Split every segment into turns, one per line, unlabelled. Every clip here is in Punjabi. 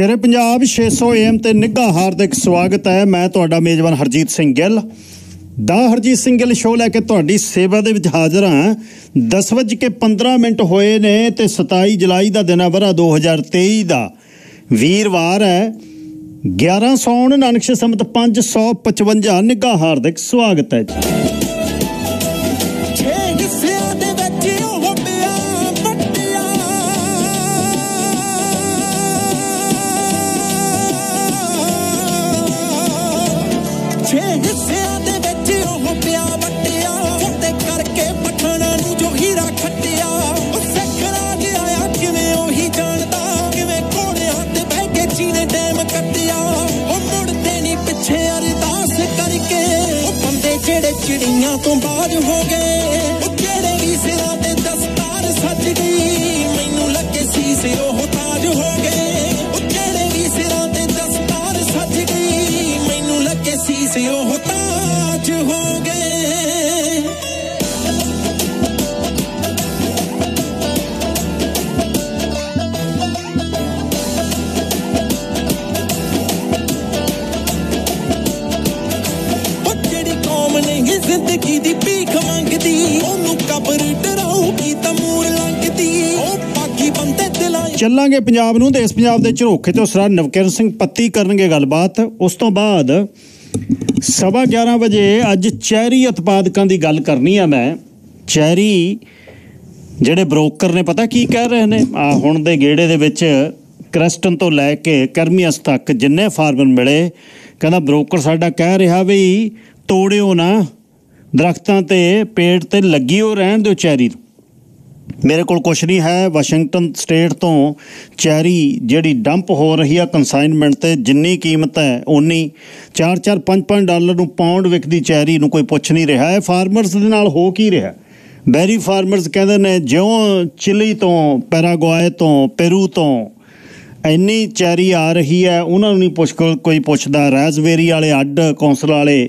ਮੇਰੇ ਪੰਜਾਬ 600 AM ਤੇ ਨਿੱਘਾ ਹਾਰਦਿਕ ਸਵਾਗਤ ਹੈ। ਮੈਂ ਤੁਹਾਡਾ ਮੇਜ਼ਬਾਨ ਹਰਜੀਤ ਸਿੰਘ ਗਿੱਲ। ਦਾ ਹਰਜੀਤ ਸਿੰਘ ਗਿੱਲ ਸ਼ੋਅ ਲੈ ਕੇ ਤੁਹਾਡੀ ਸੇਵਾ ਦੇ ਵਿੱਚ ਹਾਜ਼ਰ ਹਾਂ। 10:15 ਮਿੰਟ ਹੋਏ ਨੇ ਤੇ 27 ਜੁਲਾਈ ਦਾ ਦਿਨ ਹੈ ਵਰਾ 2023 ਦਾ। ਵੀਰਵਾਰ ਹੈ। 11 ਸੌਣ ਨਾਨਕ ਸੰਮਤ 555 ਨਿੱਘਾ ਹਾਰਦਿਕ ਸਵਾਗਤ ਹੈ ਜੀ।
ਬੰਦੇ ਜਿਹੜੇ ਚਿੜੀਆਂ ਤੋਂ ਬਾਜ ਹੋ
ਚੱਲਾਂਗੇ ਪੰਜਾਬ ਨੂੰ ਦੇਸ਼ ਪੰਜਾਬ ਦੇ ਝਰੋਖੇ ਤੋਂ ਸਰਾ ਨਵਕਿਰਨ ਸਿੰਘ ਪੱਤੀ ਕਰਨਗੇ ਗੱਲਬਾਤ। ਉਸ ਤੋਂ ਬਾਅਦ ਸਵਾ 11 ਵਜੇ ਅੱਜ ਚੈਰੀ ਉਤਪਾਦਕਾਂ ਦੀ ਗੱਲ ਕਰਨੀ ਆ ਮੈਂ। ਚੈਰੀ ਜਿਹੜੇ ਬ੍ਰੋਕਰ ਨੇ, ਪਤਾ ਕੀ ਕਹਿ ਰਹੇ ਨੇ? ਆ ਹੁਣ ਦੇ ਗੇੜੇ ਦੇ ਵਿੱਚ ਕ੍ਰੈਸਟਨ ਤੋਂ ਲੈ ਕੇ ਕਰਮੀਅਸ ਤੱਕ ਜਿੰਨੇ ਫਾਰਮਰ ਮਿਲੇ, ਕਹਿੰਦਾ ਬ੍ਰੋਕਰ ਸਾਡਾ ਕਹਿ ਰਿਹਾ ਵੀ ਤੋੜਿਓ ਨਾ, ਦਰਖਤਾਂ ਤੇ, ਪੇੜ ਤੇ ਲੱਗੀ ਲੱਗੀਓ ਰਹਿਣ ਦਿਓ ਚੈਰੀ ਨੂੰ। ਮੇਰੇ ਕੋਲ ਕੁਛ ਨਹੀਂ ਹੈ। ਵਾਸ਼ਿੰਗਟਨ ਸਟੇਟ ਤੋਂ ਚੈਰੀ ਜਿਹੜੀ ਡੰਪ ਹੋ ਰਹੀ ਆ ਕੰਸਾਈਨਮੈਂਟ ਤੇ ਜਿੰਨੀ ਕੀਮਤ ਹੈ ਉਨੀ 4-4 5-5 ਡਾਲਰ ਨੂੰ ਪਾਉਂਡ ਵਿਕਦੀ ਚੈਰੀ ਨੂੰ ਕੋਈ ਪੁੱਛ ਨਹੀਂ ਰਿਹਾ। ਹੈ ਫਾਰਮਰਸ ਦੇ ਨਾਲ ਹੋ ਕੀ ਰਿਹਾ? ਬੈਰੀ ਫਾਰਮਰਸ ਕਹਿੰਦੇ ਨੇ ਜਿਉਂ ਚਿਲੀ ਤੋਂ, ਪੈਰਾਗੁਆਏ ਤੋਂ, ਪੈਰੂ ਤੋਂ ਇੰਨੀ ਚੈਰੀ ਆ ਰਹੀ ਹੈ, ਉਹਨਾਂ ਨੂੰ ਨਹੀਂ ਪੁੱਛ ਕੋਈ ਪੁੱਛਦਾ। ਰੈਜ਼ਵੇਰੀ ਵਾਲੇ, ਅੱਡ ਕੌਂਸਲ ਵਾਲੇ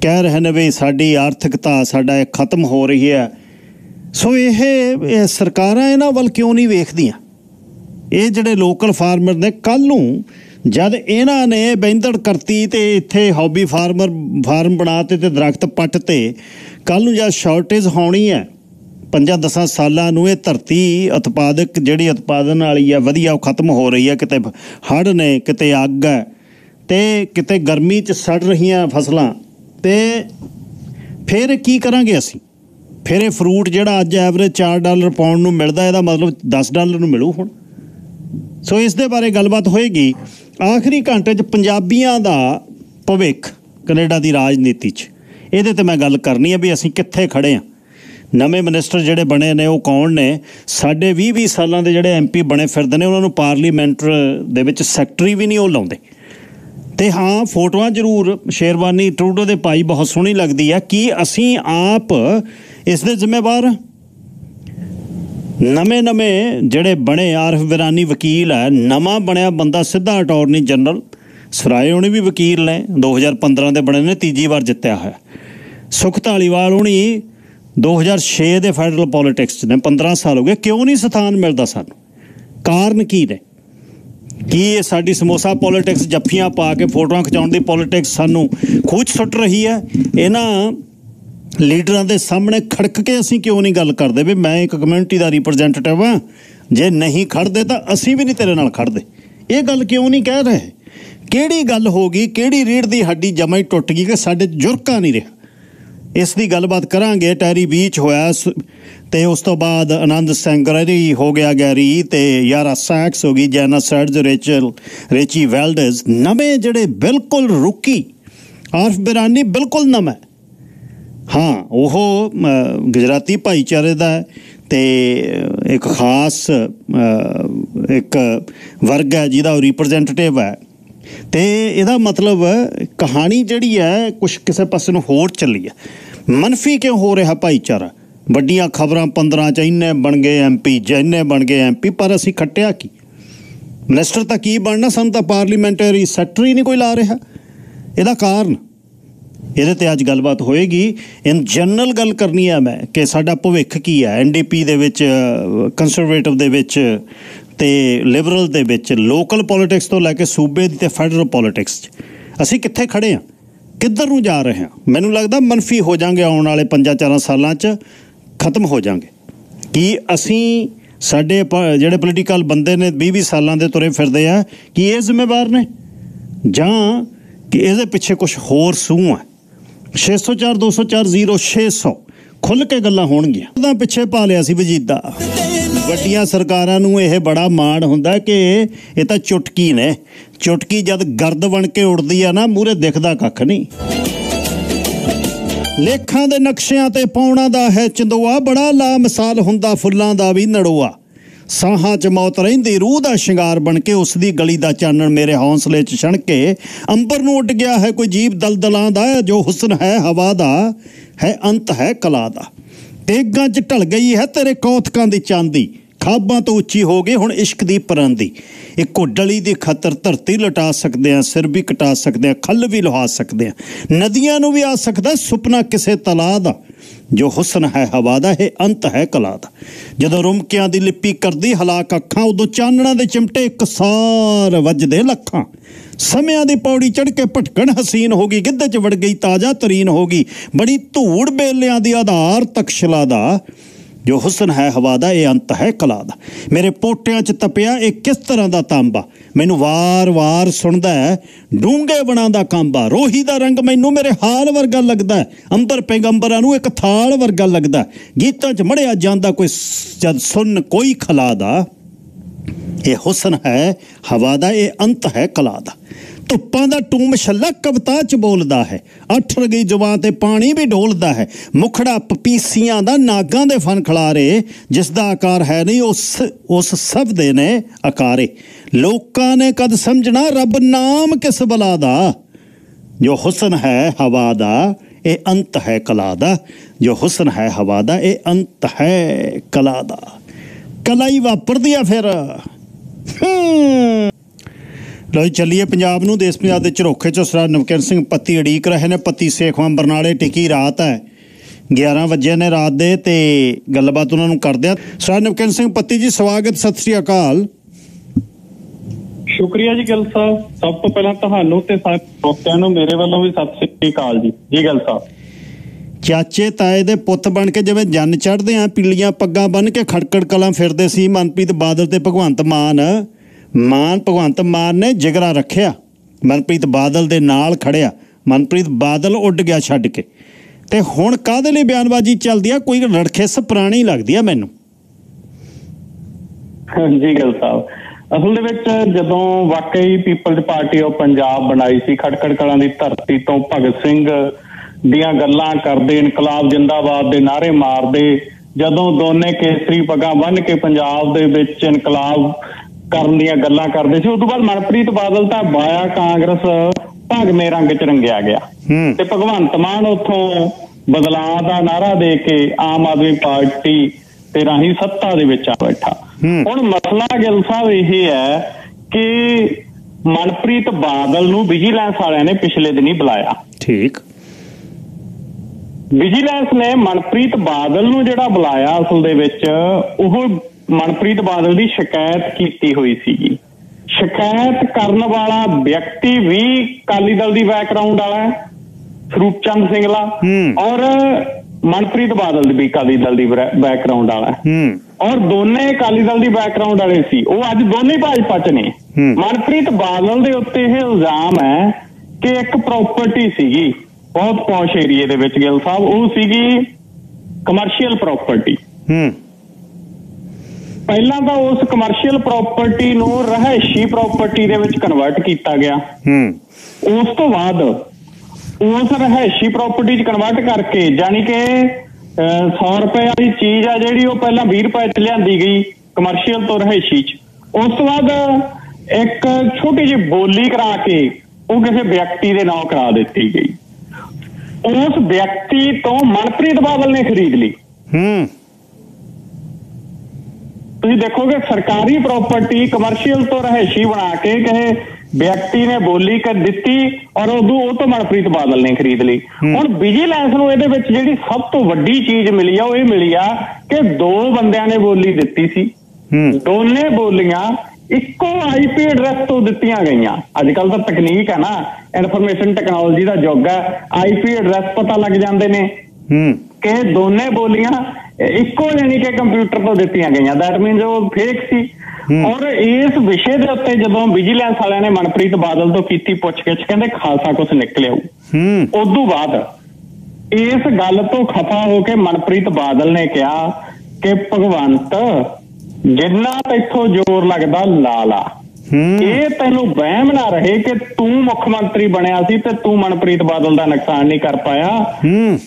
ਕਹਿ ਰਹੇ ਨੇ ਵੀ ਸਾਡੀ ਆਰਥਿਕਤਾ ਸਾਡਾ ਇਹ ਖਤਮ ਹੋ ਰਹੀ ਹੈ। ਸੋ ਇਹ ਸਰਕਾਰਾਂ ਇਹਨਾਂ ਵੱਲ ਕਿਉਂ ਨਹੀਂ ਵੇਖਦੀਆਂ? ਇਹ ਜਿਹੜੇ ਲੋਕਲ ਫਾਰਮਰ ਨੇ ਕੱਲ ਨੂੰ ਜਦ ਇਹਨਾਂ ਨੇ ਬੈਂਦੜ ਕਰਤੀ ਤੇ ਇੱਥੇ ਹੌਬੀ ਫਾਰਮਰ ਫਾਰਮ ਬਣਾਤੇ ਤੇ ਦਰਖਤ ਪੱਟ ਤੇ ਕੱਲ ਨੂੰ ਜਦ ਸ਼ਾਰਟੇਜ ਹੋਣੀ ਹੈ, ਪੰਜਾਂ ਦਸਾਂ ਸਾਲਾਂ ਨੂੰ ਇਹ ਧਰਤੀ ਉਤਪਾਦਕ ਜਿਹੜੀ ਉਤਪਾਦਨ ਵਾਲੀ ਆ ਵਧੀਆ ਉਹ ਖਤਮ ਹੋ ਰਹੀ ਹੈ, ਕਿਤੇ ਹੜ੍ਹ ਨੇ, ਕਿਤੇ ਅੱਗ ਹੈ, ਤੇ ਕਿਤੇ ਗਰਮੀ 'ਚ ਸੜ ਰਹੀਆਂ ਫਸਲਾਂ, ਤੇ ਫਿਰ ਕੀ ਕਰਾਂਗੇ ਅਸੀਂ? ਫਿਰ ਇਹ ਫਰੂਟ ਜਿਹੜਾ ਅੱਜ ਐਵਰੇਜ 4 ਡਾਲਰ ਪਾਉਣ ਨੂੰ ਮਿਲਦਾ, ਇਹਦਾ ਮਤਲਬ 10 ਡਾਲਰ ਨੂੰ ਮਿਲੂ ਹੁਣ। ਸੋ ਇਸ ਦੇ ਬਾਰੇ ਗੱਲਬਾਤ ਹੋਏਗੀ। ਆਖਰੀ ਘੰਟੇ 'ਚ ਪੰਜਾਬੀਆਂ ਦਾ ਭਵਿੱਖ ਕੈਨੇਡਾ ਦੀ ਰਾਜਨੀਤੀ 'ਚ। ਇਹਦੇ ਤੇ ਮੈਂ ਗੱਲ ਕਰਨੀ ਹੈ ਵੀ ਅਸੀਂ ਕਿੱਥੇ ਖੜੇ ਆ। ਨਵੇਂ ਮਿਨਿਸਟਰ ਜਿਹੜੇ ਬਣੇ ਨੇ, ਉਹ ਕੌਣ ਨੇ? ਸਾਡੇ 20 20 ਸਾਲਾਂ ਦੇ ਜਿਹੜੇ ਐਮਪੀ ਬਣੇ ਫਿਰਦੇ ਨੇ, ਉਹਨਾਂ ਨੂੰ ਪਾਰਲੀਮੈਂਟ ਦੇ ਵਿੱਚ ਸੈਕਟਰੀ ਵੀ ਨਹੀਂ ਉਹ ਲਾਉਂਦੇ। ਤੇ ਹਾਂ, ਫੋਟੋਆਂ ਜ਼ਰੂਰ ਸ਼ੇਰਵਾਨੀ, ਟਰੂਡੋ ਦੇ ਭਾਈ ਬਹੁਤ ਸੋਹਣੀ ਲੱਗਦੀ ਆ। ਕੀ ਅਸੀਂ ਆਪ ਇਸ ਦੇ ਜ਼ਿੰਮੇਵਾਰ? ਨਵੇਂ ਨਵੇਂ ਜਿਹੜੇ ਬਣੇ ਆਰਫ ਵਿਰਾਨੀ ਵਕੀਲ ਹੈ ਨਵਾਂ ਬਣਿਆ ਬੰਦਾ ਸਿੱਧਾ ਅਟਾਰਨੀ ਜਨਰਲ ਸਰਾਏ ਉਹਨੇ ਵੀ ਵਕੀਲ ਨੇ 2015 ਦੇ ਬਣੇ ਨੇ, ਤੀਜੀ ਵਾਰ ਜਿੱਤਿਆ ਹੋਇਆ। ਸੁਖ ਧਾਲੀਵਾਲ ਹੁਣੀ 2006 ਦੇ ਫੈਡਰਲ ਪੋਲਿਟਿਕਸ 'ਚ ਨੇ 15 ਸਾਲ ਹੋ ਗਏ, ਕਿਉਂ ਨਹੀਂ ਸਥਾਨ ਮਿਲਦਾ ਸਾਨੂੰ? ਕਾਰਨ ਕੀ ਨੇ? ਕੀ ਇਹ ਸਾਡੀ ਸਮੋਸਾ ਪੋਲਿਟਿਕਸ ਜੱਫੀਆਂ ਪਾ ਕੇ ਫੋਟੋਆਂ ਖਿਚਾਉਣ ਦੀ ਪੋਲਿਟਿਕਸ ਸਾਨੂੰ ਖੂਚ ਸੁੱਟ ਰਹੀ ਹੈ? ਇਹਨਾਂ ਲੀਡਰਾਂ ਦੇ ਸਾਹਮਣੇ ਖੜਕ ਕੇ ਅਸੀਂ ਕਿਉਂ ਨਹੀਂ ਗੱਲ ਕਰਦੇ ਵੀ ਮੈਂ ਇੱਕ ਕਮਿਊਨਿਟੀ ਦਾ ਰਿਪਰੈਜ਼ੈਂਟੇਟਿਵ ਹਾਂ? ਜੇ ਨਹੀਂ ਖੜਦੇ ਤਾਂ ਅਸੀਂ ਵੀ ਨਹੀਂ ਤੇਰੇ ਨਾਲ ਖੜਦੇ। ਇਹ ਗੱਲ ਕਿਉਂ ਨਹੀਂ ਕਹਿ ਰਹੇ? ਕਿਹੜੀ ਗੱਲ ਹੋ ਗਈ? ਕਿਹੜੀ ਰੀੜ ਦੀ ਹੱਡੀ ਜਮਾਂ ਟੁੱਟ ਗਈ ਕਿ ਸਾਡੇ ਜੁਰਕਾ ਨਹੀਂ ਰਿਹਾ? ਇਸ ਦੀ ਗੱਲਬਾਤ ਕਰਾਂਗੇ। ਟੈਰੀ ਬੀਚ ਹੋਇਆ ਸ- ਤੇ ਉਸ ਤੋਂ ਬਾਅਦ ਆਨੰਦ ਸੈਂਗਰਰੀ ਹੋ ਗਿਆ ਗੈਰੀ ਤੇ ਯਾਰਾ ਸੈਕਸ ਹੋ ਗਈ, ਜੈਨਾ ਸੈਡਜ਼, ਰੇਚਲ, ਰੇਚੀ ਵੈਲਡਸ ਨਵੇਂ ਜਿਹੜੇ ਬਿਲਕੁਲ ਰੁਕੀ, ਆਰਫ ਬਿਰਾਨੀ ਬਿਲਕੁਲ ਨਵਾਂ। ਹਾਂ, ਉਹ ਗੁਜਰਾਤੀ ਭਾਈਚਾਰੇ ਦਾ ਹੈ ਤੇ ਇੱਕ ਖਾਸ ਇੱਕ ਵਰਗ ਹੈ ਜਿਹਦਾ ਰਿਪਰੈਜ਼ੈਂਟੇਟਿਵ ਹੈ। ਤੇ ਇਹਦਾ ਮਤਲਬ ਕਹਾਣੀ ਜਿਹੜੀ ਹੈ ਕੁਝ ਕਿਸੇ ਪਾਸੇ ਨੂੰ ਹੋਰ ਚੱਲੀ ਹੈ। ਮਨਫੀ ਕਿਉਂ ਹੋ ਰਿਹਾ ਭਾਈਚਾਰਾ? ਵੱਡੀਆਂ ਖਬਰਾਂ 15 ਚ ਇੰਨੇ ਬਣ ਗਏ ਐਮਪੀ ਜਿੰਨੇ ਬਣ ਗਏ ਐਮਪੀ ਪਰ ਅਸੀਂ ਖੱਟਿਆ ਕੀ? ਮਿਨਿਸਟਰ ਤਾਂ ਕੀ ਬਣਨਾ? ਸਾਨੂੰ ਤਾਂ ਪਾਰਲੀਮੈਂਟਰੀ ਸੈਕਟਰੀ ਨਹੀਂ ਕੋਈ ਲਾ ਰਿਹਾ। ਇਹਦਾ ਕਾਰਨ? ਇਹਦੇ ਤੇ ਅੱਜ ਗੱਲਬਾਤ ਹੋਏਗੀ। ਇਨ ਜਨਰਲ ਗੱਲ ਕਰਨੀ ਹੈ ਮੈਂ ਕਿ ਸਾਡਾ ਭਵਿੱਖ ਕੀ ਹੈ? ਐਨਡੀਪੀ ਦੇ ਵਿੱਚ ਕੰਜ਼ਰਵੇਟਿਵ ਦੇ ਵਿੱਚ ਤੇ ਲਿਬਰਲ ਦੇ ਵਿੱਚ ਲੋਕਲ ਪੋਲਿਟਿਕਸ ਤੋਂ ਲੈ ਕੇ ਸੂਬੇ ਦੀ ਤੇ ਫੈਡਰਲ ਪੋਲਿਟਿਕਸ 'ਚ। ਅਸੀਂ ਕਿੱਥੇ ਖੜੇ ਆ? ਕਿੱਧਰ ਨੂੰ ਜਾ ਰਹੇ ਹਾਂ ਮੈਨੂੰ ਲੱਗਦਾ ਮਨਫੀ ਹੋ ਜਾਾਂਗੇ ਆਉਣ ਵਾਲੇ 5-4 ਸਾਲਾਂ 'ਚ, ਖਤਮ ਹੋ ਜਾਾਂਗੇ। ਕੀ ਅਸੀਂ ਸਾਡੇ ਪ- ਜਿਹੜੇ ਪੋਲੀਟੀਕਲ ਬੰਦੇ ਨੇ 20-20 ਸਾਲਾਂ ਦੇ ਤੁਰੇ ਫਿਰਦੇ ਆ, ਕਿ ਇਹ ਜ਼ਿੰਮੇਵਾਰ ਨੇ? ਜਾਂ ਕਿ ਇਹਦੇ ਪਿੱਛੇ ਕੁਝ ਹੋਰ ਸੂਹ ਹੈ 604 204 0600 ਖੁੱਲ ਕੇ ਗੱਲਾਂ ਹੋਣਗੀਆਂ। ਉਹਦਾ ਪਿੱਛੇ ਪਾ ਲਿਆ ਸੀ ਵਜੀਦਾ। ਵੱਡੀਆਂ ਸਰਕਾਰਾਂ ਨੂੰ ਇਹ ਬੜਾ ਮਾਣ ਹੁੰਦਾ ਕਿ ਇਹ ਤਾਂ ਚੁਟਕੀ ਨੇ। ਚੁਟਕੀ ਜਦ ਗਰਦ ਬਣ ਕੇ ਉੱਡਦੀ ਆ ਨਾ ਮੂਰੇ ਦਿਖਦਾ ਕੱਖ ਨਹੀਂ। ਲੇਖਾਂ ਦੇ ਨਕਸ਼ਿਆਂ ਤੇ ਪਾਉਣਾ ਦਾ ਹੈ ਚੰਦੋਆ, ਬੜਾ ਲਾ ਮਿਸਾਲ ਹੁੰਦਾ ਫੁੱਲਾਂ ਦਾ ਵੀ ਨੜੋਆ। ਸਾਹਾਂ 'ਚ ਮੌਤ ਰਹਿੰਦੀ, ਰੂਹ ਦਾ ਸ਼ਿੰਗਾਰ ਬਣ ਕੇ ਉਸ ਦੀ ਗਲੀ ਦਾ ਚਾਨਣ ਮੇਰੇ ਹੌਸਲੇ 'ਚ ਛਣ ਕੇ, ਅੰਬਰ ਨੂੰ ਉੱਡ ਗਿਆ ਹੈ ਕੋਈ ਜੀਵ ਦਲਦਲਾਂ ਦਾ, ਜੋ ਹੁਸਨ ਹੈ ਹਵਾ ਦਾ, ਹੈ ਅੰਤ ਹੈ ਕਲਾ ਦਾ। ਤੇਗਾਂ 'ਚ ਢਲ ਗਈ ਹੈ ਤੇਰੇ ਕੌਤਕਾਂ ਦੀ ਚਾਂਦੀ। ਖਾਬਾਂ ਤੋਂ ਉੱਚੀ ਹੋ ਗਈ ਹੁਣ ਇਸ਼ਕ ਦੀ ਪਰਾਂਦੀ। ਇੱਕੋ ਡਲੀ ਦੀ ਖਤਰ ਧਰਤੀ ਲਟਾ ਸਕਦੇ ਆ ਸਿਰ ਵੀ ਕਟਾ ਸਕਦੇ ਆ ਖੱਲ ਵੀ ਲੁਹਾ ਸਕਦੇ ਆ ਨਦੀਆਂ ਨੂੰ ਵੀ ਆ ਸਕਦਾ ਸੁਪਨਾ ਕਿਸੇ ਤਲਾ ਦਾ। ਜੋ ਹੁਸਨ ਹੈ ਹਵਾ ਦਾ, ਇਹ ਅੰਤ ਹੈ ਕਲਾ ਦਾ। ਜਦੋਂ ਰੁਮਕਿਆਂ ਦੀ ਲਿਪੀ ਕਰਦੀ, ਹਲਾਕ ਅੱਖਾਂ, ਉਦੋਂ ਚਾਨਣਾ ਦੇ ਚਿਮਟੇ ਇੱਕਸਾਰ ਵੱਜਦੇ ਲੱਖਾਂ। ਸਮਿਆਂ ਦੀ ਪੌੜੀ ਚੜ ਕੇ ਭਟਕਣ ਹਸੀਨ ਹੋ ਗਈ, ਗਿੱਧੇ 'ਚ ਵੜ ਗਈ, ਤਾਜ਼ਾ ਤਰੀਨ ਹੋ ਗਈ। ਬੜੀ ਧੂੜ ਬੇਲਿਆਂ ਦੀ ਆਧਾਰ ਤਕਸ਼ਲਾ ਦਾ ਜੋ ਹੁਸਨ ਹੈ, ਹਵਾ ਦਾ, ਇਹ ਅੰਤ ਹੈ ਕਲਾ ਦਾ। ਮੇਰੇ ਪੋਟਿਆਂ 'ਚ ਤਪਿਆ ਇਹ ਕਿਸ ਤਰ੍ਹਾਂ ਦਾ ਤਾਂਬਾ? ਮੈਨੂੰ ਵਾਰ-ਵਾਰ ਸੁਣਦਾ ਹੈ, ਡੂੰਘੇ ਬਣਾ ਦਾ ਕਾਂਬਾ। ਰੋਹੀ ਦਾ ਰੰਗ ਮੈਨੂੰ ਮੇਰੇ ਹਾਲ ਵਰਗਾ ਲੱਗਦਾ ਹੈ। ਅੰਬਰ ਪੈਗੰਬਰਾਂ ਨੂੰ ਇੱਕ ਥਾਲ ਵਰਗਾ ਲੱਗਦਾ ਗੀਤਾਂ 'ਚ ਮੜਿਆ ਜਾਂਦਾ ਕੋਈ ਜਦ ਸੁਣ ਕੋਈ ਖਲਾ ਦਾ। ਇਹ ਹੁਸਨ ਹੈ, ਹਵਾ ਦਾ ਇਹ ਅੰਤ ਹੈ ਕਲਾ ਦਾ। ਧੁੱਪਾਂ ਦਾ ਟੂਮ ਛੱਲਾ ਕਵਤਾ ਚ ਬੋਲਦਾ ਹੈ। ਅੱਠ ਰਗੀ ਜਵਾਂ ਤੇ ਪਾਣੀ ਵੀ ਢੋਲਦਾ ਹੈ। ਮੁਖੜਾ ਪਪੀਸੀਆਂ ਦਾ ਨਾਗਾਂ ਦੇ ਫਨ ਖਲਾਰੇ, ਜਿਸ ਦਾ ਆਕਾਰ ਹੈ ਨਹੀਂ, ਉਸ ਉਸ ਸਭ ਦੇ ਨੇ ਆਕਾਰੇ। ਲੋਕਾਂ ਨੇ ਕਦ ਸਮਝਣਾ ਰੱਬ ਨਾਮ ਕਿਸ ਬਲਾ ਦਾ? ਜੋ ਹੁਸਨ ਹੈ, ਹਵਾ ਦਾ, ਇਹ ਅੰਤ ਹੈ ਕਲਾ ਦਾ। ਜੋ ਹੁਸਨ ਹੈ, ਹਵਾ ਦਾ, ਇਹ ਅੰਤ ਹੈ ਕਲਾ ਦਾ। ਕਲਾ ਹੀ ਵਾਪਰਦੀ ਆ ਫਿਰ। ਲੋ ਚੱਲੀਏ ਪੰਜਾਬ ਨੂੰ। ਦੇਸ਼ ਪੰਜਾਬ ਦੇ ਝਰੋਖੇ ਚੋਂ ਸਰਾ ਨਵਕਿਰਨ ਸਿੰਘ ਪੱਤੀ ਅੜੀਕ ਰਹੇ ਨੇ। ਪੱਤੀ ਸੇਖਵਾਂ ਬਰਨਾਲੇ, ਟਿੱਕੀ ਰਾਤ ਹੈ। 11 ਵਜੇ ਨੇ ਰਾਤ ਦੇ ਤੇ ਗੱਲਬਾਤ ਉਹਨਾਂ ਨੂੰ ਕਰਦੇ ਆ ਸਰਾ ਨਵਕਿਰਨ ਸਿੰਘ ਪੱਤੀ ਜੀ, ਸਵਾਗਤ, ਸਤਿ ਸ੍ਰੀ ਅਕਾਲ।
ਸ਼ੁਕਰੀਆ ਜੀ ਗਿੱਲ ਸਾਹਿਬ ਸਭ ਤੋਂ ਪਹਿਲਾਂ ਤੁਹਾਨੂੰ ਤੇ ਸਾਰੇ ਦੋਸਤਾਂ ਨੂੰ, ਮੇਰੇ ਵੱਲੋਂ ਵੀ ਸਤਿ ਸ੍ਰੀ ਅਕਾਲ ਜੀ। ਜੀ ਗਿੱਲ ਸਾਹਿਬ
ਚਾਚੇ ਤਾਏ ਦੇ ਪੁੱਤ ਬਣ ਕੇ ਜਿਵੇਂ ਜੰਨ ਚੜਦੇ ਆ, ਪੀਲੀਆਂ ਪੱਗਾਂ ਬੰਨ ਕੇ ਖੜਕੜ ਕਲਾਂ ਫਿਰਦੇ ਸੀ, ਮਨਪ੍ਰੀਤ ਬਾਦਲ ਤੇ ਭਗਵੰਤ ਮਾਨ। ਮਾਨ, ਭਗਵੰਤ ਮਾਨ ਨੇ ਜਿਗਰਾ ਰੱਖਿਆ। ਮਨਪ੍ਰੀਤ ਬਾਦਲ ਦੇ ਨਾਲ ਖੜਿਆ। ਮਨਪ੍ਰੀਤ ਬਾਦਲ ਉੱਡ ਗਿਆ ਛੱਡ ਕੇ। ਤੇ ਹੁਣ ਕਾਹਦੇ ਲਈ ਬਿਆਨਬਾਜ਼ੀ ਚੱਲਦੀ ਆ? ਕੋਈ ਰੜਖਿਸ ਪੁਰਾਣੀ ਲੱਗਦੀ ਆ ਮੈਨੂੰ।
ਜੀ ਗਿੱਲ ਸਾਹਿਬ। ਅਸਲ ਦੇ ਵਿੱਚ ਜਦੋਂ ਵਾਕਈ ਪੀਪਲਜ਼ ਪਾਰਟੀ ਆਫ ਪੰਜਾਬ ਬਣਾਈ ਸੀ ਖਟਕੜ ਕਲਾਂ ਦੀ ਧਰਤੀ ਤੋਂ ਭਗਤ ਸਿੰਘ ਦੀਆਂ ਗੱਲਾਂ ਕਰਦੇ ਇਨਕਲਾਬ ਜਿੰਦਾਬਾਦ ਦੇ ਨਾਰੇ ਮਾਰਦੇ ਜਦੋਂ ਦੋਨੇ ਕੇਸਰੀ ਪੱਗਾਂ ਬੰਨ੍ਹ ਕੇ ਪੰਜਾਬ ਦੇ ਵਿੱਚ ਇਨਕਲਾਬ ਕਰਨ ਦੀਆਂ ਗੱਲਾਂ ਕਰਦੇ ਸੀ ਉਸ ਤੋਂ ਬਾਅਦ ਮਨਪ੍ਰੀਤ ਬਾਦਲ ਤਾਂ ਬਾਇਆ ਕਾਂਗਰਸ ਭਗਵੇਂ ਰੰਗ ਚ ਰੰਗਿਆ ਗਿਆ। ਤੇ ਭਗਵੰਤ ਮਾਨ ਉੱਥੋਂ ਬਦਲਾਅ ਦਾ ਨਾਰਾ ਦੇ ਕੇ ਆਮ ਆਦਮੀ ਪਾਰਟੀ ਤੇ ਰਾਹੀਂ ਸੱਤਾ ਦੇ ਵਿੱਚ ਆ ਬੈਠਾ। ਹੁਣ ਮਸਲਾ ਗਿੱਲ ਸਾਹਿਬ ਇਹ ਹੈ ਕਿ ਮਨਪ੍ਰੀਤ ਬਾਦਲ ਨੂੰ ਵਿਜੀਲੈਂਸ ਵਾਲਿਆਂ ਨੇ ਪਿਛਲੇ ਦਿਨੀ ਬੁਲਾਇਆ।
ਠੀਕ।
ਵਿਜੀਲੈਂਸ ਨੇ ਮਨਪ੍ਰੀਤ ਬਾਦਲ ਨੂੰ ਜਿਹੜਾ ਬੁਲਾਇਆ ਅਸਲ ਦੇ ਵਿੱਚ ਉਹ ਮਨਪ੍ਰੀਤ ਬਾਦਲ ਦੀ ਸ਼ਿਕਾਇਤ ਕੀਤੀ ਹੋਈ ਸੀਗੀ। ਸ਼ਿਕਾਇਤ ਕਰਨ ਵਾਲਾ ਵਿਅਕਤੀ ਵੀ ਅਕਾਲੀ ਦਲ ਦੀ ਬੈਕਗ੍ਰਾਉਂਡ ਵਾਲਾ ਹੈ ਸਰੂਪ ਚੰਦ ਸਿੰਘਲਾ। ਔਰ ਮਨਪ੍ਰੀਤ ਬਾਦਲ ਦੀ ਵੀ ਅਕਾਲੀ ਦਲ ਦੀ ਬੈਕਗ੍ਰਾਉਂਡ ਵਾਲਾ ਹੈ। ਔਰ ਦੋਨੇ ਅਕਾਲੀ ਦਲ ਦੀ ਬੈਕਗ੍ਰਾਉਂਡ ਵਾਲੇ ਸੀ। ਉਹ ਅੱਜ ਦੋਨੇ ਭਾਜਪਾ ਚ ਨੇ। ਮਨਪ੍ਰੀਤ ਬਾਦਲ ਦੇ ਉੱਤੇ ਇਹ ਇਲਜ਼ਾਮ ਹੈ ਕਿ ਇੱਕ ਪ੍ਰਾਪਰਟੀ ਸੀਗੀ। ਬਹੁਤ ਪੌਸ਼ ਏਰੀਏ ਦੇ ਵਿੱਚ ਗਿੱਲ ਸਾਹਿਬ ਉਹ ਸੀਗੀ ਕਮਰਸ਼ੀਅਲ ਪ੍ਰਾਪਰਟੀ
ਹੂੰ।
ਪਹਿਲਾਂ ਤਾਂ ਉਸ ਕਮਰਸ਼ੀਅਲ ਪ੍ਰਾਪਰਟੀ ਨੂੰ ਰਹਿائشੀ ਪ੍ਰਾਪਰਟੀ ਦੇ ਵਿੱਚ ਕਨਵਰਟ ਕੀਤਾ ਗਿਆ।
ਹੂੰ।
ਉਸ ਤੋਂ ਬਾਅਦ ਉਸ ਰਹਿائشੀ ਪ੍ਰਾਪਰਟੀ 'ਚ ਕਨਵਰਟ ਕਰਕੇ ਯਾਨੀ ਕਿ 100 ਰੁਪਏ ਵਾਲੀ ਚੀਜ਼ ਆ ਜਿਹੜੀ ਉਹ ਪਹਿਲਾਂ 20 ਰੁਪਏ 'ਚ ਲਿਆਂਦੀ ਗਈ ਕਮਰਸ਼ੀਅਲ ਤੋਂ ਰਹਿائشੀ 'ਚ। ਉਸ ਤੋਂ ਬਾਅਦ ਇੱਕ ਛੋਟੀ ਜਿਹੀ ਬੋਲੀ ਕਰਾ ਕੇ ਉਹ ਕਿਸੇ ਵਿਅਕਤੀ ਦੇ ਨਾਮ ਕਰਾ ਦਿੱਤੀ ਗਈ। ਉਸ ਵਿਅਕਤੀ ਤੋਂ ਮਨਪ੍ਰੀਤ ਬਾਦਲ ਨੇ ਖਰੀਦ ਲਈ।
ਹੂੰ।
ਤੁਸੀਂ ਦੇਖੋਗੇ ਸਰਕਾਰੀ ਪ੍ਰਾਪਰਟੀ ਕਮਰਸ਼ੀਅਲ ਤੋਂ ਰਹਿਸ਼ੀ ਬਣਾ ਕੇ ਕਹੇ ਵਿਅਕਤੀ ਨੇ ਬੋਲੀ ਕਰ ਦਿੱਤੀ ਔਰ ਉਦੋਂ ਉਹ ਤੋਂ ਮਨਪ੍ਰੀਤ ਬਾਦਲ ਨੇ ਖਰੀਦ ਲਈ। ਹੁਣ ਵਿਜੀਲੈਂਸ ਨੂੰ ਇਹਦੇ ਵਿੱਚ ਜਿਹੜੀ ਸਭ ਤੋਂ ਵੱਡੀ ਚੀਜ਼ ਮਿਲੀ ਆ ਉਹ ਇਹ ਮਿਲੀ ਆ ਕਿ ਦੋ ਬੰਦਿਆਂ ਨੇ ਬੋਲੀ ਦਿੱਤੀ ਸੀ। ਦੋਨੇ ਬੋਲੀਆਂ ਇੱਕੋ ਆਈਪੀ ਐਡਰੈਸ ਤੋਂ ਦਿੱਤੀਆਂ ਗਈਆਂ। ਅੱਜ ਕੱਲ ਤਾਂ ਤਕਨੀਕ ਹੈ ਨਾ ਇਨਫੋਰਮੇਸ਼ਨ ਟੈਕਨੋਲੋਜੀ ਦਾ ਯੁੱਗ ਹੈ ਆਈਪੀ ਐਡਰੈਸ ਪਤਾ ਲੱਗ ਜਾਂਦੇ ਨੇ।
ਹੂੰ।
ਕਿ ਦੋਨੇ ਬੋਲੀਆਂ ਇੱਕੋ ਯਾਨੀ ਕਿ ਕੰਪਿਊਟਰ ਤੋਂ ਦਿੱਤੀਆਂ ਗਈਆਂ। ਦੈਟ ਮੀਨਸ ਉਹ ਫੇਕ ਸੀ। ਔਰ ਇਸ ਵਿਸ਼ੇ ਦੇ ਉੱਤੇ ਜਦੋਂ ਵਿਜੀਲੈਂਸ ਵਾਲਿਆਂ ਨੇ ਮਨਪ੍ਰੀਤ ਬਾਦਲ ਤੋਂ ਕੀਤੀ ਪੁੱਛਗਿੱਛ ਕਹਿੰਦੇ ਖਾਲਸਾ ਕੁਝ ਨਿਕਲਿਆ
ਹੂੰ।
ਉਦੋਂ ਬਾਅਦ ਇਸ ਗੱਲ ਤੋਂ ਖਫਾ ਹੋ ਕੇ ਮਨਪ੍ਰੀਤ ਬਾਦਲ ਨੇ ਕਿਹਾ ਕਿ ਭਗਵੰਤ ਜਿੰਨਾ ਤੈਥੋਂ ਜ਼ੋਰ ਲੱਗਦਾ ਲਾ ਇਹ ਤੈਨੂੰ ਵਹਿਮ ਨਾ ਰਹੇ ਕਿ ਤੂੰ ਮੁੱਖ ਮੰਤਰੀ ਬਣਿਆ ਸੀ ਤੇ ਤੂੰ ਮਨਪ੍ਰੀਤ ਬਾਦਲ ਦਾ ਨੁਕਸਾਨ ਨਹੀਂ ਕਰ ਪਾਇਆ।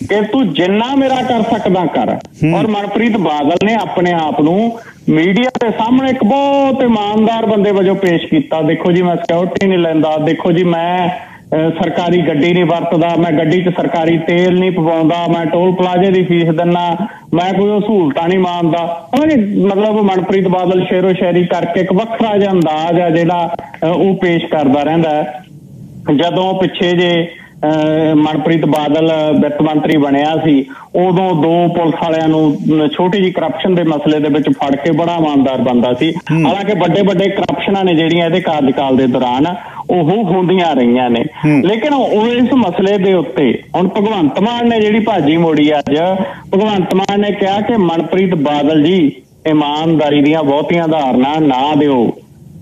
ਕਿ ਤੂੰ ਜਿੰਨਾ ਮੇਰਾ ਕਰ ਸਕਦਾ ਕਰ। ਔਰ ਮਨਪ੍ਰੀਤ ਬਾਦਲ ਨੇ ਆਪਣੇ ਆਪ ਨੂੰ ਮੀਡੀਆ ਦੇ ਸਾਹਮਣੇ ਇੱਕ ਬਹੁਤ ਇਮਾਨਦਾਰ ਬੰਦੇ ਵਜੋਂ ਪੇਸ਼ ਕੀਤਾ। ਦੇਖੋ ਜੀ ਮੈਂ ਸਿਕਿਉਰਿਟੀ ਨਹੀਂ ਲੈਂਦਾ। ਦੇਖੋ ਜੀ ਮੈਂ ਸਰਕਾਰੀ ਗੱਡੀ ਨਹੀਂ ਵਰਤਦਾ ਮੈਂ ਗੱਡੀ 'ਚ ਸਰਕਾਰੀ ਤੇਲ ਨਹੀਂ ਪਵਾਉਂਦਾ ਮੈਂ ਟੋਲ ਪਲਾਜ਼ੇ ਦੀ ਫੀਸ ਦਿੰਨਾ ਮੈਂ ਕੋਈ ਉਹ ਸਹੂਲਤਾਂ ਨਹੀਂ ਮੰਨਦਾ ਉਹਨੇ ਮਤਲਬ ਮਨਪ੍ਰੀਤ ਬਾਦਲ ਸ਼ੇਰੋ ਸ਼ਾਇਰੀ ਕਰਕੇ ਇੱਕ ਵੱਖਰਾ ਜਿਹਾ ਅੰਦਾਜ਼ ਆ ਜਿਹੜਾ ਉਹ ਪੇਸ਼ ਕਰਦਾ ਰਹਿੰਦਾ ਜਦੋਂ ਪਿੱਛੇ ਜੇ ਮਨਪ੍ਰੀਤ ਬਾਦਲ ਵਿੱਤ ਮੰਤਰੀ ਬਣਿਆ ਸੀ ਉਦੋਂ ਦੋ ਪੁਲਿਸ ਵਾਲਿਆਂ ਨੂੰ ਛੋਟੀ ਜੀ ਕਰਪਸ਼ਨ ਦੇ ਮਸਲੇ ਦੇ ਵਿੱਚ ਫੜ ਕੇ ਬੜਾ ਇਮਾਨਦਾਰ ਬੰਦਾ ਸੀ। ਹਾਲਾਂਕਿ ਵੱਡੇ ਵੱਡੇ ਕਰਪਸ਼ਨਾਂ ਨੇ ਜਿਹੜੀਆਂ ਇਹਦੇ ਕਾਰਜਕਾਲ ਦੇ ਦੌਰਾਨ ਉਹ ਹੁੰਦੀਆਂ ਰਹੀਆਂ ਨੇ। ਲੇਕਿਨ ਉਹ ਇਸ ਮਸਲੇ ਦੇ ਉੱਤੇ ਹੁਣ ਭਗਵੰਤ ਮਾਨ ਨੇ ਜਿਹੜੀ ਭਾਜੀ ਮੋੜੀ ਅੱਜ ਭਗਵੰਤ ਮਾਨ ਨੇ ਕਿਹਾ ਕਿ ਮਨਪ੍ਰੀਤ ਬਾਦਲ ਜੀ ਇਮਾਨਦਾਰੀ ਦੀਆਂ ਬਹੁਤੀਆਂ ਧਾਰਨਾ ਨਾ ਦਿਓ।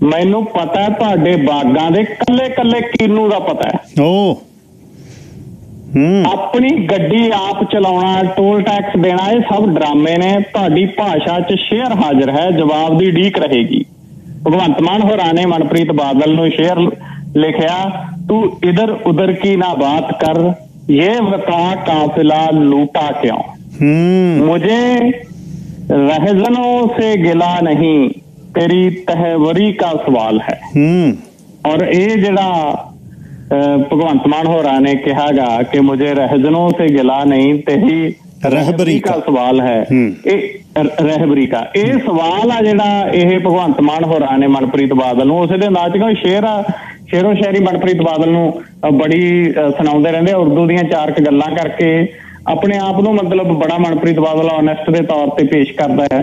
ਮੈਨੂੰ ਪਤਾ ਤੁਹਾਡੇ ਬਾਗਾਂ ਦੇ ਕੱਲੇ ਕੱਲੇ ਕੀਨੂ ਦਾ ਪਤਾ ਹੈ।
ਓ।
ਆਪਣੀ ਗੱਡੀ ਆਪ ਚਲਾਉਣਾ ਟੋਲ ਟੈਕਸ ਦੇਣਾ ਇਹ ਸਭ ਡਰਾਮੇ ਨੇ। ਤੁਹਾਡੀ ਭਾਸ਼ਾ 'ਚ ਸ਼ੇਅਰ ਹਾਜ਼ਰ ਹੈ ਜਵਾਬ ਦੀ ਢੀਕ ਰਹੇਗੀ। ਭਗਵੰਤ ਮਾਨ ਹੋਰਾਂ ਨੇ ਮਨਪ੍ਰੀਤ ਬਾਦਲ ਨੂੰ ਸ਼ੇਅਰ ਲਿਖਿਆ ਤੂੰ ਇਧਰ ਉਧਰ ਕੀ ਨਾ ਬਾਤ ਕਰ ਇਹ ਬਤਾ ਕਾਫਿਲਾ ਲੂਟਾ ਕਿਉਂ
ਹੂੰ
मुझे रहजनों से गिला नहीं तेरी तहवरी का सवाल है
ਹੂੰ
ਔਰ ਇਹ ਜਿਹੜਾ ਅਹ, ਭਗਵੰਤ ਮਾਨ ਹੋਰਾਂ ਨੇ ਕਿਹਾਗਾ ਕਿ ਮੁਝੇ ਰਹਿਜਨੋਂ ਸੇ ਗਿਲਾ ਨਹੀਂ ਤੇਰੀ
ਰਹਿਬਰੀ
ਕਾ
ਕਾ।
ਸਵਾਲ ਹੈ
ਹੂੰ।
ਇਹ ਰ- ਰਹਿਬਰੀ ਕਾ ਇਹ ਸਵਾਲ ਆ ਜਿਹੜਾ ਇਹ ਭਗਵੰਤ ਮਾਨ ਹੋਰਾਂ ਨੇ ਮਨਪ੍ਰੀਤ ਬਾਦਲ ਨੂੰ ਉਸੇ ਦੇ ਨਾਲ ਚ ਕੋਈ ਸ਼ੇਰ ਆ ਸ਼ੇਰੋ ਸ਼ਾਇਰੀ ਮਨਪ੍ਰੀਤ ਬਾਦਲ ਨੂੰ ਬੜੀ ਸੁਣਾਉਂਦੇ ਰਹਿੰਦੇ ਆ, ਉਰਦੂ ਦੀਆਂ ਚਾਰ ਕੁ ਗੱਲਾਂ ਕਰਕੇ। ਆਪਣੇ ਆਪ ਨੂੰ ਮਤਲਬ ਬੜਾ ਮਨਪ੍ਰੀਤ ਬਾਦਲ ਆਨੈਸਟ ਦੇ ਤੌਰ ਤੇ ਪੇਸ਼ ਕਰਦਾ ਹੈ।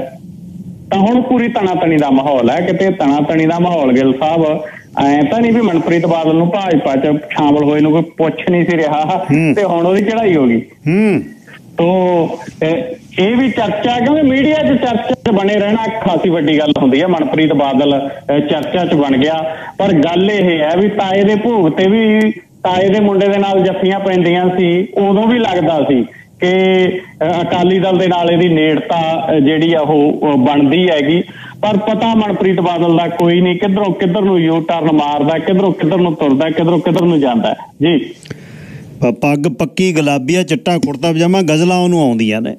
ਤਾਂ ਹੁਣ ਪੂਰੀ ਤਣਾ ਤਣੀ ਦਾ ਮਾਹੌਲ ਹੈ ਕਿਤੇ ਤਣਾ ਤਣੀ ਦਾ ਮਾਹੌਲ ਗਿੱਲ ਸਾਹਿਬ ਐ ਤਾਂ ਨਹੀਂ ਵੀ ਮਨਪ੍ਰੀਤ ਬਾਦਲ ਨੂੰ ਭਾਜਪਾ ਚ ਸ਼ਾਮਲ ਹੋਏ ਨੂੰ ਕੋਈ ਪੁੱਛ ਨਹੀਂ ਸੀ ਰਿਹਾ। ਤੇ ਹੁਣ ਉਹਦੀ ਚੜ੍ਹਾਈ ਹੋ ਗਈ।
ਹੂੰ।
ਤੋ ਇਹ ਵੀ ਚਰਚਾ ਕਿਉਂਕਿ ਮੀਡੀਆ 'ਚ ਚਰਚਾ 'ਚ ਬਣੇ ਰਹਿਣਾ ਇੱਕ ਖਾਸੀ ਵੱਡੀ ਗੱਲ ਹੁੰਦੀ ਹੈ। ਮਨਪ੍ਰੀਤ ਬਾਦਲ ਚਰਚਾ 'ਚ ਬਣ ਗਿਆ। ਪਰ ਗੱਲ ਇਹ ਹੈ ਵੀ ਤਾਏ ਦੇ ਭੋਗ ਤੇ ਵੀ ਤਾਏ ਦੇ ਮੁੰਡੇ ਦੇ ਨਾਲ ਜੱਫੀਆਂ ਪੈਂਦੀਆਂ ਸੀ। ਉਦੋਂ ਵੀ ਲੱਗਦਾ ਸੀ ਕਿ ਅਕਾਲੀ ਦਲ ਦੇ ਨਾਲ ਇਹਦੀ ਨੇੜਤਾ ਜਿਹੜੀ ਆ ਉਹ ਬਣਦੀ ਹੈਗੀ। ਪਰ ਪਤਾ ਮਨਪ੍ਰੀਤ ਬਾਦਲ ਦਾ ਕੋਈ ਨਹੀਂ ਕਿੱਧਰੋਂ ਕਿੱਧਰ ਨੂੰ ਯੂ ਟਰਨ ਮਾਰਦਾ ਕਿੱਧਰੋਂ ਕਿੱਧਰ ਨੂੰ ਤੁਰਦਾ ਕਿੱਧਰੋਂ ਕਿੱਧਰ ਨੂੰ ਜਾਂਦਾ। ਜੀ।
ਪੱਗ ਪੱਕੀ ਗੁਲਾਬੀਆ ਚਿੱਟਾ ਕੁੜਤਾ ਪਜਾਮਾ ਗਜ਼ਲਾਂ ਉਹਨੂੰ ਆਉਂਦੀਆਂ ਨੇ।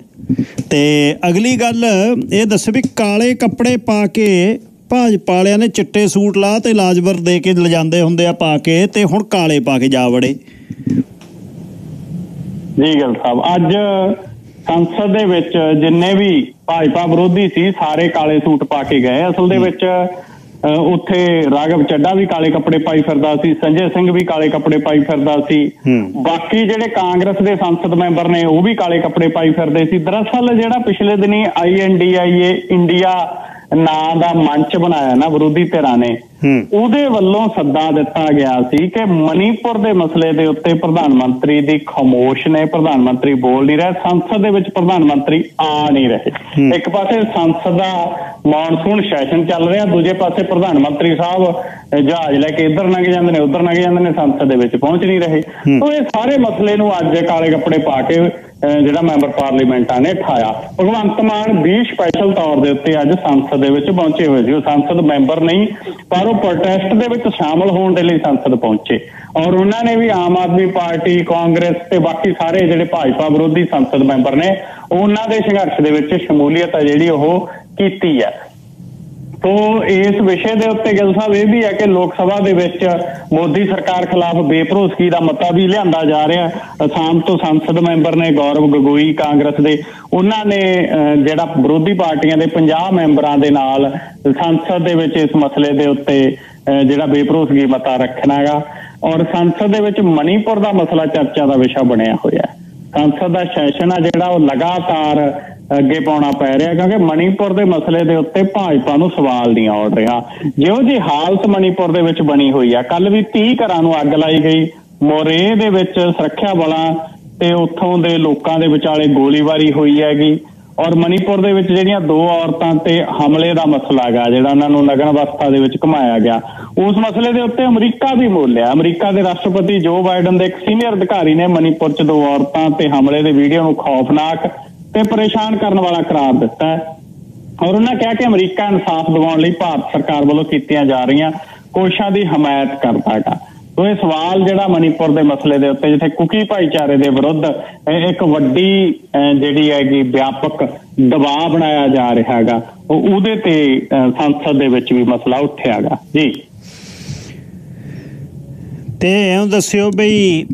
ਤੇ ਅਗਲੀ ਗੱਲ ਇਹ ਦੱਸੋ ਵੀ ਕਾਲੇ ਕੱਪੜੇ ਪਾ ਕੇ ਭਾਜਪਾ ਵਾਲਿਆਂ ਨੇ ਚਿੱਟੇ ਸੂਟ ਲਾ ਤੇ ਲਾਜਵਰ ਦੇ ਕੇ ਲਿਜਾਂਦੇ ਹੁੰਦੇ ਆ ਪਾ ਕੇ ਤੇ ਹੁਣ ਕਾਲੇ ਪਾ ਕੇ ਜਾ ਵੜੇ।
ਜੀ ਗੱਲ ਸਾਹਿਬ। ਅੱਜ ਸੰਸਦ ਦੇ ਵਿੱਚ ਜਿੰਨੇ ਵੀ ਭਾਜਪਾ ਵਿਰੋਧੀ ਸੀ ਸਾਰੇ ਕਾਲੇ ਸੂਟ ਪਾ ਕੇ ਗਏ। ਅਸਲ ਦੇ ਵਿੱਚ ਉੱਥੇ ਰਾਘਵ ਚੱਡਾ ਵੀ ਕਾਲੇ ਕੱਪੜੇ ਪਾਈ ਫਿਰਦਾ ਸੀ ਸੰਜੇ ਸਿੰਘ ਵੀ ਕਾਲੇ ਕੱਪੜੇ ਪਾਈ ਫਿਰਦਾ ਸੀ। ਬਾਕੀ ਜਿਹੜੇ ਕਾਂਗਰਸ ਦੇ ਸੰਸਦ ਮੈਂਬਰ ਨੇ ਉਹ ਵੀ ਕਾਲੇ ਕੱਪੜੇ ਪਾਈ ਫਿਰਦੇ ਸੀ ਦਰਅਸਲ ਜਿਹੜਾ ਪਿਛਲੇ ਦਿਨੀ ਆਈਐਨਡੀਆਈਏ ਇੰਡੀਆ ਨਾਂ ਦਾ ਮੰਚ ਬਣਾਇਆ ਨਾ ਵਿਰੋਧੀ ਧਿਰਾਂ ਨੇ ਉਹਦੇ ਵੱਲੋਂ ਸੱਦਾ ਦਿੱਤਾ ਗਿਆ ਸੀ ਕਿ ਮਨੀਪੁਰ ਦੇ ਮਸਲੇ ਦੇ ਉੱਤੇ ਪ੍ਰਧਾਨ ਮੰਤਰੀ ਦੀ ਖਾਮੋਸ਼ ਨੇ ਪ੍ਰਧਾਨ ਮੰਤਰੀ ਬੋਲ ਨਹੀਂ ਰਹੇ ਸੰਸਦ ਦੇ ਵਿੱਚ ਪ੍ਰਧਾਨ ਮੰਤਰੀ ਆ ਨਹੀਂ ਰਹੇ। ਇੱਕ ਪਾਸੇ ਸੰਸਦ ਦਾ ਮੌਨਸੂਨ ਸੈਸ਼ਨ ਚੱਲ ਰਿਹਾ ਦੂਜੇ ਪਾਸੇ ਪ੍ਰਧਾਨ ਮੰਤਰੀ ਸਾਹਿਬ ਜਹਾਜ਼ ਲੈ ਕੇ ਇੱਧਰ ਲੰਘ ਜਾਂਦੇ ਨੇ ਉੱਧਰ ਲੰਘ ਜਾਂਦੇ ਨੇ ਸੰਸਦ ਦੇ ਵਿੱਚ ਪਹੁੰਚ ਨਹੀਂ ਰਹੇ। ਸੋ ਇਹ ਸਾਰੇ ਮਸਲੇ ਨੂੰ ਅੱਜ ਕਾਲੇ ਕੱਪੜੇ ਪਾ ਕੇ ਜਿਹੜਾ ਮੈਂਬਰ ਪਾਰਲੀਮੈਂਟਾਂ ਨੇ ਠਾਇਆ। ਭਗਵੰਤ ਮਾਨ ਵੀ ਸਪੈਸ਼ਲ ਤੌਰ ਦੇ ਉੱਤੇ ਅੱਜ ਸੰਸਦ ਦੇ ਵਿੱਚ ਪਹੁੰਚੇ ਹੋਏ ਸੀ। ਉਹ ਸੰਸਦ ਮੈਂਬਰ ਨਹੀਂ, ਪਰ ਉਹ ਪ੍ਰੋਟੈਸਟ ਦੇ ਵਿੱਚ ਸ਼ਾਮਲ ਹੋਣ ਦੇ ਲਈ ਸੰਸਦ ਪਹੁੰਚੇ। ਔਰ ਉਹਨਾਂ ਨੇ ਵੀ ਆਮ ਆਦਮੀ ਪਾਰਟੀ, ਕਾਂਗਰਸ ਤੇ ਬਾਕੀ ਸਾਰੇ ਜਿਹੜੇ ਭਾਜਪਾ ਵਿਰੋਧੀ ਸੰਸਦ ਮੈਂਬਰ ਨੇ, ਉਹਨਾਂ ਦੇ ਸੰਘਰਸ਼ ਦੇ ਵਿੱਚ ਸ਼ਮੂਲੀਅਤ ਹੈ ਜਿਹੜੀ ਉਹ ਕੀਤੀ ਹੈ। ਤੋ ਇਸ ਵਿਸ਼ੇ ਦੇ ਉੱਤੇ ਗੱਲ ਸਾਹਿਬ ਇਹ ਵੀ ਹੈ ਕਿ ਲੋਕ ਸਭਾ ਦੇ ਵਿੱਚ ਮੋਦੀ ਸਰਕਾਰ ਖਿਲਾਫ ਬੇਭਰੋਸਗੀ ਦਾ ਮਤਾ ਵੀ ਲਿਆਂਦਾ ਜਾ ਰਿਹਾ ਅਸਾਮ ਤੋਂ ਸੰਸਦ ਮੈਂਬਰ ਨੇ ਗੌਰਵ ਗਗੋਈ ਕਾਂਗਰਸ ਦੇ ਉਹਨਾਂ ਨੇ ਜਿਹੜਾ ਵਿਰੋਧੀ ਪਾਰਟੀਆਂ ਦੇ 50 ਮੈਂਬਰਾਂ ਦੇ ਨਾਲ ਸੰਸਦ ਦੇ ਵਿੱਚ ਇਸ ਮਸਲੇ ਦੇ ਉੱਤੇ ਅਹ, ਜਿਹੜਾ ਬੇਭਰੋਸਗੀ ਮਤਾ ਰੱਖਣਾਗਾ ਔਰ ਸੰਸਦ ਦੇ ਵਿੱਚ ਮਣੀਪੁਰ ਦਾ ਮਸਲਾ ਚਰਚਾ ਦਾ ਵਿਸ਼ਾ ਬਣਿਆ ਹੋਇਆ ਹੈ। ਸੰਸਦ ਦਾ ਸੈਸ਼ਨ ਆ ਜਿਹੜਾ ਉਹ ਲਗਾਤਾਰ ਅੱਗੇ ਪਾਉਣਾ ਪੈ ਰਿਹਾ ਕਿਉਂਕਿ ਮਣੀਪੁਰ ਦੇ ਮਸਲੇ ਦੇ ਉੱਤੇ ਭਾਜਪਾ ਨੂੰ ਸਵਾਲ ਨਹੀਂ ਆਉਣ ਰਿਹਾ। ਜਿਹੋ ਜੀ ਹਾਲਤ ਮਣੀਪੁਰ ਦੇ ਵਿੱਚ ਬਣੀ ਹੋਈ ਆ ਕੱਲ ਵੀ 30 ਘਰਾਂ ਨੂੰ ਅੱਗ ਲਾਈ ਗਈ। ਮੋਰੇ ਦੇ ਵਿੱਚ ਸੁਰੱਖਿਆ ਬਲਾਂ ਤੇ ਉੱਥੋਂ ਦੇ ਲੋਕਾਂ ਦੇ ਵਿਚਾਲੇ ਗੋਲੀਬਾਰੀ ਹੋਈ ਹੈਗੀ। ਔਰ ਮਣੀਪੁਰ ਦੇ ਵਿੱਚ ਜਿਹੜੀਆਂ ਦੋ ਔਰਤਾਂ ਤੇ ਹਮਲੇ ਦਾ ਮਸਲਾ ਹੈਗਾ, ਜਿਹੜਾ ਉਹਨਾਂ ਨੂੰ ਨਗਨ ਅਵਸਥਾ ਦੇ ਵਿੱਚ ਘੁਮਾਇਆ ਗਿਆ, ਉਸ ਮਸਲੇ ਦੇ ਉੱਤੇ ਅਮਰੀਕਾ ਵੀ ਬੋਲਿਆ ਅਮਰੀਕਾ ਦੇ ਰਾਸ਼ਟਰਪਤੀ ਜੋ ਬਾਈਡਨ ਦੇ ਇੱਕ ਸੀਨੀਅਰ ਅਧਿਕਾਰੀ ਨੇ ਮਣੀਪੁਰ 'ਚ ਦੋ ਔਰਤਾਂ ਤੇ ਹਮਲੇ ਦੇ ਵੀਡੀਓ ਨੂੰ ਖੌਫਨਾਕ ਤੇ ਪਰੇਸ਼ਾਨ ਕਰਨ ਵਾਲਾ ਕਰਾਰ ਦਿੱਤਾ ਹੈ। ਔਰ ਉਹਨਾਂ ਕਿਹਾ ਕਿ ਅਮਰੀਕਾ ਇਨਸਾਫ ਦਿਵਾਉਣ ਲਈ ਭਾਰਤ ਸਰਕਾਰ ਵੱਲੋਂ ਕੀਤੀਆਂ ਜਾ ਰਹੀਆਂ ਕੋਸ਼ਿਸ਼ਾਂ ਦੀ ਹਮਾਇਤ ਕਰਦਾ ਹੈਗਾ। ਸੋ ਇਹ ਸਵਾਲ ਜਿਹੜਾ ਮਣੀਪੁਰ ਦੇ ਮਸਲੇ ਦੇ ਉੱਤੇ, ਜਿੱਥੇ ਕੁਕੀ ਭਾਈਚਾਰੇ ਦੇ ਵਿਰੁੱਧ ਇੱਕ ਵੱਡੀ ਜਿਹੜੀ ਹੈਗੀ ਵਿਆਪਕ ਦਬਾਅ ਬਣਾਇਆ ਜਾ ਰਿਹਾ ਹੈਗਾ, ਉਹ ਉਹਦੇ ਤੇ ਸੰਸਦ ਦੇ ਵਿੱਚ ਵੀ ਮਸਲਾ ਉੱਠਿਆਗਾ ਜੀ।
ਤੇ ਐਂ ਦੱਸਿਓ ਬਈ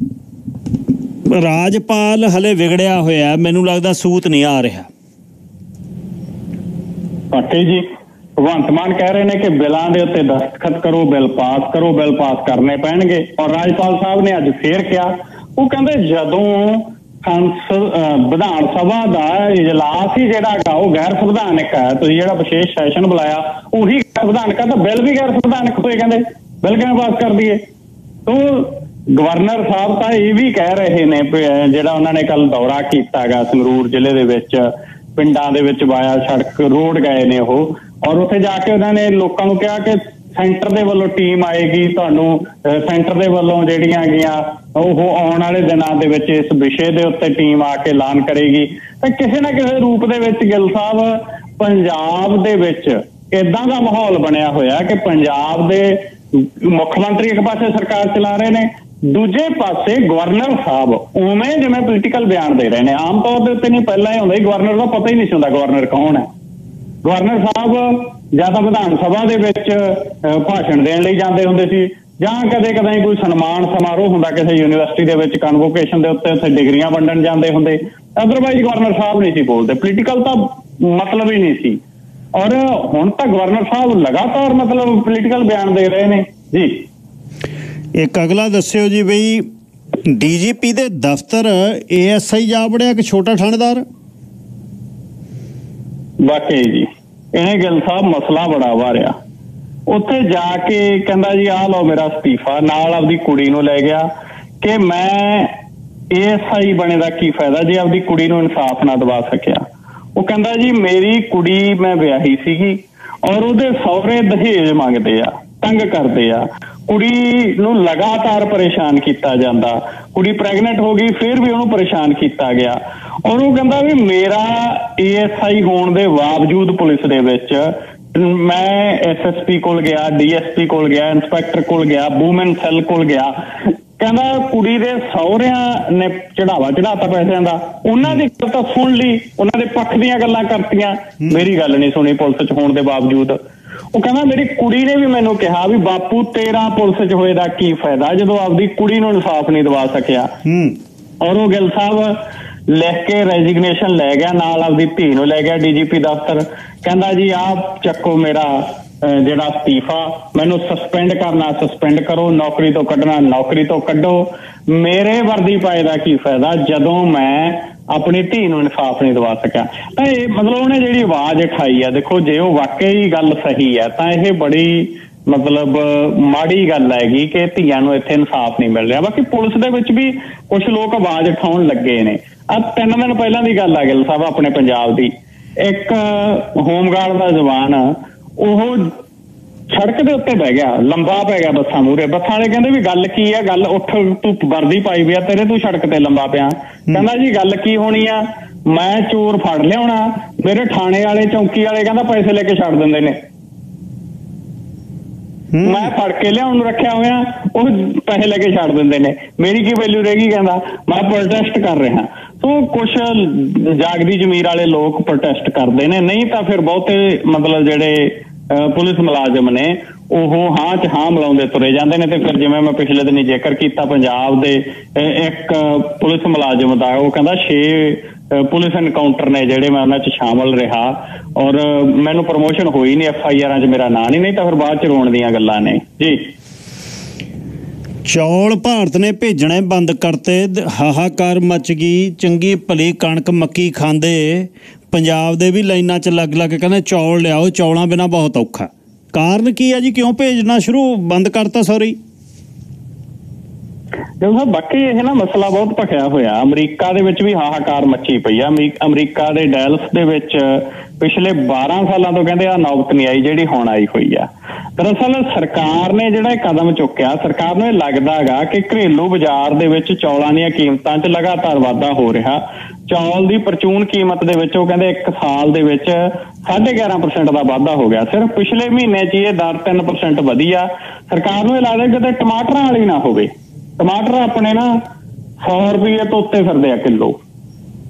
ਰਾਜਪਾਲ ਹਲੇ ਵਿਗੜਿਆ ਹੋਇਆ, ਮੈਨੂੰ ਲੱਗਦਾ ਸੂਤ ਨਹੀਂ ਆ ਰਿਹਾ।
ਪਾਟੇ ਜੀ, ਭਗਵੰਤ ਮਾਨ ਕਹਿ ਰਹੇ ਨੇ ਕਿ ਬਿੱਲਾਂ ਦੇ ਉੱਤੇ ਦਸਤਖਤ ਕਰੋ, ਬਿੱਲ ਪਾਸ ਕਰੋ, ਬਿੱਲ ਪਾਸ ਕਰਨੇ ਪੈਣਗੇ। ਔਰ ਰਾਜਪਾਲ ਸਾਹਿਬ ਨੇ ਅੱਜ ਫੇਰ ਕਿਹਾ, ਉਹ ਕਹਿੰਦੇ ਜਦੋਂ ਵਿਧਾਨ ਸਭਾ ਦਾ ਇਜਲਾਸ ਹੀ ਜਿਹੜਾ ਹੈਗਾ, ਉਹ ਗੈਰ ਸੰਵਿਧਾਨਕ ਹੈ, ਤੁਸੀਂ ਜਿਹੜਾ ਵਿਸ਼ੇਸ਼ ਸੈਸ਼ਨ ਬੁਲਾਇਆ, ਉਹੀ ਗੈਰ ਸੰਵਿਧਾਨਕ ਹੈ, ਤਾਂ ਬਿੱਲ ਵੀ ਗੈਰ ਸੰਵਿਧਾਨਕ ਹੋਏ, ਕਹਿੰਦੇ। ਬਿੱਲ ਕਿਵੇਂ ਪਾਸ ਕਰ ਦਈਏ? ਤੋ ਗਵਰਨਰ ਸਾਹਿਬ ਤਾਂ ਇਹ ਵੀ ਕਹਿ ਰਹੇ ਨੇ ਜਿਹੜਾ ਉਹਨਾਂ ਨੇ ਕੱਲ ਦੌਰਾ ਕੀਤਾਗਾ ਸੰਗਰੂਰ ਜ਼ਿਲ੍ਹੇ ਦੇ ਵਿੱਚ, ਪਿੰਡਾਂ ਦੇ ਵਿੱਚ ਵਾਇਆ ਸੜਕ, ਰੋਡ ਗਏ ਨੇ ਉਹ। ਔਰ ਉੱਥੇ ਜਾ ਕੇ ਉਹਨਾਂ ਨੇ ਲੋਕਾਂ ਨੂੰ ਕਿਹਾ ਕਿ ਸੈਂਟਰ ਦੇ ਵੱਲੋਂ ਟੀਮ ਆਏਗੀ ਤੁਹਾਨੂੰ ਸੈਂਟਰ ਦੇ ਵੱਲੋਂ ਜਿਹੜੀਆਂ ਹੈਗੀਆਂ ਉਹ ਆਉਣ ਵਾਲੇ ਦਿਨਾਂ ਦੇ ਵਿੱਚ ਇਸ ਵਿਸ਼ੇ ਦੇ ਉੱਤੇ ਟੀਮ ਆ ਕੇ ਐਲਾਨ ਕਰੇਗੀ। ਤਾਂ ਕਿਸੇ ਨਾ ਕਿਸੇ ਰੂਪ ਦੇ ਵਿੱਚ ਗਿੱਲ ਸਾਹਿਬ, ਪੰਜਾਬ ਦੇ ਵਿੱਚ ਇਦਾਂ ਦਾ ਮਾਹੌਲ ਬਣਿਆ ਹੋਇਆ ਕਿ ਪੰਜਾਬ ਦੇ ਮੁੱਖ ਮੰਤਰੀ ਇੱਕ ਪਾਸੇ ਸਰਕਾਰ ਚਲਾ ਰਹੇ ਨੇ ਦੂਜੇ ਪਾਸੇ ਗਵਰਨਰ ਸਾਹਿਬ, ਉਵੇਂ ਜਿਵੇਂ ਪੋਲੀਟੀਕਲ ਬਿਆਨ ਦੇ ਰਹੇ ਨੇ, ਆਮ ਤੌਰ ਦੇ ਉੱਤੇ ਨਹੀਂ, ਪਹਿਲਾਂ ਹੀ ਹੁੰਦਾ ਸੀ ਗਵਰਨਰ ਦਾ ਪਤਾ ਹੀ ਨਹੀਂ ਸੀ ਹੁੰਦਾ ਗਵਰਨਰ ਕੌਣ ਹੈ। ਗਵਰਨਰ ਸਾਹਿਬ ਜਾਂ ਤਾਂ ਵਿਧਾਨ ਸਭਾ ਦੇ ਵਿੱਚ ਭਾਸ਼ਣ ਦੇਣ ਲਈ ਜਾਂਦੇ ਹੁੰਦੇ ਸੀ, ਜਾਂ ਕਦੇ ਕਦੇ ਕੋਈ ਸਨਮਾਨ ਸਮਾਰੋਹ ਹੁੰਦਾ ਕਿਸੇ ਯੂਨੀਵਰਸਿਟੀ ਦੇ ਵਿੱਚ ਕਨਵੋਕੇਸ਼ਨ ਦੇ ਉੱਤੇ ਉੱਥੇ ਡਿਗਰੀਆਂ ਵੰਡਣ ਜਾਂਦੇ ਹੁੰਦੇ। ਅਦਰਵਾਈਜ਼ ਗਵਰਨਰ ਸਾਹਿਬ ਨਹੀਂ ਸੀ ਬੋਲਦੇ। ਪੋਲੀਟੀਕਲ ਤਾਂ ਮਤਲਬ ਹੀ ਨਹੀਂ ਸੀ। ਔਰ ਹੁਣ ਤਾਂ ਗਵਰਨਰ ਸਾਹਿਬ ਲਗਾਤਾਰ ਮਤਲਬ ਪੋਲੀਟੀਕਲ ਬਿਆਨ ਦੇ ਰਹੇ ਨੇ। ਜੀ।
ਇੱਕ ਅਗਲਾ ਦੱਸਿਓ ਜੀ ਬਈ, ਡੀਜੀਪੀ ਦੇ ਦਫ਼ਤਰ ਏਐਸਆਈ ਜਾ ਵੜਿਆ ਕਿ ਛੋਟਾ ਥਾਣੇਦਾਰ
ਵਾਕਈ ਜੀ, ਇਹ ਗਿੱਲ ਸਾਹਿਬ ਮਸਲਾ ਬੜਾ ਵਾਰਿਆ ਉੱਥੇ ਜਾ ਕੇ ਕਹਿੰਦਾ ਜੀ, ਆਹ ਲਓ ਮੇਰਾ ਅਸਤੀਫਾ, ਨਾਲ ਆਪਦੀ ਕੁੜੀ ਨੂੰ ਲੈ ਗਿਆ ਕਿ ਮੈਂ ਏਐਸਆਈ ਬਣੇ ਦਾ ਕੀ ਫਾਇਦਾ ਜੇ ਆਪਦੀ ਕੁੜੀ ਨੂੰ ਇਨਸਾਫ ਨਾ ਦਵਾ ਸਕਿਆ। ਉਹ ਕਹਿੰਦਾ ਜੀ, ਮੇਰੀ ਕੁੜੀ ਮੈਂ ਵਿਆਹੀ ਸੀਗੀ ਔਰ ਉਹਦੇ ਸਹੁਰੇ ਦਹੇਜ ਮੰਗਦੇ ਆ, ਤੰਗ ਕਰਦੇ ਆ। ਕੁੜੀ ਨੂੰ ਲਗਾਤਾਰ ਪਰੇਸ਼ਾਨ ਕੀਤਾ ਜਾਂਦਾ। ਕੁੜੀ ਪ੍ਰੈਗਨੈਂਟ ਹੋ ਗਈ, ਫਿਰ ਵੀ ਉਹਨੂੰ ਪਰੇਸ਼ਾਨ ਕੀਤਾ ਗਿਆ। ਉਹਨੂੰ ਕਹਿੰਦਾ ਵੀ ਮੇਰਾ ਏਐਸਆਈ ਹੋਣ ਦੇ ਬਾਵਜੂਦ ਪੁਲਿਸ ਦੇ ਵਿੱਚ ਮੈਂ ਐਸਐਸਪੀ ਕੋਲ ਗਿਆ ਡੀਐਸਪੀ ਕੋਲ ਗਿਆ, ਇੰਸਪੈਕਟਰ ਕੋਲ ਗਿਆ, ਵੂਮਨ ਸੈੱਲ ਕੋਲ ਗਿਆ। ਕਹਿੰਦਾ ਕੁੜੀ ਦੇ ਸਹੁਰਿਆਂ ਨੇ ਚੜਾਵਾ ਚੜਾਤਾ ਪੈਸਿਆਂ ਦਾ। ਉਹਨਾਂ ਦੀ ਗੱਲ ਤਾਂ ਸੁਣ ਲਈ। ਉਹਨਾਂ ਦੇ ਪੱਖ ਦੀਆਂ ਗੱਲਾਂ ਕਰਤੀਆਂ। ਮੇਰੀ ਗੱਲ ਨਹੀਂ ਸੁਣੀ ਪੁਲਿਸ 'ਚ ਹੋਣ ਦੇ ਬਾਵਜੂਦ। ਉਹ ਕਹਿੰਦਾ ਮੇਰੀ ਕੁੜੀ ਨੇ ਵੀ ਮੈਨੂੰ ਕਿਹਾ ਵੀ ਬਾਪੂ ਤੇਰਾ ਪੁਲਿਸ 'ਚ ਹੋਏ ਦਾ ਕੀ ਫਾਇਦਾ? ਜਦੋਂ ਆਪਦੀ ਕੁੜੀ ਨੂੰ ਇਨਸਾਫ ਨਹੀਂ ਦਿਵਾ ਸਕਿਆ।
ਹੂੰ।
ਔਰ ਉਹ ਗਿੱਲ ਸਾਹਿਬ ਲਿਖ ਕੇ ਰੈਜ਼ਿਗਨੇਸ਼ਨ ਲੈ ਗਿਆ ਨਾਲ ਆਪਦੀ ਧੀ ਨੂੰ ਲੈ ਗਿਆ ਡੀਜੀਪੀ ਦਫ਼ਤਰ। ਕਹਿੰਦਾ ਜੀ ਆਪ ਚੱਕੋ ਮੇਰਾ ਜਿਹੜਾ ਅਸਤੀਫਾ ਮੈਨੂੰ ਸਸਪੈਂਡ ਕਰਨਾ ਸਸਪੈਂਡ ਕਰੋ, ਨੌਕਰੀ ਤੋਂ ਕੱਢਣਾ, ਨੌਕਰੀ ਤੋਂ ਕੱਢੋ। ਮੇਰੇ ਵਰਦੀ ਪਾਏ ਦਾ ਕੀ ਫਾਇਦਾ? ਜਦੋਂ ਮੈਂ ਆਪਣੀ ਧੀ ਨੂੰ ਇਨਸਾਫ ਨਹੀਂ ਦਿਵਾ ਸਕਿਆ। ਤਾਂ ਇਹ ਮਤਲਬ ਉਹਨੇ ਜਿਹੜੀ ਆਵਾਜ਼ ਉਠਾਈ ਆ, ਦੇਖੋ, ਜੇ ਉਹ ਵਾਕਈ ਗੱਲ ਸਹੀ ਹੈ ਤਾਂ ਇਹ ਬੜੀ ਮਤਲਬ ਮਾੜੀ ਗੱਲ ਹੈਗੀ ਕਿ ਧੀਆਂ ਨੂੰ ਇੱਥੇ ਇਨਸਾਫ ਨਹੀਂ ਮਿਲ ਰਿਹਾ। ਬਾਕੀ ਪੁਲਿਸ ਦੇ ਵਿੱਚ ਵੀ ਕੁਝ ਲੋਕ ਆਵਾਜ਼ ਉਠਾਉਣ ਲੱਗੇ ਨੇ। ਆ ਤਿੰਨ ਦਿਨ ਪਹਿਲਾਂ ਦੀ ਗੱਲ ਆ, ਗਿੱਲ ਸਾਹਿਬ, ਆਪਣੇ ਪੰਜਾਬ ਦੀ। ਇੱਕ ਹੋਮਗਾਰਡ ਦਾ ਜਵਾਨ ਉਹ ਸੜਕ ਦੇ ਉੱਤੇ ਬਹਿ ਗਿਆ ਲੰਬਾ ਪੈ ਗਿਆ ਬੱਸਾਂ ਮੂਰੇ ਬੱਸਾਂ ਵਾਲੇ ਕਹਿੰਦੇ ਵੀ ਗੱਲ ਕੀ ਹੈ ਗੱਲ ਉੱਠ ਤੂੰ ਵਰਦੀ ਪਾਈ ਵੀ ਆ ਤੇਰੇ ਤੂੰ ਸੜਕ ਤੇ ਲੰਬਾ ਪਿਆ। ਕਹਿੰਦਾ ਜੀ ਗੱਲ ਕੀ ਹੋਣੀ ਆ? ਮੈਂ ਚੋਰ ਫੜ ਲਿਆਉਣਾ ਮੇਰੇ ਥਾਣੇ ਵਾਲੇ ਚੌਂਕੀ ਵਾਲੇ ਕਹਿੰਦਾ ਪੈਸੇ ਲੈ ਕੇ ਛੱਡ ਦਿੰਦੇ ਨੇ। ਮੈਂ ਫੜ ਕੇ ਲਿਆਉਣ ਨੂੰ ਰੱਖਿਆ ਹੋਇਆ ਉਹ ਪੈਸੇ ਲੈ ਕੇ ਛੱਡ ਦਿੰਦੇ ਨੇ। ਮੇਰੀ ਕੀ ਵੈਲਿਊ ਰਹੇਗੀ ਕਹਿੰਦਾ ਮੈਂ ਪ੍ਰੋਟੈਸਟ ਕਰ ਰਿਹਾ। ਸੋ ਕੁਝ ਜਾਗਦੀ ਜ਼ਮੀਰ ਵਾਲੇ ਲੋਕ ਪ੍ਰੋਟੈਸਟ ਕਰਦੇ ਨੇ। ਨਹੀਂ ਤਾਂ ਫਿਰ ਬਹੁਤੇ ਮਤਲਬ ਜਿਹੜੇ ਅਹ, ਪੁਲਿਸ ਮੁਲਾਜ਼ਮ ਨੇ ਉਹ ਹਾਂ ਚ ਹਾਂ ਮਿਲਾਉਂਦੇ ਤੁਰੇ ਜਾਂਦੇ ਨੇ ਤੇ ਫਿਰ ਜਿਵੇਂ ਮੈਂ ਪਿਛਲੇ ਦਿਨੀ ਜ਼ਿਕਰ ਕੀਤਾ ਪੰਜਾਬ ਦੇ ਇੱਕ ਪੁਲਿਸ ਮੁਲਾਜ਼ਮ ਦਾ ਉਹ ਕਹਿੰਦਾ 6 ਪੁਲਿਸ ਐਨਕਾਊਂਟਰ ਨੇ ਜਿਹੜੇ ਮੈਂ ਉਹਨਾਂ 'ਚ ਸ਼ਾਮਲ ਰਿਹਾ ਔਰ ਮੈਨੂੰ ਪ੍ਰਮੋਸ਼ਨ ਹੋਈ ਨਹੀਂ ਐਫ ਆਈ ਆਰਾਂ 'ਚ ਮੇਰਾ ਨਾਂ ਨਹੀਂ ਨਹੀਂ ਤਾਂ ਫਿਰ ਬਾਅਦ 'ਚ ਰੋਣ ਦੀਆਂ ਗੱਲਾਂ ਨੇ। ਜੀ।
ਚੌਲ ਭਾਰਤ ਨੇ ਭੇਜਣੇ ਬੰਦ ਕਰਤੇ, ਦ- ਹਾਹਾਕਾਰ ਮਚ ਗਈ, ਚੰਗੀ ਭਲੀ ਕਣਕ ਮੱਕੀ ਖਾਂਦੇ, ਪੰਜਾਬ ਦੇ ਵੀ ਲਾਈਨਾਂ 'ਚ ਲੱਗ ਲੱਗ ਕਹਿੰਦੇ ਚੌਲ ਲਿਆਓ, ਚੌਲਾਂ ਬਿਨਾ ਬਹੁਤ ਔਖਾ। ਕਾਰਨ ਕੀ ਹੈ ਜੀ? ਕਿਉਂ ਭੇਜਣਾ ਸ਼ੁਰੂ? ਬੰਦ ਕਰਤਾ ਸੌਰੀ
ਜਦੋਂ ਸਾਹਿਬ ਬਾਕੀ ਇਹ ਨਾ ਮਸਲਾ ਬਹੁਤ ਭਖਿਆ ਹੋਇਆ। ਅਮਰੀਕਾ ਦੇ ਵਿੱਚ ਵੀ ਹਾਹਾਕਾਰ ਮੱਚੀ ਪਈ ਆ। ਅਮਰੀ- ਅਮਰੀਕਾ ਦੇ ਡੈਲਸ ਦੇ ਵਿੱਚ ਪਿਛਲੇ 12 ਸਾਲਾਂ ਤੋਂ ਕਹਿੰਦੇ ਆ ਨੌਬਤ ਨਹੀਂ ਆਈ, ਜਿਹੜੀ ਹੁਣ ਆਈ ਹੋਈ ਆ। ਦਰਅਸਲ ਸਰਕਾਰ ਨੇ ਜਿਹੜਾ ਇਹ ਕਦਮ ਚੁੱਕਿਆ, ਸਰਕਾਰ ਨੂੰ ਇਹ ਲੱਗਦਾਗਾ ਕਿ ਘਰੇਲੂ ਬਾਜ਼ਾਰ ਦੇ ਵਿੱਚ ਚੌਲਾਂ ਦੀਆਂ ਕੀਮਤਾਂ 'ਚ ਲਗਾਤਾਰ ਵਾਧਾ ਹੋ ਰਿਹਾ। ਚੌਲ ਦੀ ਪਰਚੂਨ ਕੀਮਤ ਦੇ ਵਿੱਚ ਉਹ ਕਹਿੰਦੇ ਇੱਕ ਸਾਲ ਦੇ ਵਿੱਚ 11.5% ਦਾ ਵਾਧਾ ਹੋ ਗਿਆ। ਸਿਰਫ ਪਿਛਲੇ ਮਹੀਨੇ 'ਚ ਹੀ ਇਹ ਦਰ 3% ਵਧੀ ਆ। ਸਰਕਾਰ ਨੂੰ ਇਹ ਲੱਗਦਾ ਕਿਤੇ ਟਮਾਟਰਾਂ ਵਾਲੀ ਨਾ ਹੋਵੇ। ਟਮਾਟਰ ਆਪਣੇ ਨਾ 100 ਰੁਪਏ ਤੋਂ ਉੱਤੇ ਫਿਰਦੇ ਆ ਕਿਲੋ।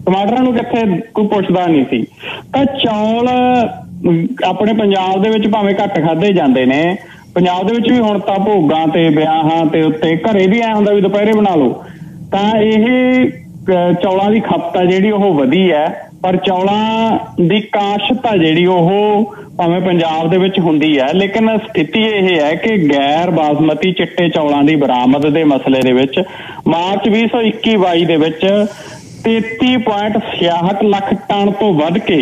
ਟਮਾਟਰਾਂ ਨੂੰ ਕਿੱਥੇ ਕੋਈ ਪੁੱਛਦਾ ਨਹੀਂ ਸੀ। ਤਾਂ ਚੌਲ ਆਪਣੇ ਪੰਜਾਬ ਦੇ ਵਿੱਚ ਭਾਵੇਂ ਘੱਟ ਖਾਦੇ ਜਾਂਦੇ ਨੇ, ਪੰਜਾਬ ਦੇ ਵਿੱਚ ਵੀ ਹੁਣ ਤਾਂ ਭੋਗਾਂ ਤੇ, ਵਿਆਹਾਂ ਤੇ ਉੱਤੇ ਘਰੇ ਵੀ ਐ ਹੁੰਦਾ ਵੀ ਦੁਪਹਿਰੇ ਬਣਾ ਲਓ। ਤਾਂ ਇਹ ਚੌਲਾਂ ਦੀ ਖਪਤ ਆ ਜਿਹੜੀ ਉਹ ਵਧੀ ਹੈ। ਪਰ ਚੌਲਾਂ ਦੀ ਕਾਸ਼ਤ ਆ ਜਿਹੜੀ ਉਹ ਭਾਵੇਂ ਪੰਜਾਬ ਦੇ ਵਿੱਚ ਹੁੰਦੀ ਹੈ, ਲੇਕਿਨ ਸਥਿਤੀ ਇਹ ਹੈ ਕਿ ਗੈਰ ਬਾਸਮਤੀ ਚਿੱਟੇ ਚੌਲਾਂ ਦੀ ਬਰਾਮਦ ਦੇ ਮਸਲੇ ਦੇ ਵਿੱਚ ਮਾਰਚ 2021-22 ਦੇ ਵਿੱਚ 33.66 ਲੱਖ ਟਨ ਤੋਂ ਵੱਧ ਕੇ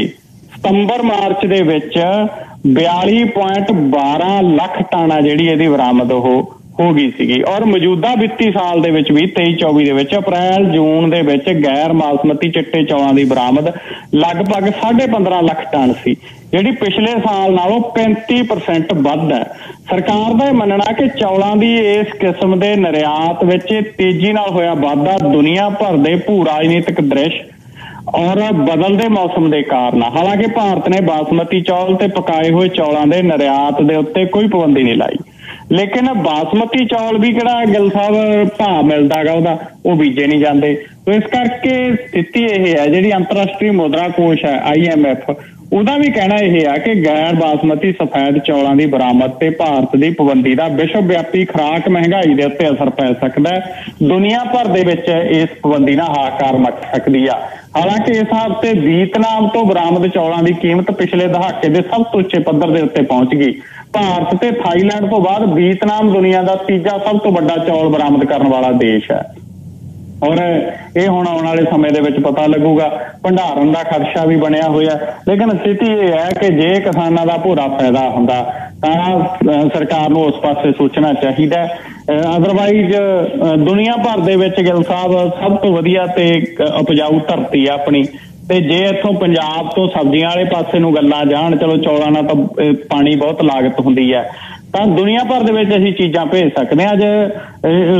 ਸਤੰਬਰ ਮਾਰਚ ਦੇ ਵਿੱਚ 42.12 ਲੱਖ ਟਨ ਆ ਜਿਹੜੀ ਇਹਦੀ ਬਰਾਮਦ ਉਹ ਹੋ ਗਈ ਸੀਗੀ। ਔਰ ਮੌਜੂਦਾ ਵਿੱਤੀ ਸਾਲ ਦੇ ਵਿੱਚ ਵੀ 23-24 ਦੇ ਵਿੱਚ, ਅਪ੍ਰੈਲ, ਜੂਨ ਦੇ ਵਿੱਚ ਗੈਰ ਮਾਸਮਤੀ ਚਿੱਟੇ ਚੌਲਾਂ ਦੀ ਬਰਾਮਦ ਲਗਭਗ 15.5 ਲੱਖ ਟਨ ਸੀ, ਜਿਹੜੀ ਪਿਛਲੇ ਸਾਲ ਨਾਲੋਂ 35% ਵੱਧ ਹੈ। ਸਰਕਾਰ ਦਾ ਇਹ ਮੰਨਣਾ ਕਿ ਚੌਲਾਂ ਦੀ ਇਸ ਕਿਸਮ ਦੇ ਨਿਰਯਾਤ ਵਿੱਚ ਤੇਜ਼ੀ ਨਾਲ ਹੋਇਆ ਵਾਧਾ ਦੁਨੀਆ ਭਰ ਦੇ ਭੂ ਰਾਜਨੀਤਿਕ ਦ੍ਰਿਸ਼ ਔਰ ਬਦਲਦੇ ਮੌਸਮ ਦੇ ਕਾਰਨ ਹਾਲਾਂਕਿ ਭਾਰਤ ਨੇ ਬਾਸਮਤੀ ਚੌਲ ਤੇ ਪਕਾਏ ਹੋਏ ਚੌਲਾਂ ਦੇ ਨਿਰਯਾਤ ਦੇ ਉੱਤੇ ਕੋਈ ਪਾਬੰਦੀ ਨਹੀਂ ਲਾਈ। ਲੇਕਿਨ ਬਾਸਮਤੀ ਚੌਲ ਵੀ ਕਿਹੜਾ ਗਿੱਲ ਸਾਹਿਬ ਭਾਅ ਮਿਲਦਾਗਾ ਉਹਦਾ, ਉਹ ਬੀਜੇ ਨਹੀਂ ਜਾਂਦੇ। ਸੋ ਇਸ ਕਰਕੇ ਸਥਿਤੀ ਇਹ ਹੈ, ਜਿਹੜੀ ਅੰਤਰਰਾਸ਼ਟਰੀ ਮੁਦਰਾ ਕੋਸ਼ ਹੈ ਆਈਐਮਐਫ ਉਹਦਾ ਵੀ ਕਹਿਣਾ ਇਹ ਆ ਕਿ ਗੈਰ ਬਾਸਮਤੀ ਸਫੈਦ ਚੌਲਾਂ ਦੀ ਬਰਾਮਦ ਤੇ ਭਾਰਤ ਦੀ ਪਾਬੰਦੀ ਦਾ ਵਿਸ਼ਵ ਵਿਆਪੀ ਖੁਰਾਕ ਮਹਿੰਗਾਈ ਦੇ ਉੱਤੇ ਅਸਰ ਪੈ ਸਕਦਾ ਹੈ। ਦੁਨੀਆ ਭਰ ਦੇ ਵਿੱਚ ਇਸ ਪਾਬੰਦੀ ਨਾਲ ਹਾਕਾਰ ਮਚ ਸਕਦੀ ਆ। ਹਾਲਾਂਕਿ ਇਸ ਹਫ਼ਤੇ ਵੀਤਨਾਮ ਤੋਂ ਬਰਾਮਦ ਚੌਲਾਂ ਦੀ ਕੀਮਤ ਪਿਛਲੇ ਦਹਾਕੇ ਦੇ ਸਭ ਤੋਂ ਉੱਚੇ ਪੱਧਰ ਦੇ ਉੱਤੇ ਪਹੁੰਚ ਗਈ। ਭਾਰਤ ਤੇ ਥਾਈਲੈਂਡ ਤੋਂ ਬਾਅਦ ਵੀਤਨਾਮ ਦੁਨੀਆ ਦਾ ਤੀਜਾ ਸਭ ਤੋਂ ਵੱਡਾ ਚੌਲ ਬਰਾਮਦ ਕਰਨ ਵਾਲਾ ਦੇਸ਼ ਹੈ। ਔਰ ਇਹ ਹੁਣ ਆਉਣ ਵਾਲੇ ਸਮੇਂ ਦੇ ਵਿੱਚ ਪਤਾ ਲੱਗੂਗਾ, ਭੰਡਾਰਨ ਦਾ ਖਰਚਾ ਵੀ ਬਣਿਆ ਹੋਇਆ ਲੇਕਿਨ ਸਥਿਤੀ ਇਹ ਹੈ ਕਿ ਜੇ ਕਿਸਾਨਾਂ ਦਾ ਪੂਰਾ ਫਾਇਦਾ ਹੁੰਦਾ, ਤਾਂ ਸਰਕਾਰ ਨੂੰ ਉਸ ਪਾਸੇ ਸੋਚਣਾ ਚਾਹੀਦਾ ਅਦਰਵਾਈਜ਼ ਦੁਨੀਆ ਭਰ ਦੇ ਵਿੱਚ ਗਿੱਲ ਸਾਹਿਬ, ਸਭ ਤੋਂ ਵਧੀਆ ਤੇ ਉਪਜਾਊ ਧਰਤੀ ਆ ਆਪਣੀ। ਤੇ ਜੇ ਇੱਥੋਂ ਪੰਜਾਬ ਤੋਂ ਸਬਜ਼ੀਆਂ ਵਾਲੇ ਪਾਸੇ ਨੂੰ ਗੱਲਾਂ ਜਾਣ, ਚਲੋ ਚੌਲਾਂ ਨਾਲ ਤਾਂ ਪਾਣੀ ਬਹੁਤ ਲਾਗਤ ਹੁੰਦੀ ਹੈ। ਤਾਂ ਦੁਨੀਆ ਭਰ ਦੇ ਵਿੱਚ ਅਸੀਂ ਚੀਜ਼ਾਂ ਭੇਜ ਸਕਦੇ ਹਾਂ। ਅੱਜ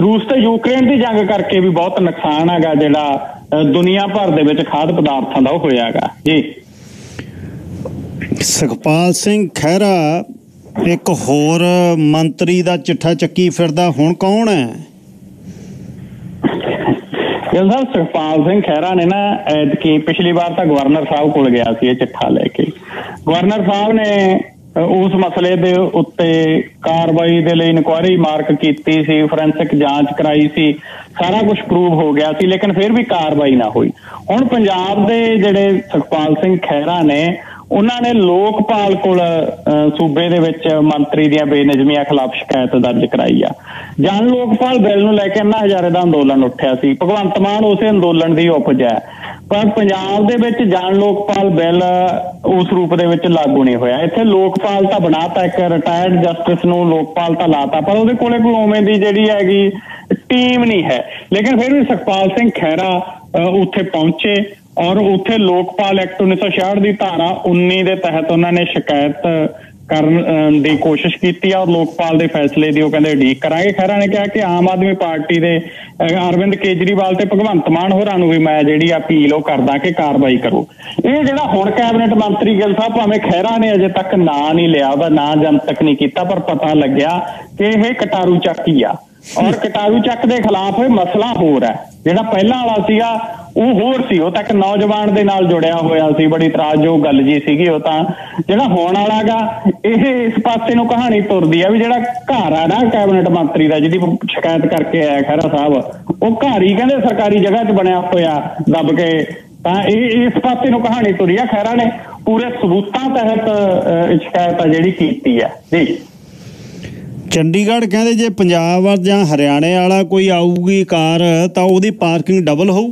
ਰੂਸ ਤੇ ਯੂਕਰੇਨ ਦੀ ਜੰਗ ਕਰਕੇ ਵੀ ਬਹੁਤ ਨੁਕਸਾਨ ਹੈਗਾ ਜਿਹੜਾ ਦੁਨੀਆ ਭਰ ਦੇ ਵਿੱਚ ਖਾਦ ਪਦਾਰਥਾਂ ਦਾ ਉਹ ਹੋਇਆਗਾ ਜੀ।
ਸੁਖਪਾਲ ਸਿੰਘ ਖਹਿਰਾ ਇੱਕ ਹੋਰ ਮੰਤਰੀ ਦਾ ਚਿੱਠਾ ਚੱਕੀ ਫਿਰਦਾ ਹੁਣ ਕੌਣ ਹੈ?
ਸਾਹਿਬ ਸੁਖਪਾਲ ਸਿੰਘ ਖਹਿਰਾ ਨੇ ਨਾ ਐਤਕੀ ਪਿਛਲੀ ਵਾਰ ਤਾਂ ਗਵਰਨਰ ਸਾਹਿਬ ਕੋਲ ਗਿਆ ਸੀ ਇਹ ਚਿੱਠਾ ਲੈ ਕੇ। ਗਵਰਨਰ ਸਾਹਿਬ ਨੇ ਉਸ ਮਸਲੇ ਦੇ ਉੱਤੇ ਕਾਰਵਾਈ ਦੇ ਲਈ ਇਨਕੁਆਇਰੀ ਮਾਰਕ ਕੀਤੀ ਸੀ ਫੋਰੈਂਸਿਕ ਜਾਂਚ ਕਰਾਈ ਸੀ, ਸਾਰਾ ਕੁਝ ਪ੍ਰੂਵ ਹੋ ਗਿਆ ਸੀ, ਲੇਕਿਨ ਫਿਰ ਵੀ ਕਾਰਵਾਈ ਨਾ ਹੋਈ। ਹੁਣ ਪੰਜਾਬ ਦੇ ਜਿਹੜੇ ਸੁਖਪਾਲ ਸਿੰਘ ਖਹਿਰਾ ਨੇ ਉਹਨਾਂ ਨੇ ਲੋਕਪਾਲ ਕੋਲ ਅ, ਸੂਬੇ ਦੇ ਵਿੱਚ ਮੰਤਰੀ ਦੀਆਂ ਬੇਨਿਯਮੀਆਂ ਖਿਲਾਫ ਸ਼ਿਕਾਇਤ ਦਰਜ ਕਰਾਈ ਆ। ਜਨ ਲੋਕਪਾਲ ਬਿੱਲ ਨੂੰ ਲੈ ਕੇ ਅੰਨਾ ਹਜ਼ਾਰੇ ਦਾ ਅੰਦੋਲਨ ਉੱਠਿਆ ਸੀ। ਭਗਵੰਤ ਮਾਨ ਉਸੇ ਅੰਦੋਲਨ ਦੀ ਉਪਜ ਹੈ। ਪਰ ਪੰਜਾਬ ਦੇ ਵਿੱਚ ਜਨ ਲੋਕਪਾਲ ਬਿੱਲ ਉਸ ਰੂਪ ਦੇ ਵਿੱਚ ਲਾਗੂ ਨਹੀਂ ਹੋਇਆ। ਇੱਥੇ ਲੋਕਪਾਲ ਤਾਂ ਬਣਾਤਾ ਇੱਕ ਰਿਟਾਇਰਡ ਜਸਟਿਸ ਨੂੰ ਲੋਕਪਾਲ ਤਾਂ ਲਾਤਾ ਪਰ ਉਹਦੇ ਕੋਲੇ ਕੋਈ ਉਵੇਂ ਦੀ ਜਿਹੜੀ ਹੈਗੀ ਟੀਮ ਨਹੀਂ ਹੈ। ਲੇਕਿਨ ਫਿਰ ਵੀ ਸੁਖਪਾਲ ਸਿੰਘ ਖਹਿਰਾ ਅ, ਉੱਥੇ ਪਹੁੰਚੇ। ਔਰ ਉੱਥੇ ਲੋਕਪਾਲ ਐਕਟ 1966 ਦੀ ਧਾਰਾ 19 ਦੇ ਤਹਿਤ ਉਹਨਾਂ ਨੇ ਸ਼ਿਕਾਇਤ ਕਰਨ ਦੀ ਕੋਸ਼ਿਸ਼ ਕੀਤੀ ਆ ਔਰ ਲੋਕਪਾਲ ਦੇ ਫੈਸਲੇ ਦੀ ਉਹ ਕਹਿੰਦੇ ਉਡੀਕ ਕਰਾਂਗੇ। ਖਹਿਰਾ ਨੇ ਕਿਹਾ ਕਿ ਆਮ ਆਦਮੀ ਪਾਰਟੀ ਦੇ ਅਰਵਿੰਦ ਕੇਜਰੀਵਾਲ ਤੇ ਭਗਵੰਤ ਮਾਨ ਹੋਰਾਂ ਨੂੰ ਵੀ ਮੈਂ ਜਿਹੜੀ ਅਪੀਲ ਉਹ ਕਰਦਾ ਕਿ ਕਾਰਵਾਈ ਕਰੋ। ਇਹ ਜਿਹੜਾ ਹੁਣ ਕੈਬਨਿਟ ਮੰਤਰੀ ਗਿੱਲ ਸਾਹਿਬ ਭਾਵੇਂ ਖਹਿਰਾ ਨੇ ਅਜੇ ਤੱਕ ਨਾਂ ਨਹੀਂ ਲਿਆ ਉਹਦਾ ਨਾਂ ਜਨਤਕ ਨਹੀਂ ਕੀਤਾ, ਪਰ ਪਤਾ ਲੱਗਿਆ ਕਿ ਇਹ ਕਟਾਰੂ ਚੱਕੀ ਆ। ਔਰ ਕਟਾਰੂ ਚੱਕ ਦੇ ਖਿਲਾਫ ਇਹ ਮਸਲਾ ਹੋਰ ਹੈ। ਜਿਹੜਾ ਪਹਿਲਾਂ ਵਾਲਾ ਸੀਗਾ ਉਹ ਹੋਰ ਸੀ, ਉਹ ਤਾਂ ਇੱਕ ਨੌਜਵਾਨ ਦੇ ਨਾਲ ਜੁੜਿਆ ਹੋਇਆ ਸੀ, ਬੜੀ ਇਤਰਾਜ਼ਯੋਗ ਗੱਲ ਜੀ ਸੀਗੀ ਉਹ ਤਾਂ। ਜਿਹੜਾ ਹੋਣ ਵਾਲਾਗਾ, ਇਹ ਇਸ ਪਾਸੇ ਨੂੰ ਕਹਾਣੀ ਤੁਰਦੀ ਆ ਵੀ ਜਿਹੜਾ ਘਰ ਆ ਨਾ ਕੈਬਨਿਟ ਮੰਤਰੀ ਦਾ, ਜਿਹਦੀ ਸ਼ਿਕਾਇਤ ਕਰਕੇ ਆਇਆ ਖਹਿਰਾ ਸਾਹਿਬ, ਉਹ ਘਰ ਹੀ ਕਹਿੰਦੇ ਸਰਕਾਰੀ ਜਗ੍ਹਾ 'ਚ ਬਣਿਆ ਹੋਇਆ, ਦੱਬ ਕੇ। ਤਾਂ ਇਹ ਇਸ ਪਾਸੇ ਨੂੰ ਕਹਾਣੀ ਤੁਰੀ ਆ, ਖਹਿਰਾ ਨੇ ਪੂਰੇ ਸਬੂਤਾਂ ਤਹਿਤ ਸ਼ਿਕਾਇਤ ਆ ਜਿਹੜੀ ਕੀਤੀ ਆ। ਜੀ।
ਚੰਡੀਗੜ੍ਹ ਕਹਿੰਦੇ ਜੇ ਪੰਜਾਬ ਜਾਂ ਹਰਿਆਣੇ ਵਾਲਾ ਕੋਈ ਆਊਗੀ ਕਾਰ, ਤਾਂ ਉਹਦੀ ਪਾਰਕਿੰਗ ਡਬਲ ਹੋਊ।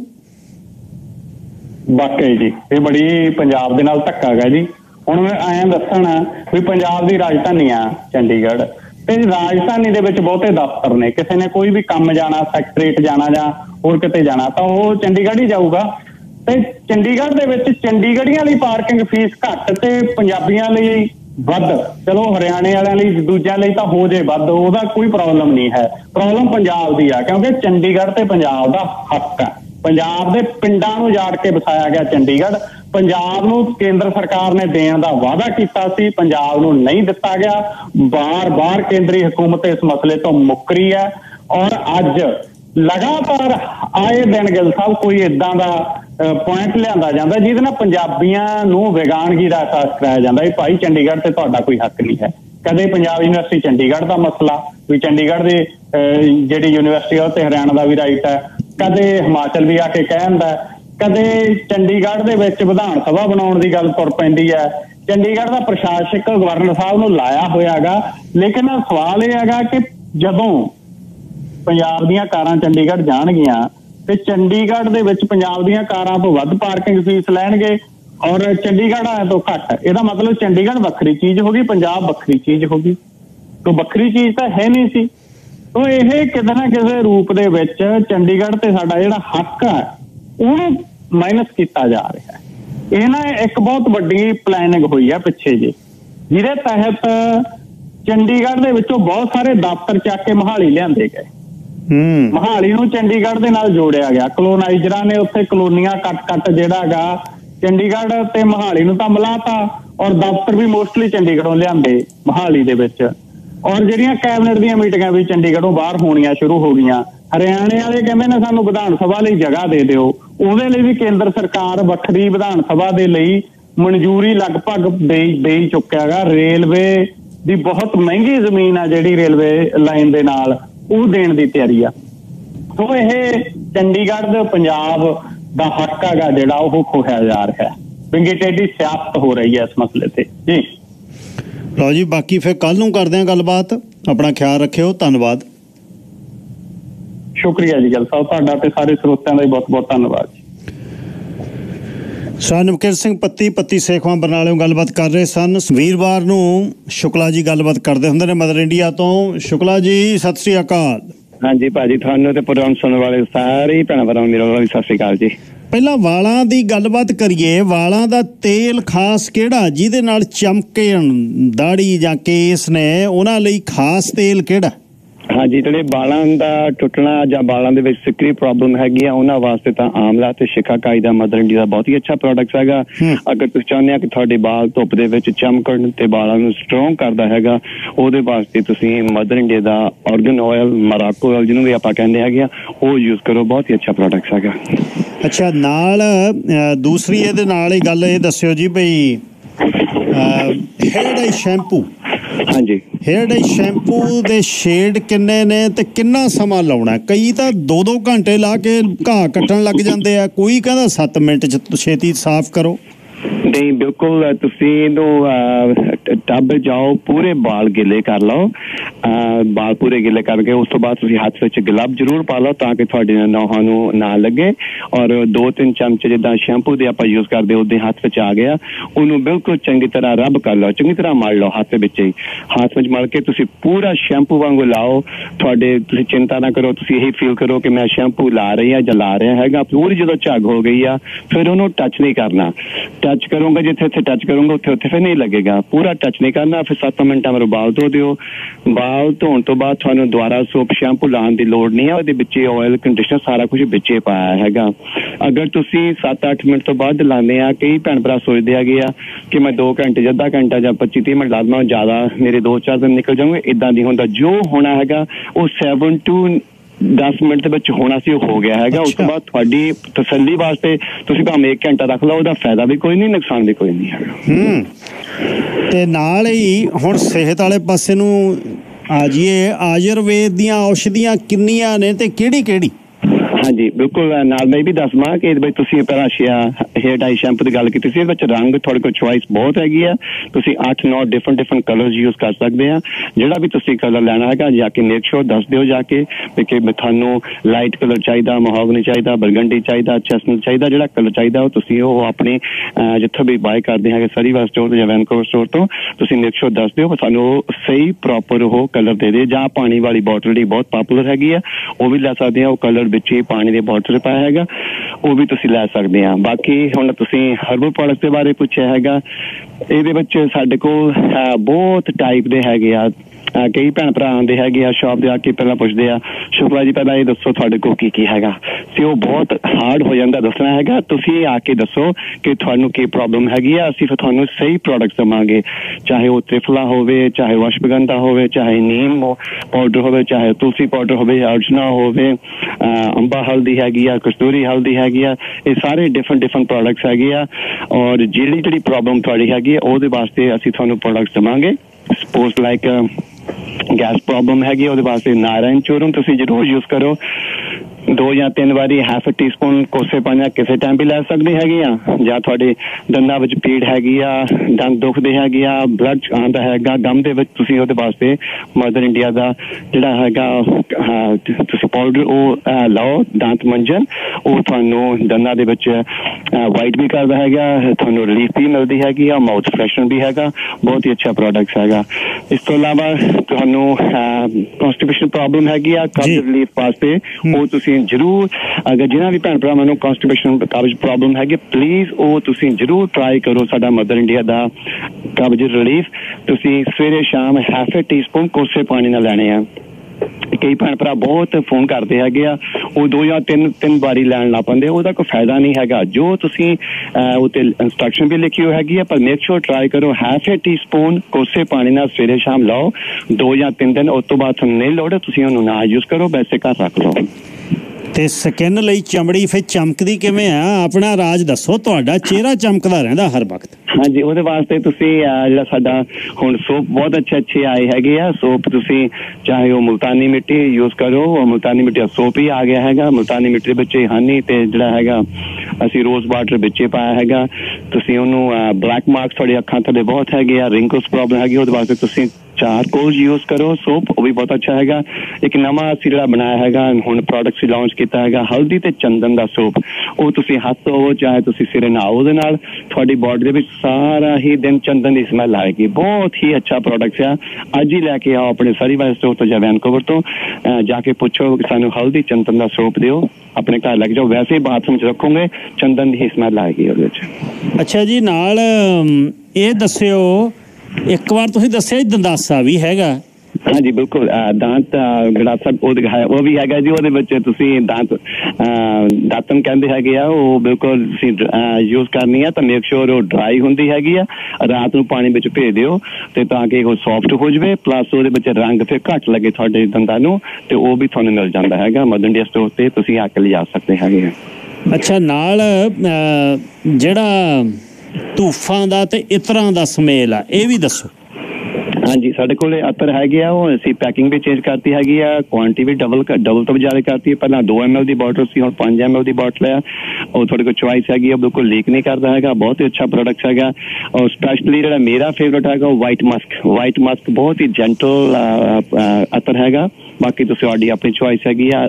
ਵਾਕਈ ਜੀ, ਇਹ ਬੜੀ ਪੰਜਾਬ ਦੇ ਨਾਲ ਧੱਕਾ ਹੈਗਾ ਜੀ। ਹੁਣ ਮੈਂ ਐਂ ਦੱਸਣਾ ਵੀ ਪੰਜਾਬ ਦੀ ਰਾਜਧਾਨੀ ਆ ਚੰਡੀਗੜ੍ਹ, ਤੇ ਰਾਜਧਾਨੀ ਦੇ ਵਿੱਚ ਬਹੁਤੇ ਦਫ਼ਤਰ ਨੇ। ਕਿਸੇ ਨੇ ਕੋਈ ਵੀ ਕੰਮ ਜਾਣਾ ਸੈਕਟਰੀਏਟ ਜਾਣਾ ਜਾਂ ਹੋਰ ਕਿਤੇ ਜਾਣਾ, ਤਾਂ ਉਹ ਚੰਡੀਗੜ੍ਹ ਹੀ ਜਾਊਗਾ। ਤੇ ਚੰਡੀਗੜ੍ਹ ਦੇ ਵਿੱਚ ਚੰਡੀਗੜ੍ਹੀਆਂ ਲਈ ਪਾਰਕਿੰਗ ਫੀਸ ਘੱਟ ਤੇ ਪੰਜਾਬੀਆਂ ਲਈ ਵੱਧ। ਚਲੋ ਹਰਿਆਣੇ ਵਾਲਿਆਂ ਲਈ, ਦੂਜਿਆਂ ਲਈ ਤਾਂ ਹੋ ਜੇ ਵੱਧ, ਉਹਦਾ ਕੋਈ ਪ੍ਰੋਬਲਮ ਨਹੀਂ ਹੈ। ਪ੍ਰੋਬਲਮ ਪੰਜਾਬ ਦੀ ਆ, ਕਿਉਂਕਿ ਚੰਡੀਗੜ੍ਹ ਤੇ ਪੰਜਾਬ ਦਾ ਹੱਕ ਆ। ਪੰਜਾਬ ਦੇ ਪਿੰਡਾਂ ਨੂੰ ਜਾੜ ਕੇ ਵਸਾਇਆ ਗਿਆ ਚੰਡੀਗੜ੍ਹ। ਪੰਜਾਬ ਨੂੰ ਕੇਂਦਰ ਸਰਕਾਰ ਨੇ ਦੇਣ ਦਾ ਵਾਅਦਾ ਕੀਤਾ ਸੀ ਪੰਜਾਬ ਨੂੰ ਨਹੀਂ ਦਿੱਤਾ ਗਿਆ। ਬਾਰ-ਬਾਰ ਕੇਂਦਰੀ ਹਕੂਮਤ ਇਸ ਮਸਲੇ ਤੋਂ ਮੁੱਕਰੀ ਹੈ ਔਰ ਅੱਜ ਲਗਾਤਾਰ ਆਏ ਦਿਨ ਗਿੱਲ ਸਾਹਿਬ ਕੋਈ ਇਦਾਂ ਦਾ ਪੁਆਇੰਟ ਲਿਆਂਦਾ ਜਾਂਦਾ ਜਿਹਦੇ ਨਾਲ ਪੰਜਾਬੀਆਂ ਨੂੰ ਵਿਗਾਨਗੀ ਦਾ ਅਹਿਸਾਸ ਕਰਾਇਆ ਜਾਂਦਾ ਵੀ ਭਾਈ ਚੰਡੀਗੜ੍ਹ ਤੇ ਤੁਹਾਡਾ ਕੋਈ ਹੱਕ ਨਹੀਂ ਹੈ। ਕਦੇ ਪੰਜਾਬ ਯੂਨੀਵਰਸਿਟੀ ਚੰਡੀਗੜ੍ਹ ਦਾ ਮਸਲਾ ਵੀ ਚੰਡੀਗੜ੍ਹ ਦੇ ਅਹ, ਜਿਹੜੀ ਯੂਨੀਵਰਸਿਟੀ ਆ ਉਹ ਤੇ ਹਰਿਆਣਾ ਦਾ ਵੀ ਰਾਈਟ ਹੈ। ਕਦੇ ਹਿਮਾਚਲ ਵੀ ਆ ਕੇ ਕਹਿੰਦਾ ਕਦੇ ਚੰਡੀਗੜ੍ਹ ਦੇ ਵਿੱਚ ਵਿਧਾਨ ਸਭਾ ਬਣਾਉਣ ਦੀ ਗੱਲ ਤੁਰ ਪੈਂਦੀ ਹੈ। ਚੰਡੀਗੜ੍ਹ ਦਾ ਪ੍ਰਸ਼ਾਸਕ ਗਵਰਨਰ ਸਾਹਿਬ ਨੂੰ ਲਾਇਆ ਹੋਇਆਗਾ ਲੇਕਿਨ ਸਵਾਲ ਇਹ ਹੈਗਾ ਕਿ ਜਦੋਂ ਪੰਜਾਬ ਦੀਆਂ ਕਾਰਾਂ ਚੰਡੀਗੜ੍ਹ ਜਾਣਗੀਆਂ, ਤੇ ਚੰਡੀਗੜ੍ਹ ਦੇ ਵਿੱਚ ਪੰਜਾਬ ਦੀਆਂ ਕਾਰਾਂ ਤੋਂ ਵੱਧ ਪਾਰਕਿੰਗ ਫੀਸ ਲੈਣਗੇ ਔਰ ਚੰਡੀਗੜ੍ਹ ਆਏ ਤੋਂ ਘੱਟ, ਇਹਦਾ ਮਤਲਬ ਚੰਡੀਗੜ੍ਹ ਵੱਖਰੀ ਚੀਜ਼ ਹੋ ਗਈ, ਪੰਜਾਬ ਵੱਖਰੀ ਚੀਜ਼ ਹੋ ਗਈ। ਤੋਂ ਵੱਖਰੀ ਚੀਜ਼ ਤਾਂ ਹੈ ਨਹੀਂ ਸੀ। ਤੋਂ ਇਹ ਕਿਤੇ ਨਾ ਕਿਸੇ ਰੂਪ ਦੇ ਵਿੱਚ ਚੰਡੀਗੜ੍ਹ ਤੇ ਸਾਡਾ ਜਿਹੜਾ ਹੱਕ ਹੈ ਉਹਨੂੰ ਮਾਈਨਸ ਕੀਤਾ ਜਾ ਰਿਹਾ ਹੈ। ਇਹ ਨਾ ਇੱਕ ਬਹੁਤ ਵੱਡੀ ਪਲੈਨਿੰਗ ਹੋਈ ਹੈ ਪਿੱਛੇ ਜੇ ਜਿਹਦੇ ਤਹਿਤ ਚੰਡੀਗੜ੍ਹ ਦੇ ਵਿੱਚੋਂ ਬਹੁਤ ਸਾਰੇ ਦਫ਼ਤਰ ਚੱਕ ਕੇ ਮਹਾਲੀ ਲਿਆਂਦੇ ਗਏ।
ਹੂੰ।
ਮਹਾਲੀ ਨੂੰ ਚੰਡੀਗੜ੍ਹ ਦੇ ਨਾਲ ਜੋੜਿਆ ਗਿਆ। ਕਲੋਨਾਈਜ਼ਰਾਂ ਨੇ ਉੱਥੇ ਕਲੋਨੀਆਂ ਕੱਟ-ਕੱਟ ਜਿਹੜਾ ਹੈਗਾ ਚੰਡੀਗੜ੍ਹ ਤੇ ਮਹਾਲੀ ਨੂੰ ਤਾਂ ਮਿਲਾਤਾ ਔਰ ਦਫ਼ਤਰ ਵੀ ਮੋਸਟਲੀ ਚੰਡੀਗੜ੍ਹੋਂ ਲਿਆਂਦੇ ਮਹਾਲੀ ਦੇ ਵਿੱਚ। ਔਰ ਜਿਹੜੀਆਂ ਕੈਬਨਿਟ ਦੀਆਂ ਮੀਟਿੰਗਾਂ ਵੀ ਚੰਡੀਗੜ੍ਹੋਂ ਬਾਹਰ ਹੋਣੀਆਂ ਸ਼ੁਰੂ ਹੋ ਗਈਆਂ, ਹਰਿਆਣੇ ਵਾਲੇ ਕਹਿੰਦੇ ਨੇ ਸਾਨੂੰ ਵਿਧਾਨ ਸਭਾ ਲਈ ਜਗ੍ਹਾ ਦੇ ਦਿਓ, ਉਹਦੇ ਲਈ ਵੀ ਕੇਂਦਰ ਸਰਕਾਰ ਵੱਖਰੀ ਵਿਧਾਨ ਸਭਾ ਦੇ ਲਈ ਮਨਜ਼ੂਰੀ ਲਗਭਗ ਦੇ ਦੇ ਹੀ ਚੁੱਕਿਆ ਹੈਗਾ। ਰੇਲਵੇ ਦੀ ਬਹੁਤ ਮਹਿੰਗੀ ਜ਼ਮੀਨ ਆ ਜਿਹੜੀ ਰੇਲਵੇ ਲਾਈਨ ਦੇ ਨਾਲ, ਉਹ ਦੇਣ ਦੀ ਤਿਆਰੀ ਆ। ਸੋ ਇਹ ਚੰਡੀਗੜ੍ਹ ਦੇ ਪੰਜਾਬ ਦਾ ਹੱਕ ਹੈਗਾ ਜਿਹੜਾ ਉਹ ਖੋਹਿਆ ਜਾ ਰਿਹਾ ਹੈ। ਵਿੰਗੀ ਟੇਡੀ ਸਿਆਸਤ ਹੋ ਰਹੀ ਹੈ ਇਸ ਮਸਲੇ ਤੇ। ਜੀ।
ਲਓ ਜੀ ਬਾਕੀ ਫਿਰ ਕੱਲ ਨੂੰ ਕਰਦੇ ਹਾਂ ਗੱਲਬਾਤ। ਆਪਣਾ ਖਿਆਲ ਰੱਖਿਓ ਧੰਨਵਾਦ।
ਸ਼ੁਕਰੀਆ ਜੀ ਗੱਲ ਸਾਹਿਬ ਤੁਹਾਡਾ ਤੇ ਸਾਰੇ ਸਰੋਤਿਆਂ ਦਾ ਬਹੁਤ ਬਹੁਤ ਧੰਨਵਾਦ ਜੀ।
ਸਰ ਨਵਕਿਰ ਸਿੰਘ ਪੱਤੀ ਪੱਤੀ ਸੇਖਵਾਂ ਬਰਨਾਲਿਓਂ ਗੱਲਬਾਤ ਕਰ ਰਹੇ ਸਨ। ਵੀਰਵਾਰ ਨੂੰ ਸ਼ੁਕਲਾ ਜੀ ਗੱਲਬਾਤ ਕਰਦੇ ਹੁੰਦੇ ਨੇ ਮਦਰ ਇੰਡੀਆ ਤੋਂ। ਸ਼ੁਕਲਾ ਜੀ ਸਤਿ ਸ੍ਰੀ ਅਕਾਲ।
ਹਾਂਜੀ ਭਾਜੀ ਤੁਹਾਨੂੰ ਤੇ ਪ੍ਰੋਗਰਾਮ ਸੁਣਨ ਵਾਲੇ ਸਾਰੇ ਭੈਣਾਂ ਭਰਾਵਾਂ ਨੂੰ ਮੇਰਾ ਵੀ ਸਤਿ ਸ੍ਰੀ ਅਕਾਲ ਜੀ।
ਪਹਿਲਾਂ ਵਾਲਾਂ ਦੀ ਗੱਲਬਾਤ ਕਰੀਏ। ਵਾਲਾਂ ਦਾ ਤੇਲ ਖਾਸ ਕਿਹੜਾ? ਜਿਹਦੇ ਨਾਲ ਚਮਕੇ ਦਾੜੀ ਜਾਂ ਕੇਸ ਨੇ, ਉਹਨਾਂ ਲਈ ਖਾਸ ਤੇਲ ਕਿਹੜਾ?
ਹਾਂਜੀ ਜਿਹੜੇ ਵਾਲਾਂ ਦਾ ਟੁੱਟਣਾ ਜਾਂ ਵਾਲਾਂ ਦੇ ਵਿੱਚ ਸਿੱਕਰੀ ਪ੍ਰੋਬਲਮ ਹੈਗੀ ਆ ਉਹਨਾਂ ਵਾਸਤੇ ਤਾਂ ਆਮਲਾ ਤੇ ਸ਼ਿਕਾਕਾਈ ਦਾ ਮਦਰ ਇੰਡੀਆ ਦਾ ਬਹੁਤ ਹੀ ਅੱਛਾ ਪ੍ਰੋਡਕਟ ਹੈਗਾ। ਅਗਰ ਤੁਸੀਂ ਚਾਹੁੰਦੇ ਆ ਕਿ ਤੁਹਾਡੇ ਵਾਲ ਧੁੱਪ ਦੇ ਵਿੱਚ ਚਮਕਣ ਤੇ ਵਾਲਾਂ ਨੂੰ ਸਟਰੋਂਗ ਕਰਦਾ ਹੈਗਾ ਉਹਦੇ ਵਾਸਤੇ ਤੁਸੀਂ ਮਦਰ ਇੰਡੀਆ ਦਾ ਆਰਗਨ ਆਇਲ ਮਰਾਕੋ ਆਇਲ ਜਿਹਨੂੰ ਵੀ ਆਪਾਂ ਕਹਿੰਦੇ ਹੈਗੇ ਆ ਉਹ ਯੂਜ਼ ਕਰੋ ਬਹੁਤ ਹੀ ਅੱਛਾ ਪ੍ਰੋਡਕਟ ਹੈਗਾ।
ਅੱਛਾ ਨਾਲ ਦੂਸਰੀ ਇਹਦੇ ਨਾਲ ਹੀ ਗੱਲ ਇਹ ਦੱਸਿਓ ਜੀ ਭਈ ਹੇਅਰ ਡਾਈ ਸ਼ੈਂਪੂ
ਹਾਂਜੀ।
ਹੇਅਰ ਡਾਈ ਸ਼ੈਂਪੂ ਦੇ ਸ਼ੇਡ ਕਿੰਨੇ ਨੇ ਤੇ ਕਿੰਨਾ ਸਮਾਂ ਲਾਉਣਾ? ਕਈ ਤਾਂ 2-2 ਘੰਟੇ ਲਾ ਕੇ ਘਾਹ ਕੱਟਣ ਲੱਗ ਜਾਂਦੇ ਆ। ਕੋਈ ਕਹਿੰਦਾ 7 ਮਿੰਟ ਚ ਛੇਤੀ ਸਾਫ਼ ਕਰੋ।
ਨਹੀਂ ਬਿਲਕੁਲ ਤੁਸੀਂ ਇਹਨੂੰ ਟੱਬ ਜਾਓ ਪੂਰੇ ਵਾਲ ਗਿੱਲੇ ਕਰ ਲਓ। ਅ, ਪੂਰੇ ਗਿੱਲੇ ਕਰਕੇ ਉਸ ਤੋਂ ਬਾਅਦ ਤੁਸੀਂ ਹੱਥ ਵਿੱਚ ਗਲਵ ਜ਼ਰੂਰ ਪਾ ਲਓ ਤਾਂ ਕਿ ਤੁਹਾਡੇ ਨੌਹਾਂ ਨੂੰ ਨਾ ਲੱਗੇ। ਔਰ ਦੋ ਤਿੰਨ ਚਮਚੇ ਜਿੱਦਾਂ ਸ਼ੈਂਪੂ ਦੇ ਆਪਾਂ ਯੂਜ਼ ਕਰਦੇ ਉਹਦੇ ਹੱਥ ਵਿੱਚ ਆ ਗਿਆ। ਉਹਨੂੰ ਬਿਲਕੁਲ ਚੰਗੀ ਤਰ੍ਹਾਂ ਰਬ ਕਰ ਲਓ ਚੰਗੀ ਤਰ੍ਹਾਂ ਮਲ ਲਓ ਹੱਥ ਵਿੱਚ ਹੀ। ਹੱਥ ਵਿੱਚ ਮਲ ਕੇ ਤੁਸੀਂ ਪੂਰਾ ਸ਼ੈਂਪੂ ਵਾਂਗੂ ਲਾਓ। ਤੁਹਾਡੇ ਤੁਸੀਂ ਚਿੰਤਾ ਨਾ ਕਰੋ ਤੁਸੀਂ ਇਹੀ ਫੀਲ ਕਰੋ ਕਿ ਮੈਂ ਸ਼ੈਂਪੂ ਲਾ ਰਹੀ ਹਾਂ ਜਾਂ ਲਾ ਰਿਹਾ ਹੈਗਾ। ਪੂਰੀ ਜਦੋਂ ਝੱਗ ਹੋ ਗਈ ਆ ਫਿਰ ਉਹਨੂੰ ਟੱਚ ਨਹੀਂ ਕਰਨਾ। ਟੱਚ ਕਰੂੰਗਾ, ਜਿੱਥੇ ਇੱਥੇ ਟੱਚ ਕਰੂੰਗਾ, ਉੱਥੇ ਉੱਥੇ ਫਿਰ ਨਹੀਂ ਲੱਗੇਗਾ। ਪੂਰਾ ਟੱਚ ਨਹੀਂ ਕਰਨਾ, ਫਿਰ 7 ਮਿੰਟਾਂ ਮੇਰੇ ਵਾਲ ਧੋ ਦਿਓ। ਵਾਲ ਧੋਣ ਤੋਂ ਬਾਅਦ ਤੁਹਾਨੂੰ ਦੁਬਾਰਾ ਸੋਪ ਸ਼ੈਂਪੂ ਲਾਉਣ ਦੀ ਲੋੜ ਨਹੀਂ ਹੈ ਉਹਦੇ ਵਿੱਚ ਆਇਲ ਕੰਡੀਸ਼ਨਰ ਸਾਰਾ ਕੁਝ ਵਿੱਚੇ ਪਾਇਆ ਹੈਗਾ। ਅਗਰ ਤੁਸੀਂ 7-8 ਮਿੰਟ ਤੋਂ ਬਾਅਦ ਲਾਉਂਦੇ ਆ, ਕਈ ਭੈਣ ਭਰਾ ਸੋਚਦੇ ਹੈਗੇ ਆ ਕਿ ਮੈਂ 2 ਘੰਟੇ ਜਾਂ ਅੱਧਾ ਘੰਟਾ ਜਾਂ 25-30 ਮਿੰਟ ਲਾ ਦਵਾਂ ਜ਼ਿਆਦਾ ਮੇਰੇ 2-4 ਦਿਨ ਨਿਕਲ ਜਾਣਗੇ ਇਦਾਂ ਨਹੀਂ ਹੁੰਦਾ। ਜੋ ਹੋਣਾ ਹੈਗਾ, ਉਹ 7 ਟੂ 10 ਮਿੰਟ ਦੇ ਵਿੱਚ ਹੋਣਾ ਸੀ ਉਹ ਹੋ ਗਿਆ ਹੈਗਾ। ਉਸ ਤੋਂ। ਬਾਅਦ ਤੁਹਾਡੀ ਤਸੱਲੀ ਵਾਸਤੇ ਤੁਸੀਂ ਭਾਵੇਂ 1 ਘੰਟਾ ਰੱਖ ਲਓ ਉਹਦਾ ਫਾਇਦਾ ਵੀ ਕੋਈ ਨਹੀਂ ਨੁਕਸਾਨ ਵੀ ਕੋਈ ਨਹੀਂ ਹੈਗਾ।
ਹੂੰ। ਤੇ ਨਾਲ ਹੀ ਹੁਣ ਸਿਹਤ ਵਾਲੇ ਪਾਸੇ ਨੂੰ ਆ ਜਾਈਏ ਆਯੁਰਵੇਦ ਦੀਆਂ ਔਸ਼ਧੀਆਂ ਕਿੰਨੀਆਂ ਨੇ ਤੇ ਕਿਹੜੀ ਕਿਹੜੀ
ਹਾਂਜੀ ਬਿਲਕੁਲ ਨਾਲ ਮੈਂ ਇਹ ਵੀ ਦੱਸਵਾਂ ਕਿ ਇਹਦੇ ਵਿੱਚ ਤੁਸੀਂ ਪਹਿਲਾਂ ਸ਼ਿਆ ਹੇਅਰ ਡਾਈ ਸ਼ੈਂਪੂ ਦੀ ਗੱਲ ਕੀਤੀ ਸੀ ਇਹਦੇ ਵਿੱਚ ਰੰਗ ਤੁਹਾਡੇ ਕੋਲ ਚੁਆਇਸ ਬਹੁਤ ਹੈਗੀ ਆ। ਤੁਸੀਂ 8-9 ਡਿਫਰੈਂਟ ਡਿਫਰੈਂਟ ਕਲਰਸ ਯੂਜ਼ ਕਰ ਸਕਦੇ ਆ। ਜਿਹੜਾ ਵੀ ਤੁਸੀਂ ਕਲਰ ਲੈਣਾ ਹੈਗਾ ਜਾ ਕੇ ਮੇਕ ਸ਼ੋਰ ਦੱਸ ਦਿਓ ਜਾ ਕੇ ਕਿ ਤੁਹਾਨੂੰ ਲਾਈਟ ਕਲਰ ਚਾਹੀਦਾ ਮਹਾਗਨੀ ਚਾਹੀਦਾ ਬਰਗੰਡੀ ਚਾਹੀਦਾ ਚੈਸਨਟ ਚਾਹੀਦਾ ਜਿਹੜਾ ਕਲਰ ਚਾਹੀਦਾ ਉਹ ਤੁਸੀਂ ਉਹ ਆਪਣੇ ਅ, ਜਿੱਥੋਂ ਵੀ ਬਾਏ ਕਰਦੇ ਹੈਗੇ ਸਰੀਵਾਲ ਸਟੋਰ ਜਾਂ ਵੈਨਕੂਵਰ ਸਟੋਰ ਤੋਂ ਤੁਸੀਂ ਮੇਕ ਸ਼ੋਰ ਦੱਸ ਦਿਓ ਸਾਨੂੰ ਉਹ ਸਹੀ ਪ੍ਰੋਪਰ ਉਹ ਕਲਰ ਦੇ ਦੇ ਜਾਂ ਪਾਣੀ ਵਾਲੀ ਬੋਟਲ ਦੀ ਬਹੁਤ ਪਪੂਲਰ ਹੈਗੀ ਆ ਉਹ ਵੀ ਲੈ ਸਕਦੇ ਆ ਉਹ ਕਲਰ ਵਿੱਚ ਹੀ ਪਾਣੀ ਦੇ ਬੋਟਲ ਪਾਇਆ ਹੈਗਾ, ਉਹ ਵੀ ਤੁਸੀਂ ਲੈ ਸਕਦੇ ਆ। ਬਾਕੀ ਹੁਣ ਤੁਸੀਂ ਹਰਬਲ ਪ੍ਰੋਡਕਟ ਦੇ ਬਾਰੇ ਪੁੱਛਿਆ ਹੈਗਾ, ਇਹਦੇ ਵਿੱਚ ਸਾਡੇ ਕੋਲ ਬਹੁਤ ਟਾਈਪ ਦੇ ਹੈਗੇ ਆ। ਕਈ ਭੈਣ ਭਰਾ ਆਉਂਦੇ ਹੈਗੇ ਆ ਸ਼ਾਪ ਦੇ ਆ ਕੇ ਪਹਿਲਾਂ ਪੁੱਛਦੇ ਆ ਸ਼ੁਕਲਾ ਜੀ ਪਹਿਲਾਂ ਇਹ ਦੱਸੋ ਤੁਹਾਡੇ ਕੋਲ ਕੀ ਕੀ ਹੈਗਾ? ਤੇ ਉਹ ਬਹੁਤ ਹਾਰਡ ਹੋ ਜਾਂਦਾ ਦੱਸਣਾ ਹੈਗਾ। ਤੁਸੀਂ ਆ ਕੇ ਦੱਸੋ ਕਿ ਤੁਹਾਨੂੰ ਕੀ ਪ੍ਰੋਬਲਮ ਹੈਗੀ ਆ ਅਸੀਂ ਫਿਰ ਤੁਹਾਨੂੰ ਸਹੀ ਪ੍ਰੋਡਕਟ ਦਵਾਂਗੇ। ਚਾਹੇ ਉਹ ਤ੍ਰਿਫਲਾ ਹੋਵੇ ਚਾਹੇ ਵਸ਼ਪਗੰਧਾ ਹੋਵੇ ਚਾਹੇ ਨੀਮ ਪਾਊਡਰ ਹੋਵੇ ਚਾਹੇ ਤੁਲਸੀ ਪਾਊਡਰ ਹੋਵੇ ਅਰਜਨਾ ਹੋਵੇ ਅਹ, ਅੰਬਾ ਹਲਦੀ ਹੈਗੀ ਆ ਕਸਤੂਰੀ ਹਲਦੀ ਹੈਗੀ ਆ ਇਹ ਸਾਰੇ ਡਿਫਰੈਂਟ ਡਿਫਰੈਂਟ ਪ੍ਰੋਡਕਟਸ ਹੈਗੇ ਆ। ਔਰ ਜਿਹੜੀ ਜਿਹੜੀ ਪ੍ਰੋਬਲਮ ਤੁਹਾਡੀ ਹੈਗੀ ਆ ਉਹਦੇ ਵਾਸਤੇ ਅਸੀਂ ਤੁਹਾਨੂੰ ਪ੍ਰੋਡਕਟਸ ਦਵਾਂਗੇ। ਸਪੋਜ਼ ਲਾਈਕ ਗੈਸ ਪ੍ਰੋਬਲਮ ਹੈਗੀ ਉਹਦੇ ਵਾਸਤੇ ਨਾਰਾਇਣ ਚੂਰਨ ਤੁਸੀਂ ਜ਼ਰੂਰ ਯੂਜ਼ ਕਰੋ। ਦੋ ਜਾਂ ਤਿੰਨ ਵਾਰੀ ਹਾਫ ਟੀਸਪੂਨ ਕੋਸੇ ਪਾਣੀ ਕਿਸੇ ਟਾਈਮ ਵੀ ਲੈ ਸਕਦੇ ਹੈਗੇ ਆ ਜਾਂ ਤੁਹਾਡੇ ਦੰਦਾਂ ਵਿੱਚ ਪੀੜ ਹੈਗੀ ਆ ਦੰਦ ਦੁਖਦੇ ਹੈਗੇ ਆ ਬਲੱਡ ਆਉਂਦਾ ਹੈਗਾ ਗਮ ਦੇ ਵਿੱਚ ਤੁਸੀਂ ਉਹਦੇ ਵਾਸਤੇ ਮਦਰ ਇੰਡੀਆ ਦਾ ਜਿਹੜਾ ਹੈਗਾ ਤੁਸੀਂ ਪਾਊਡਰ ਉਹ ਲਓ ਦੰਤ ਮੰਜਨ ਉਹ ਤੁਹਾਨੂੰ ਦੰਦਾਂ ਦੇ ਵਿੱਚ ਵਾਈਟ ਵੀ ਕਰਦਾ ਹੈਗਾ ਤੁਹਾਨੂੰ ਰਿਲੀਫ ਵੀ ਮਿਲਦੀ ਹੈਗੀ ਆ ਮਾਊਥ ਫਰੈਸ਼ਨ ਵੀ ਹੈਗਾ ਬਹੁਤ ਹੀ ਅੱਛਾ ਪ੍ਰੋਡਕਟ ਹੈਗਾ ਇਸ ਤੋਂ ਇਲਾਵਾ ਤੁਹਾਨੂੰ ਕਨਸਟੀਪੇਸ਼ਨ ਪ੍ਰੋਬਲਮ ਹੈਗੀ ਆ ਕਬਜ਼। ਰਿਲੀਫ ਵਾਸਤੇ ਉਹ ਤੁਸੀਂ ਜ਼ਰੂਰ ਅਗਰ ਜਿਨ੍ਹਾਂ ਵੀ ਭੈਣ ਭਰਾਵਾਂ ਨੂੰ ਕਨਸਟੀਪੇਸ਼ਨ ਕਬਜ਼ ਪ੍ਰੋਬਲਮ ਹੈਗੀ ਪਲੀਜ਼ ਉਹ ਤੁਸੀਂ ਜ਼ਰੂਰ ਟਰਾਈ ਕਰੋ ਸਾਡਾ ਮਦਰ ਇੰਡੀਆ ਦਾ ਕਬਜ਼ ਰਿਲੀਫ ਤੁਸੀਂ ਸਵੇਰੇ ਸ਼ਾਮ ਹਾਫ ਟੀਸਪੂਨ ਕੋਸੇ ਪਾਣੀ ਨਾਲ ਲੈਣੇ ਆ। ਕਈ ਭੈਣ ਭਰਾ ਬਹੁਤ ਫੋਨ ਕਰਦੇ ਹੈਗੇ ਆ ਉਹ ਦੋ ਜਾਂ ਤਿੰਨ ਤਿੰਨ ਵਾਰੀ ਲੈਣ ਲੱਗ ਪੈਂਦੇ ਉਹਦਾ ਕੋਈ ਫਾਇਦਾ ਨਹੀਂ ਹੈਗਾ। ਜੋ ਤੁਸੀਂ ਅਹ, ਉਤੇ ਇਨਸਟਰਕਸ਼ਨ ਵੀ ਲਿਖੀ ਹੋਈ ਹੈਗੀ ਆ ਪਰ ਮੇਕ ਸ਼ੋਰ ਟਰਾਈ ਕਰੋ ਹਾਫ ਏ ਟੀਸਪੂਨ ਕੋਸੇ ਪਾਣੀ ਨਾਲ ਸਵੇਰੇ ਸ਼ਾਮ ਲਓ। ਦੋ ਜਾਂ ਤਿੰਨ ਦਿਨ ਉਸ ਤੋਂ ਬਾਅਦ ਤੁਹਾਨੂੰ ਨਹੀਂ ਲੋੜ ਤੁਸੀਂ ਉਹਨੂੰ ਨਾ ਯੂਜ਼ ਕਰੋ ਵੈਸੇ ਘਰ ਰੱਖ ਲਓ।
ਤੇ ਸਕਿਨ ਲਈ ਚਮੜੀ ਫੇ ਚਮਕਦੀ ਕਿਵੇਂ ਆ? ਆਪਣਾ ਰਾਜ ਦੱਸੋ, ਤੁਹਾਡਾ ਚਿਹਰਾ ਚਮਕਦਾ ਰਹਿੰਦਾ ਹਰ ਵਕਤ।
ਹਾਂਜੀ, ਉਹਦੇ ਵਾਸਤੇ ਤੁਸੀਂ ਜਿਹੜਾ ਸਾਡਾ ਹੁਣ ਸੋਪ ਬਹੁਤ ਅੱਛੇ ਅੱਛੇ ਆਏ ਹੈਗੇ ਆ। ਸੋਪ ਤੁਸੀਂ ਚਾਹੇ ਉਹ ਮੁਲਤਾਨੀ ਮਿੱਟੀ ਯੂਜ਼ ਕਰੋ ਉਹ ਮੁਲਤਾਨੀ ਮਿੱਟੀ ਦਾ ਸੋਪ ਹੀ ਆ ਗਿਆ ਹੈਗਾ। ਮੁਲਤਾਨੀ ਮਿੱਟੀ ਵਿੱਚ ਹੀ ਹਨੀ ਤੇ ਜਿਹੜਾ ਹੈਗਾ, ਅਸੀਂ ਰੋਜ਼ ਵਾਟਰ ਵਿੱਚ ਪਾਇਆ ਹੈਗਾ। ਤੁਸੀਂ ਉਹਨੂੰ ਬਲੈਕ ਮਾਰਕਸ ਤੁਹਾਡੀ ਅੱਖਾਂ ਥੱਲੇ ਬਹੁਤ ਹੈਗੇ ਆ ਰਿੰਕਲਸ ਪ੍ਰੋਬਲਮ ਹੈਗੀ ਉਹਦੇ ਵਾਸਤੇ ਤੁਸੀਂ ਚਾਰਕੋਲ ਯੂਜ਼ ਕਰੋ। ਸੋਪ, ਉਹ ਵੀ ਬਹੁਤ ਅੱਛਾ ਹੈਗਾ। ਇੱਕ ਨਵਾਂ ਅਸੀਂ ਜਿਹੜਾ ਬਣਾਇਆ ਹੈਗਾ, ਹੁਣ ਪ੍ਰੋਡਕਟ ਸੀ ਲਾਂਚ ਕੀਤਾ ਹੈਗਾ, ਹਲਦੀ ਤੇ ਚੰਦਨ ਦਾ ਸੋਪ। ਉਹ ਤੁਸੀਂ ਹੱਥ ਧੋਵੋ, ਚਾਹੇ ਤੁਸੀਂ ਸਿਰੇ ਨਹਾਓ ਉਹਦੇ ਨਾਲ। ਤੁਹਾਡੀ ਬਾਡੀ ਦੇ ਵਿੱਚ ਸਾਰਾ ਹੀ ਦਿਨ ਚੰਦਨ ਦੀ ਸਮੈਲ ਆਏਗੀ। ਬਹੁਤ ਹੀ ਅੱਛਾ ਪ੍ਰੋਡਕਟ ਆ। ਅੱਜ ਹੀ ਲੈ ਕੇ ਆਓ ਆਪਣੇ ਸਰੀਵਾਲ ਸਟੋਰ ਤੋਂ ਜਾਂ ਵੈਨਕੂਵਰ ਤੋਂ। ਜਾ ਕੇ ਪੁੱਛੋ ਕਿ ਸਾਨੂੰ ਹਲਦੀ, ਚੰਦਨ ਦਾ ਸੋਪ ਦਿਓ। ਆਪਣੇ ਘਰ ਲੈ ਕੇ ਜਾਓ। ਵੈਸੇ ਹੀ ਬਾਥਰੂਮ 'ਚ ਰੱਖੋਗੇ, ਚੰਦਨ ਦੀ ਸਮੈਲ ਆਏਗੀ ਉਹਦੇ ਵਿੱਚ।
ਅੱਛਾ ਜੀ, ਨਾਲ ਇਹ ਦੱਸਿਓ ਇੱਕ ਵਾਰ ਤੁਸੀਂ ਦੱਸਿਆ ਜੀ ਦੰਦਾਸਾ ਵੀ ਹੈਗਾ।
ਹਾਂਜੀ ਬਿਲਕੁਲ। ਦੰਤ ਜਿਹੜਾ ਸਭ ਉਹ ਦਿਖਾਇਆ ਉਹ ਵੀ ਹੈਗਾ ਜੀ ਉਹਦੇ ਵਿੱਚ ਤੁਸੀਂ ਦੰਤ ਦਾਤਨ ਕਹਿੰਦੇ ਹੈਗੇ ਆ ਉਹ ਬਿਲਕੁਲ ਤੁਸੀਂ ਯੂਜ਼ ਕਰਨੀ ਆ ਤਾਂ ਮੇਕ ਸ਼ੋਰ ਉਹ ਡਰਾਈ ਹੁੰਦੀ ਹੈਗੀ ਆ। ਰਾਤ ਨੂੰ ਪਾਣੀ ਵਿੱਚ ਭੇਜ ਦਿਓ ਤੇ ਤਾਂ ਕਿ ਉਹ ਸੌਫਟ ਹੋ ਜਵੇ ਪਲੱਸ ਉਹਦੇ ਵਿੱਚ ਰੰਗ ਫਿਰ ਘੱਟ ਲੱਗੇ ਤੁਹਾਡੇ ਦੰਦਾਂ ਨੂੰ ਤੇ ਉਹ ਵੀ ਤੁਹਾਨੂੰ ਮਿਲ ਜਾਂਦਾ ਹੈਗਾ ਮਦਨ ਇੰਡੀਆ ਸਟੋਰ ਤੇ ਤੁਸੀਂ ਆ ਕੇ ਲਿਜਾ ਸਕਦੇ ਹੈਗੇ ਆ।
ਅੱਛਾ ਨਾਲ ਜਿਹੜਾ ਧੂਫਾਂ ਦਾ ਤੇ ਇਤਰਾਂ ਦਾ ਸਮੇਲ ਆ, ਇਹ ਵੀ ਦੱਸੋ।
ਹਾਂਜੀ, ਸਾਡੇ ਕੋਲੇ ਅਤਰ ਹੈਗੇ ਆ, ਉਹ ਅਸੀਂ ਪੈਕਿੰਗ ਵੀ ਚੇਂਜ ਕਰਤੀ ਹੈਗੀ ਆ ਕੁਆਂਟੀ ਵੀ ਡਬਲ ਡਬਲ ਤੋਂ ਜ਼ਿਆਦਾ ਕਰਤੀ ਹੈ ਪਹਿਲਾਂ 2 ml ਦੀ ਬੋਟਲ ਸੀ, ਹੁਣ 5 ml ਦੀ ਬੋਟਲ ਆ। ਉਹ ਤੁਹਾਡੇ ਕੋਲ ਚੁਆਇਸ ਹੈਗੀ ਆ ਬਿਲਕੁਲ ਲੀਕ ਨਹੀਂ ਕਰਦਾ ਹੈਗਾ, ਬਹੁਤ ਹੀ ਅੱਛਾ ਪ੍ਰੋਡਕਟ ਹੈਗਾ। ਔਰ ਸਪੈਸ਼ਲੀ ਜਿਹੜਾ ਮੇਰਾ ਫੇਵਰਟ ਹੈਗਾ, ਉਹ ਵਾਈਟ ਮਸਕ ਵਾਈਟ ਮਸਕ ਬਹੁਤ ਹੀ ਜੈਂਟਲ ਅਤਰ ਹੈਗਾ। ਬਾਕੀ ਤੁਸੀਂ ਤੁਹਾਡੀ ਆਪਣੀ ਚੁਆਇਸ ਹੈਗੀ ਆ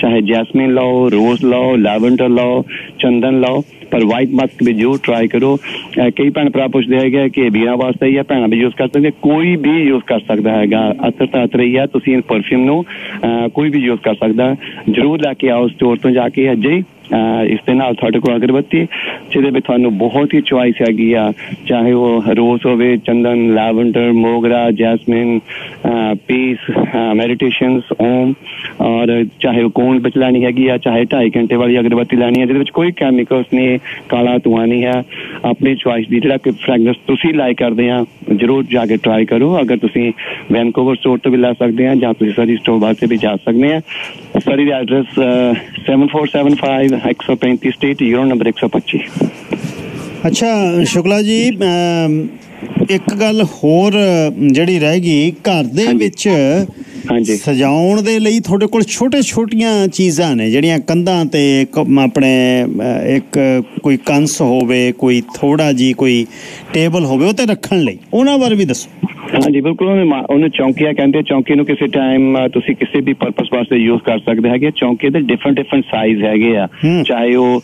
ਚਾਹੇ ਜੈਸਮਿਨ ਲਓ ਰੋਜ਼ ਲਓ ਲੈਵੈਂਡਰ ਲਓ, ਚੰਦਨ ਲਓ। ਪਰ ਵਾਈਟ ਮਾਸਕ ਵੀ ਜੋ ਟਰਾਈ ਕਰੋ। ਕਈ ਭੈਣ ਭਰਾ ਪੁੱਛਦੇ ਹੈਗੇ ਆ ਕਿ ਇਹ ਵੀਰਾਂ ਵਾਸਤੇ ਹੀ ਆ, ਭੈਣਾਂ ਵੀ ਯੂਜ਼ ਕਰ ਸਕਦੇ ਕੋਈ ਵੀ ਯੂਜ਼ ਕਰ ਸਕਦਾ ਹੈਗਾ। ਅਸਰ ਤਾਂ ਅਤਰ ਹੀ ਆ, ਤੁਸੀਂ ਇਸ ਪਰਫਿਊਮ ਨੂੰ, ਅਹ ਕੋਈ ਵੀ ਯੂਜ਼ ਕਰ ਸਕਦਾ। ਜ਼ਰੂਰ ਲੈ ਕੇ ਆਓ ਸਟੋਰ ਤੋਂ ਜਾ ਕੇ ਅਜੇ। ਇਸ ਦੇ ਨਾਲ ਤੁਹਾਡੇ ਕੋਲ ਅਗਰਬੱਤੀ, ਜਿਹਦੇ ਵਿੱਚ ਤੁਹਾਨੂੰ ਬਹੁਤ ਹੀ ਚੁਆਇਸ ਹੈਗੀ ਆ, ਚਾਹੇ ਉਹ ਰੋਜ਼ ਹੋਵੇ, ਚੰਦਨ ਲੈਵੈਂਡਰ ਮੋਗਰਾ ਜੈਸਮਿਨ ਪੀਸ ਮੈਡੀਟੇਸ਼ਨਸ ਓਮ ਔਰ ਚਾਹੇ ਉਹ ਕੋਨ ਵਿੱਚ ਲੈਣੀ ਹੈਗੀ ਆ, ਚਾਹੇ 2.5 ਘੰਟੇ ਵਾਲੀ ਅਗਰਬੱਤੀ ਲੈਣੀ ਹੈ ਜਿਹਦੇ ਵਿੱਚ ਕੋਈ ਕੈਮੀਕਲਸ ਨਹੀਂ, ਕਾਲਾ ਧੂਆਂ ਨਹੀਂ ਹੈ, ਆਪਣੀ ਚੁਆਇਸ ਦੀ ਜਿਹੜਾ ਕਿ ਫ੍ਰੈਗਰੈਂਸ ਤੁਸੀਂ ਲਾਈਕ ਕਰਦੇ ਆ, ਜਰੂਰ ਜਾ ਕੇ ਟਰਾਈ ਕਰੋ, ਅਗਰ ਤੁਸੀਂ ਵੈਨਕੂਵਰ ਸਟੋਰ ਤੋਂ ਵੀ ਲੈ ਸਕਦੇ ਆ, ਜਾਂ ਤੁਸੀਂ ਸਰੀ ਸਟੋਰ ਵਾਸਤੇ ਵੀ ਜਾ ਸਕਦੇ ਆ। ਸਰੀ ਦਾ ਐਡਰੈਸ 7475 135 ਸਟੇਟ ਯੂਰੋ ਨੰਬਰ 125
ਅੱਛਾ ਸ਼ੁਕਲਾ ਜੀ ਇੱਕ ਗੱਲ ਹੋਰ ਜਿਹੜੀ ਰਹਿ ਗਈ ਘਰ ਦੇ। ਵਿੱਚ
ਹਾਂਜੀ
ਸਜਾਉਣ ਦੇ ਲਈ ਤੁਹਾਡੇ ਕੋਲ ਛੋਟੇ ਛੋਟੀਆਂ ਚੀਜ਼ਾਂ ਨੇ ਜਿਹੜੀਆਂ ਕੰਧਾਂ ਤੇ ਆਪਣੇ ਇੱਕ ਕੋਈ ਕੰਸ ਹੋਵੇ ਕੋਈ ਥੋੜਾ ਜੀ ਕੋਈ ਟੇਬਲ ਹੋਵੇ ਉਹ ਤੇ ਰੱਖਣ ਲਈ ਉਹਨਾਂ ਬਾਰੇ ਵੀ ਦੱਸੋ
ਹਾਂਜੀ ਬਿਲਕੁਲ ਉਹਨੂੰ ਚੌਂਕੀਆ ਕਹਿੰਦੇ। ਚੌਂਕੀ ਨੂੰ ਕਿਸੇ ਟਾਈਮ ਤੁਸੀਂ ਕਿਸੇ ਵੀ ਪਰਪਸ ਵਾਸਤੇ ਯੂਜ਼ ਕਰ ਸਕਦੇ ਹੈਗੇ ਚੌਂਕੀ ਦੇ ਡਿਫਰੈਂਟ ਡਿਫਰੈਂਟ ਸਾਈਜ਼ ਹੈਗੇ ਆ। ਚਾਹੇ ਉਹ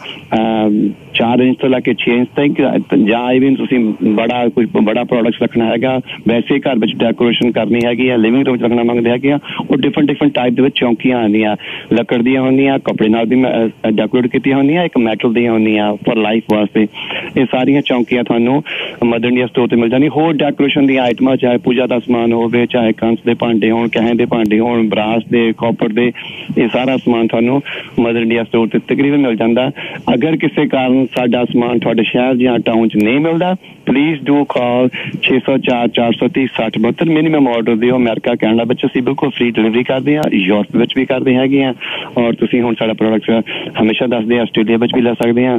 4 ਇੰਚ ਤੋਂ ਲੈ ਕੇ 6 ਇੰਚ ਤੱਕ ਜਾਂ ਇਵਨ ਤੁਸੀਂ ਬੜਾ ਕੋਈ ਬੜਾ ਪ੍ਰੋਡਕਟ ਰੱਖਣਾ ਹੈਗਾ ਵੈਸੇ ਘਰ ਵਿੱਚ ਡੈਕੋਰੇਸ਼ਨ ਕਰਨੀ ਹੈਗੀ ਆ ਲਿਵਿੰਗ ਰੂਮ ਵਿੱਚ ਰੱਖਣਾ ਮੰਗਦੇ ਹੈਗੇ ਆ ਉਹ ਡਿਫਰੈਂਟ ਡਿਫਰੈਂਟ ਟਾਈਪ ਦੇ ਵਿੱਚ ਚੌਂਕੀਆਂ ਆਉਂਦੀਆਂ। ਲੱਕੜ ਦੀਆਂ ਹੁੰਦੀਆਂ, ਕੱਪੜੇ ਨਾਲ ਵੀ ਡੈਕੋਰੇਟ ਕੀਤੀਆਂ ਹੁੰਦੀਆਂ, ਇੱਕ ਮੈਟਲ ਦੀਆਂ ਹੁੰਦੀਆਂ ਫॉर ਲਾਈਫ ਵਾਸਤੇ। ਇਹ ਸਾਰੀਆਂ ਚੌਂਕੀਆਂ ਤੁਹਾਨੂੰ ਮਦਰ ਇੰਡੀਆ ਸਟੋਰ ਤੇ ਮਿਲ ਜਾਣੀ ਹੋਰ ਡੈਕੋਰੇਸ਼ਨ ਦੀਆਂ ਆਈਟਮਾਂ ਚਾਹੇ ਪੂਜਾ ਦਾ ਸਮਾਨ ਹੋਵੇ, ਚਾਹੇ ਕੰਸ ਦੇ ਭਾਂਡੇ ਹੋਣ ਕਹੇ ਦੇ ਭਾਂਡੇ ਹੋਣ, ਬਰਾਸ ਦੇ ਕਾਪਰ ਦੇ, ਇਹ ਸਾਰਾ ਸਮਾਨ ਤੁਹਾਨੂੰ ਮਦਰ ਇੰਡੀਆ ਸਟੋਰ ਤੇ ਤਕਰੀਬਨ ਮਿਲ ਜਾਂਦਾ। ਅਗਰ ਕਿਸੇ ਕਾਰਨ ਸਾਡਾ ਸਮਾਨ ਤੁਹਾਡੇ ਸ਼ਹਿਰ ਜਾਂ ਟਾਊਨ 'ਚ ਨਹੀਂ ਮਿਲਦਾ please do call 604 430 6072 minimum order ਦਿਓ ਅਮਰੀਕਾ ਕੈਨੇਡਾ ਵਿੱਚ ਅਸੀਂ ਬਿਲਕੁਲ ਫ੍ਰੀ ਡਿਲੀਵਰੀ ਕਰਦੇ ਹਾਂ ਯੂਰਪ ਵਿੱਚ ਵੀ ਕਰਦੇ ਹੈਗੇ ਆ ਔਰ ਤੁਸੀਂ ਹੁਣ ਸਾਡਾ ਪ੍ਰੋਡਕਟ ਹਮੇਸ਼ਾ ਦੱਸਦੇ ਆ ਆਸਟ੍ਰੇਲੀਆ ਵਿੱਚ ਵੀ ਲੈ ਸਕਦੇ ਆ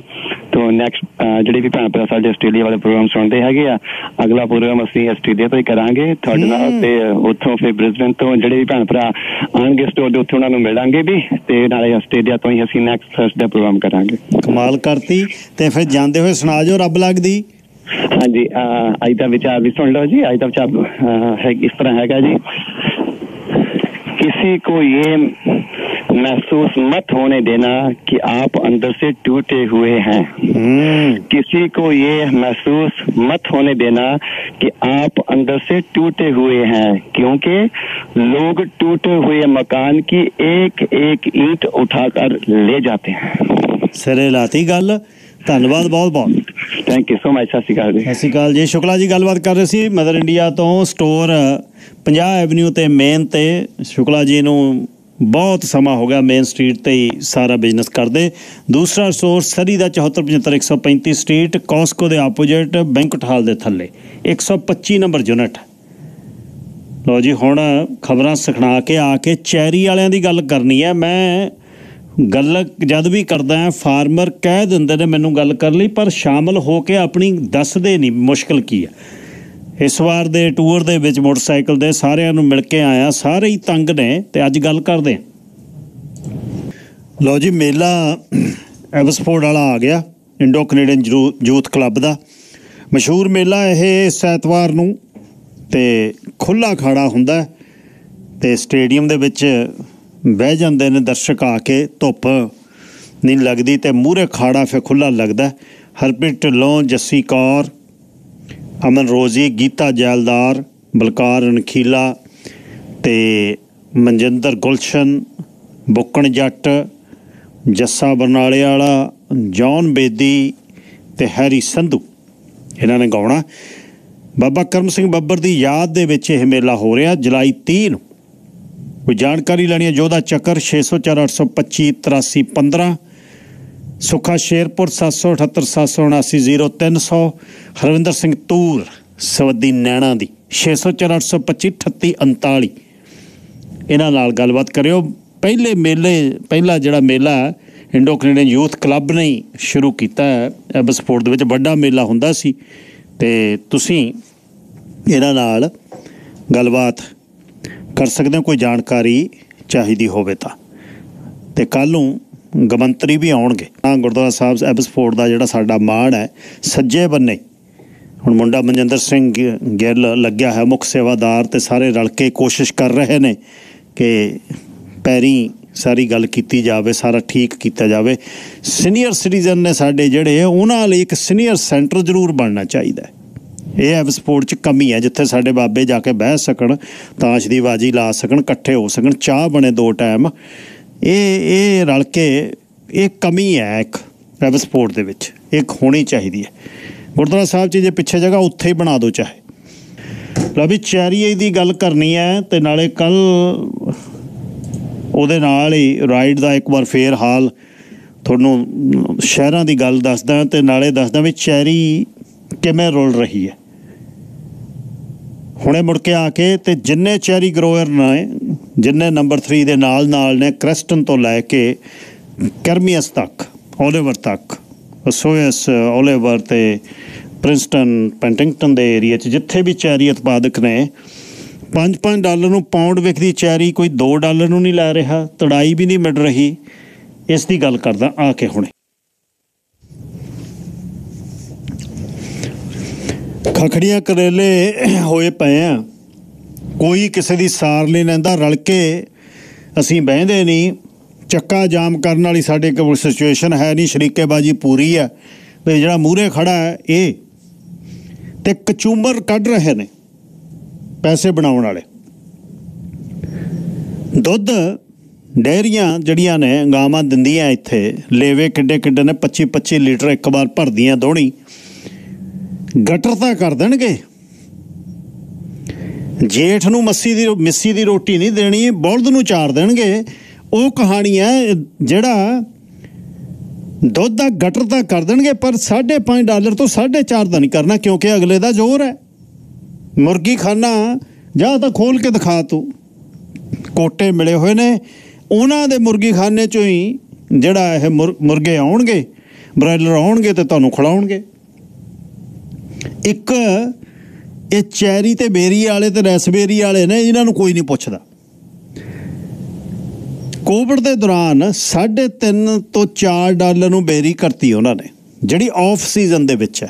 ਤੋਂ ਨੈਕਸਟ ਜਿਹੜੇ ਵੀ ਭੈਣ ਭਰਾ ਸਾਡੇ ਆਸਟ੍ਰੇਲੀਆ ਵਾਲੇ ਪ੍ਰੋਗਰਾਮ ਸੁਣਦੇ ਹੈਗੇ ਆ ਅਗਲਾ ਪ੍ਰੋਗਰਾਮ ਅਸੀਂ ਆਸਟ੍ਰੇਲੀਆ ਤੋਂ ਹੀ ਕਰਾਂਗੇ। ਤੁਹਾਡੇ ਨਾਲ ਤੇ ਉੱਥੋਂ ਫਿਰ ਬ੍ਰਿਸਬਨ ਤੋਂ ਜਿਹੜੇ ਵੀ ਭੈਣ ਭਰਾ ਆਣਗੇ ਸਟੋਰ ਦੇ ਉੱਥੇ ਉਹਨਾਂ ਨੂੰ ਮਿਲਾਂਗੇ ਵੀ ਤੇ ਨਾਲੇ ਆਸਟ੍ਰੇਲੀਆ ਤੋਂ ਹੀ ਅਸੀਂ ਨੈਕਸਟ ਥਰਸਡੇ ਪ੍ਰੋਗਰਾਮ ਕਰਾਂਗੇ।
ਕਮਾਲ ਕਰਤੀ। ਤੇ ਫਿਰ ਜਾਂਦੇ ਹੋਏ ਸੁਣਾ ਜੋ ਰੱਬ ਲੱਗਦੀ।
ਹਾਂਜੀ ਅਹ ਅੱਜ ਦਾ ਵਿਚਾਰ ਵੀ ਸੁਣ ਲਓ ਜੀ ਅੱਜ ਦਾ ਵਿਚਾਰ ਅਹ, ਹੈ ਇਸ ਤਰ੍ਹਾਂ ਹੈਗਾ ਜੀ किसी को ये महसूस मत होने देना कि आप अंदर से टूटे हुए हैं
ਹੂੰ
किसी को ये महसूस मत होने देना कि आप अंदर से टूटे हुए हैं क्योंकि लोग टूटे हुए मकान की एक एक ईंट उठाकर ले जाते हैं
ਸਿਰੇ ਲਾਤੀ ਗੱਲ ਧੰਨਵਾਦ ਬਹੁਤ ਬਹੁਤ।
ਥੈਂਕ ਯੂ ਸੋ ਮਚ ਸਤਿ ਸ਼੍ਰੀ ਅਕਾਲ ਜੀ।
ਸਤਿ ਸ਼੍ਰੀ ਅਕਾਲ ਜੀ। ਸ਼ੁਕਲਾ ਜੀ ਗੱਲਬਾਤ ਕਰ ਰਹੇ ਸੀ ਮਦਰ ਇੰਡੀਆ ਤੋਂ ਸਟੋਰ 50 ਐਵਨਿਊ ਤੇ ਮੇਨ ਤੇ। ਸ਼ੁਕਲਾ ਜੀ ਨੂੰ ਬਹੁਤ ਸਮਾਂ ਹੋ ਗਿਆ ਮੇਨ ਸਟਰੀਟ ਤੇ ਹੀ ਸਾਰਾ ਬਿਜ਼ਨਸ ਕਰਦੇ। ਦੂਸਰਾ ਸਟੋਰ ਸਰੀ ਦਾ 7475 ਸਟਰੀਟ ਕੌਸਕੋ ਦੇ ਆਪੋਜ਼ਿਟ ਬੈਂਕ ਹਾਲ ਦੇ ਥੱਲੇ। 125 ਨੰਬਰ ਯੂਨਿਟ ਲੋ ਜੀ ਹੁਣ ਖਬਰਾਂ ਸਿਖਣਾ ਕੇ ਆ ਕੇ ਚੈਰੀ ਵਾਲਿਆਂ ਦੀ ਗੱਲ ਕਰਨੀ ਹੈ। ਮੈਂ ਗੱਲ ਜਦ ਵੀ ਕਰਦਾ ਹੈ, ਫਾਰਮਰ ਕਹਿ ਦਿੰਦੇ ਨੇ ਮੈਨੂੰ ਗੱਲ ਕਰ ਲਈ, ਪਰ ਸ਼ਾਮਲ ਹੋ ਕੇ ਆਪਣੀ ਦੱਸਦੇ ਨਹੀਂ, ਮੁਸ਼ਕਲ ਕੀ ਹੈ। ਇਸ ਵਾਰ ਦੇ ਟੂਰ ਦੇ ਵਿੱਚ ਮੋਟਰਸਾਈਕਲ ਦੇ ਸਾਰਿਆਂ ਨੂੰ ਮਿਲ ਕੇ ਆਇਆ, ਸਾਰੇ ਹੀ ਤੰਗ ਨੇ ਤੇ ਅੱਜ ਗੱਲ ਕਰਦੇ ਹਾਂ। ਲੋ ਜੀ, ਮੇਲਾ ਐਵਸਫੋਰਡ ਵਾਲਾ ਆ ਗਿਆ, ਇੰਡੋ ਕੈਨੇਡੀਅਨ ਯੂਥ ਕਲੱਬ ਦਾ। ਮਸ਼ਹੂਰ ਮੇਲਾ ਇਹ ਇਸ ਐਤਵਾਰ ਨੂੰ ਤੇ ਖੁੱਲਾ ਖਾੜਾ ਹੁੰਦਾ ਹੈ ਤੇ ਸਟੇਡੀਅਮ ਦੇ ਵਿੱਚ ਬਹਿ ਜਾਂਦੇ ਨੇ ਦਰਸ਼ਕ ਆ ਕੇ, ਧੁੱਪ ਨਹੀਂ ਲੱਗਦੀ ਤੇ ਮੂਹਰੇ ਖਾੜਾ ਫੇ ਖੁੱਲਾ ਲੱਗਦਾ। ਹਰਪ੍ਰੀਤ ਢਿੱਲੋਂ, ਜੱਸੀ ਕੌਰ, ਅਮਨ ਰੋਜ਼ੀ, ਗੀਤਾ ਜੈਲਦਾਰ, ਬਲਕਾਰ ਅਣਖੀਲਾ ਤੇ ਮਨਜਿੰਦਰ ਗੁਲਸ਼ਨ, ਬੁੱਕਣ ਜੱਟ, ਜੱਸਾ ਬਰਨਾਲੇ ਵਾਲਾ ਜੌਨ ਬੇਦੀ ਤੇ ਹੈਰੀ ਸੰਧੂ। ਇਹਨਾਂ ਨੇ ਗਾਉਣਾ। ਬਾਬਾ ਕਰਮ ਸਿੰਘ ਬੱਬਰ ਦੀ ਯਾਦ ਦੇ ਵਿੱਚ ਇਹ ਮੇਲਾ ਹੋ ਰਿਹਾ ਜੁਲਾਈ 30 ਨੂੰ। ਕੋਈ ਜਾਣਕਾਰੀ ਲੈਣੀ ਹੈ ਜੋਧਾ ਚੱਕਰ 604 825 8315 ਸੁਖਾ ਸ਼ੇਰਪੁਰ 7787790300 ਹਰਵਿੰਦਰ ਸਿੰਘ ਤੂਰ, ਸਵਦੀ ਨੈਣਾ ਦੀ 604 825 3839 ਇਹਨਾਂ ਨਾਲ ਗੱਲਬਾਤ ਕਰਿਓ। ਪਹਿਲੇ ਮੇਲੇ, ਪਹਿਲਾ ਜਿਹੜਾ ਮੇਲਾ ਇੰਡੋ ਕੈਨੇਡੀਅਨ ਯੂਥ ਕਲੱਬ ਨੇ ਸ਼ੁਰੂ ਕੀਤਾ ਹੈ। ਐਬਸਪੋਰਟ ਦੇ ਵਿੱਚ ਵੱਡਾ ਮੇਲਾ ਹੁੰਦਾ ਸੀ। ਤੇ ਤੁਸੀਂ ਇਹਨਾਂ ਨਾਲ ਗੱਲਬਾਤ ਕਰ ਸਕਦੇ ਹੋ, ਕੋਈ ਜਾਣਕਾਰੀ ਚਾਹੀਦੀ ਹੋਵੇ ਤਾਂ। ਤੇ ਕੱਲ ਨੂੰ ਗਵੰਤਰੀ ਵੀ ਆਉਣਗੇ। ਤਾਂ ਗੁਰਦੁਆਰਾ ਸਾਹਿਬ ਐਬਸਫੋਰਡ ਦਾ ਜਿਹੜਾ ਸਾਡਾ ਮਾਣ ਹੈ, ਸੱਜੇ ਬੰਨੇ। ਹੁਣ ਮੁੰਡਾ ਮਨਜਿੰਦਰ ਸਿੰਘ ਗਿੱਲ ਲੱਗਿਆ ਹੈ ਮੁੱਖ ਸੇਵਾਦਾਰ ਤੇ ਸਾਰੇ ਰਲ ਕੇ ਕੋਸ਼ਿਸ਼ ਕਰ ਰਹੇ ਨੇ ਕਿ ਪੈਰੀ ਸਾਰੀ ਗੱਲ ਕੀਤੀ ਜਾਵੇ, ਸਾਰਾ ਠੀਕ ਕੀਤਾ ਜਾਵੇ। ਸੀਨੀਅਰ ਸਿਟੀਜ਼ਨ ਨੇ ਸਾਡੇ ਜਿਹੜੇ, ਉਹਨਾਂ ਲਈ ਇੱਕ ਸੀਨੀਅਰ ਸੈਂਟਰ ਜ਼ਰੂਰ ਬਣਨਾ ਚਾਹੀਦਾ ਇਹ ਐਵ ਸਪੋਰਟ ਚ ਕਮੀ ਹੈ, ਜਿੱਥੇ ਸਾਡੇ ਬਾਬੇ ਜਾ ਕੇ ਬਹਿ ਸਕਣ, ਤਾਸ਼ ਦੀ ਬਾਜੀ ਲਾ ਸਕਣ, ਇਕੱਠੇ ਹੋ ਸਕਣ, ਚਾਹ ਬਣੇ ਦੋ ਟਾਈਮ ਇਹ ਇਹ ਰਲ ਕੇ ਇਹ ਕਮੀ ਹੈ ਇੱਕ ਐਵ ਸਪੋਰਟ ਦੇ ਵਿੱਚ। ਇੱਕ ਹੋਣੀ ਚਾਹੀਦੀ ਹੈ। ਗੁਰਦੁਆਰਾ ਸਾਹਿਬ 'ਚ ਜੇ ਪਿੱਛੇ ਜਗ੍ਹਾ ਉੱਥੇ ਹੀ ਬਣਾ ਦਿਓ ਚਾਹੇ। ਲਓ ਵੀ ਚੈਰੀਏ ਦੀ ਗੱਲ ਕਰਨੀ ਹੈ ਤੇ ਨਾਲੇ ਕੱਲ ਉਹਦੇ ਨਾਲ ਹੀ ਰਾਈਡ ਦਾ ਇੱਕ ਵਾਰ ਫੇਰ ਹਾਲ ਤੁਹਾਨੂੰ ਸ਼ਹਿਰਾਂ ਦੀ ਗੱਲ ਦੱਸਦਾ ਤੇ ਨਾਲੇ ਦੱਸਦਾ ਵੀ ਚੈਰੀ ਕਿਵੇਂ ਰੁਲ ਰਹੀ ਹੈ। ਹੁਣੇ ਮੁੜ ਕੇ ਆ ਕੇ ਤੇ ਜਿੰਨੇ ਚੈਰੀ ਗਰੋਅਰ ਨੇ, ਜਿੰਨੇ ਨੰਬਰ 3 ਦੇ ਨਾਲ ਨਾਲ ਨੇ ਕ੍ਰੈਸਟਨ ਤੋਂ ਲੈ ਕੇ ਕਰਮੀਅਸ ਤੱਕ, ਓਲੀਵਰ ਤੱਕ ਸੋਇਸ ਓਲੀਵਰ ਤੇ ਪ੍ਰਿੰਸਟਨ, ਪੈਂਟਿੰਗਟਨ ਦੇ ਏਰੀਆ 'ਚ ਜਿੱਥੇ ਵੀ ਚੈਰੀ ਉਤਪਾਦਕ ਨੇ 5-5 ਡਾਲਰ ਨੂੰ ਪਾਉਂਡ ਵਿਕਦੀ ਚੈਰੀ ਕੋਈ 2 ਡਾਲਰ ਨੂੰ ਨਹੀਂ ਲੈ ਰਿਹਾ, ਤੜਾਈ ਵੀ ਨਹੀਂ ਮਿਲ ਰਹੀ। ਇਸ ਦੀ ਗੱਲ ਕਰਦਾ ਆ ਕੇ ਹੁਣੇ। ਖਖੜੀਆਂ ਕਰੇਲੇ ਹੋਏ ਪਏ ਆ। ਕੋਈ ਕਿਸੇ ਦੀ ਸਾਰ ਨਹੀਂ ਲੈਂਦਾ। ਰਲ ਕੇ ਅਸੀਂ ਬਹਿੰਦੇ ਨਹੀਂ। ਚੱਕਾ ਜਾਮ ਕਰਨ ਵਾਲੀ ਸਾਡੇ ਕੋਲ ਸਿਚੁਏਸ਼ਨ ਹੈ ਨਹੀਂ। ਸ਼ਰੀਕੇਬਾਜੀ ਪੂਰੀ ਹੈ ਵੀ ਜਿਹੜਾ ਮੂਹਰੇ ਖੜਾ ਹੈ, ਇਹ ਤੇ ਕਚੂਮਰ ਕੱਢ ਰਹੇ ਨੇ ਪੈਸੇ ਬਣਾਉਣ ਵਾਲੇ। ਦੁੱਧ ਡੈਰੀਆਂ ਜਿਹੜੀਆਂ ਨੇ, ਗਾਵਾਂ ਦਿੰਦੀਆਂ ਇੱਥੇ। ਲੇਵੇ ਕਿੱਡੇ ਕਿੱਡੇ ਨੇ 25 25 ਲੀਟਰ ਇੱਕ ਵਾਰ ਭਰਦੀਆਂ ਦੋਣੀ। ਗਟਰ ਤਾਂ ਕਰ ਦੇਣਗੇ। ਜੇਠ ਨੂੰ ਮੱਸੀ ਦੀ ਮਿੱਸੀ ਦੀ ਰੋਟੀ ਨਹੀਂ ਦੇਣੀ, ਬਲਦ ਨੂੰ ਚਾਰ ਦੇਣਗੇ। ਉਹ ਕਹਾਣੀ ਹੈ, ਜਿਹੜਾ ਦੁੱਧ ਦਾ ਗਟਰ ਤਾਂ ਕਰ ਦੇਣਗੇ, ਪਰ 5.5 ਡਾਲਰ ਤੋਂ 4.5 ਦਾ ਨਹੀਂ ਕਰਨਾ, ਕਿਉਂਕਿ ਅਗਲੇ ਦਾ ਜ਼ੋਰ ਹੈ। ਮੁਰਗੀ ਖਾਨਾ, ਜਾਂ ਤਾਂ ਖੋਲ ਕੇ ਦਿਖਾ ਤੂੰ। ਕੋਟੇ ਮਿਲੇ ਹੋਏ ਨੇ। ਉਹਨਾਂ ਦੇ ਮੁਰਗੀ ਖਾਨੇ ਚੋਂ ਹੀ ਜਿਹੜਾ ਇਹ ਮੁਰ- ਮੁਰਗੇ ਆਉਣਗੇ, ਬ੍ਰਾਇਲਰ ਆਉਣਗੇ ਤੇ ਤੁਹਾਨੂੰ ਖਿਲਾਉਣਗੇ। ਇੱਕ ਇਹ ਚੈਰੀ ਤੇ ਬੇਰੀ ਵਾਲੇ ਤੇ ਰੈਸਬੇਰੀ ਵਾਲੇ ਨੇ, ਇਹਨਾਂ ਨੂੰ ਕੋਈ ਨਹੀਂ ਪੁੱਛਦਾ। ਕੋਵਿਡ ਦੇ ਦੌਰਾਨ 3.5 ਤੋਂ 4 ਡਾਲਰ ਨੂੰ ਬੇਰੀ ਕਰਤੀ ਉਹਨਾਂ ਨੇ, ਜਿਹੜੀ ਆਫ ਸੀਜ਼ਨ ਦੇ ਵਿੱਚ ਹੈ।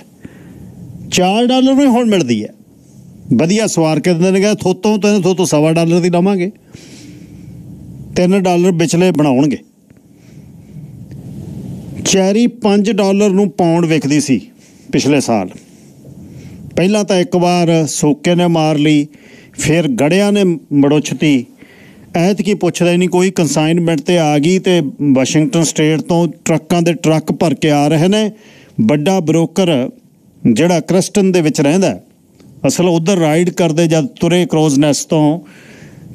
4 ਡਾਲਰ ਨੂੰ ਹੁਣ ਮਿਲਦੀ ਹੈ। ਵਧੀਆ ਸਵਾਰ ਕੇ ਦਿੰਦੇ ਨੇ ਕਿ ਥੋਤੋਂ ਤੇ ਥੋਤੋਂ ਸਵਾ ਡਾਲਰ ਦੀ ਲਵਾਂਗੇ। 3 ਡਾਲਰ ਵਿਚਲੇ ਬਣਾਉਣਗੇ। ਚੈਰੀ 5 ਡਾਲਰ ਨੂੰ ਪਾਉਂਡ ਵਿਕਦੀ ਸੀ ਪਿਛਲੇ ਸਾਲ। ਪਹਿਲਾਂ ਤਾਂ ਇੱਕ ਵਾਰ ਸੋਕੇ ਨੇ ਮਾਰ ਲਈ, ਫਿਰ ਗੜਿਆਂ ਨੇ ਮੜੋਛਤੀ। ਐਤ ਕੀ ਪੁੱਛਦਾ ਹੀ ਨਹੀਂ, ਕੋਈ ਕੰਸਾਈਨਮੈਂਟ ਤੇ ਆ ਗਈ ਤੇ ਵਾਸ਼ਿੰਗਟਨ ਸਟੇਟ ਤੋਂ ਟਰੱਕਾਂ ਦੇ ਟਰੱਕ ਭਰ ਕੇ ਆ ਰਹੇ ਨੇ। ਵੱਡਾ ਬ੍ਰੋਕਰ ਜਿਹੜਾ ਕ੍ਰਿਸਟਨ ਦੇ ਵਿੱਚ ਰਹਿੰਦਾ ਅਸਲ ਉਧਰ ਰਾਈਡ ਕਰਦੇ ਜਦ ਤੁਰੇ ਕ੍ਰੋਜ਼ਨੈਸ ਤੋਂ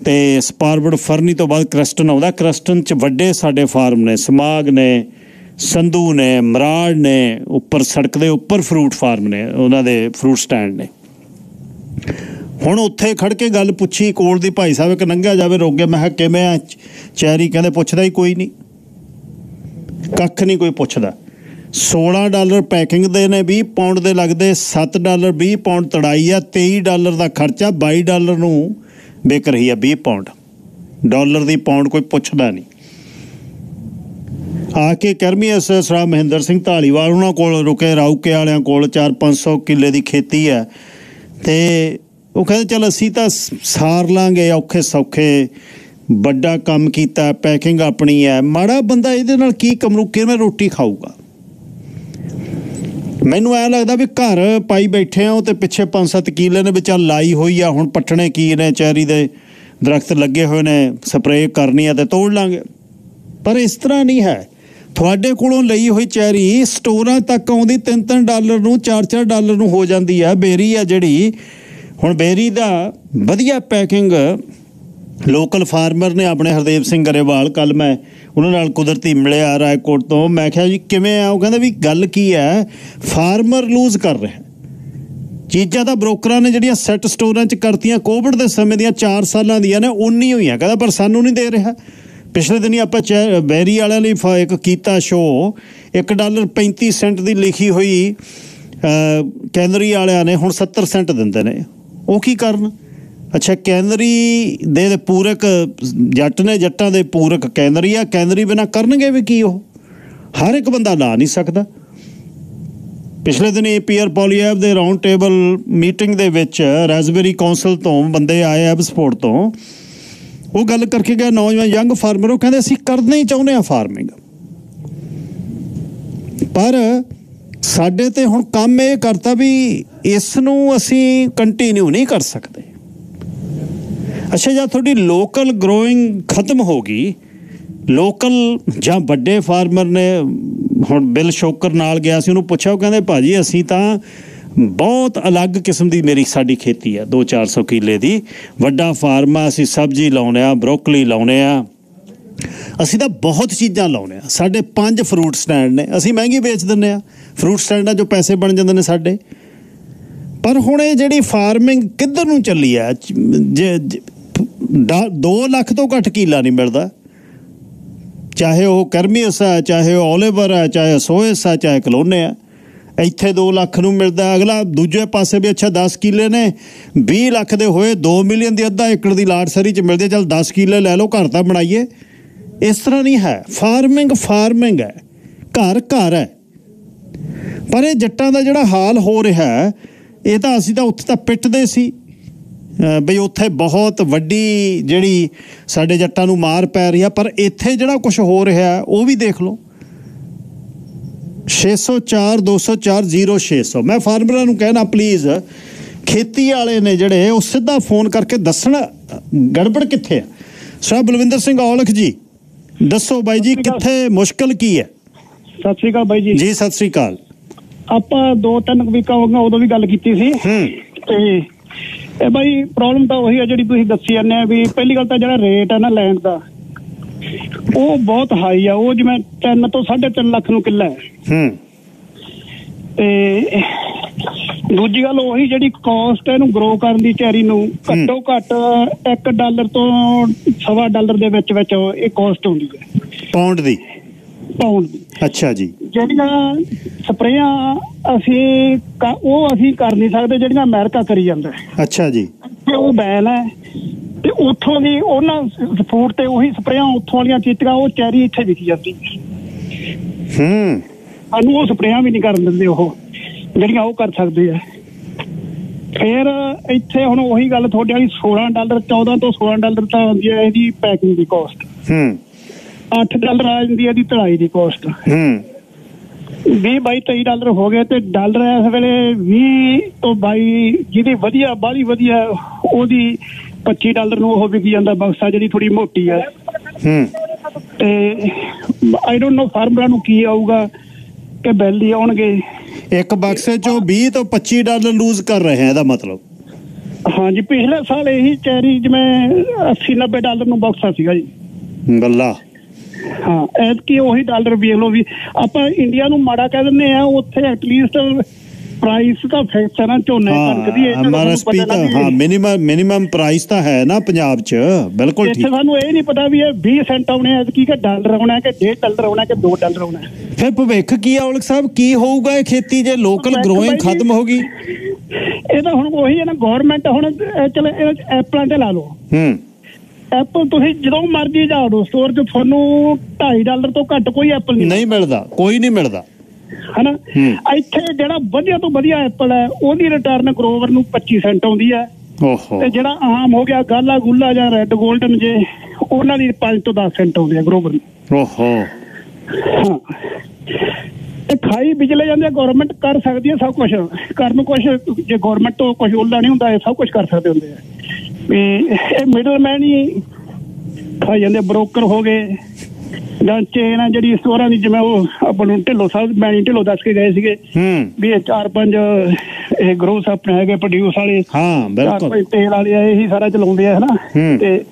ਤੇ ਸਪਾਰਵਰਡ ਫਰਨੀ ਤੋਂ ਬਾਅਦ ਕ੍ਰਿਸਟਨ ਆਉਂਦਾ। ਕ੍ਰਿਸਟਨ ਚ ਵੱਡੇ ਸਾਡੇ ਫਾਰਮ ਨੇ, ਸਮਾਗ ਨੇ ਸੰਧੂ ਨੇ, ਮਰਾੜ ਨੇ ਉੱਪਰ, ਸੜਕ ਦੇ ਉੱਪਰ ਫਰੂਟ ਫਾਰਮ ਨੇ, ਉਹਨਾਂ ਦੇ ਫਰੂਟ ਸਟੈਂਡ ਨੇ। ਹੁਣ ਉੱਥੇ ਖੜ ਕੇ ਗੱਲ ਪੁੱਛੀ ਕੋਲ ਦੀ ਭਾਈ ਸਾਹਿਬ, ਇੱਕ ਨੰਗਾ ਜਾਵੇ ਰੋਗੇ ਮੈਂ ਕਿਹਾ, ਕਿਵੇਂ ਆ? ਚ- ਚੈਰੀ ਕਹਿੰਦੇ, ਪੁੱਛਦਾ ਹੀ ਕੋਈ ਨਹੀਂ। ਕੱਖ ਨਹੀਂ ਕੋਈ ਪੁੱਛਦਾ। 16 ਡਾਲਰ ਪੈਕਿੰਗ ਦੇ ਨੇ 20 ਪਾਉਂਡ ਦੇ ਲੱਗਦੇ 7 ਡਾਲਰ 20 ਪਾਉਂਡ ਤੜਾਈ ਆ 23 ਡਾਲਰ ਦਾ ਖਰਚਾ 22 ਡਾਲਰ ਨੂੰ ਵਿਕ ਰਹੀ ਆ 20 ਪਾਉਂਡ ਡਾਲਰ ਦੀ ਪਾਉਂਡ ਕੋਈ ਪੁੱਛਦਾ ਨਹੀਂ। ਆ ਕੇ ਕਰਮੀ ਐਸਐਸ ਮਹਿੰਦਰ ਸਿੰਘ ਢਾਲੀਵਾਲ ਉਹਨਾਂ ਕੋਲ ਰੁਕੇ ਰਾਉਕੇ ਵਾਲਿਆਂ ਕੋਲ 4-500 ਕਿੱਲੇ ਦੀ ਖੇਤੀ ਹੈ। ਤੇ ਉਹ ਕਹਿੰਦੇ, ਚਲ ਅਸੀਂ ਤਾਂ ਸਾਰ ਲਾਂਗੇ, ਔਖੇ ਸੌਖੇ, ਵੱਡਾ ਕੰਮ ਕੀਤਾ, ਪੈਕਿੰਗ ਆਪਣੀ ਹੈ। ਮਾੜਾ ਬੰਦਾ ਇਹਦੇ ਨਾਲ ਕੀ ਕਮਰੂ ਕਿਵੇਂ ਰੋਟੀ ਖਾਊਗਾ। ਮੈਨੂੰ ਐ ਲੱਗਦਾ ਵੀ ਘਰ ਪਾਈ ਬੈਠੇ ਆ ਉਹ ਤੇ ਪਿੱਛੇ 5-7 ਕਿੱਲੇ ਨੇ ਵਿਚਾਰ ਲਾਈ ਹੋਈ ਆ, ਹੁਣ ਪੱਟਣੇ ਕੀ ਨੇ, ਚੈਰੀ ਦੇ ਦਰਖਤ ਲੱਗੇ ਹੋਏ ਨੇ, ਸਪਰੇਅ ਕਰਨੀ ਆ ਤੇ ਤੋੜ ਲਾਂਗੇ। ਪਰ ਇਸ ਤਰ੍ਹਾਂ ਨਹੀਂ ਹੈ। ਤੁਹਾਡੇ ਕੋਲੋਂ ਲਈ ਹੋਈ ਚੈਰੀ ਸਟੋਰਾਂ ਤੱਕ ਆਉਂਦੀ 3-3 ਡਾਲਰ ਨੂੰ 4-4 ਡਾਲਰ ਨੂੰ ਹੋ ਜਾਂਦੀ ਆ। ਬੇਰੀ ਆ ਜਿਹੜੀ, ਹੁਣ ਬੇਰੀ ਦਾ ਵਧੀਆ ਪੈਕਿੰਗ ਲੋਕਲ ਫਾਰਮਰ ਨੇ ਆਪਣੇ ਹਰਦੇਵ ਸਿੰਘ ਗਰੇਵਾਲ ਕੱਲ ਮੈਂ ਉਹਨਾਂ ਨਾਲ ਕੁਦਰਤੀ ਮਿਲਿਆ ਰਾਏਕੋਟ ਤੋਂ। ਮੈਂ ਕਿਹਾ ਜੀ, ਕਿਵੇਂ ਆ? ਉਹ ਕਹਿੰਦਾ ਵੀ ਗੱਲ ਕੀ ਹੈ ਫਾਰਮਰ ਲੂਜ਼ ਕਰ ਰਿਹਾ। ਚੀਜ਼ਾਂ ਤਾਂ ਬ੍ਰੋਕਰਾਂ ਨੇ ਜਿਹੜੀਆਂ ਸੈੱਟ ਸਟੋਰਾਂ 'ਚ ਕਰਤੀਆਂ, ਕੋਵਿਡ ਦੇ ਸਮੇਂ ਦੀਆਂ 4 ਸਾਲਾਂ ਦੀਆਂ ਨੇ, ਉਨੀ ਹੋਈਆਂ। ਕਹਿੰਦਾ ਪਰ ਸਾਨੂੰ ਨਹੀਂ ਦੇ ਰਿਹਾ। ਪਿਛਲੇ ਦਿਨੀ ਆਪਾਂ ਚੈ- ਬੈਰੀ ਵਾਲਿਆਂ ਲਈ ਫ- ਇੱਕ ਕੀਤਾ ਸ਼ੋਅ 1 ਡਾਲਰ 35 ਸੈਂਟ ਦੀ ਲਿਖੀ ਹੋਈ ਅ, ਕੈਨਰੀ ਵਾਲਿਆਂ ਨੇ ਹੁਣ 70 ਸੈਂਟ ਦਿੰਦੇ ਨੇ। ਉਹ ਕੀ ਕਰਨ? ਅੱਛਾ ਕੈਨਰੀ ਦੇ ਪੂਰਕ ਜੱਟ ਨੇ ਜੱਟਾਂ ਦੇ ਪੂਰਕ ਕੈਨਰੀ ਆ ਕੈਨਰੀ ਬਿਨਾ ਕਰਨਗੇ ਵੀ ਕੀ ਉਹ? ਹਰ ਇੱਕ ਬੰਦਾ ਲਾ ਨਹੀਂ ਸਕਦਾ। ਪਿਛਲੇ ਦਿਨੀ ਪੀਅਰ ਪੋਲੀਐਬ ਦੇ ਰਾਉਂਡ ਟੇਬਲ ਮੀਟਿੰਗ ਦੇ ਵਿੱਚ ਰੈਸਬੇਰੀ ਕਾਉਂਸਲ ਤੋਂ ਬੰਦੇ ਆਏ ਐਬਸਪੋਰਟ ਤੋਂ। ਉਹ ਗੱਲ ਕਰਕੇ ਗਿਆ ਨੌਜਵਾਨ ਯੰਗ ਫਾਰਮਰ ਉਹ ਕਹਿੰਦੇ ਅਸੀਂ ਕਰਨਾ ਹੀ ਚਾਹੁੰਦੇ ਆ ਫਾਰਮਿੰਗ ਪਰ ਸਾਡੇ ਤੇ ਹੁਣ ਕੰਮ ਇਹ ਕਰਤਾ ਵੀ ਇਸ ਨੂੰ ਅਸੀਂ ਕੰਟੀਨਿਊ ਨਹੀਂ ਕਰ ਸਕਦੇ। ਅੱਛਾ, ਜਾਂ ਤੁਹਾਡੀ ਲੋਕਲ ਗਰੋਇੰਗ ਖਤਮ ਹੋ ਗਈ ਲੋਕਲ ਜਾਂ ਵੱਡੇ ਫਾਰਮਰ ਨੇ ਹੁਣ ਬਿਲ ਸ਼ੋਕਰ ਨਾਲ ਗਿਆ ਸੀ, ਉਹਨੂੰ ਪੁੱਛਿਆ, ਉਹ ਕਹਿੰਦੇ ਭਾਜੀ ਅਸੀਂ ਤਾਂ ਬਹੁਤ ਅਲੱਗ ਕਿਸਮ ਦੀ ਮੇਰੀ ਸਾਡੀ ਖੇਤੀ ਆ 2-400 ਕਿੱਲੇ ਦੀ। ਵੱਡਾ ਫਾਰਮ ਆ, ਅਸੀਂ ਸਬਜ਼ੀ ਲਾਉਨੇ ਆ, ਬਰੋਕਲੀ ਲਾਉਨੇ ਆ। ਅਸੀਂ ਤਾਂ ਬਹੁਤ ਚੀਜ਼ਾਂ ਲਾਉਨੇ ਆ। ਸਾਡੇ ਪੰਜ ਫਰੂਟ ਸਟੈਂਡ ਨੇ, ਅਸੀਂ ਮਹਿੰਗੀ ਵੇਚ ਦਿੰਨੇ ਆ। ਫਰੂਟ ਸਟੈਂਡਾਂ 'ਚੋਂ ਪੈਸੇ ਬਣ ਜਾਂਦੇ ਨੇ ਸਾਡੇ। ਪਰ ਹੁਣ ਇਹ ਜਿਹੜੀ ਫਾਰਮਿੰਗ ਕਿੱਧਰ ਨੂੰ ਚੱਲੀ ਆ? ਜੇ 2 ਲੱਖ ਤੋਂ ਘੱਟ ਕਿੱਲਾ ਨਹੀਂ ਮਿਲਦਾ। ਚਾਹੇ ਉਹ ਕਰਮੀਅਸ ਆ, ਚਾਹੇ ਉਹ ਓਲੀਵਰ ਆ, ਚਾਹੇ ਸੋਇਸ ਆ, ਚਾਹੇ ਕਲੋਨੇ ਆ। ਇੱਥੇ 2 ਲੱਖ ਨੂੰ ਮਿਲਦਾ ਅਗਲਾ ਦੂਜੇ ਪਾਸੇ ਵੀ ਅੱਛਾ 10 ਕਿੱਲੇ ਨੇ। 20 ਲੱਖ ਦੇ ਹੋਏ 2 ਮਿਲੀਅਨ ਦੀ ਅੱਧਾ ਏਕੜ ਦੀ ਲਾਟ ਸਰੀ ਚ ਮਿਲਦੇ ਚਲ 10 ਕਿੱਲੇ ਲੈ ਲਓ, ਘਰ ਤਾਂ ਬਣਾਈਏ। ਇਸ ਤਰ੍ਹਾਂ ਨਹੀਂ ਹੈ। ਫਾਰਮਿੰਗ ਫਾਰਮਿੰਗ ਹੈ। ਘਰ ਘਰ ਹੈ। ਪਰ ਇਹ ਜੱਟਾਂ ਦਾ ਜਿਹੜਾ ਹਾਲ ਹੋ ਰਿਹਾ ਇਹ ਤਾਂ ਅਸੀਂ ਤਾਂ ਉੱਥੇ ਤਾਂ ਪਿੱਟਦੇ ਸੀ। ਅਹ ਬਈ ਉੱਥੇ ਬਹੁਤ ਵੱਡੀ ਜਿਹੜੀ ਸਾਡੇ ਜੱਟਾਂ ਨੂੰ ਮਾਰ ਪੈ ਰਹੀ ਆ। ਪਰ ਇੱਥੇ ਜਿਹੜਾ ਕੁਝ ਹੋ ਰਿਹਾ ਉਹ ਵੀ ਦੇਖ ਲਓ। 604 204 0600 ਮੈਂ ਫਾਰਮਰਾਂ ਨੂੰ ਕਹਿਣਾ ਪਲੀਜ਼ ਖੇਤੀ ਵਾਲੇ ਨੇ ਜਿਹੜੇ ਉਹ ਸਿੱਧਾ ਫੋਨ ਕਰਕੇ ਦੱਸਣ ਗੜਬੜ ਕਿੱਥੇ ਆ? ਸਾਹਿਬ ਬਲਵਿੰਦਰ ਸਿੰਘ ਔਲਖ ਜੀ ਦੱਸੋ ਬਾਈ ਜੀ ਕਿੱਥੇ ਮੁਸ਼ਕਲ ਕੀ ਹੈ?
ਸਤਿ ਸ਼੍ਰੀ ਅਕਾਲ ਬਾਈ ਜੀ।
ਜੀ ਸਤਿ ਸ੍ਰੀ ਅਕਾਲ।
ਆਪਾਂ ਦੋ ਤਿੰਨ ਵੀਕਾਂ ਹੋ ਗਈਆਂ ਉਦੋਂ ਵੀ ਗੱਲ ਕੀਤੀ ਸੀ।
ਹੂੰ।
ਤੇ ਇਹ ਬਾਈ ਪ੍ਰੋਬਲਮ ਤਾਂ ਉਹੀ ਆ ਜਿਹੜੀ ਤੁਸੀਂ ਦੱਸੀ ਜਾਂਦੇ ਆ ਵੀ ਪਹਿਲੀ ਗੱਲ ਤਾਂ ਜਿਹੜਾ ਰੇਟ ਹੈ ਨਾ ਲੈਂਡ ਦਾ ਉਹ ਬਹੁਤ ਹਾਈ ਆ। ਉਹ ਜਿਵੇਂ 3 ਤੋਂ 3.5 ਲੱਖ ਨੂੰ ਕਿੱਲਾ ਹੈ।
ਹੂੰ।
ਤੇ ਦੂਜੀ ਗੱਲ ਉਹੀ ਜਿਹੜੀ ਕਾਸਟ ਹੈ ਇਹਨੂੰ ਗਰੋ ਕਰਨ ਦੀ ਚੈਰੀ ਨੂੰ ਘੱਟੋ ਘੱਟ 1 ਡਾਲਰ ਤੋਂ ਸਵਾ ਡਾਲਰ ਦੇ ਵਿੱਚ ਵਿੱਚ ਇਹ ਕਾਸਟ ਹੁੰਦੀ ਹੈ।
ਪੌਂਡ ਦੀ?
ਪਾਉਂਡ ਦੀ।
ਅੱਛਾ ਜੀ।
ਜਿਹੜੀਆਂ ਸਪਰੇਆਂ ਅਸੀਂ ਉਹ ਅਸੀਂ ਕਰ ਨਹੀਂ ਸਕਦੇ ਜਿਹੜੀਆਂ ਅਮਰੀਕਾ ਕਰੀ ਜਾਂਦਾ ਹੈ।
ਅੱਛਾ ਜੀ।
ਤੇ ਉਹ ਬੈਨ ਹੈ। ਤੇ ਉੱਥੋਂ ਦੀ ਉਹਨਾਂ ਫੂਡ ਤੇ ਉਹੀ ਸਪਰੇਆਂ ਉੱਥੋਂ ਵਾਲੀਆਂ ਕੀਤੀਆਂ ਉਹ ਚੈਰੀ ਇੱਥੇ ਵਿਕੀ ਜਾਂਦੀ ਹੈ।
ਹੂੰ।
ਸਾਨੂੰ ਉਹ ਸਪਰੇਆਂ ਵੀ ਨਹੀਂ ਕਰਨ ਦਿੰਦੇ ਉਹ ਜਿਹੜੀਆਂ ਉਹ ਕਰ ਸਕਦੇ ਆ। ਫਿਰ ਇੱਥੇ ਹੁਣ ਉਹੀ ਗੱਲ ਤੁਹਾਡੇ ਵਾਲੀ 16 ਡਾਲਰ 14 ਤੋਂ 16 ਡਾਲਰ ਤਾਂ ਆਉਂਦੀ ਹੈ ਇਹਦੀ ਪੈਕਿੰਗ ਦੀ ਕਾਸਟ
ਹੂੰ।
8 ਡਾਲਰ ਆ ਜਾਂਦੀ ਹੈ ਇਹਦੀ ਢਲਾਈ ਦੀ ਕਾਸਟ
ਹੂੰ।
20 22 23 ਡਾਲਰ ਹੋ ਗਏ ਤੇ ਡਾਲਰ ਇਸ ਵੇਲੇ 20 ਤੋਂ 22 ਜਿਹਦੀ ਵਧੀਆ ਬਾਹਲੀ ਵਧੀਆ ਉਹਦੀ 25 ਡਾਲਰ ਨੂੰ ਉਹ ਵਿਕੀ ਜਾਂਦਾ ਬਕਸਾ ਜਿਹੜੀ ਥੋੜੀ ਮੋਟੀ ਹੈ
ਹੂੰ।
ਤੇ ਆਈ ਡੋਨਟ ਨੋ ਫਾਰਮਰਾਂ ਨੂੰ ਕੀ ਆਊਗਾ। ਕਿ ਬਿੱਲ ਹੀ ਆਉਣਗੇ।
ਇੱਕ ਬਕਸੇ ਚੋਂ 20 ਤੋਂ 25 ਡਾਲਰ ਲੂਜ਼ ਕਰ ਰਹੇ ਆ ਇਹਦਾ ਮਤਲਬ।
ਹਾਂਜੀ ਪਿਛਲੇ ਸਾਲ ਇਹੀ ਚੈਰੀ ਜਿਵੇਂ 80 90 ਡਾਲਰ ਨੂੰ ਬਕਸਾ ਸੀਗਾ ਜੀ।
ਗੱਲਾ।
ਹਾਂ ਐਤਕੀ ਉਹੀ ਡਾਲਰ ਵੇਖ ਲਓ ਵੀ ਆਪਾਂ ਇੰਡੀਆ ਨੂੰ ਮਾੜਾ ਕਹਿ ਦਿੰਦੇ ਆ ਉੱਥੇ ਐਟਲੀਸਟ ਪ੍ਰਾਈਸ ਤਾਂ ਫਿਕਸ ਹੈ ਨਾ ਝੋਨੇ ਕਣਕ ਦੀ ਇਹ ਤਾਂ ਲੱਗ
ਹਾਂ ਮਿਨੀਮਮ ਮਿਨੀਮਮ ਪ੍ਰਾਈਸ ਤਾਂ ਹੈ ਨਾ ਪੰਜਾਬ 'ਚ ਬਿਲਕੁਲ
ਇੱਥੇ
ਠੀਕ।
ਸਾਨੂੰ ਇਹ ਨਹੀਂ ਪਤਾ ਵੀ ਇਹ 20 ਸੈਂਟ ਆਉਣੇ ਆ ਕੀ ਕਿ ਡਾਲਰ ਆਉਣਾ ਹੈ ਕਿ 1.5 ਡਾਲਰ ਆਉਣਾ ਹੈ ਕਿ 2 ਡਾਲਰ ਆਉਣਾ ਹੈ।
ਫਿਰ ਭਵਿੱਖ ਕੀ ਆ ਔਲਖ ਸਾਹਿਬ? ਕੀ ਹੋਊਗਾ ਇਹ ਖੇਤੀ ਜੇ ਲੋਕਲ ਗਰੋਇੰਗ ਖਤਮ ਹੋ ਗਈ?
ਇਹ ਤਾਂ ਹੁਣ ਉਹੀ ਹੈ ਨਾ ਗਵਰਨਮੈਂਟ ਹੁਣ ਚਲੇ ਇਹ ਐਪਲਾਂ ਤੇ ਲਾ ਲਓ।
ਹੂੰ।
ਐਪਲ ਤੁਸੀਂ ਜਦੋਂ ਮਰਜ਼ੀ ਜਾ ਦਿਓ ਸਟੋਰ 'ਚ ਤੁਹਾਨੂੰ 2.5 ਡਾਲਰ ਤੋਂ ਘੱਟ ਕੋਈ ਐਪਲ ਨਹੀਂ
ਨਹੀਂ ਮਿਲਦਾ ਕੋਈ ਨਹੀਂ ਮਿਲਦਾ।
ਹਨਾ। ਇੱਥੇ ਜਿਹੜਾ ਵਧੀਆ ਤੋਂ ਵਧੀਆ ਐਪਲ ਹੈ ਉਹਦੀ ਰਿਟਰਨ ਗਰੋਵਰ ਨੂੰ 25 ਸੈਂਟ ਆਉਂਦੀ ਹੈ।
ਓਹੋ।
ਤੇ ਜਿਹੜਾ ਆਮ ਹੋ ਗਿਆ ਗਾਲਾ ਗੁੱਲਾ ਜਾਂ ਰੈੱਡ 골ਡਨ ਜੇ ਉਹਨਾਂ ਦੀ 5 ਤੋਂ 10 ਸੈਂਟ ਆਉਂਦੀ ਹੈ ਗਰੋਵਰ ਨੂੰ।
ਓਹੋ।
ਤੇ ਖਾਈ ਬਿਜਲੇ ਜਾਂਦੇ ਗਵਰਨਮੈਂਟ ਕਰ ਸਕਦੀ ਹੈ ਸਭ ਕੁਝ ਕਰਨ ਨੂੰ ਕੁਝ ਜੇ ਗਵਰਨਮੈਂਟ ਤੋਂ ਕੁਝ ਉਲਦਾ ਨਹੀਂ ਹੁੰਦਾ ਇਹ ਸਭ ਕੁਝ ਕਰ ਸਕਦੇ ਹੁੰਦੇ ਆ। ਵੀ ਇਹ ਮਿਡਲਮੈਨ ਹੀ ਖਾਈ ਜਾਂਦੇ ਬ੍ਰੋਕਰ ਹੋ ਗਏ। ਜਾਂ ਚੇਨ ਆ ਜਿਹੜੀ ਸਟੋਰਾਂ ਦੀ ਜਿਵੇਂ ਉਹ ਆਪਾਂ ਨੂੰ ਢਿੱਲੋਂ ਸਾਹਿਬ ਮੈਣੀ ਢਿੱਲੋਂ ਦੱਸ ਕੇ ਗਏ ਸੀਗੇ।
ਹੂੰ।
ਵੀ ਇਹ ਚਾਰ ਪੰਜ ਇਹ ਗਰੋਸ ਆਪਣੇ ਹੈਗੇ ਪ੍ਰੋਡਿਊਸ ਵਾਲੇ।
ਹਾਂ
ਚਾਰ
ਬਿਲਕੁਲ।
ਪੰਜ ਤੇਲ ਵਾਲੇ ਆ ਇਹੀ ਸਾਰਾ ਚਲਾਉਂਦੇ ਆ ਹਨਾ। ਤੇ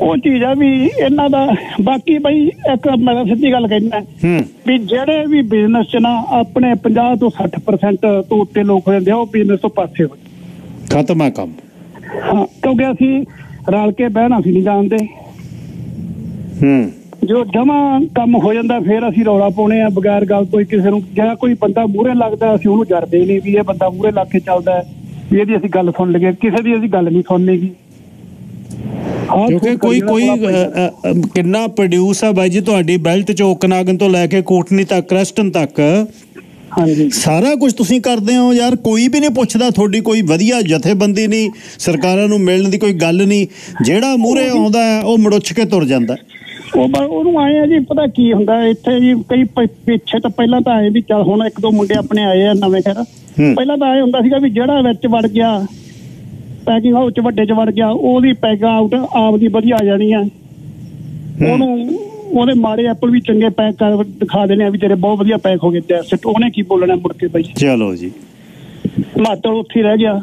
ਉਹ ਚੀਜ਼ ਆ ਵੀ ਇਹਨਾਂ ਦਾ ਬਾਕੀ ਬਈ ਇੱਕ ਮੈਂ ਸਿੱਧੀ ਗੱਲ ਕਹਿਣਾ
ਹੂੰ।
ਵੀ ਜਿਹੜੇ ਵੀ ਬਿਜ਼ਨਸ ਚ ਨਾ ਆਪਣੇ 50 ਤੋਂ 60% ਤੋਂ ਉੱਤੇ ਲੋਕ ਹੋ ਜਾਂਦੇ ਆ ਉਹ ਬਿਜ਼ਨਸ ਤੋਂ ਪਾਸੇ ਹੋ ਜਾਂਦੇ।
ਖਤਮ ਆ ਕੰਮ।
ਹਾਂ ਕਿਉਂਕਿ ਅਸੀਂ ਰਲ ਕੇ ਬਹਿਣਾ ਅਸੀਂ ਨਹੀਂ ਜਾਣਦੇ।
ਹੂੰ।
ਜੋ ਜਮਾ ਕੰਮ ਹੋ ਜਾਂਦਾ ਫਿਰ ਅਸੀਂ ਰੌਲਾ ਪਾਉਣੇ ਆ ਬਗੈਰ ਗੱਲ ਹੀ ਕਿਸੇ ਨੂੰ ਜਾਂ ਕੋਈ ਬੰਦਾ ਮੂਹਰੇ ਲੱਗਦਾ ਅਸੀਂ ਉਹਨੂੰ ਜਰਦੇ ਨਹੀਂ ਵੀ ਇਹ ਬੰਦਾ ਮੂਹਰੇ ਲੱਗ ਕੇ ਚੱਲਦਾ ਵੀ ਇਹਦੀ ਅਸੀਂ ਗੱਲ ਸੁਣ ਲਈਏ ਕਿਸੇ ਦੀ ਅਸੀਂ ਗੱਲ ਨਹੀਂ ਸੁਣਨੀਗੀ
ਕਿਉਂਕਿ ਕੋਈ ਕੋਈ ਕਿੰਨਾ ਪ੍ਰੋਡਿਊਸ ਆ ਬਾਈ ਜੀ ਤੁਹਾਡੀ ਬੈਲਟ ਚ ਓਕਨਾਗਨ ਤੋਂ ਲੈ ਕੇ ਕੋਟਨੀ ਤੱਕ ਕ੍ਰੈਸਟਨ ਤੱਕ।
ਹਾਂਜੀ।
ਸਾਰਾ ਕੁਝ ਤੁਸੀਂ ਕਰਦੇ ਹੋ ਯਾਰ ਕੋਈ ਵੀ ਨਹੀਂ ਪੁੱਛਦਾ ਤੁਹਾਡੀ ਕੋਈ ਵਧੀਆ ਜਥੇਬੰਦੀ ਨਹੀਂ ਸਰਕਾਰਾਂ ਨੂੰ ਮਿਲਣ ਦੀ ਕੋਈ ਗੱਲ ਨਹੀਂ ਜਿਹੜਾ ਮੂਹਰੇ ਆਉਂਦਾ ਉਹ ਮੜੁੱਛ ਕੇ ਤੁਰ ਜਾਂਦਾ। ਹੈ।
ਉਹ ਬ- ਉਹਨੂੰ ਆਏ ਆ ਜੀ ਪਤਾ ਕੀ ਹੁੰਦਾ ਇੱਥੇ ਜੀ ਕਈ ਪਿੱਛੇ ਤਾਂ ਪਹਿਲਾਂ ਤਾਂ ਆਏ ਵੀ ਚੱਲ ਹੁਣ ਇੱਕ ਦੋ ਮੁੰਡੇ ਆਪਣੇ ਆਏ ਆ ਨਵੇਂ ਖੈਰ। ਪਹਿਲਾਂ ਤਾਂ ਆਏ ਹੁੰਦਾ ਸੀਗਾ ਵੀ ਜਿਹੜਾ ਵਿੱਚ ਵੜ ਗਿਆ ਪੈਕਿੰਗ ਹਾਊਸ ਚ ਵੱਡੇ ਚ ਵੜ ਗਿਆ ਉਹਦੀ ਪੈਗ ਆਊਟ ਆਪ ਦੀ ਵਧੀਆ ਆ ਜਾਣੀ ਆ। ਉਹਨੂੰ ਉਹਦੇ ਮਾੜੇ ਐਪਲ ਵੀ ਚੰਗੇ ਪੈਕ ਕਰ ਦਿਖਾ ਦੇਣੇ ਆ ਵੀ ਤੇਰੇ ਬਹੁਤ ਵਧੀਆ ਪੈਕ ਹੋ ਗਏ ਟੈਸਟ ਉਹਨੇ ਕੀ ਬੋਲਣਾ ਮੁੜ ਕੇ ਬਈ?
ਚਲੋ ਜੀ।
ਮਾਤਲ ਉੱਥੇ ਰਹਿ ਗਿਆ।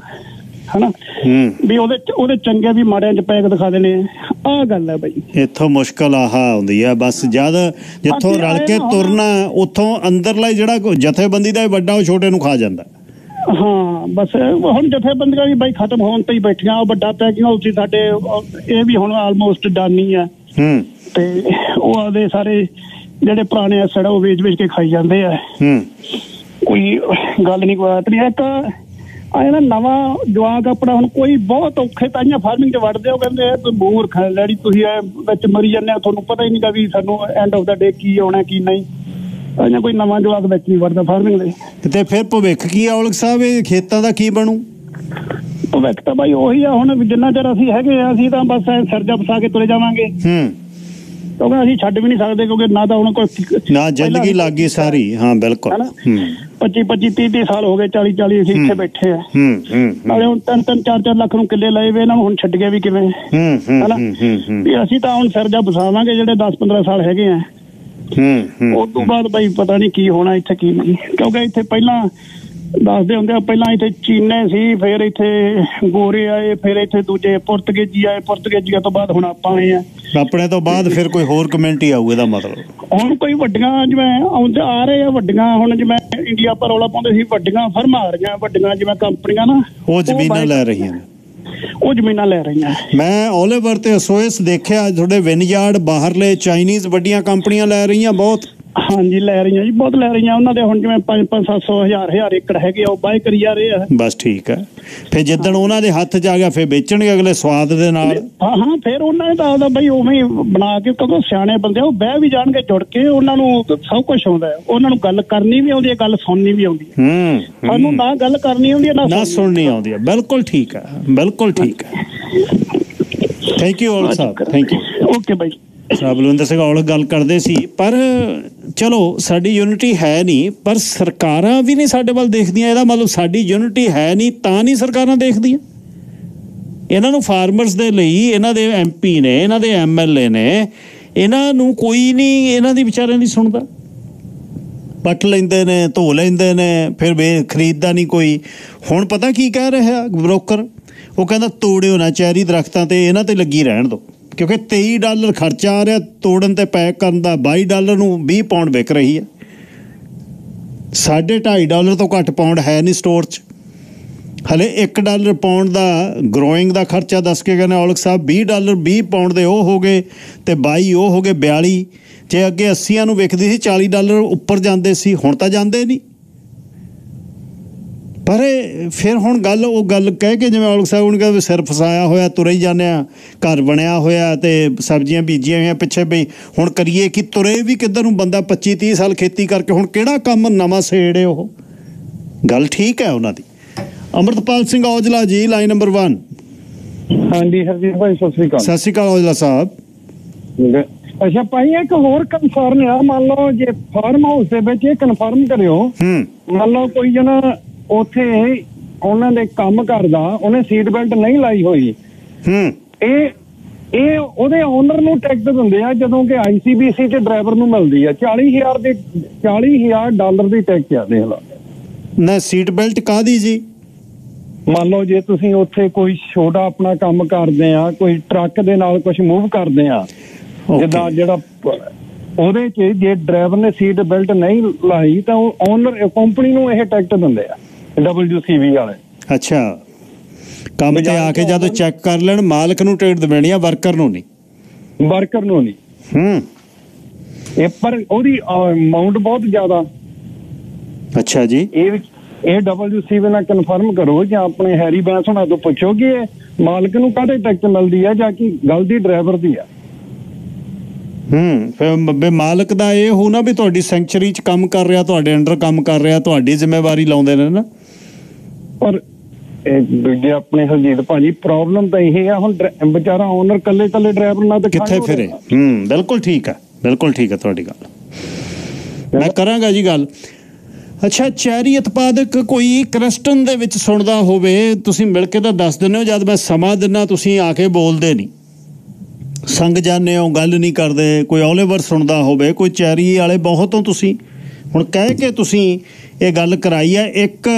ਹਨਾ?
ਹੂੰ।
ਵੀ ਉਹਦੇ ਉਹਦੇ ਚੰਗੇ ਵੀ ਮਾੜਿਆਂ ਚ ਪੈਕ ਦਿਖਾ ਦੇਣੇ ਆ। ਗੱਲ ਹੈ ਬਈ।
ਇੱਥੋਂ ਮੁਸ਼ਕਲ ਆਹ ਆਉਂਦੀ ਆ ਬਸ ਜਦ ਜਿੱਥੋਂ ਰਲ ਕੇ ਤੁਰਨਾ ਉੱਥੋਂ ਅੰਦਰਲਾ ਜਿਹੜਾ ਜਥੇਬੰਦੀ ਦਾ ਵੱਡਾ ਉਹ ਛੋਟੇ ਨੂੰ ਖਾ ਜਾਂਦਾ।
ਹਾਂ ਬਸ ਹੁਣ ਜਥੇਬੰਦੀਆਂ ਵੀ ਬਾਈ ਖਤਮ ਹੋਣ ਤੇ ਹੀ ਬੈਠੀਆਂ ਉਹ ਵੱਡਾ ਪੈਕਿੰਗ ਹਾਊਸ ਸੀ ਸਾਡੇ ਇਹ ਵੀ ਹੁਣ ਆਲਮੋਸਟ ਡਨ ਆ।
ਹੂੰ।
ਤੇ ਉਹ ਆਦੇ ਸਾਰੇ ਜਿਹੜੇ ਪੁਰਾਣੇ ਐਸੜ ਉਹ ਵੇਚ ਵੇਚ ਕੇ ਖਾਈ ਜਾਂਦੇ ਆ।
ਹੂੰ।
ਕੋਈ ਗੱਲ ਨਹੀਂ ਕੋਈ ਬਾਤ ਨਹੀਂ ਇੱਕ ਆਇਆ ਨਾ ਨਵਾਂ ਜਵਾਕ ਆਪਣਾ ਹੁਣ ਕੋਈ ਬਹੁਤ ਔਖੇ ਤਾਈਆਂ ਫਾਰਮਿੰਗ 'ਚ ਵੜਦੇ ਹੋ ਕਹਿੰਦੇ ਆ, ਤੁਸੀਂ ਮੂਰਖ ਹੈ ਲੈੜੀ ਤੁਸੀਂ ਇਹ ਵਿੱਚ ਮਰੀ ਜਾਂਦੇ ਆ ਤੁਹਾਨੂੰ ਪਤਾ ਹੀ ਨਹੀਂਗਾ ਵੀ ਸਾਨੂੰ ਐਂਡ ਆਫ ਦਾ ਡੇ ਕੀ ਆਉਣਾ ਕੀ ਨਹੀਂ। ਅਜਾ ਕੋਈ ਨਵਾਂ ਜਵਾਕ ਵਿੱਚ ਨਹੀਂ ਵੜਦਾ ਫਾਰਮਿੰਗ ਦੇ
ਤੇ ਫਿਰ ਭਵਿੱਖ ਕੀ ਆ ਔਲਖ ਸਾਹਿਬ? ਇਹ ਖੇਤਾਂ ਦਾ ਕੀ ਬਣੂ?
ਭਵਿੱਖ ਤਾਂ ਬਾਈ ਉਹੀ ਆ ਹੁਣ ਜਿੰਨਾ ਚਿਰ ਅਸੀਂ ਹੈਗੇ ਆ ਅਸੀਂ ਤਾਂ ਬਸ ਐਂ ਸਰਜਾ ਫਸਾ ਕੇ ਤੁਰੇ ਜਾਵਾਂਗੇ।
ਹੂੰ।
ਕਿਉਂਕਿ ਅਸੀਂ ਛੱਡ ਵੀ ਨਹੀਂ ਸਕਦੇ ਕਿਉਂਕਿ ਨਾ ਤਾਂ ਹੁਣ ਕੋਈ
ਨਾ ਜ਼ਿੰਦਗੀ ਲੱਗੀ ਸਾਰੀ। ਹਾਂ ਬਿਲਕੁਲ।
ਹੈਨਾ?
ਹੂੰ।
25 25 30 30 ਸਾਲ ਹੋ ਗਏ 40 40 ਅਸੀਂ ਇੱਥੇ ਬੈਠੇ ਆ।
ਹੂੰ ਹੂੰ
ਨਾਲੇ ਹੁਣ ਤਿੰਨ ਤਿੰਨ ਚਾਰ ਚਾਰ ਲੱਖ ਨੂੰ ਕਿੱਲੇ ਲਏ ਵੇ ਇਹਨਾਂ ਨੂੰ ਹੁਣ ਛੱਡ ਗਏ ਵੀ ਕਿਵੇਂ?
ਹੂੰ ਹੂੰ
ਵੀ ਅਸੀਂ ਤਾਂ ਹੁਣ ਸਰਜਾ ਬਸਾਵਾਂਗੇ ਜਿਹੜੇ 10 15 ਸਾਲ ਹੈਗੇ ਆ।
ਹੂੰ ਹੂੰ
ਉਸ ਤੋਂ ਬਾਅਦ ਬਈ ਪਤਾ ਨਹੀਂ ਕੀ ਹੋਣਾ ਇੱਥੇ ਕੀ ਨਹੀਂ। ਕਿਉਂਕਿ ਇੱਥੇ ਪਹਿਲਾਂ ਦੱਸਦੇ ਹੁੰਦੇ ਆ ਪਹਿਲਾਂ ਇੱਥੇ ਚੀਨੇ ਸੀ ਫਿਰ ਇੱਥੇ ਗੋਰੇ ਆਏ ਫਿਰ ਇੱਥੇ ਦੂਜੇ ਪੁਰਤਗੀਜੀ ਆਏ ਪੁਰਤਗੀਜੀਆਂ ਤੋਂ ਬਾਅਦ ਹੁਣ ਆਪਾਂ ਆਏ ਆ।
ਆਪਣੇ ਤੋਂ ਬਾਅਦ ਫਿਰ ਕੋਈ ਹੋਰ ਕਮਿਊਨਿਟੀ ਆਊ ਇਹਦਾ ਮਤਲਬ?
ਹੁਣ ਕੋਈ ਵੱਡੀਆਂ ਜਿਵੇਂ ਆਉਂਦੇ ਆ ਰਹੇ ਆ ਵੱਡੀਆਂ ਹੁਣ ਜਿਵੇਂ ਇੰਡੀਆ ਪਰ ਰੌਲਾ ਪਾਉਂਦੇ ਸੀ ਵੱਡੀਆਂ ਫਰਮਾਂ ਆ ਰਹੀਆਂ ਵੱਡੀਆਂ ਜਿਵੇਂ ਕੰਪਨੀਆਂ ਨਾ
ਉਹ ਜ਼ਮੀਨਾਂ ਲੈ ਰਹੀਆਂ ਨੇ।
ਉਹ ਜ਼ਮੀਨਾਂ ਲੈ ਰਹੀਆਂ।
ਮੈਂ ਓਲੀਵਰ ਤੇ ਅਸੋਇਸ ਦੇਖਿਆ ਤੁਹਾਡੇ ਵਿਨਯਾਰਡ ਬਾਹਰਲੇ ਚਾਈਨੀਜ਼ ਵੱਡੀਆਂ ਕੰਪਨੀਆਂ ਲੈ ਰਹੀਆਂ ਬਹੁਤ।
ਹਾਂਜੀ ਲੈ ਰਹੀਆਂ ਜੀ ਬਹੁਤ ਲੈ ਰਹੀਆਂ। ਉਹਨਾਂ ਦੇ ਹੁਣ ਜਿਵੇਂ 5 5 700 ਹਜ਼ਾਰ ਹਜ਼ਾਰ ਏਕੜ ਹੈਗੇ ਆ ਉਹ ਬਾਏ ਕਰੀ ਜਾ ਰਹੇ ਆ।
ਬਸ ਠੀਕ ਹੈ ਫਿਰ ਜਿੱਦਣ ਉਹਨਾਂ ਦੇ ਹੱਥ 'ਚ ਆ ਗਿਆ ਫਿਰ ਵੇਚਣਗੇ ਅਗਲੇ ਸਵਾਦ ਦੇ ਨਾਲ?
ਹਾਂ ਹਾਂ ਫਿਰ ਉਹਨਾਂ ਨੇ ਤਾਂ ਆਪਦਾ ਬਈ ਉਵੇਂ ਬਣਾ ਕੇ ਕਿਉਂਕਿ ਸਿਆਣੇ ਬੰਦੇ ਆ ਉਹ ਬਹਿ ਵੀ ਜਾਣਗੇ ਜੁੜ ਕੇ ਉਹਨਾਂ ਨੂੰ ਸਭ ਕੁਝ ਆਉਂਦਾ ਹੈ। ਉਹਨਾਂ ਨੂੰ ਗੱਲ ਕਰਨੀ ਵੀ ਆਉਂਦੀ ਹੈ ਗੱਲ ਸੁਣਨੀ ਵੀ ਆਉਂਦੀ ਹੈ।
ਹੂੰ
ਸਾਨੂੰ ਨਾ ਗੱਲ ਕਰਨੀ ਆਉਂਦੀ ਹੈ ਨਾ ਸੁਣਨੀ।
ਆਉਂਦੀ ਹੈ। ਬਿਲਕੁਲ ਠੀਕ ਹੈ ਬਿਲਕੁਲ ਠੀਕ ਹੈ ਥੈਂਕ ਯੂ ਔਲ ਸਾਹਿਬ thank
you okay
bye. Sahib Singh Aulakh ਗੱਲ ਕਰਦੇ ਸੀ, ਪਰ ਚਲੋ ਸਾਡੀ ਯੂਨਿਟੀ ਹੈ ਨਹੀਂ, ਪਰ ਸਰਕਾਰਾਂ ਵੀ ਨਹੀਂ ਸਾਡੇ ਵੱਲ ਦੇਖਦੀਆਂ, ਇਹਦਾ ਮਤਲਬ ਸਾਡੀ ਯੂਨਿਟੀ ਹੈ ਨਹੀਂ, ਤਾਂ ਨਹੀਂ ਸਰਕਾਰਾਂ ਦੇਖਦੀਆਂ। ਇਹਨਾਂ ਨੂੰ ਫਾਰਮਰਸ ਦੇ ਲਈ, ਇਹਨਾਂ ਦੇ ਐਮਪੀ ਨੇ, ਇਹਨਾਂ ਦੇ ਐਮਐਲਏ ਨੇ, ਇਹਨਾਂ ਨੂੰ ਕੋਈ ਨਹੀਂ, ਇਹਨਾਂ ਦੀ ਵਿਚਾਰਿਆਂ ਦੀ ਸੁਣਦਾ। ਪੱਟ ਲੈਂਦੇ ਨੇ, ਧੋ ਲੈਂਦੇ ਨੇ, ਫਿਰ ਵੇ ਖਰੀਦਦਾ ਨਹੀਂ ਕੋਈ। ਹੁਣ ਪਤਾ ਕੀ ਕਹਿ ਰਿਹਾ ਬ੍ਰੋਕਰ ਉਹ ਕਹਿੰਦਾ, ਤੋੜਿਓ ਨਾ, ਚੈਰੀ ਦਰਖਤਾਂ ਤੇ ਇਹਨਾਂ ਤੇ ਲੱਗੀ ਰਹਿਣ ਦਿਓ। ਕਿਉਂਕਿ 23 ਡਾਲਰ ਖਰਚਾ ਆ ਰਿਹਾ, ਤੋੜਨ ਤੇ ਪੈਕ ਕਰਨ ਦਾ 22 ਡਾਲਰ ਨੂੰ 20 ਪਾਉਂਡ ਵਿਕ ਰਹੀ ਹੈ। ਸਾਢੇ 2.5 ਡਾਲਰ ਤੋਂ ਘੱਟ ਪਾਉਂਡ ਹੈ ਨਹੀਂ ਸਟੋਰ 'ਚ। ਹਲੇ 1 ਡਾਲਰ ਪਾਉਂਡ ਦਾ ਗਰੋਇੰਗ ਦਾ ਖਰਚਾ ਦੱਸ ਕੇ ਗਏ ਨੇ ਔਲਖ ਸਾਹਿਬ 20 ਡਾਲਰ 20 ਪਾਉਂਡ ਦੇ ਉਹ ਹੋ ਗਏ ਤੇ 22 ਉਹ ਹੋ ਗਏ 42 ਜੇ ਅੱਗੇ 80 ਨੂੰ ਵਿਕਦੀ ਸੀ 40 ਡਾਲਰ ਉੱਪਰ ਜਾਂਦੇ ਸੀ, ਹੁਣ ਤਾਂ ਜਾਂਦੇ ਨਹੀਂ। ਪਰ ਫਿਰ ਹੁਣ ਗੱਲ ਉਹ ਗੱਲ ਕਹਿ ਕੇ ਜਿਵੇਂ ਔਲਖ ਸਾਹਿਬ ਨੇ ਕਿਹਾ ਸਿਰ ਫਸਾਇਆ ਹੋਇਆ ਤੁਰੇ ਹੀ ਜਾਂਦੇ ਆ ਘਰ ਬਣਿਆ ਹੋਇਆ ਤੇ ਸਬਜ਼ੀਆਂ ਬੀਜੀਆਂ ਹੋਈਆਂ ਪਿੱਛੇ ਵੀ। ਹੁਣ ਕਰੀਏ ਕਿ ਤੁਰੇ ਵੀ ਕਿੱਧਰ ਨੂੰ ਬੰਦਾ 25 30 ਸਾਲ ਖੇਤੀ ਕਰਕੇ ਹੁਣ ਕਿਹੜਾ ਕੰਮ ਨਵਾਂ ਸੇੜੇ ਉਹ? ਗੱਲ ਠੀਕ ਹੈ ਉਹਨਾਂ ਦੀ। ਅਮਰਤਪਾਲ ਸਿੰਘ ਔਜਲਾ ਜੀ ਲਾਈਨ ਨੰਬਰ 1
ਹਾਂਜੀ ਹਰਜੀਤ ਭਾਈ ਸਤਿ ਸ੍ਰੀ ਅਕਾਲ।
ਸਤਿ ਸ਼੍ਰੀ ਅਕਾਲ ਔਜਲਾ ਸਾਹਿਬ।
ਅੱਛਾ ਭਾਈ ਇੱਕ ਹੋਰ ਕਨਸਰਨ ਆ ਮੰਨ ਲਓ ਜੇ ਫਾਰਮ ਹਾਊਸ ਦੇ ਵਿੱਚ ਇਹ ਕਨਫਰਮ ਕਰਿਓ
ਹੂੰ।
ਮੰਨ ਲਓ ਕੋਈ ਜਣਾ ਉੱਥੇ ਉਹਨਾਂ ਦੇ ਕੰਮ ਕਰਦਾ ਉਹਨੇ ਸੀਟ ਬੈਲਟ ਨਹੀਂ ਲਾਈ ਹੋਈ।
ਹੂੰ।
ਇਹ ਇਹ ਉਹਦੇ ਓਨਰ ਨੂੰ ਟੈਕਸ ਦਿੰਦੇ ਆ ਜਦੋਂ ਕਿ ਆਈਸੀਬੀਸੀ ਚ ਡਰਾਈਵਰ ਨੂੰ ਮਿਲਦੀ ਆ। 40000 ਦੇ 40000 ਡਾਲਰ ਦੀ ਟੈਕਸ ਆ ਦੇਖ ਲਓ
ਨਾ ਸੀਟ ਬੈਲਟ ਕਾਦੀ ਜੀ?
ਮੰਨ ਲਓ ਜੇ ਤੁਸੀਂ ਉੱਥੇ ਕੋਈ ਛੋਟਾ ਆਪਣਾ ਕੰਮ ਕਰਦੇ ਆ ਕੋਈ ਟਰੱਕ ਦੇ ਨਾਲ ਕੁਝ ਮੂਵ ਕਰਦੇ ਆ. ਜਿੱਦਾਂ ਜਿਹੜਾ ਉਹਦੇ 'ਚ ਜੇ ਡਰਾਈਵਰ ਨੇ ਸੀਟ ਬੈਲਟ ਨਹੀਂ ਲਾਈ ਤਾਂ ਉਹ ਓਨਰ ਕੰਪਨੀ ਨੂੰ ਇਹ ਟੈਕਟ ਦਿੰਦੇ ਆ। WCV ਵਾਲੇ।
ਅੱਛਾ। ਕੰਮ ਤੇ ਆ ਕੇ ਜਦੋਂ ਚੈੱਕ ਕਰ ਲੈਣ ਮਾਲਕ ਨੂੰ ਟਿਕਟ ਦੇਣੀ ਆ ਵਰਕਰ ਨੂੰ ਨਹੀਂ?
ਵਰਕਰ ਨੂੰ ਨਹੀਂ।
ਹੂੰ।
ਇਹ ਪਰ ਉਹਦੀ ਅਮਾਉਂਟ ਬਹੁਤ ਜ਼ਿਆਦਾ।
ਅੱਛਾ ਜੀ।
ਇਹ ਇਹ WCV ਨਾਲ ਕਨਫਰਮ ਕਰੋ ਜਾਂ ਆਪਣੇ ਹੈਰੀ ਬੈਂਸ ਹੁਣਾਂ ਤੋਂ ਪੁੱਛੋ ਕਿ ਇਹ ਮਾਲਕ ਨੂੰ ਕਾਹਦੇ ਟੈਕਟ ਮਿਲਦੀ ਆ ਜਾਂ ਕਿ ਗਲਤੀ ਡਰਾਈਵਰ ਦੀ ਆ।
ਹੂੰ। ਫਿਰ ਮਾਲਕ ਦਾ ਇਹ ਹੋ ਨਾ ਵੀ ਤੁਹਾਡੀ ਸੈਂਚਰੀ 'ਚ ਕੰਮ ਕਰ ਰਿਹਾ ਤੁਹਾਡੇ ਅੰਡਰ ਕੰਮ ਕਰ ਰਿਹਾ ਤੁਹਾਡੀ ਜ਼ਿੰਮੇਵਾਰੀ ਲਾਉਂਦੇ ਨੇ ਨਾ।
ਪਰ ਦੂਜੇ ਆਪਣੇ ਹਰਜੀਤ ਭਾਜੀ ਪ੍ਰੋਬਲਮ ਤਾਂ ਇਹ ਆ ਹੁਣ ਵਿਚਾਰਾ ਓਨਰ ਕੱਲੇ ਕੱਲੇ ਡਰਾਈਵਰ ਨਾਲ ਤਾਂ
ਕਿੱਥੇ ਫਿਰੇ। ਹੂੰ ਬਿਲਕੁਲ ਠੀਕ ਹੈ ਬਿਲਕੁਲ ਠੀਕ ਹੈ ਤੁਹਾਡੀ ਗੱਲ। ਮੈਂ ਕਰਾਂਗਾ ਜੀ ਗੱਲ। ਅੱਛਾ ਚੈਰੀ ਉਤਪਾਦਕ ਕੋਈ ਕ੍ਰਿਸਟਨ ਦੇ ਵਿੱਚ ਸੁਣਦਾ ਹੋਵੇ ਤੁਸੀਂ ਮਿਲ ਕੇ ਤਾਂ ਦੱਸ ਦਿੰਦੇ ਹੋ ਜਦ ਮੈਂ ਸਮਾਂ ਦਿੰਨਾ ਤੁਸੀਂ ਆ ਕੇ ਬੋਲਦੇ ਨਹੀਂ। ਸੰਗ ਜਾਂਦੇ ਹੋ ਗੱਲ ਨਹੀਂ ਕਰਦੇ ਕੋਈ ਓਲੀਵਰ ਸੁਣਦਾ ਹੋਵੇ ਕੋਈ ਚੈਰੀ ਵਾਲੇ ਬਹੁਤ ਹੋ ਤੁਸੀਂ। ਹੁਣ ਕਹਿ ਕੇ ਤੁਸੀਂ ਇਹ ਗੱਲ ਕਰਾਈ ਹੈ ਇੱਕ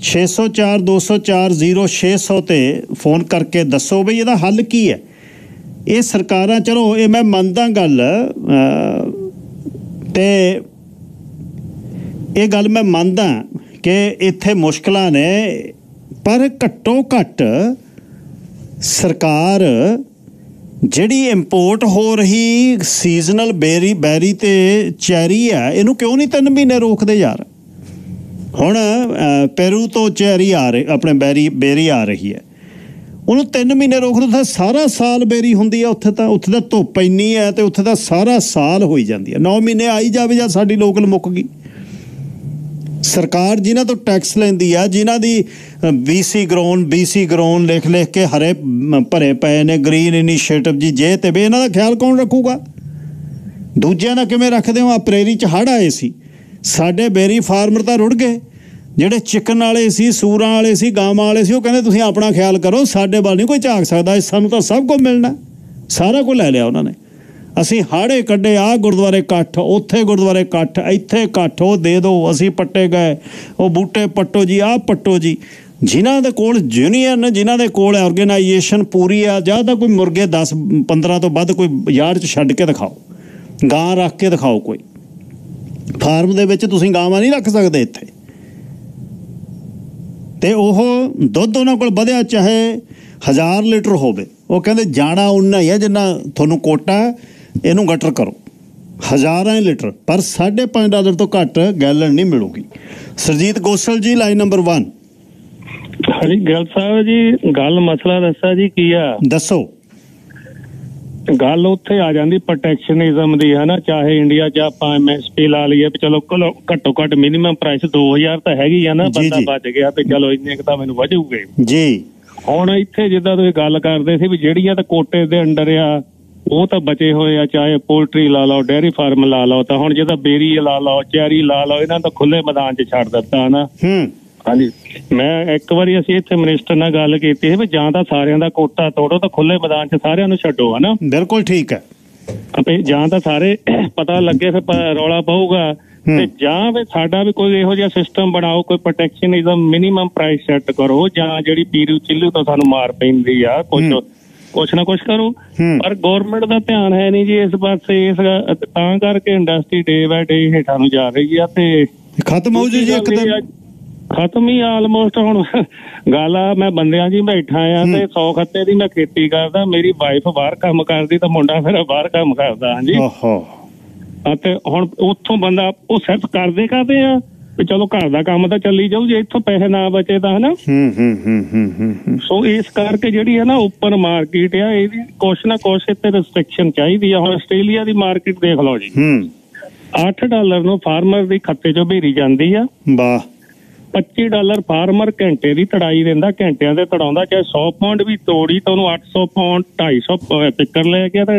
604 204 0600 ਤੇ ਫੋਨ ਕਰਕੇ ਦੱਸੋ ਬਈ ਇਹਦਾ ਹੱਲ ਕੀ ਹੈ। ਇਹ ਸਰਕਾਰਾਂ ਚਲੋ ਇਹ ਮੈਂ ਮੰਨਦਾ ਗੱਲ ਅਹ, ਤੇ ਇਹ ਗੱਲ ਮੈਂ ਮੰਨਦਾ ਕਿ ਇੱਥੇ ਮੁਸ਼ਕਲਾਂ ਨੇ ਪਰ ਘੱਟੋ ਘੱਟ ਸਰਕਾਰ ਜਿਹੜੀ ਇੰਪੋਰਟ ਹੋ ਰਹੀ ਸੀਜ਼ਨਲ ਬੇਰੀ ਬੈਰੀ ਤੇ ਚੈਰੀ ਹੈ ਇਹਨੂੰ ਕਿਉਂ ਨਹੀਂ ਤਿੰਨ ਮਹੀਨੇ ਰੋਕਦੇ ਯਾਰ? ਹੁਣ ਅ, ਪੈਰੂ ਤੋਂ ਚੈਰੀ ਆ ਰਹੀ ਆਪਣੇ ਬੈਰੀ ਬੇਰੀ ਆ ਰਹੀ ਹੈ। ਉਹਨੂੰ 3 ਮਹੀਨੇ ਰੋਕ ਦੋ ਤਾਂ ਸਾਰਾ ਸਾਲ ਬੇਰੀ ਹੁੰਦੀ ਹੈ ਉੱਥੇ ਤਾਂ ਉੱਥੇ ਤਾਂ ਧੁੱਪ ਇੰਨੀ ਹੈ ਤੇ ਉੱਥੇ ਤਾਂ ਸਾਰਾ ਸਾਲ ਹੋਈ ਜਾਂਦੀ ਹੈ। 9 ਮਹੀਨੇ ਆਈ ਜਾਵੇ ਜਾਂ ਸਾਡੀ ਲੋਕਲ ਮੁੱਕ ਗਈ। ਸਰਕਾਰ ਜਿਨ੍ਹਾਂ ਤੋਂ ਟੈਕਸ ਲੈਂਦੀ ਆ ਜਿਨ੍ਹਾਂ ਦੀ ਬੀਸੀ ਗਰੋਨ ਬੀਸੀ ਗਰੋਨ ਲਿਖ ਲਿਖ ਕੇ ਹਰੇ ਭਰੇ ਪਏ ਨੇ ਗ੍ਰੀਨ ਇਨੀਸ਼ੀਏਟਿਵ ਜੀ ਜੇ ਤੇ ਬੇ ਇਹਨਾਂ ਦਾ ਖਿਆਲ ਕੌਣ ਰੱਖੂਗਾ? ਦੂਜਿਆਂ ਦਾ ਕਿਵੇਂ ਰੱਖਦੇ ਹੋ? ਆ ਪ੍ਰੇਰੀ ਚ ਹੜ ਆਏ ਸੀ। ਸਾਡੇ ਬੇਰੀ ਫਾਰਮਰ ਤਾਂ ਰੁੜ ਗਏ। ਜਿਹੜੇ ਚਿਕਨ ਵਾਲੇ ਸੀ, ਸੂਰਾਂ ਵਾਲੇ ਸੀ, ਗਾਵਾਂ ਵਾਲੇ ਸੀ, ਉਹ ਕਹਿੰਦੇ ਤੁਸੀਂ ਆਪਣਾ ਖਿਆਲ ਕਰੋ, ਸਾਡੇ ਵੱਲ ਨਹੀਂ ਕੋਈ ਝਾਕ ਸਕਦਾ ਸਾਨੂੰ ਤਾਂ ਸਭ ਕੁਝ ਮਿਲਣਾ। ਸਾਰਾ ਕੁਝ ਲੈ ਲਿਆ ਉਹਨਾਂ ਨੇ। ਅਸੀਂ ਹਾੜੇ ਕੱਢੇ ਆ ਗੁਰਦੁਆਰੇ ਇਕੱਠ, ਉੱਥੇ ਗੁਰਦੁਆਰੇ ਇਕੱਠ, ਇੱਥੇ ਇਕੱਠ, ਉਹ ਦੇ ਦਿਓ ਅਸੀਂ ਪੱਟੇ ਗਏ, ਉਹ ਬੂਟੇ ਪੱਟੋ ਜੀ, ਆਹ ਪੱਟੋ ਜੀ। ਜਿਨ੍ਹਾਂ ਦੇ ਕੋਲ ਯੂਨੀਅਨ ਜਿਨ੍ਹਾਂ ਦੇ ਕੋਲ ਆਰਗੇਨਾਈਜੇਸ਼ਨ ਪੂਰੀ ਆ, ਜਾਂ ਤਾਂ ਕੋਈ ਮੁਰਗੇ 10 15 ਤੋਂ ਵੱਧ ਕੋਈ ਯਾਰ 'ਚ ਛੱਡ ਕੇ ਦਿਖਾਓ, ਗਾਂ ਰੱਖ ਕੇ ਦਿਖਾਓ ਕੋਈ। ਫਾਰਮ ਦੇ ਵਿੱਚ ਤੁਸੀਂ ਗਾਵਾਂ ਨਹੀਂ ਰੱਖ ਸਕਦੇ ਇੱਥੇ। ਤੇ ਉਹ ਦੁੱਧ ਉਹਨਾਂ ਕੋਲ ਵਧਿਆ ਚਾਹੇ 1000 ਲੀਟਰ ਹੋਵੇ। ਉਹ ਕਹਿੰਦੇ ਜਾਣਾ ਉਨਾ ਹੀ ਹੈ ਜਿੰਨਾ ਤੁਹਾਨੂੰ ਕੋਟਾ ਇਹਨੂੰ ਗਟਰ ਕਰੋ। ਹਜ਼ਾਰਾਂ ਲੀਟਰ ਪਰ 5.5 ਡਾਲਰ ਤੋਂ ਘੱਟ ਗੈਲਨ ਨਹੀਂ ਮਿਲੂਗੀ। ਸਰਜੀਤ ਗੋਸਲ ਜੀ ਲਾਈਨ ਨੰਬਰ 1
ਹਾਂਜੀ ਗਿੱਲ ਸਾਹਿਬ ਜੀ ਗੱਲ ਮਸਲਾ ਦੱਸਾ ਜੀ ਕੀ ਆ?
ਦੱਸੋ।
ਗੱਲ ਉੱਥੇ ਆ ਜਾਂਦੀ ਪ੍ਰੋਟੈਕਸ਼ਨਿਜ਼ਮ ਦੀ ਹੈ ਨਾ ਚਾਹੇ ਇੰਡੀਆ 'ਚ ਆਪਾਂ ਐਮਐਸਪੀ ਲਾ ਲਈਏ ਵੀ ਚਲੋ ਘੱਟੋ ਘੱਟ ਮਿਨੀਮਮ ਪ੍ਰਾਈਸ 2000 ਤਾਂ ਹੈਗੀ ਆ ਨਾ ਬੰਦਾ। ਬਚ ਗਿਆ ਤੇ ਚਲੋ ਇੰਨੇ ਕੁ ਤਾਂ ਮੈਨੂੰ ਵਜੂਗੇ।
ਜੀ।
ਹੁਣ ਇੱਥੇ ਜਿੱਦਾਂ ਤੁਸੀਂ ਗੱਲ ਕਰਦੇ ਸੀ ਵੀ ਜਿਹੜੀਆਂ ਤਾਂ ਕੋਟੇ ਦੇ ਅੰਡਰ ਆ ਉਹ ਤਾਂ ਬਚੇ ਹੋਏ ਆ ਚਾਹੇ ਪੋਲਟਰੀ ਲਾ ਲਓ ਡੈਰੀ ਫਾਰਮ ਲਾ ਲਓ ਤਾਂ ਹੁਣ ਜਿੱਦਾਂ ਬੇਰੀ ਲਾ ਲਓ ਚੈਰੀ ਲਾ ਲਓ ਇਹਨਾਂ ਤਾਂ ਖੁੱਲੇ ਮੈਦਾਨ 'ਚ ਛੱਡ ਦਿੱਤਾ ਨਾ
ਹੂੰ।
ਹਾਂਜੀ। ਮੈਂ ਇੱਕ ਵਾਰੀ ਅਸੀਂ ਇੱਥੇ ਮਿਨਿਸਟਰ ਨਾਲ ਗੱਲ ਕੀਤੀ ਸੀ ਵੀ ਜਾਂ ਤਾਂ ਸਾਰਿਆਂ ਦਾ ਕੋਟਾ ਤੋੜੋ ਤਾਂ ਖੁੱਲੇ ਮੈਦਾਨ 'ਚ ਸਾਰਿਆਂ ਨੂੰ ਛੱਡੋ ਹਨਾ?
ਬਿਲਕੁਲ ਠੀਕ ਹੈ।
ਆਪੇ ਜਾਂ ਤਾਂ ਸਾਰੇ ਪਤਾ ਲੱਗੇ ਫਿਰ ਰੌਲਾ ਪਊਗਾ ਤੇ ਜਾਂ ਵੀ ਸਾਡਾ ਵੀ ਕੋਈ ਇਹੋ ਜਿਹਾ ਸਿਸਟਮ ਬਣਾਓ ਕੋਈ ਪ੍ਰੋਟੈਕਸ਼ਨਿਜ਼ਮ ਮਿਨੀਮਮ ਪ੍ਰਾਈਸ ਸੈੱਟ ਕਰੋ ਜਾਂ ਜਿਹੜੀ ਪੀਰੂ ਚਿੱਲੂ ਤੋਂ ਸਾਨੂੰ ਮਾਰ ਪੈਂਦੀ ਆ ਕੁਝ। ਕੁਛ ਨਾ ਕੁਛ ਕਰੋ। ਪਰ ਗਵਰਨਮੈਂਟ ਦਾ ਧਿਆਨ ਹੈ ਨਹੀਂ ਜੀ ਇਸ ਪਾਸੇ ਇਸ ਤਾਂ ਕਰਕੇ ਇੰਡਸਟਰੀ ਡੇ ਬਾਏ ਡੇ ਹੇਠਾਂ ਨੂੰ ਜਾ ਰਹੀ ਆ ਤੇ
ਖਤਮ ਹੋ ਜੀ ਜੀ ਇੱਕ ਦਿਨ
ਖਤਮ ਹੀ ਆਲਮੋਸਟ ਹੁਣ। ਗੱਲ ਆ ਮੈਂ ਬੰਦਿਆਂ ਜੀ ਬੈਠਾ ਆ ਤੇ 100 ਖੱਤੇ ਦੀ ਮੈਂ ਖੇਤੀ ਕਰਦਾ ਮੇਰੀ ਵਾਈਫ ਬਾਹਰ ਕੰਮ ਕਰਦੀ ਤਾਂ ਮੁੰਡਾ ਮੇਰਾ ਬਾਹਰ ਕੰਮ ਕਰਦਾ ਹਾਂਜੀ।
ਓਹੋ।
ਅਤੇ ਹੁਣ ਉੱਥੋਂ ਬੰਦਾ ਉਹ ਸਿਰਫ ਕਰਦੇ ਕਰਦੇ ਆ? ਵੀ ਚਲੋ ਘਰ ਦਾ ਕੰਮ ਤਾਂ ਚੱਲੀ ਜਾਊ ਜੇ ਇੱਥੋਂ ਪੈਸੇ ਨਾ ਬਚੇ ਤਾਂ ਹਨਾ।
ਹੂੰ ਹੂੰ ਹੂੰ ਹੂੰ ਹੂੰ ਹੂੰ।
ਸੋ ਇਸ ਕਰਕੇ ਜਿਹੜੀ ਹੈ ਨਾ ਓਪਨ ਮਾਰਕੀਟ ਆ ਇਹਦੀ ਕੁਛ ਨਾ ਕੁਛ ਇੱਥੇ ਰੈਸਟ੍ਰਿਕਸ਼ਨ ਚਾਹੀਦੀ ਆ। ਹੁਣ ਆਸਟ੍ਰੇਲੀਆ ਦੀ ਮਾਰਕੀਟ ਦੇਖ ਲਓ ਜੀ।
ਹੂੰ।
8 ਡਾਲਰ ਨੂੰ ਫਾਰਮਰ ਦੀ ਖੱਤੇ ਚੋਂ ਭੇਰੀ ਜਾਂਦੀ ਆ।
ਵਾਹ।
25 ਡਾਲਰ ਫਾਰਮਰ ਘੰਟੇ ਦੀ ਤੜਾਈ ਦਿੰਦਾ ਘੰਟਿਆਂ ਦੇ ਤੜਾਉਂਦਾ ਚਾਹੇ 100 ਪਾਉਂਡ ਵੀ ਤੋੜੀ ਤਾਂ ਉਹਨੂੰ 800 ਪਾਉਂਡ 250 ਪ- ਪਿੱਕਰ ਲੈ ਗਿਆ ਤਾਂ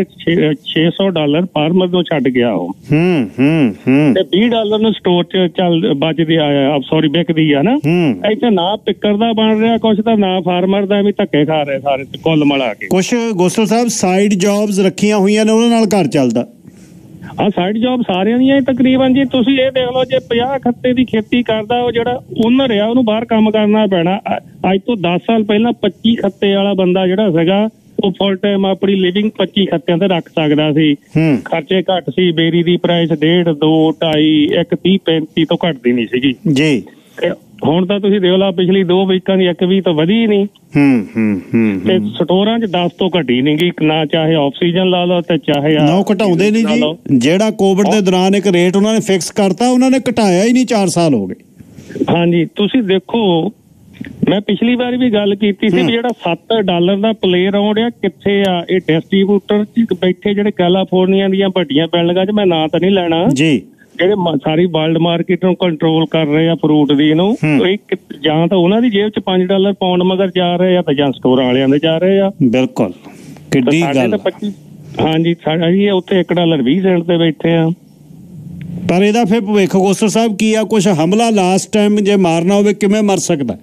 600 ਡਾਲਰ ਫਾਰਮਰ ਨੂੰ ਛੱਡ ਗਿਆ ਉਹ।
ਹੂੰ ਹੂੰ ਹੂੰ।
ਤੇ 20 ਡਾਲਰ ਨੂੰ ਸਟੋਰ 'ਚ ਚੱਲ ਬਚਦੀ ਆ ਸੌਰੀ ਵਿਕਦੀ ਆ ਨਾ। ਇੱਥੇ ਨਾ ਪਿੱਕਰ ਦਾ ਬਣ ਰਿਹਾ ਕੁਛ ਤਾਂ ਨਾ ਫਾਰਮਰ ਦਾ ਵੀ ਧੱਕੇ ਖਾ ਰਹੇ ਸਾਰੇ ਕੁੱਲ ਮਿਲਾ ਕੇ।
ਕੁਛ ਗੋਸਲ ਸਾਹਿਬ ਸਾਈਡ ਜੌਬਸ ਰੱਖੀਆਂ ਹੋਈਆਂ ਨੇ ਉਹਨਾਂ ਨਾਲ ਘਰ ਚੱਲਦਾ।
ਆ ਸਾਈਡ ਜੌਬ ਸਾਰਿਆਂ ਦੀਆਂ ਹੀ ਤਕਰੀਬਨ ਜੀ। ਤੁਸੀਂ ਇਹ ਦੇਖ ਲਓ ਜੇ 50 ਖੱਤੇ ਦੀ ਖੇਤੀ ਕਰਦਾ ਉਹ ਜਿਹੜਾ ਓਨਰ ਆ ਉਹਨੂੰ ਬਾਹਰ ਕੰਮ ਕਰਨਾ ਪੈਣਾ। ਅੱਜ ਤੋਂ 10 ਸਾਲ ਪਹਿਲਾਂ 25 ਖੱਤੇ ਵਾਲਾ ਬੰਦਾ ਜਿਹੜਾ ਸੀਗਾ ਉਹ ਫੁੱਲ ਟਾਈਮ ਆਪਣੀ ਲਿਵਿੰਗ 25 ਖੱਤਿਆਂ ਤੇ ਰੱਖ ਸਕਦਾ ਸੀ। ਖਰਚੇ ਘੱਟ ਸੀ ਬੇਰੀ ਦੀ ਪ੍ਰਾਈਸ 1.5 2 2.5 1 30 35 ਤੋਂ ਘੱਟਦੀ ਨਹੀਂ ਸੀਗੀ।
ਜੀ।
ਹੁਣ ਤਾਂ ਤੁਸੀਂ ਦੇਖ ਲਓ ਪਿਛਲੀ 2 ਵੀਕਾਂ ਦੀ ਇੱਕ ਵੀ ਤਾਂ ਵਧੀ ਨਹੀਂ।
ਹੂੰ ਹੂੰ ਹੂੰ
ਤੇ ਸਟੋਰਾਂ 'ਚ 10 ਤੋਂ ਘਟੀ ਨਹੀਂ ਗਈ ਨਾ ਚਾਹੇ ਆਕਸੀਜਨ ਲਾ ਲਓ ਤੇ ਚਾਹੇ ਆਹ
ਨੋ ਘਟਾਉਂਦੇ ਨਹੀਂ
ਲਾ।
ਜੀ ਜਿਹੜਾ ਕੋਵਿਡ ਦੇ ਦੌਰਾਨ ਇੱਕ ਰੇਟ ਉਹਨਾਂ ਨੇ ਫਿਕਸ ਕਰਤਾ ਉਹਨਾਂ ਨੇ ਘਟਾਇਆ ਹੀ ਨਹੀਂ 4 ਸਾਲ ਹੋ ਗਏ।
ਹਾਂਜੀ ਤੁਸੀਂ ਦੇਖੋ ਮੈਂ ਪਿਛਲੀ ਵਾਰ ਵੀ ਗੱਲ ਕੀਤੀ ਸੀ ਵੀ ਜਿਹੜਾ 7 ਡਾਲਰ ਦਾ ਪਲੇ ਰਾਉਂਡ ਆ ਕਿੱਥੇ ਆ? ਇਹ ਡਿਸਟ੍ਰੀਬਿਊਟਰ ਚ ਬੈਠੇ ਜਿਹੜੇ ਕੈਲੀਫੋਰਨੀਆ ਦੀਆਂ ਵੱਡੀਆਂ ਬਿਲਡਿੰਗਾਂ 'ਚ ਮੈਂ ਨਾਂ ਤਾਂ ਨਹੀਂ ਲੈਣਾ।
ਜੀ।
ਜਿਹੜੇ ਸਾਰੀ ਵਰਲਡ ਮਾਰਕੀਟ ਨੂੰ ਕੰਟਰੋਲ ਕਰ ਰਹੇ ਆ ਫਰੂਟ ਦੀ ਨੂੰ। ਇਹ ਜਾਂ ਤਾਂ ਉਹਨਾਂ ਦੀ ਜੇਬ 'ਚ 5 ਡਾਲਰ ਪਾਉਂਡ ਮਗਰ ਜਾ ਰਹੇ ਆ ਤੇ ਜਾਂ ਸਟੋਰਾਂ ਵਾਲਿਆਂ ਦੇ ਜਾ ਰਹੇ ਆ।
ਬਿਲਕੁਲ। ਕਿੱਡੀ ਗੱਲ
ਤਾਂ 25 ਹਾਂਜੀ ਸਾਡਾ ਜੀ ਉੱਥੇ 1 ਡਾਲਰ 20 ਸੈਂਟ ਤੇ ਬੈਠੇ ਆ।
ਪਰ ਇਹਦਾ ਫਿਰ ਭਵਿੱਖ ਗੋਸਲ ਸਾਹਿਬ ਕੀ ਆ? ਕੁਝ ਹਮਲਾ ਲਾਸਟ ਟਾਈਮ ਜੇ ਮਾਰਨਾ ਹੋਵੇ ਕਿਵੇਂ ਮਰ ਸਕਦਾ?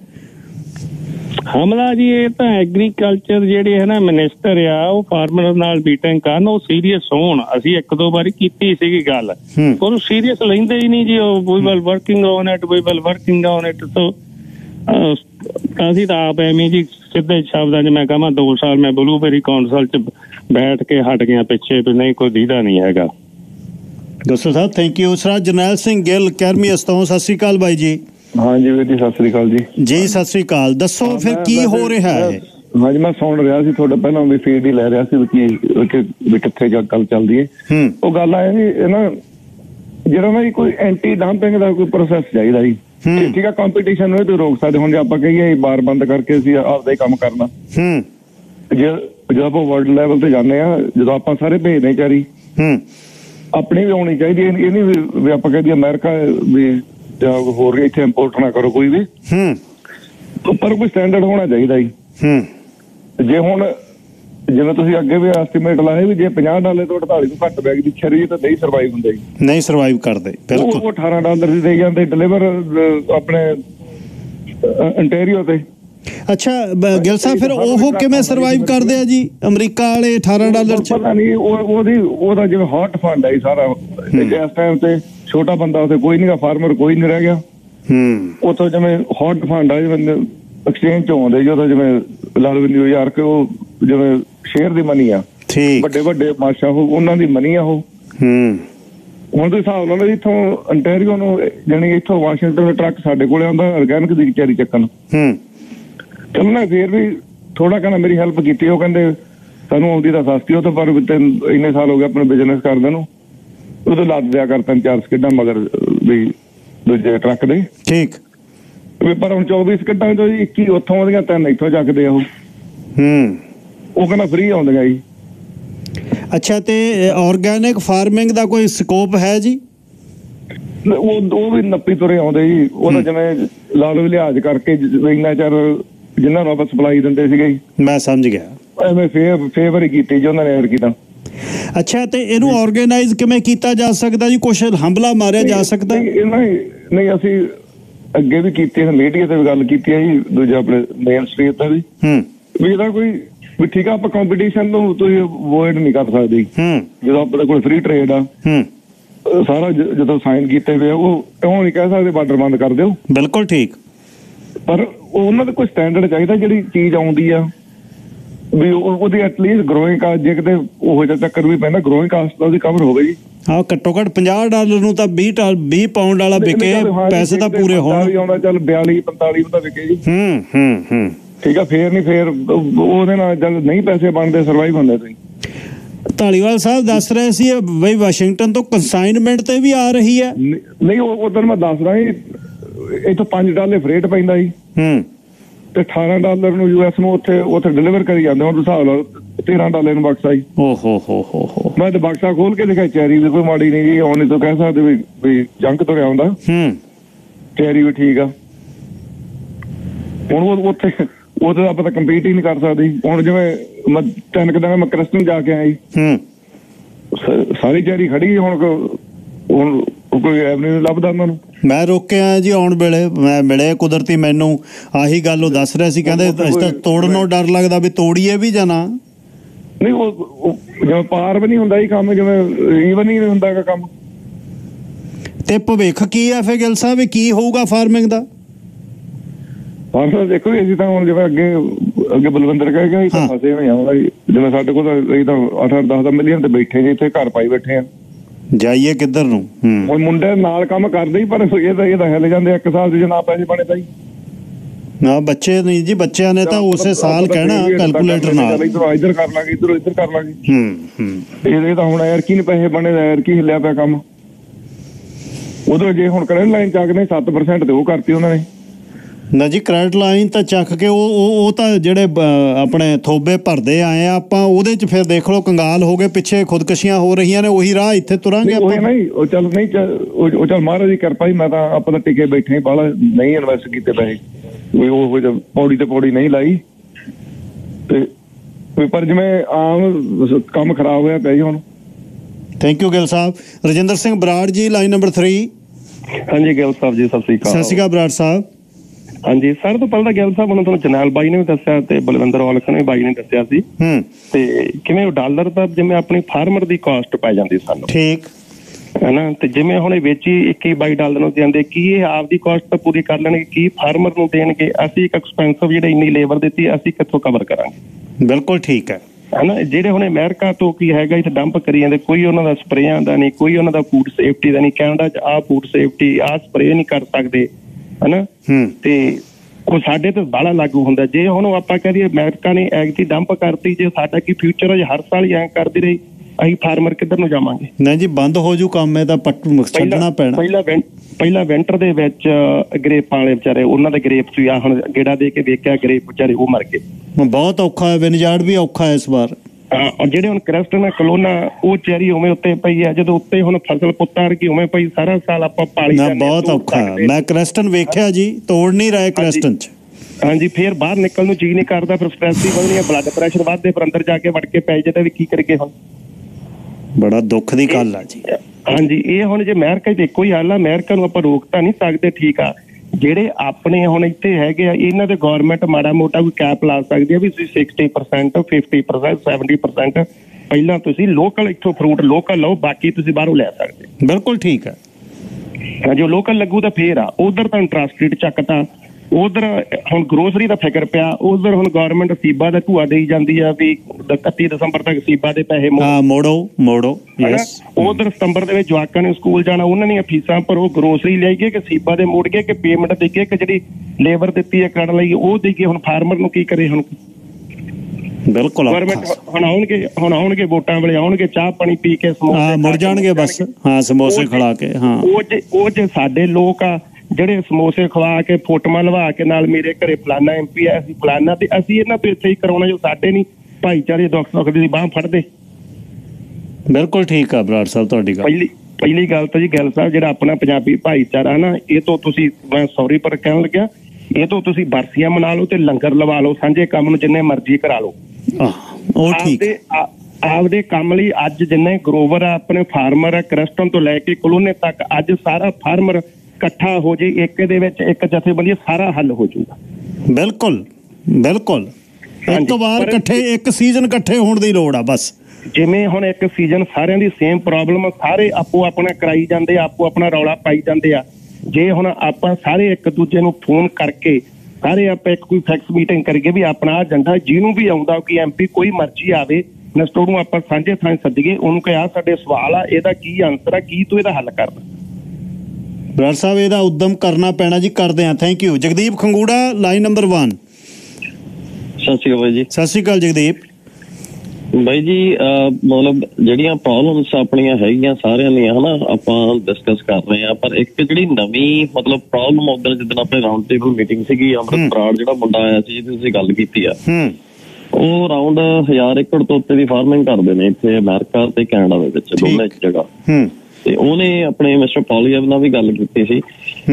ਹਮਲਾ ਜੀ ਇਹ ਤਾਂ ਐਗਰੀਕਲਚਰ ਜਿਹੜੇ ਹੈ ਨਾ ਮਿਨਿਸਟਰ ਆ ਉਹ ਫਾਰਮਰ ਨਾਲ ਮੀਟਿੰਗ ਕਰਨ ਉਹ ਸੀਰੀਅਸ ਹੋਣ। ਅਸੀਂ ਇੱਕ ਦੋ ਵਾਰੀ ਕੀਤੀ ਸੀਗੀ ਗੱਲ।
ਹੂੰ।
ਉਹਨੂੰ ਸੀਰੀਅਸ ਲੈਂਦੇ ਹੀ ਨਹੀਂ ਜੀ ਉਹ we will working on it we will working on it so ਅਸੀਂ ਤਾਂ ਆਪ ਐਵੇਂ ਜੀ ਸਿੱਧੇ ਸ਼ਬਦਾਂ 'ਚ ਮੈਂ ਕਹਾਂ 2 ਸਾਲ ਮੈਂ ਬਲੂਬੇਰੀ ਕਾਉਂਸਲ 'ਚ ਬੈਠ ਕੇ ਹਟ ਗਿਆ ਪਿੱਛੇ ਵੀ ਨਹੀਂ ਕੋਈ ਦੀਦਾ ਨਹੀਂ ਹੈਗਾ।
ਗੋਸਲ ਸਾਹਿਬ ਥੈਂਕ ਯੂ ਸਰਾ ਜਰਨੈਲ ਸਿੰਘ ਗਿੱਲ ਕੈਰਮੀਅਸ ਤੋਂ ਸਤਿ ਸ੍ਰੀ ਅਕਾਲ ਬਾਈ ਜੀ।
ਹਾਂਜੀ ਵੀਰ ਜੀ ਸਤਿ ਸ੍ਰੀ ਅਕਾਲ ਜੀ।
ਜੀ ਸਤਿ ਸ੍ਰੀ ਅਕਾਲ। ਦੱਸੋ ਫਿਰ ਕੀ ਹੋ ਰਿਹਾ ਹੈ?
ਹਾਂਜੀ ਮੈਂ ਸੁਣ ਰਿਹਾ ਸੀ ਤੁਹਾਡਾ ਪਹਿਲਾਂ ਵੀ ਫੀਡ ਹੀ ਲੈ ਰਿਹਾ ਸੀ ਕੀ ਕਿੱਥੇ ਜਾ ਗੱਲ ਚੱਲਦੀ ਹੈ। ਉਹ ਗੱਲ ਵੀ ਇਹ ਨਾ ਜਿਹੜਾ ਨਾ ਕੋਈ ਐਂਟੀ ਡੰਪਿੰਗ ਦਾ ਕੋਈ ਪ੍ਰੋਸੈਸ ਚਾਹੀਦਾ ਜੀ। ਠੀਕ ਆ ਕੰਪੀਟੀਸ਼ਨ ਨੂੰ ਇਹ ਤੋਂ ਰੋਕ ਸਕਦੇ ਹੁਣ ਜੇ ਆਪਾਂ ਕਹੀਏ ਬਾਰ ਬੰਦ ਕਰਕੇ ਅਸੀਂ ਆਪਦਾ ਹੀ ਕੰਮ ਕਰਨਾ।
ਹੂੰ।
ਜੇ ਜਦੋਂ ਆਪਾਂ ਵਰਲਡ ਲੈਵਲ ਤੇ ਜਾਂਦੇ ਆ ਜਦੋਂ ਆਪਾਂ ਸਾਰੇ ਭੇਜਦੇ ਚਾਰੀ
ਹੂੰ।
ਆਪਣੀ ਵੀ ਆਉਣੀ ਚਾਹੀਦੀ ਇਹ ਨਹੀਂ ਵੀ ਆਪਾਂ ਕਹਿੰਦੇ ਅਮਰੀਕਾ ਵੀ ਜਾਂ ਹੋਰ ਇੱਥੇ ਇੰਪੋਰਟ ਨਾ ਕਰੋ ਕੋਈ ਵੀ।
ਹੂੰ।
ਪਰ ਕੋਈ ਸਟੈਂਡਰਡ ਹੋਣਾ ਚਾਹੀਦਾ ਜੀ।
ਹੂੰ।
ਜੇ ਹੁਣ ਜਿਵੇਂ ਤੁਸੀਂ ਅੱਗੇ ਵੀ ਐਸਟੀਮੇਟ ਲਾਏ ਵੀ ਜੇ 50 ਡਾਲਰ ਤੋਂ 48 ਤੋਂ ਘੱਟ ਬੈਗ ਦੀ ਛਰੀ ਤਾਂ ਨਹੀਂ ਸਰਵਾਈਵ ਹੁੰਦਾ ਜੀ।
ਨਹੀਂ ਸਰਵਾਈਵ ਕਰਦੇ ਬਿਲਕੁਲ।
ਉਹ 18 ਡਾਲਰ ਦੀ ਦੇ ਜਾਂਦੇ ਡਿਲੀਵਰ ਆਪਣੇ ਅੰਟੈਰੀਓ ਤੇ।
ਅੱਛਾ ਗਿਲ ਸਾਹਿਬ ਫਿਰ ਉਹ ਕਿਵੇਂ ਸਰਵਾਈਵ ਕਰਦੇ ਆ ਜੀ? ਅਮਰੀਕਾ ਵਾਲੇ 18 ਡਾਲਰ ਚ?
ਪਤਾ ਨਹੀਂ ਉਹ ਉਹਦੀ ਉਹਦਾ ਜਿਵੇਂ ਹਾਰਟ ਫੰਡ ਹੈ ਸਾਰਾ। ਇਸ ਟਾਈਮ ਤੇ ਛੋਟਾ ਬੰਦਾ ਉੱਥੇ ਕੋਈ ਨਹੀਂਗਾ ਫਾਰਮਰ ਕੋਈ ਨਹੀਂ ਰਹਿ ਗਿਆ।
ਹੂੰ।
ਉਥੋਂ ਜਿਵੇਂ ਹਾਰਟ ਫੰਡ ਆ ਜਿਵੇਂ ਐਕਸਚੇਂਜ ਚ ਆਉਂਦੇ ਜਦੋਂ ਜਿਵੇਂ ਲਾ ਲਓ ਨਿਊਯਾਰਕ ਉਹ ਜਿਵੇਂ ਸ਼ੇਅਰ ਦੀ ਮਨੀ ਆ।
ਠੀਕ।
ਵੱਡੇ ਵੱਡੇ ਮਾਸ਼ਾ ਉਹ ਉਹਨਾਂ ਦੀ ਮਨੀ ਆ ਉਹ।
ਹੂੰ।
ਹੁਣ ਦੇ ਹਿਸਾਬ ਨਾਲ ਇਥੋਂ ਅੰਟੈਰੀਓ ਨੂੰ ਜਾਨੀ ਇੱਥੋਂ ਵਾਸ਼ਿੰਗਟਨ ਦਾ ਟਰੱਕ ਸਾਡੇ ਕੋਲੇ ਆਉਂਦਾ ਆਰਗੈਨਿਕ ਦੀ ਚੈਰੀ ਚੱਕਣ।
ਹੂੰ।
ਨਾ ਫੇਰ ਵੀ ਥੋੜਾ ਕਹਿੰਦਾ ਮੇਰੀ ਹੈਲਪ ਕੀਤੀ ਉਹ ਕਹਿੰਦੇ ਸਾਨੂੰ ਆਉਂਦੀ ਤਾਂ ਸਸਤੀ ਉਹ ਤਾਂ ਪਰ ਇੰਨੇ ਸਾਲ ਹੋ ਗਏ ਆਪਣੇ ਬਿਜ਼ਨਸ ਕਰਦੇ ਨੂੰ। ਉਹਦੇ ਲੱਦ ਦਿਆ ਕਰ ਤਿੰਨ ਚਾਰ ਸਕਿੱਡਾਂ ਮਗਰ ਵੀ ਦੂਜੇ ਟਰੱਕ ਦੇ।
ਠੀਕ।
ਵੀ ਪਰ ਹੁਣ 24 ਸਕਿੱਡਾਂ ਜੀ 21 ਉੱਥੋਂ ਆਉਂਦੀਆਂ ਤਿੰਨ ਇੱਥੋਂ ਚੱਕਦੇ ਆ ਉਹ।
ਹੂੰ।
ਉਹ ਕਹਿੰਦਾ ਫ੍ਰੀ ਆਉਂਦੀਆਂ ਜੀ।
ਅੱਛਾ ਤੇ ਆਰਗੈਨਿਕ ਫਾਰਮਿੰਗ ਦਾ ਕੋਈ ਸਕੋਪ ਹੈ ਜੀ?
ਉਹ ਉਹ ਵੀ ਨੱਪੀ ਤੁਰੇ ਆਉਂਦੇ ਜੀ। ਉਹਦਾ ਜਿਵੇਂ ਲਾ ਲਓ ਵੀ ਲਿਹਾਜ਼ ਕਰਕੇ ਇੰਨਾ ਚਿਰ ਜਿਨ੍ਹਾਂ ਨੂੰ ਆਪਾਂ ਸਪਲਾਈ ਦਿੰਦੇ ਸੀਗੇ
ਮੈਂ ਸਮਝ ਗਿਆ।
ਐਵੇਂ ਫੇਵ ਫੇਵਰ ਹੀ ਕੀਤੀ ਜੀ ਉਹਨਾਂ ਨੇ ਐਡ ਕੀਤਾ
ਅੱਛਾ ਤੇ ਇਹਨੂੰ ਆਰਗੇਨਾਈਜ਼ ਕਿਵੇਂ ਕੀਤਾ ਜਾ ਸਕਦਾ ਜੀ? ਕੁਛ ਹੰਬਲਾ ਮਾਰਿਆ ਜਾ ਸਕਦਾ?
ਨਹੀਂ ਨਹੀਂ ਅਸੀਂ ਅੱਗੇ ਵੀ ਕੀਤੀ ਹੈ ਮੀਡੀਆ ਤੇ ਵੀ ਗੱਲ ਕੀਤੀ ਹੈ ਜੀ ਦੂਜਾ ਆਪਣੇ ਮੇਨ ਸਟ੍ਰੀਟ ਤੇ ਵੀ।
ਹੂੰ।
ਵੀ ਇਹਦਾ ਕੋਈ ਵੀ ਠੀਕ ਆ ਆਪਾਂ ਕੰਪੀਟੀਸ਼ਨ ਨੂੰ ਤੁਸੀਂ ਅਵੋਇਡ ਨਹੀਂ ਕਰ ਸਕਦੇ।
ਹੂੰ।
ਜਦੋਂ ਆਪਣੇ ਕੋਲ ਫ੍ਰੀ ਟ੍ਰੇਡ ਆ
ਹੂੰ।
ਸਾਰਾ ਜਦੋਂ ਸਾਈਨ ਕੀਤੇ ਹੋਏ ਉਹ ਉਹ ਨਹੀਂ ਕਹਿ ਸਕਦੇ ਬਾਰਡਰ ਬੰਦ ਕਰ ਦਿਓ।
ਬਿਲਕੁਲ ਠੀਕ।
ਪਰ ਉਹ ਉਹਨਾਂ ਦਾ ਕੋਈ ਸਟੈਂਡਰਡ ਚਾਹੀਦਾ ਜਿਹੜੀ ਚੀਜ਼ ਆਉਂਦੀ ਆ। ਵੀ ਉਹ- ਉਹਦੀ ਐਟਲੀਸਟ ਗਰੋਇੰਗ ਕਾਸਟ ਜੇ ਕਿਤੇ ਉਹ ਜਿਹਾ ਚੱਕਰ ਵੀ ਪੈਂਦਾ ਗਰੋਇੰਗ ਕਾਸਟ ਦਾ ਉਹਦੀ ਕਵਰ ਹੋਵੇ ਜੀ।
ਹਾਂ ਘੱਟੋ ਘੱਟ 50 ਡਾਲਰ ਨੂੰ ਤਾਂ 20 ਡਾਲ 20 ਪਾਉਂਡ ਵਾਲਾ ਵਿਕੇ ਪੈਸੇ ਤਾਂ ਪੂਰੇ ਹੋਣ।
ਵੀ ਆਉਂਦਾ ਚੱਲ 42 45 ਉਹਦਾ ਵਿਕੇ ਜੀ।
ਹੂੰ ਹੂੰ ਹੂੰ।
ਠੀਕ ਆ ਫੇਰ ਨਹੀਂ ਫੇਰ ਉਹ- ਉਹਦੇ ਨਾਲ ਜਦ ਨਹੀਂ ਪੈਸੇ ਬਣਦੇ ਸਰਵਾਈਵ ਹੁੰਦੇ ਤੁਸੀਂ।
ਢਾਲੀਵਾਲ ਸਾਹਿਬ ਦੱਸ ਰਹੇ ਸੀ ਇਹ ਬਈ ਵਾਸ਼ਿੰਗਟਨ ਤੋਂ ਕੰਸਾਈਨਮੈਂਟ ਤੇ ਵੀ ਆ ਰਹੀ ਹੈ।
ਨਹੀਂ ਉਹ ਉਦੋਂ ਮੈਂ ਦੱਸ ਰਹਾ ਜੀ ਇੱਥੋਂ 5 ਡਾਲਰ ਫਰੇਟ ਪੈਂਦਾ ਜੀ।
ਹੂੰ।
ਤੇ 18 ਡਾਲਰ ਨੂੰ ਯੂਐਸ ਨੂੰ ਉੱਥੇ ਉੱਥੇ ਡਿਲੀਵਰ ਕਰੀ ਜਾਂਦੇ ਹੁਣ ਹਿਸਾਬ ਲਾਓ 13 ਡਾਲਰ ਨੂੰ ਬਕਸਾ ਜੀ।
ਓ ਹੋ ਹੋ ਹੋ ਹੋ।
ਮੈਂ ਤੇ ਬਕਸਾ ਖੋਲ ਕੇ ਦਿਖਾਈ ਚੈਰੀ ਵੀ ਕੋਈ ਮਾੜੀ ਨਹੀਂ ਜੀ ਉਹ ਨਹੀਂ ਤਾਂ ਕਹਿ ਸਕਦੇ ਵੀ ਵੀ ਜੰਕ ਤੁਰਿਆ ਆਉਂਦਾ
ਹੂੰ।
ਚੈਰੀ ਵੀ ਠੀਕ ਆ। ਹੁਣ ਉਹ ਉੱਥੇ ਉਹਦੇ ਆਪਾਂ ਤਾਂ ਕੰਪੀਟ ਹੀ ਨਹੀਂ ਕਰ ਸਕਦੇ ਹੁਣ ਜਿਵੇਂ ਮੈਂ ਤਿੰਨ ਕੁ ਦਿਨ ਮੈਂ ਕ੍ਰਿਸਟਨ ਜਾ ਕੇ ਜੀ।
ਹੂੰ।
ਸਾਰੀ ਚੈਰੀ ਖੜੀ ਹੁਣ ਕੋ- ਹੁਣ ਕੋਈ ਐਵਨਿਊ ਨਹੀਂ ਲੱਭਦਾ ਉਹਨਾਂ ਨੂੰ
ਮੈਂ ਰੋਕਿਆ ਜੀ ਆਉਣ ਵੇਲੇ ਮੈਂ ਮਿਲੇ ਕੁਦਰਤੀ ਮੈਨੂੰ ਆਹੀ ਗੱਲ ਉਹ ਦੱਸ ਰਿਹਾ ਸੀ ਕਹਿੰਦੇ ਅਸੀਂ ਤਾਂ ਤੋੜਨੋਂ ਡਰ ਲੱਗਦਾ ਵੀ ਤੋੜੀਏ ਵੀ ਜਾਂ ਨਾ
ਨਹੀਂ ਉਹ ਉਹ ਜਿਵੇਂ ਪਾਰ ਵੀ ਨਹੀਂ ਹੁੰਦਾ ਹੀ ਕੰਮ ਜਿਵੇਂ ਈਵਨ ਹੀ ਨਹੀਂ ਹੁੰਦਾ ਗਾ ਕੰਮ
ਤੇ ਭਵਿੱਖ ਕੀ ਹੈ ਫੇ ਗਿਲ ਸਾਹਿਬ ਇਹ ਕੀ ਹੋਊਗਾ ਫਾਰਮਿੰਗ ਦਾ
ਪਰ ਦੇਖੋ ਜੀ, ਤਾਂ ਹੁਣ ਜਿਵੇਂ ਅੱਗੇ ਅੱਗੇ ਬਲਵੰਦਰ ਕਹੇ ਗਿਆ ਇਹ ਤਾਂ। ਫਸੇ ਹੋਏ ਆ। ਜਿਵੇਂ ਸਾਡੇ ਕੋਲ ਤਾਂ ਅਸੀਂ ਤਾਂ 8 10 10 ਮਿਲੀਅਨ ਤੇ ਬੈਠੇ ਜੀ ਇੱਥੇ ਘਰ ਪਾਈ ਬੈਠੇ ਆ
ਜਾਈਏ ਕਿੱਧਰ ਨੂੰ? ਹੂੰ।
ਮੁੰਡੇ ਨਾਲ ਕੰਮ ਕਰਦੇ ਹੀ ਪਰ ਇਹ ਤਾਂ ਇਹ ਤਾਂ ਹਿੱਲ ਜਾਂਦੇ ਆ, ਇੱਕ ਸਾਲ ਦੇ ਜੇ ਨਾ ਪੈਸੇ ਬਣੇ ਤਾਂ
ਨਾ ਬੱਚੇ ਨਹੀਂ ਜੀ ਬੱਚਿਆਂ ਨੇ ਤਾਂ ਉਸੇ ਸਾਲ ਕਹਿਣਾ ਕੈਲਕੂਲੇਟਰ ਨਾਲ।
ਇਧਰ ਇੱਧਰ ਕਰ ਲਾਂਗੇ ਇਧਰ ਇੱਧਰ ਕਰ ਲਾਂਗੇ।
ਹੂੰ ਹੂੰ।
ਇਹ ਤਾਂ ਹੁਣ ਯਾਰ ਕੀ ਪੈਸੇ ਬਣੇ ਯਾਰ ਕੀ ਹਿੱਲਿਆ ਪਿਆ ਕੰਮ। ਉਦੋਂ ਜੇ ਹੁਣ ਕ੍ਰੈਡਿਟ ਲਾਈਨ ਚੱਕਦੇ 7% ਤੇ ਉਹ ਕਰਤੀ ਉਹਨਾਂ ਨੇ।
ਨਾ ਜੀ ਕ੍ਰੈਡਿਟ ਲਾਈਨ ਤਾਂ ਚੱਕ ਕੇ ਉਹ ਉਹ ਉਹ ਤਾਂ ਜਿਹੜੇ ਆਪਣੇ ਥੋਬੇ ਭਰਦੇ ਆਏ ਆ ਆਪਾਂ ਉਹਦੇ ਚ ਫਿਰ ਦੇਖ ਲਓ ਕੰਗਾਲ ਹੋ ਗਏ ਪਿੱਛੇ ਖੁਦਕਸ਼ੀਆਂ ਹੋ ਰਹੀਆਂ ਨੇ ਉਹੀ ਰਾਹ ਇੱਥੇ ਤੁਰਾਂਗੇ ਆਪਾਂ?
ਨਹੀਂ ਉਹ ਚੱਲ ਨਹੀਂ ਉਹ ਚੱਲ ਮਹਾਰਾਜ ਦੀ ਕਿਰਪਾ ਹੀ ਮੈਂ ਤਾਂ ਆਪਾਂ ਤਾਂ ਟਿਕੇ ਬੈਠੇ ਹੀ ਬਾਹਲਾ ਨਹੀਂ ਇਨਵੈਸਟ ਕੀਤੇ ਪੈਸੇ। ਕੋਈ ਉਹ ਉਹ ਪੌੜੀ ਤੇ ਪੌੜੀ ਨਹੀਂ ਲਾਈ। ਤੇ ਪਰ ਜਿਵੇਂ ਆਮ ਕੰਮ ਖਰਾਬ ਹੋਇਆ ਪਿਆ ਜੀ ਹੁਣ।
Thank you Gill Sahib. Rajinder Singh Brar ji line number 3
ਹਾਂਜੀ ਗਿੱਲ ਸਾਹਿਬ ਜੀ ਸਤਿ ਸ੍ਰੀ ਅਕਾਲ।
ਸਤਿ ਸ਼੍ਰੀ ਅਕਾਲ ਬਰਾੜ ਸਾਹਿਬ।
ਹਾਂਜੀ ਸਰ ਤੋਂ ਪਹਿਲਾਂ ਤਾਂ ਗਿੱਲ ਸਾਹਿਬ ਨੂੰ ਤੁਹਾਨੂੰ ਜਨਰਲ ਬਾਈ ਨੇ ਵੀ ਦੱਸਿਆ ਤੇ ਬਲਵਿੰਦਰ ਔਲਖ ਨੇ ਬਾਈ ਨੇ ਦੱਸਿਆ ਸੀ।
ਹੂੰ।
ਤੇ ਕਿਵੇਂ ਉਹ ਡਾਲਰ ਦਾ ਜਿਵੇਂ ਆਪਣੀ ਫਾਰਮਰ ਦੀ ਕਾਸਟ ਪੈ ਜਾਂਦੀ ਸਾਨੂੰ।
ਠੀਕ।
ਹੈਨਾ ਤੇ ਜਿਵੇਂ ਹੁਣ ਇਹ ਵੇਚੀ 21 22 ਡਾਲਰ ਨੂੰ ਜਾਂਦੇ ਕੀ ਇਹ ਆਪਦੀ ਕਾਸਟ ਤਾਂ ਪੂਰੀ ਕਰ ਲੈਣਗੇ? ਕੀ ਫਾਰਮਰ ਨੂੰ ਦੇਣਗੇ? ਅਸੀਂ ਇੱਕ ਐਕਸਪੈਂਸਿਵ ਜਿਹੜੇ ਇੰਨੀ ਲੇਬਰ ਦਿੱਤੀ ਅਸੀਂ ਕਿੱਥੋਂ ਕਵਰ ਕਰਾਂਗੇ?
ਬਿਲਕੁਲ ਠੀਕ ਹੈ।
ਹਨਾ ਜਿਹੜੇ ਹੁਣ ਅਮਰੀਕਾ ਤੋਂ ਕੀ ਹੈਗਾ ਇੱਥੇ ਡੰਪ ਕਰੀ ਜਾਂਦੇ ਕੋਈ ਉਹਨਾਂ ਦਾ ਸਪਰੇਆਂ ਦਾ ਨਹੀਂ ਕੋਈ ਉਹਨਾਂ ਦਾ ਫੂਡ ਸੇਫਟੀ ਦਾ ਨਹੀਂ ਕੈਨੇਡਾ 'ਚ ਆਹ ਫੂਡ ਸੇਫਟੀ ਆਹ ਸਪਰੇ ਨਹੀਂ ਕਰ ਸਕਦੇ। ਹਨਾ?
ਹੂੰ।
ਤੇ ਉਹ ਸਾਡੇ ਤੇ ਬਾਲਾ ਲਾਗੂ ਹੁੰਦਾ। ਜੇ ਹੁਣ ਆਪਾਂ ਕਹਦੇ ਅਮਰੀਕਾ ਨੇ ਐਗਤੀ ਡੰਪ ਕਰਤੀ ਜੇ ਸਾਡਾ ਕੀ ਫਿਊਚਰ ਹੈ ਹਰ ਸਾਲ ਹੀ ਐਂ ਕਰਦੀ ਰਹੀ ਅਸੀਂ ਫਾਰਮਰ ਕਿੱਧਰ ਨੂੰ ਜਾਵਾਂਗੇ?
ਨਹੀਂ ਜੀ ਬੰਦ ਹੋ ਜੂ ਕੰਮ ਇਹ ਤਾਂ ਪੱਟ ਛੱਡਣਾ ਪੈਣਾ।
ਪਹਿਲਾ
ਪਹਿਲਾਂ ਵਿੰਟਰ ਦੇ ਵਿੱਚ ਗ੍ਰੇਪਾਂ ਵਾਲੇ ਵਿਚਾਰੇ ਉਹਨਾਂ ਦੇ ਗ੍ਰੇਪ ਸੀ ਆ ਹੁਣ ਗੇੜਾ ਦੇ ਕੇ ਵੇਖਿਆ ਗ੍ਰੇਪ ਵਿਚਾਰੇ ਉਹ ਮਰ ਗਏ।
ਬਹੁਤ ਔਖਾ ਹੈ ਵਿਨਜਾਰਡ ਵੀ ਔਖਾ ਹੈ ਇਸ ਵਾਰ।
ਹਾਂ, ਜਿਹੜੇ ਹੁਣ ਕ੍ਰੈਸਟਨ ਆ ਕਲੋਨਾ ਉਹ ਚੈਰੀ ਉਵੇਂ ਉੱਤੇ ਪਈ ਆ ਜਦੋਂ ਉੱਤੇ ਹੁਣ ਫਸਲ ਪੁੱਤਾਰ ਕੀ ਉਵੇਂ ਪਈ ਸਾਰਾ ਸਾਲ ਆਪਾਂ ਪਾਲੀ
ਨਾ
ਜਾਂਦੇ ਆ,
ਬਹੁਤ ਔਖਾ। ਮੈਂ ਕ੍ਰੈਸਟਨ ਵੇਖਿਆ ਜੀ ਤੋੜ ਨਹੀਂ ਰਹੇ ਕ੍ਰੈਸਟਨ ਚ।
ਹਾਂਜੀ ਫੇਰ ਬਾਹਰ ਨਿਕਲਣ ਨੂੰ ਜੀ ਨਹੀਂ ਕਰਦਾ ਫਿਰ ਸਟ੍ਰੈਸ ਵਧਣੀ ਆ ਬਲੱਡ ਪ੍ਰੈਸ਼ਰ ਵੱਧਦੇ ਫਿਰ ਅੰਦਰ ਜਾ ਕੇ ਵੜ ਕੇ ਪੈ ਜਾਂਦਾ ਵੀ ਕੀ ਕਰੀਏ ਹੁਣ?
ਬੜਾ ਦੁੱਖ ਦੀ ਗੱਲ ਆ ਜੀ।
ਹਾਂਜੀ ਇਹ ਹੁਣ ਜੇ ਅਮਰੀਕਾ 'ਚ ਦੇਖੋ ਹੀ ਹਾਲ ਆ ਅਮਰੀਕਾ ਨੂੰ ਆਪਾਂ ਰੋਕ ਤਾਂ ਨਹੀਂ ਸਕਦੇ ਠੀਕ ਆ। ਜਿਹੜੇ ਆਪਣੇ ਹੁਣ ਇੱਥੇ ਹੈਗੇ ਆ ਇਹਨਾਂ ਦੇ ਗਵਰਨਮੈਂਟ ਮਾੜਾ ਮੋਟਾ ਕੋਈ ਕੈਪ ਲਾ ਸਕਦੀ ਆ ਵੀ ਤੁਸੀਂ 60% 50% 70% ਪਹਿਲਾਂ ਤੁਸੀਂ ਲੋਕਲ ਇੱਥੋਂ ਫਰੂਟ ਲੋਕਲ ਲਓ ਬਾਕੀ ਤੁਸੀਂ ਬਾਹਰੋਂ ਲੈ ਸਕਦੇ
ਬਿਲਕੁਲ ਠੀਕ ਹੈ।
ਹਾਂ ਜੋ ਲੋਕਲ ਲੱਗੂ ਤਾਂ ਫੇਰ ਆ ਉਧਰ ਤਾਂ ਇੰਟਰਸਟ ਰੇਟ ਚੱਕਤਾ। ਉਧਰ ਹੁਣ ਗਰੋਸਰੀ ਦਾ ਫਿਕਰ ਪਿਆ ਉਧਰ ਹੁਣ ਗਵਰਨਮੈਂਟ ਸੀਬਾ ਦਾ ਧੂਆ ਦੇਈ ਜਾਂਦੀ ਆ ਵੀ 31 ਦਸੰਬਰ ਤੱਕ ਸੀਬਾ ਦੇ ਪੈਸੇ ਮੋੜੋ
ਹਾਂ ਮੋੜੋ ਮੋੜੋ ਯੈਸ
ਉਧਰ ਸਤੰਬਰ ਦੇ ਵਿੱਚ ਜਵਾਕਾਂ ਨੇ ਸਕੂਲ ਜਾਣਾ ਉਹਨਾਂ ਦੀਆਂ ਫੀਸਾਂ ਭਰੋ ਗਰੋਸਰੀ ਲੈ ਗਏ ਕਿ ਸੀਬਾ ਦੇ ਮੋੜ ਗਏ ਕਿ ਪੇਮੈਂਟ ਦੇ ਗਏ ਕਿ ਜਿਹੜੀ ਲੇਬਰ ਦਿੱਤੀ ਹੈ ਕਰਨ ਲਈ ਉਹ ਦੇ ਗਏ ਹੁਣ ਫਾਰਮਰ ਨੂੰ ਕੀ ਕਰੇ ਹੁਣ?
ਬਿਲਕੁਲ
ਗਵਰਨਮੈਂਟ। ਹੁਣ ਆਉਣਗੇ ਹੁਣ ਆਉਣਗੇ ਵੋਟਾਂ ਵੇਲੇ ਆਉਣਗੇ ਚਾਹ ਪਾਣੀ ਪੀ ਕੇ ਸਮੋਸੇ
ਹਾਂ ਮੁੜ
ਕੇ
ਜਾਣਗੇ ਬਸ। ਹਾਂ ਸਮੋਸੇ ਖਿਲਾ ਕੇ ਹਾਂ।
ਉਹ ਜੇ ਉਹ ਜੇ ਸਾਡੇ ਲੋਕ ਆ ਜਿਹੜੇ ਸਮੋਸੇ ਖਵਾ ਕੇ ਫੋਟੋਆਂ ਲਵਾ ਕੇ ਨਾਲ ਮੇਰੇ ਘਰੇ ਫਲਾਨਾ ਐਮਪੀ ਆ ਅਸੀਂ ਫਲਾਨਾ ਤੇ ਅਸੀਂ ਇਹਨਾਂ ਤੋਂ ਇੱਥੇ ਹੀ ਕਰਾਉਣਾ ਜੋ ਸਾਡੇ ਨਹੀਂ ਭਾਈਚਾਰੇ ਦੁੱਖ ਸੁੱਖ ਦੀ ਬਾਹ ਫੜਦੇ।
ਬਿਲਕੁਲ ਠੀਕ ਆ ਬਰਾੜ ਸਾਹਿਬ ਤੁਹਾਡੀ ਗੱਲ।
ਪਹਿਲੀ ਪਹਿਲੀ ਗੱਲ ਤਾਂ ਜੀ ਗੱਲ ਸਾਹਿਬ ਜਿਹੜਾ ਆਪਣਾ ਪੰਜਾਬੀ ਭਾਈਚਾਰਾ ਨਾ ਇਹ ਤੋਂ ਤੁਸੀਂ ਮੈਂ ਸੌਰੀ ਪਰ ਕਹਿਣ ਲੱਗਿਆ ਇਹ ਤੋਂ ਤੁਸੀਂ ਬਰਸੀਆਂ ਮਨਾ ਲਓ ਤੇ ਲੰਗਰ ਲਵਾ ਲਓ ਸਾਂਝੇ ਕੰਮ ਨੂੰ ਜਿੰਨੇ ਮਰਜ਼ੀ ਕਰਾ ਲਓ।
ਆਹ, ਉਹ ਠੀਕ
ਆਪਦੇ ਕੰਮ ਲਈ ਅੱਜ ਜਿੰਨੇ ਗਰੋਵਰ ਆ ਆਪਣੇ ਫਾਰਮਰ ਆ ਕ੍ਰਿਸਟਨ ਤੋਂ ਲੈ ਕੇ ਕਲੋਨੇ ਤੱਕ ਅੱਜ ਸਾਰਾ ਫਾਰਮਰ ਇਕੱਠਾ ਹੋ ਜੇ ਇੱਕ ਦੇ ਵਿੱਚ ਇੱਕ ਜਥੇਬੰਦੀ ਸਾਰਾ ਹੱਲ ਹੋ ਜਾਊਗਾ।
ਬਿਲਕੁਲ ਬਿਲਕੁਲ। ਇੱਕ ਵਾਰ ਇਕੱਠੇ ਇੱਕ ਸੀਜ਼ਨ ਇਕੱਠੇ ਹੋਣ ਦੀ ਲੋੜ ਆ ਬਸ।
ਜਿਵੇਂ ਹੁਣ ਇੱਕ ਸੀਜ਼ਨ ਸਾਰਿਆਂ ਦੀ ਸੇਮ ਪ੍ਰੋਬਲਮ ਸਾਰੇ ਆਪੋ ਆਪਣਾ ਕਰਾਈ ਜਾਂਦੇ ਆਪੋ ਆਪਣਾ ਰੌਲਾ ਪਾਈ ਜਾਂਦੇ ਆ। ਜੇ ਹੁਣ ਆਪਾਂ ਸਾਰੇ ਇੱਕ ਦੂਜੇ ਨੂੰ ਫੋਨ ਕਰਕੇ ਸਾਰੇ ਆਪਾਂ ਇੱਕ ਕੋਈ ਫੈਕਸ ਮੀਟਿੰਗ ਕਰੀਏ ਵੀ ਆਪਣਾ ਏਜੰਡਾ ਜਿਹਨੂੰ ਵੀ ਆਉਂਦਾ ਕਿ ਐਮਪੀ ਕੋਈ ਮਰਜ਼ੀ ਆਵੇ ਨਸਟੋ ਨੂੰ ਆਪਾਂ ਸਾਂਝੇ ਥਾਂ ਸੱਦੀਏ ਉਹਨੂੰ ਕਿ ਆ ਸਾਡੇ ਸਵਾਲ ਆ ਇਹਦਾ ਕੀ ਆਨਸਰ ਆ ਕੀ ਤੂੰ ਇਹਦਾ ਹੱਲ ਕਰਨਾ
ਬਰਾੜ ਸਾਹਿਬ ਇਹਦਾ ਉਦਮ ਕਰਨਾ ਪੈਣਾ ਜੀ ਕਰਦੇ ਆ thank you Jagdeep Khangura line number 1
ਸਤਿ ਸ਼੍ਰੀ ਅਕਾਲ ਜੀ।
ਸਤਿ ਸ਼੍ਰੀ ਅਕਾਲ ਜਗਦੀਪ।
ਬਾਈ ਜੀ ਮਤਲਬ ਜਿਹੜੀਆਂ ਪ੍ਰੋਬਲਮਸ ਆਪਣੀਆਂ ਹੈਗੀਆਂ ਸਾਰਿਆਂ ਦੀਆਂ ਹਨਾ ਆਪਾਂ ਡਿਸਕਸ ਕਰ ਰਹੇ ਆ ਪਰ ਇੱਕ ਜਿਹੜੀ ਨਵੀਂ ਮਤਲਬ ਪ੍ਰੋਬਲਮ ਉਧਰ ਜਿੱਦਣ ਆਪਣੇ ਰਾਉਂਡ ਟੇਬਲ ਮੀਟਿੰਗ ਸੀਗੀ ਅੰਮ੍ਰਿਤ ਬਰਾੜ ਜਿਹੜਾ ਮੁੰਡਾ ਆਇਆ ਸੀ ਜਿਹਦੀ ਤੁਸੀਂ ਗੱਲ ਕੀਤੀ ਆ।
ਹੂੰ।
ਉਹ ਅਰਾਊਂਡ 1000 ਏਕੜ ਤੋਂ ਉੱਤੇ ਦੀ ਫਾਰਮਿੰਗ ਕਰਦੇ ਨੇ ਇੱਥੇ ਅਮਰੀਕਾ ਤੇ ਕੈਨੇਡਾ ਦੇ ਵਿੱਚ ਦੋਨੇ ਜਗ੍ਹਾ।
ਹੂੰ।
ਤੇ ਉਹਨੇ ਆਪਣੇ ਮਿਸਟਰ ਪੌਲੀਅਬ ਨਾਲ ਵੀ ਗੱਲ ਕੀਤੀ ਸੀ।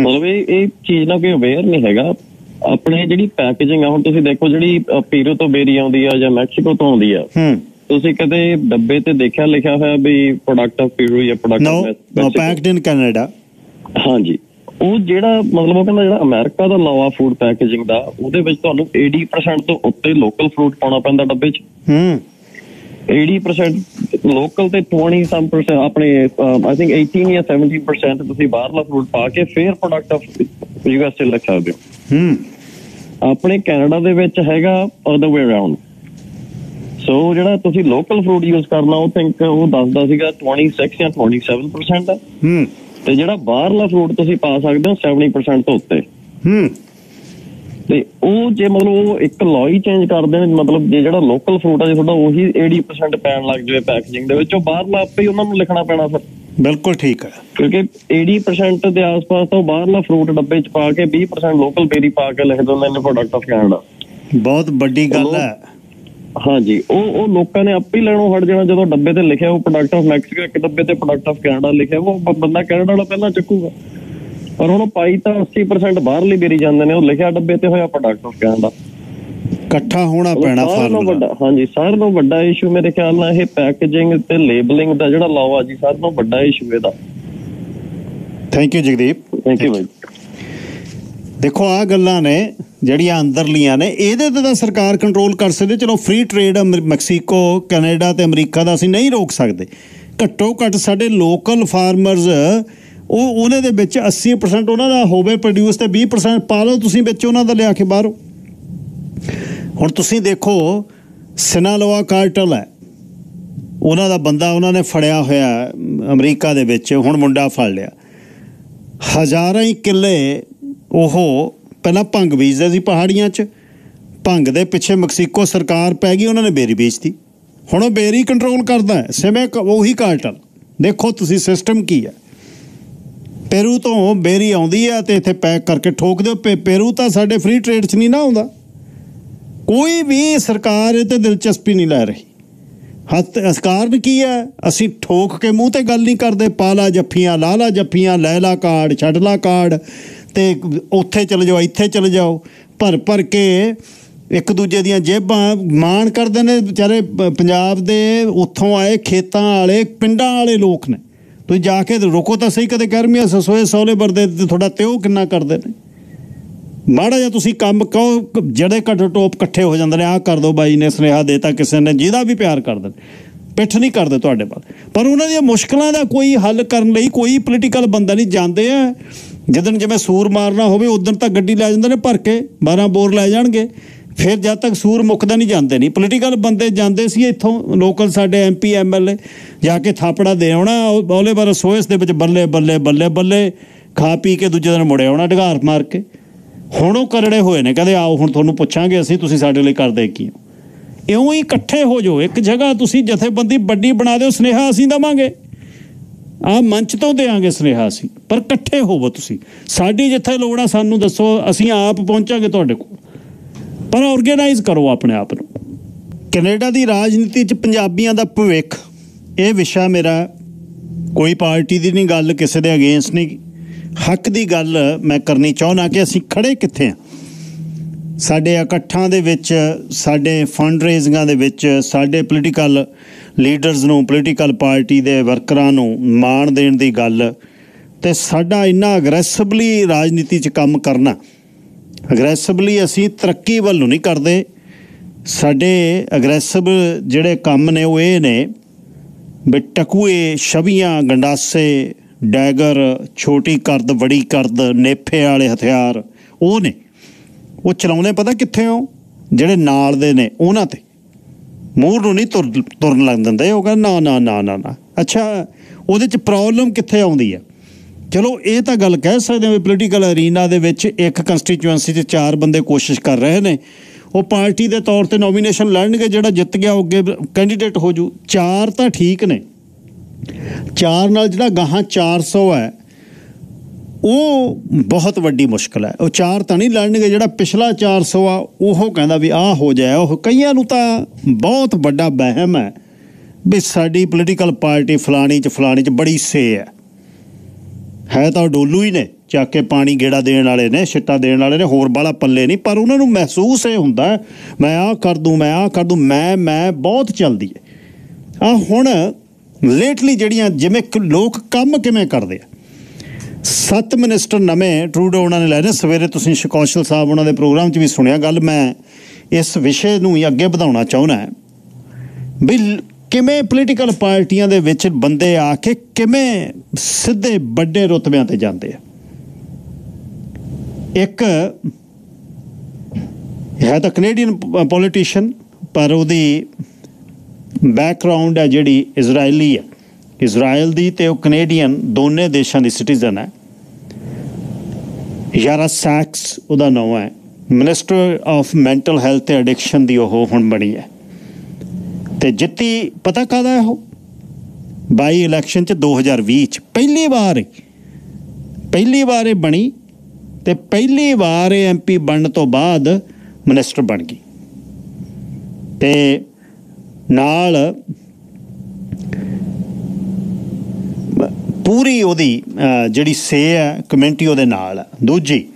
ਮਤਲਬ ਇਹ ਇਹ ਚੀਜ਼ ਨਾਲ ਕੋਈ ਅਵੇਅਰ ਨਹੀਂ ਹੈਗਾ। ਆਪਣੇ ਜਿਹੜੀ ਪੈਕੇਜਿੰਗ ਆ ਹੁਣ ਤੁਸੀਂ ਦੇਖੋ ਜਿਹੜੀ ਪੀਰੋ ਤੋਂ ਬੇਰੀ ਆਉਂਦੀ ਆ ਜਾਂ ਮੈਕਸੀਕੋ ਤੋਂ ਆਉਂਦੀ ਆ। ਤੁਸੀਂ ਕਦੇ ਡੱਬੇ ਤੇ ਦੇਖਿਆ ਲਿਖਿਆ ਹੋਇਆ ਵੀ ਪ੍ਰੋਡਕਟ ਆਫ ਪੀਰੂ ਜਾਂ product
no no packed in Canada
ਹਾਂਜੀ। ਉਹ ਜਿਹੜਾ ਮਤਲਬ ਉਹ ਕਹਿੰਦਾ ਜਿਹੜਾ ਅਮਰੀਕਾ ਦਾ ਲਾਵਾ ਫੂਡ ਪੈਕੇਜਿੰਗ ਦਾ ਉਹਦੇ ਵਿੱਚ ਤੁਹਾਨੂੰ 80% ਤੋਂ ਉੱਤੇ ਲੋਕਲ ਫਰੂਟ ਪਾਉਣਾ ਪੈਂਦਾ ਡੱਬੇ 'ਚ।
ਹੂੰ।
80% ਲੋਕਲ ਤੇ 20 some percent ਆਪਣੇ ਆਈ ਥਿੰਕ 18 ਜਾਂ 17% ਤੁਸੀਂ ਬਾਹਰਲਾ ਫਰੂਟ ਪਾ ਕੇ ਫੇਰ ਪ੍ਰੋਡਕਟ ਆਫ ਯੂਐਸ ਤੇ ਲਿਖ ਸਕਦੇ ਹੋ।
ਹੂੰ।
ਆਪਣੇ ਕੈਨੇਡਾ ਦੇ ਵਿੱਚ ਹੈਗਾ ਅਦਰ ਵੇ ਅਰਾਊਂਡ ਸੋ ਜਿਹੜਾ ਤੁਸੀਂ ਲੋਕਲ ਫਰੂਟ ਯੂਜ਼ ਕਰਨਾ ਉਹ ਥਿੰਕ ਉਹ ਦੱਸਦਾ ਸੀਗਾ 26 ਜਾਂ 27% ਆ
ਹੂੰ।
ਤੇ ਜਿਹੜਾ ਬਾਹਰਲਾ ਫਰੂਟ ਤੁਸੀਂ ਪਾ ਸਕਦੇ ਹੋ 70% ਤੋਂ ਉੱਤੇ।
ਹੂੰ।
ਤੇ ਉਹ ਜੇ ਮਤਲਬ ਉਹ ਇੱਕ ਲਾਅ ਹੀ ਚੇਂਜ ਕਰ ਦੇਣ ਮਤਲਬ ਜੇ ਜਿਹੜਾ ਲੋਕਲ ਫਰੂਟ ਆ ਜੇ ਤੁਹਾਡਾ ਉਹੀ 80% ਪੈਣ ਲੱਗ ਜਾਵੇ ਪੈਕੇਜਿੰਗ ਦੇ ਵਿੱਚ ਉਹ ਬਾਹਰਲਾ ਆਪੇ ਹੀ ਉਹਨਾਂ ਨੂੰ ਲਿਖਣਾ ਪੈਣਾ ਫਿਰ।
ਬਿਲਕੁਲ ਠੀਕ ਹੈ।
ਕਿਉਂਕਿ 80% ਦੇ ਆਸ-ਪਾਸ ਤਾਂ ਬਾਹਰਲਾ ਫਰੂਟ ਡੱਬੇ 'ਚ ਪਾ ਕੇ 20% ਲੋਕਲ ਬੇਰੀ ਪਾ ਕੇ ਲਿਖ ਦਿੰਦੇ ਨੇ ਪ੍ਰੋਡਕਟ ਆਫ ਕੈਨੇਡਾ
ਬਹੁਤ ਵੱਡੀ ਗੱਲ ਹੈ।
ਹਾਂਜੀ ਉਹ ਉਹ ਲੋਕਾਂ ਨੇ ਆਪੇ ਹੀ ਲੈਣੋਂ ਹਟ ਜਾਣਾ ਜਦੋਂ ਡੱਬੇ ਤੇ ਲਿਖਿਆ ਉਹ ਪ੍ਰੋਡਕਟ ਆਫ ਮੈਕਸੀਕੋ ਇੱਕ ਡੱਬੇ ਤੇ ਪ੍ਰੋਡਕਟ ਆਫ ਕੈਨੇਡਾ ਲਿਖਿਆ ਉਹ ਬੰਦਾ ਕੈਨੇਡਾ ਵਾਲਾ ਪਹਿਲਾਂ ਚੱਕੂਗਾ। ਪਰ ਹੁਣ ਪਾਈ ਤਾਂ 80% ਬਾਹਰਲੀ ਬੇਰੀ ਜਾਂਦੇ ਨੇ ਉਹ ਲਿਖਿਆ ਡੱਬੇ ਤੇ ਹੋਇਆ ਪ੍ਰੋਡਕਟ ਆਫ ਕੈਨੇਡਾ
ਇਕੱਠਾ ਹੋਣਾ ਪੈਣਾ ਫਾਰਮੂਲਾ।
ਹਾਂਜੀ ਸਾਰਿਆਂ ਨਾਲੋਂ ਵੱਡਾ ਇਸ਼ੂ ਮੇਰੇ ਖਿਆਲ ਨਾਲ ਇਹ ਪੈਕੇਜਿੰਗ ਤੇ ਲੇਬਲਿੰਗ ਦਾ ਜਿਹੜਾ ਆ ਜੀ ਸਾਰਿਆਂ ਨਾਲੋਂ ਵੱਡਾ ਇਸ਼ੂ ਇਹਦਾ।
Thank you Jagdeep
thank you bye
ਦੇਖੋ ਆ ਗੱਲਾਂ ਨੇ ਜਿਹੜੀਆਂ ਅੰਦਰਲੀਆਂ ਨੇ ਇਹਦੇ ਤੇ ਤਾਂ ਸਰਕਾਰ ਕੰਟਰੋਲ ਕਰ ਸਕਦੀ ਚਲੋ ਫ੍ਰੀ ਟ੍ਰੇਡ ਮੈਕਸੀਕੋ ਕੈਨੇਡਾ ਤੇ ਅਮਰੀਕਾ ਦਾ ਅਸੀਂ ਨਹੀਂ ਰੋਕ ਸਕਦੇ। ਘੱਟੋ ਘੱਟ ਸਾਡੇ ਲੋਕਲ ਫਾਰਮਰਸ ਉਹ ਉਹਨਾਂ ਦੇ ਵਿੱਚ 80% ਉਹਨਾਂ ਦਾ ਹੋਵੇ ਪ੍ਰੋਡਿਊਸ ਤੇ 20% ਪਾ ਲਓ ਤੁਸੀਂ ਵਿੱਚ ਉਹਨਾਂ ਦਾ ਲਿਆ ਕੇ ਬਾਹਰੋਂ। ਹੁਣ ਤੁਸੀਂ ਦੇਖੋ, ਸਿਨਾਲੋਆ ਕਾਰਟਲ ਹੈ। ਉਹਨਾਂ ਦਾ ਬੰਦਾ ਉਹਨਾਂ ਨੇ ਫੜਿਆ ਹੋਇਆ ਅਮਰੀਕਾ ਦੇ ਵਿੱਚ, ਹੁਣ ਮੁੰਡਾ ਫੜ ਲਿਆ। ਹਜ਼ਾਰਾਂ ਹੀ ਕਿੱਲੇ ਉਹ ਪਹਿਲਾਂ ਭੰਗ ਬੀਜਦੇ ਸੀ ਪਹਾੜੀਆਂ 'ਚ। ਭੰਗ ਦੇ ਪਿੱਛੇ ਮੈਕਸੀਕੋ ਸਰਕਾਰ ਪੈ ਗਈ, ਉਹਨਾਂ ਨੇ ਬੇਰੀ ਵੇਚਤੀ ਹੁਣ ਉਹ ਬੇਰੀ ਕੰਟਰੋਲ ਕਰਦਾ ਹੈ ਸਿਵੇਂ ਕ- ਉਹੀ ਕਾਰਟਲ। ਦੇਖੋ ਤੁਸੀਂ ਸਿਸਟਮ ਕੀ ਹੈ। ਪੇਰੂ ਤੋਂ ਬੇਰੀ ਆਉਂਦੀ ਆ ਤੇ ਇੱਥੇ ਪੈਕ ਕਰਕੇ ਠੋਕ ਦਿਓ ਪੇ- ਪੇਰੂ ਤਾਂ ਸਾਡੇ ਫ੍ਰੀ ਟ੍ਰੇਡ 'ਚ ਨਹੀਂ ਨਾ ਆਉਂਦਾ। ਕੋਈ ਵੀ ਸਰਕਾਰ ਇਹ ਤੇ ਦਿਲਚਸਪੀ ਨਹੀਂ ਲੈ ਰਹੀ। ਹੱਥ, ਇਸ ਕਾਰਨ ਕੀ ਹੈ ਅਸੀਂ ਠੋਕ ਕੇ ਮੂੰਹ ਤੇ ਗੱਲ ਨਹੀਂ ਕਰਦੇ। ਪਾਲਾ ਜੱਫੀਆਂ, ਲਾਲਾ ਜੱਫੀਆਂ ਲੈਲਾ ਕਾਰਡ ਛੱਡਲਾ ਕਾਰਡ ਤੇ ਉੱਥੇ ਚਲੇ ਜਾਓ, ਇੱਥੇ ਚਲੇ ਜਾਓ। ਭਰ ਭਰ ਕੇ ਇੱਕ ਦੂਜੇ ਦੀਆਂ ਜੇਬਾਂ ਮਾਣ ਕਰਦੇ ਨੇ। ਵਿਚਾਰੇ ਪੰਜਾਬ ਦੇ ਉੱਥੋਂ ਆਏ ਖੇਤਾਂ ਵਾਲੇ, ਪਿੰਡਾਂ ਵਾਲੇ ਲੋਕ ਨੇ। ਤੁਸੀਂ ਜਾ ਕੇ ਰੁਕੋ ਤਾਂ ਸਹੀ, ਕਦੇ ਗਰਮੀਆਂ ਸਸੋਏ ਸੌਲੇ ਵਰਦੇ ਤੇ ਤੁਹਾਡਾ ਤਿਉ ਕਿੰਨਾ ਕਰਦੇ ਨੇ? ਮਾੜਾ ਜਿਹਾ ਤੁਸੀਂ ਕੰਮ ਕਹੋ ਕ- ਜਿਹੜੇ ਘੱਟ ਟੋਪ ਇਕੱਠੇ ਹੋ ਜਾਂਦੇ ਨੇ, ਆਹ ਕਰ ਦੋ ਬਾਈ ਨੇ ਸੁਨੇਹਾ ਦੇਤਾ ਕਿਸੇ ਨੇ, ਜਿਹਦਾ ਵੀ ਪਿਆਰ ਕਰਦੇ ਨੇ। ਪਿੱਠ ਨਹੀਂ ਕਰਦੇ ਤੁਹਾਡੇ ਵੱਲ। ਪਰ ਉਹਨਾਂ ਦੀਆਂ ਮੁਸ਼ਕਲਾਂ ਦਾ ਕੋਈ ਹੱਲ ਕਰਨ ਲਈ ਕੋਈ ਪੋਲੀਟੀਕਲ ਬੰਦਾ ਨਹੀਂ, ਜਾਂਦੇ ਆ। ਜਦੋਂ ਜਿਵੇਂ ਸੂਰ ਮਾਰਨਾ ਹੋਵੇ, ਉਦੋਂ ਤਾਂ ਗੱਡੀ ਲੈ ਜਾਂਦੇ ਨੇ ਭਰ ਕੇ 12 ਬੋਰ ਲੈ ਜਾਣਗੇ। ਫਿਰ ਜਦ ਤੱਕ ਸੂਰ ਮੁੱਕਦਾ ਨਹੀਂ, ਜਾਂਦੇ ਨਹੀਂ। ਪੋਲੀਟੀਕਲ ਬੰਦੇ ਜਾਂਦੇ ਸੀ ਇੱਥੋਂ ਲੋਕਲ ਸਾਡੇ ਐਮਪੀ ਐਮਐਲਏ ਜਾ ਕੇ ਥਾਪੜਾ ਦੇ ਆਉਣਾ, ਉਹ ਬੋਲੇ ਬਾਰ ਸੋਇਸ ਦੇ ਵਿੱਚ ਬੱਲੇ ਬੱਲੇ ਬੱਲੇ ਬੱਲੇ, ਖਾ ਪੀ ਕੇ ਦੂਜੇ ਦਿਨ ਮੁੜੇ ਆਉਣਾ ਢਗਾਰ ਮਾਰ ਕੇ। ਹੁਣ ਉਹ ਕਰੜੇ ਹੋਏ ਨੇ, ਕਹਿੰਦੇ ਆਓ, ਹੁਣ ਤੁਹਾਨੂੰ ਪੁੱਛਾਂਗੇ ਅਸੀਂ, ਤੁਸੀਂ ਸਾਡੇ ਲਈ ਕਰਦੇ ਕੀ ਹੋ? ਇਉਂ ਹੀ ਇਕੱਠੇ ਹੋ ਜਾਓ, ਇੱਕ ਜਗ੍ਹਾ ਤੁਸੀਂ ਜਥੇਬੰਦੀ ਵੱਡੀ ਬਣਾ ਦਿਓ, ਸੁਨੇਹਾ ਅਸੀਂ ਦਵਾਂਗੇ। ਆ ਮੰਚ ਤੋਂ ਦੇਾਂਗੇ ਸੁਨੇਹਾ ਅਸੀਂ, ਪਰ ਇਕੱਠੇ ਹੋਵੋ ਤੁਸੀਂ। ਸਾਡੀ ਜਿੱਥੇ ਲੋੜ ਆ, ਸਾਨੂੰ ਦੱਸੋ, ਅਸੀਂ ਆਪ ਪਹੁੰਚਾਂਗੇ ਤੁਹਾਡੇ ਕੋਲ। ਪਰ ਆਰਗੇਨਾਈਜ਼ ਕਰੋ ਆਪਣੇ ਆਪ ਨੂੰ। ਕੈਨੇਡਾ ਦੀ ਰਾਜਨੀਤੀ 'ਚ ਪੰਜਾਬੀਆਂ ਦਾ ਭਵਿੱਖ, ਇਹ ਵਿਸ਼ਾ ਮੇਰਾ ਕੋਈ ਪਾਰਟੀ ਦੀ ਨਹੀਂ ਗੱਲ, ਕਿਸੇ ਦੇ ਅਗੇਂਸਟ ਨਹੀਂ। ਹੱਕ ਦੀ ਗੱਲ ਮੈਂ ਕਰਨੀ ਚਾਹੁੰਦਾ ਕਿ ਅਸੀਂ ਖੜੇ ਕਿੱਥੇ ਆ ਸਾਡੇ ਇਕੱਠਾਂ ਦੇ ਵਿੱਚ, ਸਾਡੇ ਫੰਡ ਰੇਜ਼ਿੰਗਾਂ ਦੇ ਵਿੱਚ, ਸਾਡੇ ਪੋਲੀਟੀਕਲ ਲੀਡਰਸ ਨੂੰ ਪੋਲੀਟੀਕਲ ਪਾਰਟੀ ਦੇ ਵਰਕਰਾਂ ਨੂੰ ਮਾਣ ਦੇਣ ਦੀ ਗੱਲ ਤੇ ਸਾਡਾ ਇੰਨਾ ਅਗਰੈਸਿਵਲੀ ਰਾਜਨੀਤੀ 'ਚ ਕੰਮ ਕਰਨਾ। ਅਗਰੈਸਿਵਲੀ ਅਸੀਂ ਤਰੱਕੀ ਵੱਲ ਨੂੰ ਨਹੀਂ ਕਰਦੇ। ਸਾਡੇ ਅਗਰੈਸਿਵ ਜਿਹੜੇ ਕੰਮ ਨੇ ਉਹ ਇਹ ਨੇ ਵੀ ਟਕੂਏ, ਛਵੀਆਂ, ਗੰਡਾਸੇ, ਡੈਗਰ, ਛੋਟੀ ਕਰਦ ਬੜੀ ਕਰਦ, ਨੇਫੇ ਵਾਲੇ ਹਥਿਆਰ, ਉਹ ਨੇ। ਉਹ ਚਲਾਉਂਦੇ ਪਤਾ ਕਿੱਥੇ ਹੋ ਜਿਹੜੇ ਨਾਲ ਦੇ ਨੇ ਉਹਨਾਂ ਤੇ। ਮੂੰਹ ਨੂੰ ਨਹੀਂ ਤੁਰ ਤੁਰਨ ਲੱਗ ਦਿੰਦੇ, ਉਹ ਕਹਿੰਦਾ ਨਾ ਨਾ ਨਾ ਨਾ ਅੱਛਾ, ਉਹਦੇ ਚ ਪ੍ਰੋਬਲਮ ਕਿੱਥੇ ਆਉਂਦੀ ਹੈ ਚਲੋ, ਇਹ ਤਾਂ ਗੱਲ ਕਹਿ ਸਕਦੇ ਹਾਂ ਵੀ ਪੋਲੀਟੀਕਲ ਅਰੀਨਾ ਦੇ ਵਿੱਚ ਇੱਕ ਕੰਸਟੀਚੁਐਂਸੀ 'ਚ ਚਾਰ ਬੰਦੇ ਕੋਸ਼ਿਸ਼ ਕਰ ਰਹੇ ਨੇ। ਉਹ ਪਾਰਟੀ ਦੇ ਤੌਰ ਤੇ ਨੋਮੀਨੇਸ਼ਨ ਲੜਨਗੇ ਜਿਹੜਾ ਜਿੱਤ ਗਿਆ ਅੱਗੇ ਕੈਂਡੀਡੇਟ ਹੋ ਜੂ। ਚਾਰ ਤਾਂ ਠੀਕ ਨੇ। ਚਾਰ ਨਾਲ ਜਿਹੜਾ ਗਾਹਾਂ 400 ਹੈ, ਉਹ ਬਹੁਤ ਵੱਡੀ ਮੁਸ਼ਕਲ ਹੈ। ਉਹ ਚਾਰ ਤਾਂ ਨਹੀਂ ਲੜਨਗੇ ਜਿਹੜਾ ਪਿਛਲਾ 400 ਆ, ਉਹ ਕਹਿੰਦਾ ਵੀ ਆਹ ਹੋ ਜਾਏ। ਉਹ ਕਈਆਂ ਨੂੰ ਤਾਂ ਬਹੁਤ ਵੱਡਾ ਵਹਿਮ ਹੈ ਵੀ ਸਾਡੀ ਪੋਲੀਟੀਕਲ ਪਾਰਟੀ ਫਲਾਣੀ ਚ ਫਲਾਣੀ ਚ ਬੜੀ ਸੇ ਹੈ। ਹੈ ਤਾਂ ਉਹ ਡੋਲੂ ਹੀ ਨੇ, ਚੱਕ ਕੇ ਪਾਣੀ ਗੇੜਾ ਦੇਣ ਵਾਲੇ ਨੇ, ਛਿੱਟਾ ਦੇਣ ਵਾਲੇ ਨੇ, ਹੋਰ ਬਾਲਾ ਪੱਲੇ ਨਹੀਂ, ਪਰ ਉਹਨਾਂ ਨੂੰ ਮਹਿਸੂਸ ਇਹ ਹੁੰਦਾ ਮੈਂ ਆਹ ਕਰ ਦੂੰ, ਮੈਂ ਆਹ ਕਰ ਦੂੰ, ਮੈਂ ਮੈਂ, ਬਹੁਤ ਚੱਲਦੀ ਹੈ। ਆ ਹੁਣ ਲੇਟਲੀ ਜਿਹੜੀਆਂ ਜਿਵੇਂ ਕ- ਲੋਕ ਕੰਮ ਕਿਵੇਂ ਕਰਦੇ ਆ? ਸੱਤ ਮਿਨਿਸਟਰ ਨਵੇਂ ਟਰੂਡੋ ਉਹਨਾਂ ਨੇ ਲੈ ਨੇ, ਸਵੇਰੇ ਤੁਸੀਂ ਸ਼ਕੌਸ਼ਲ ਸਾਹਿਬ ਉਹਨਾਂ ਦੇ ਪ੍ਰੋਗਰਾਮ 'ਚ ਵੀ ਸੁਣਿਆ ਗੱਲ, ਮੈਂ ਇਸ ਵਿਸ਼ੇ ਨੂੰ ਹੀ ਅੱਗੇ ਵਧਾਉਣਾ ਚਾਹੁੰਦਾ ਵੀ ਕਿਵੇਂ ਪੋਲੀਟੀਕਲ ਪਾਰਟੀਆਂ ਦੇ ਵਿੱਚ ਬੰਦੇ ਆ ਕੇ ਕਿਵੇਂ ਸਿੱਧੇ ਵੱਡੇ ਰੁਤਬਿਆਂ ਤੇ ਜਾਂਦੇ ਆ? ਇੱਕ ਹੈ ਤਾਂ ਕੈਨੇਡੀਅਨ ਪੋਲੀਟੀਸ਼ੀਅਨ ਪਰ ਉਹਦੀ ਬੈਕਗ੍ਰਾਉਂਡ ਹੈ ਜਿਹੜੀ ਇਜ਼ਰਾਈਲੀ ਹੈ। ਇਜ਼ਰਾਈਲ ਦੀ ਤੇ ਉਹ ਕੈਨੇਡੀਅਨ ਦੋਨੇ ਦੇਸ਼ਾਂ ਦੀ ਸਿਟੀਜ਼ਨ ਹੈ। ਯਾਰਾ ਸੈਕਸ ਉਹਦਾ ਨਾਮ ਹੈ। ਮਿਨਿਸਟਰ ਆਫ ਮੈਂਟਲ ਹੈਲਥ ਤੇ ਐਡਿਕਸ਼ਨ ਦੀ ਉਹ ਹੁਣ ਬਣੀ ਹੈ। ਤੇ ਜਿੱਤੀ, ਪਤਾ ਕਾਦਾ ਉਹ? ਬਾਈ ਇਲੈਕਸ਼ਨ ਚ 2020 ਚ। ਪਹਿਲੀ ਵਾਰ ਪਹਿਲੀ ਵਾਰ ਇਹ ਬਣੀ ਤੇ ਪਹਿਲੀ ਵਾਰ ਇਹ ਐਮਪੀ ਬਣਨ ਤੋਂ ਬਾਅਦ ਮਿਨਿਸਟਰ ਬਣ ਗਈ। ਤੇ ਨਾਲ ਪੂਰੀ ਉਹਦੀ ਜਿਹੜੀ ਸੇ ਹੈ, ਕਮਿਊਨਿਟੀ ਉਹਦੇ ਨਾਲ ਹੈ। ਦੂਜੀ,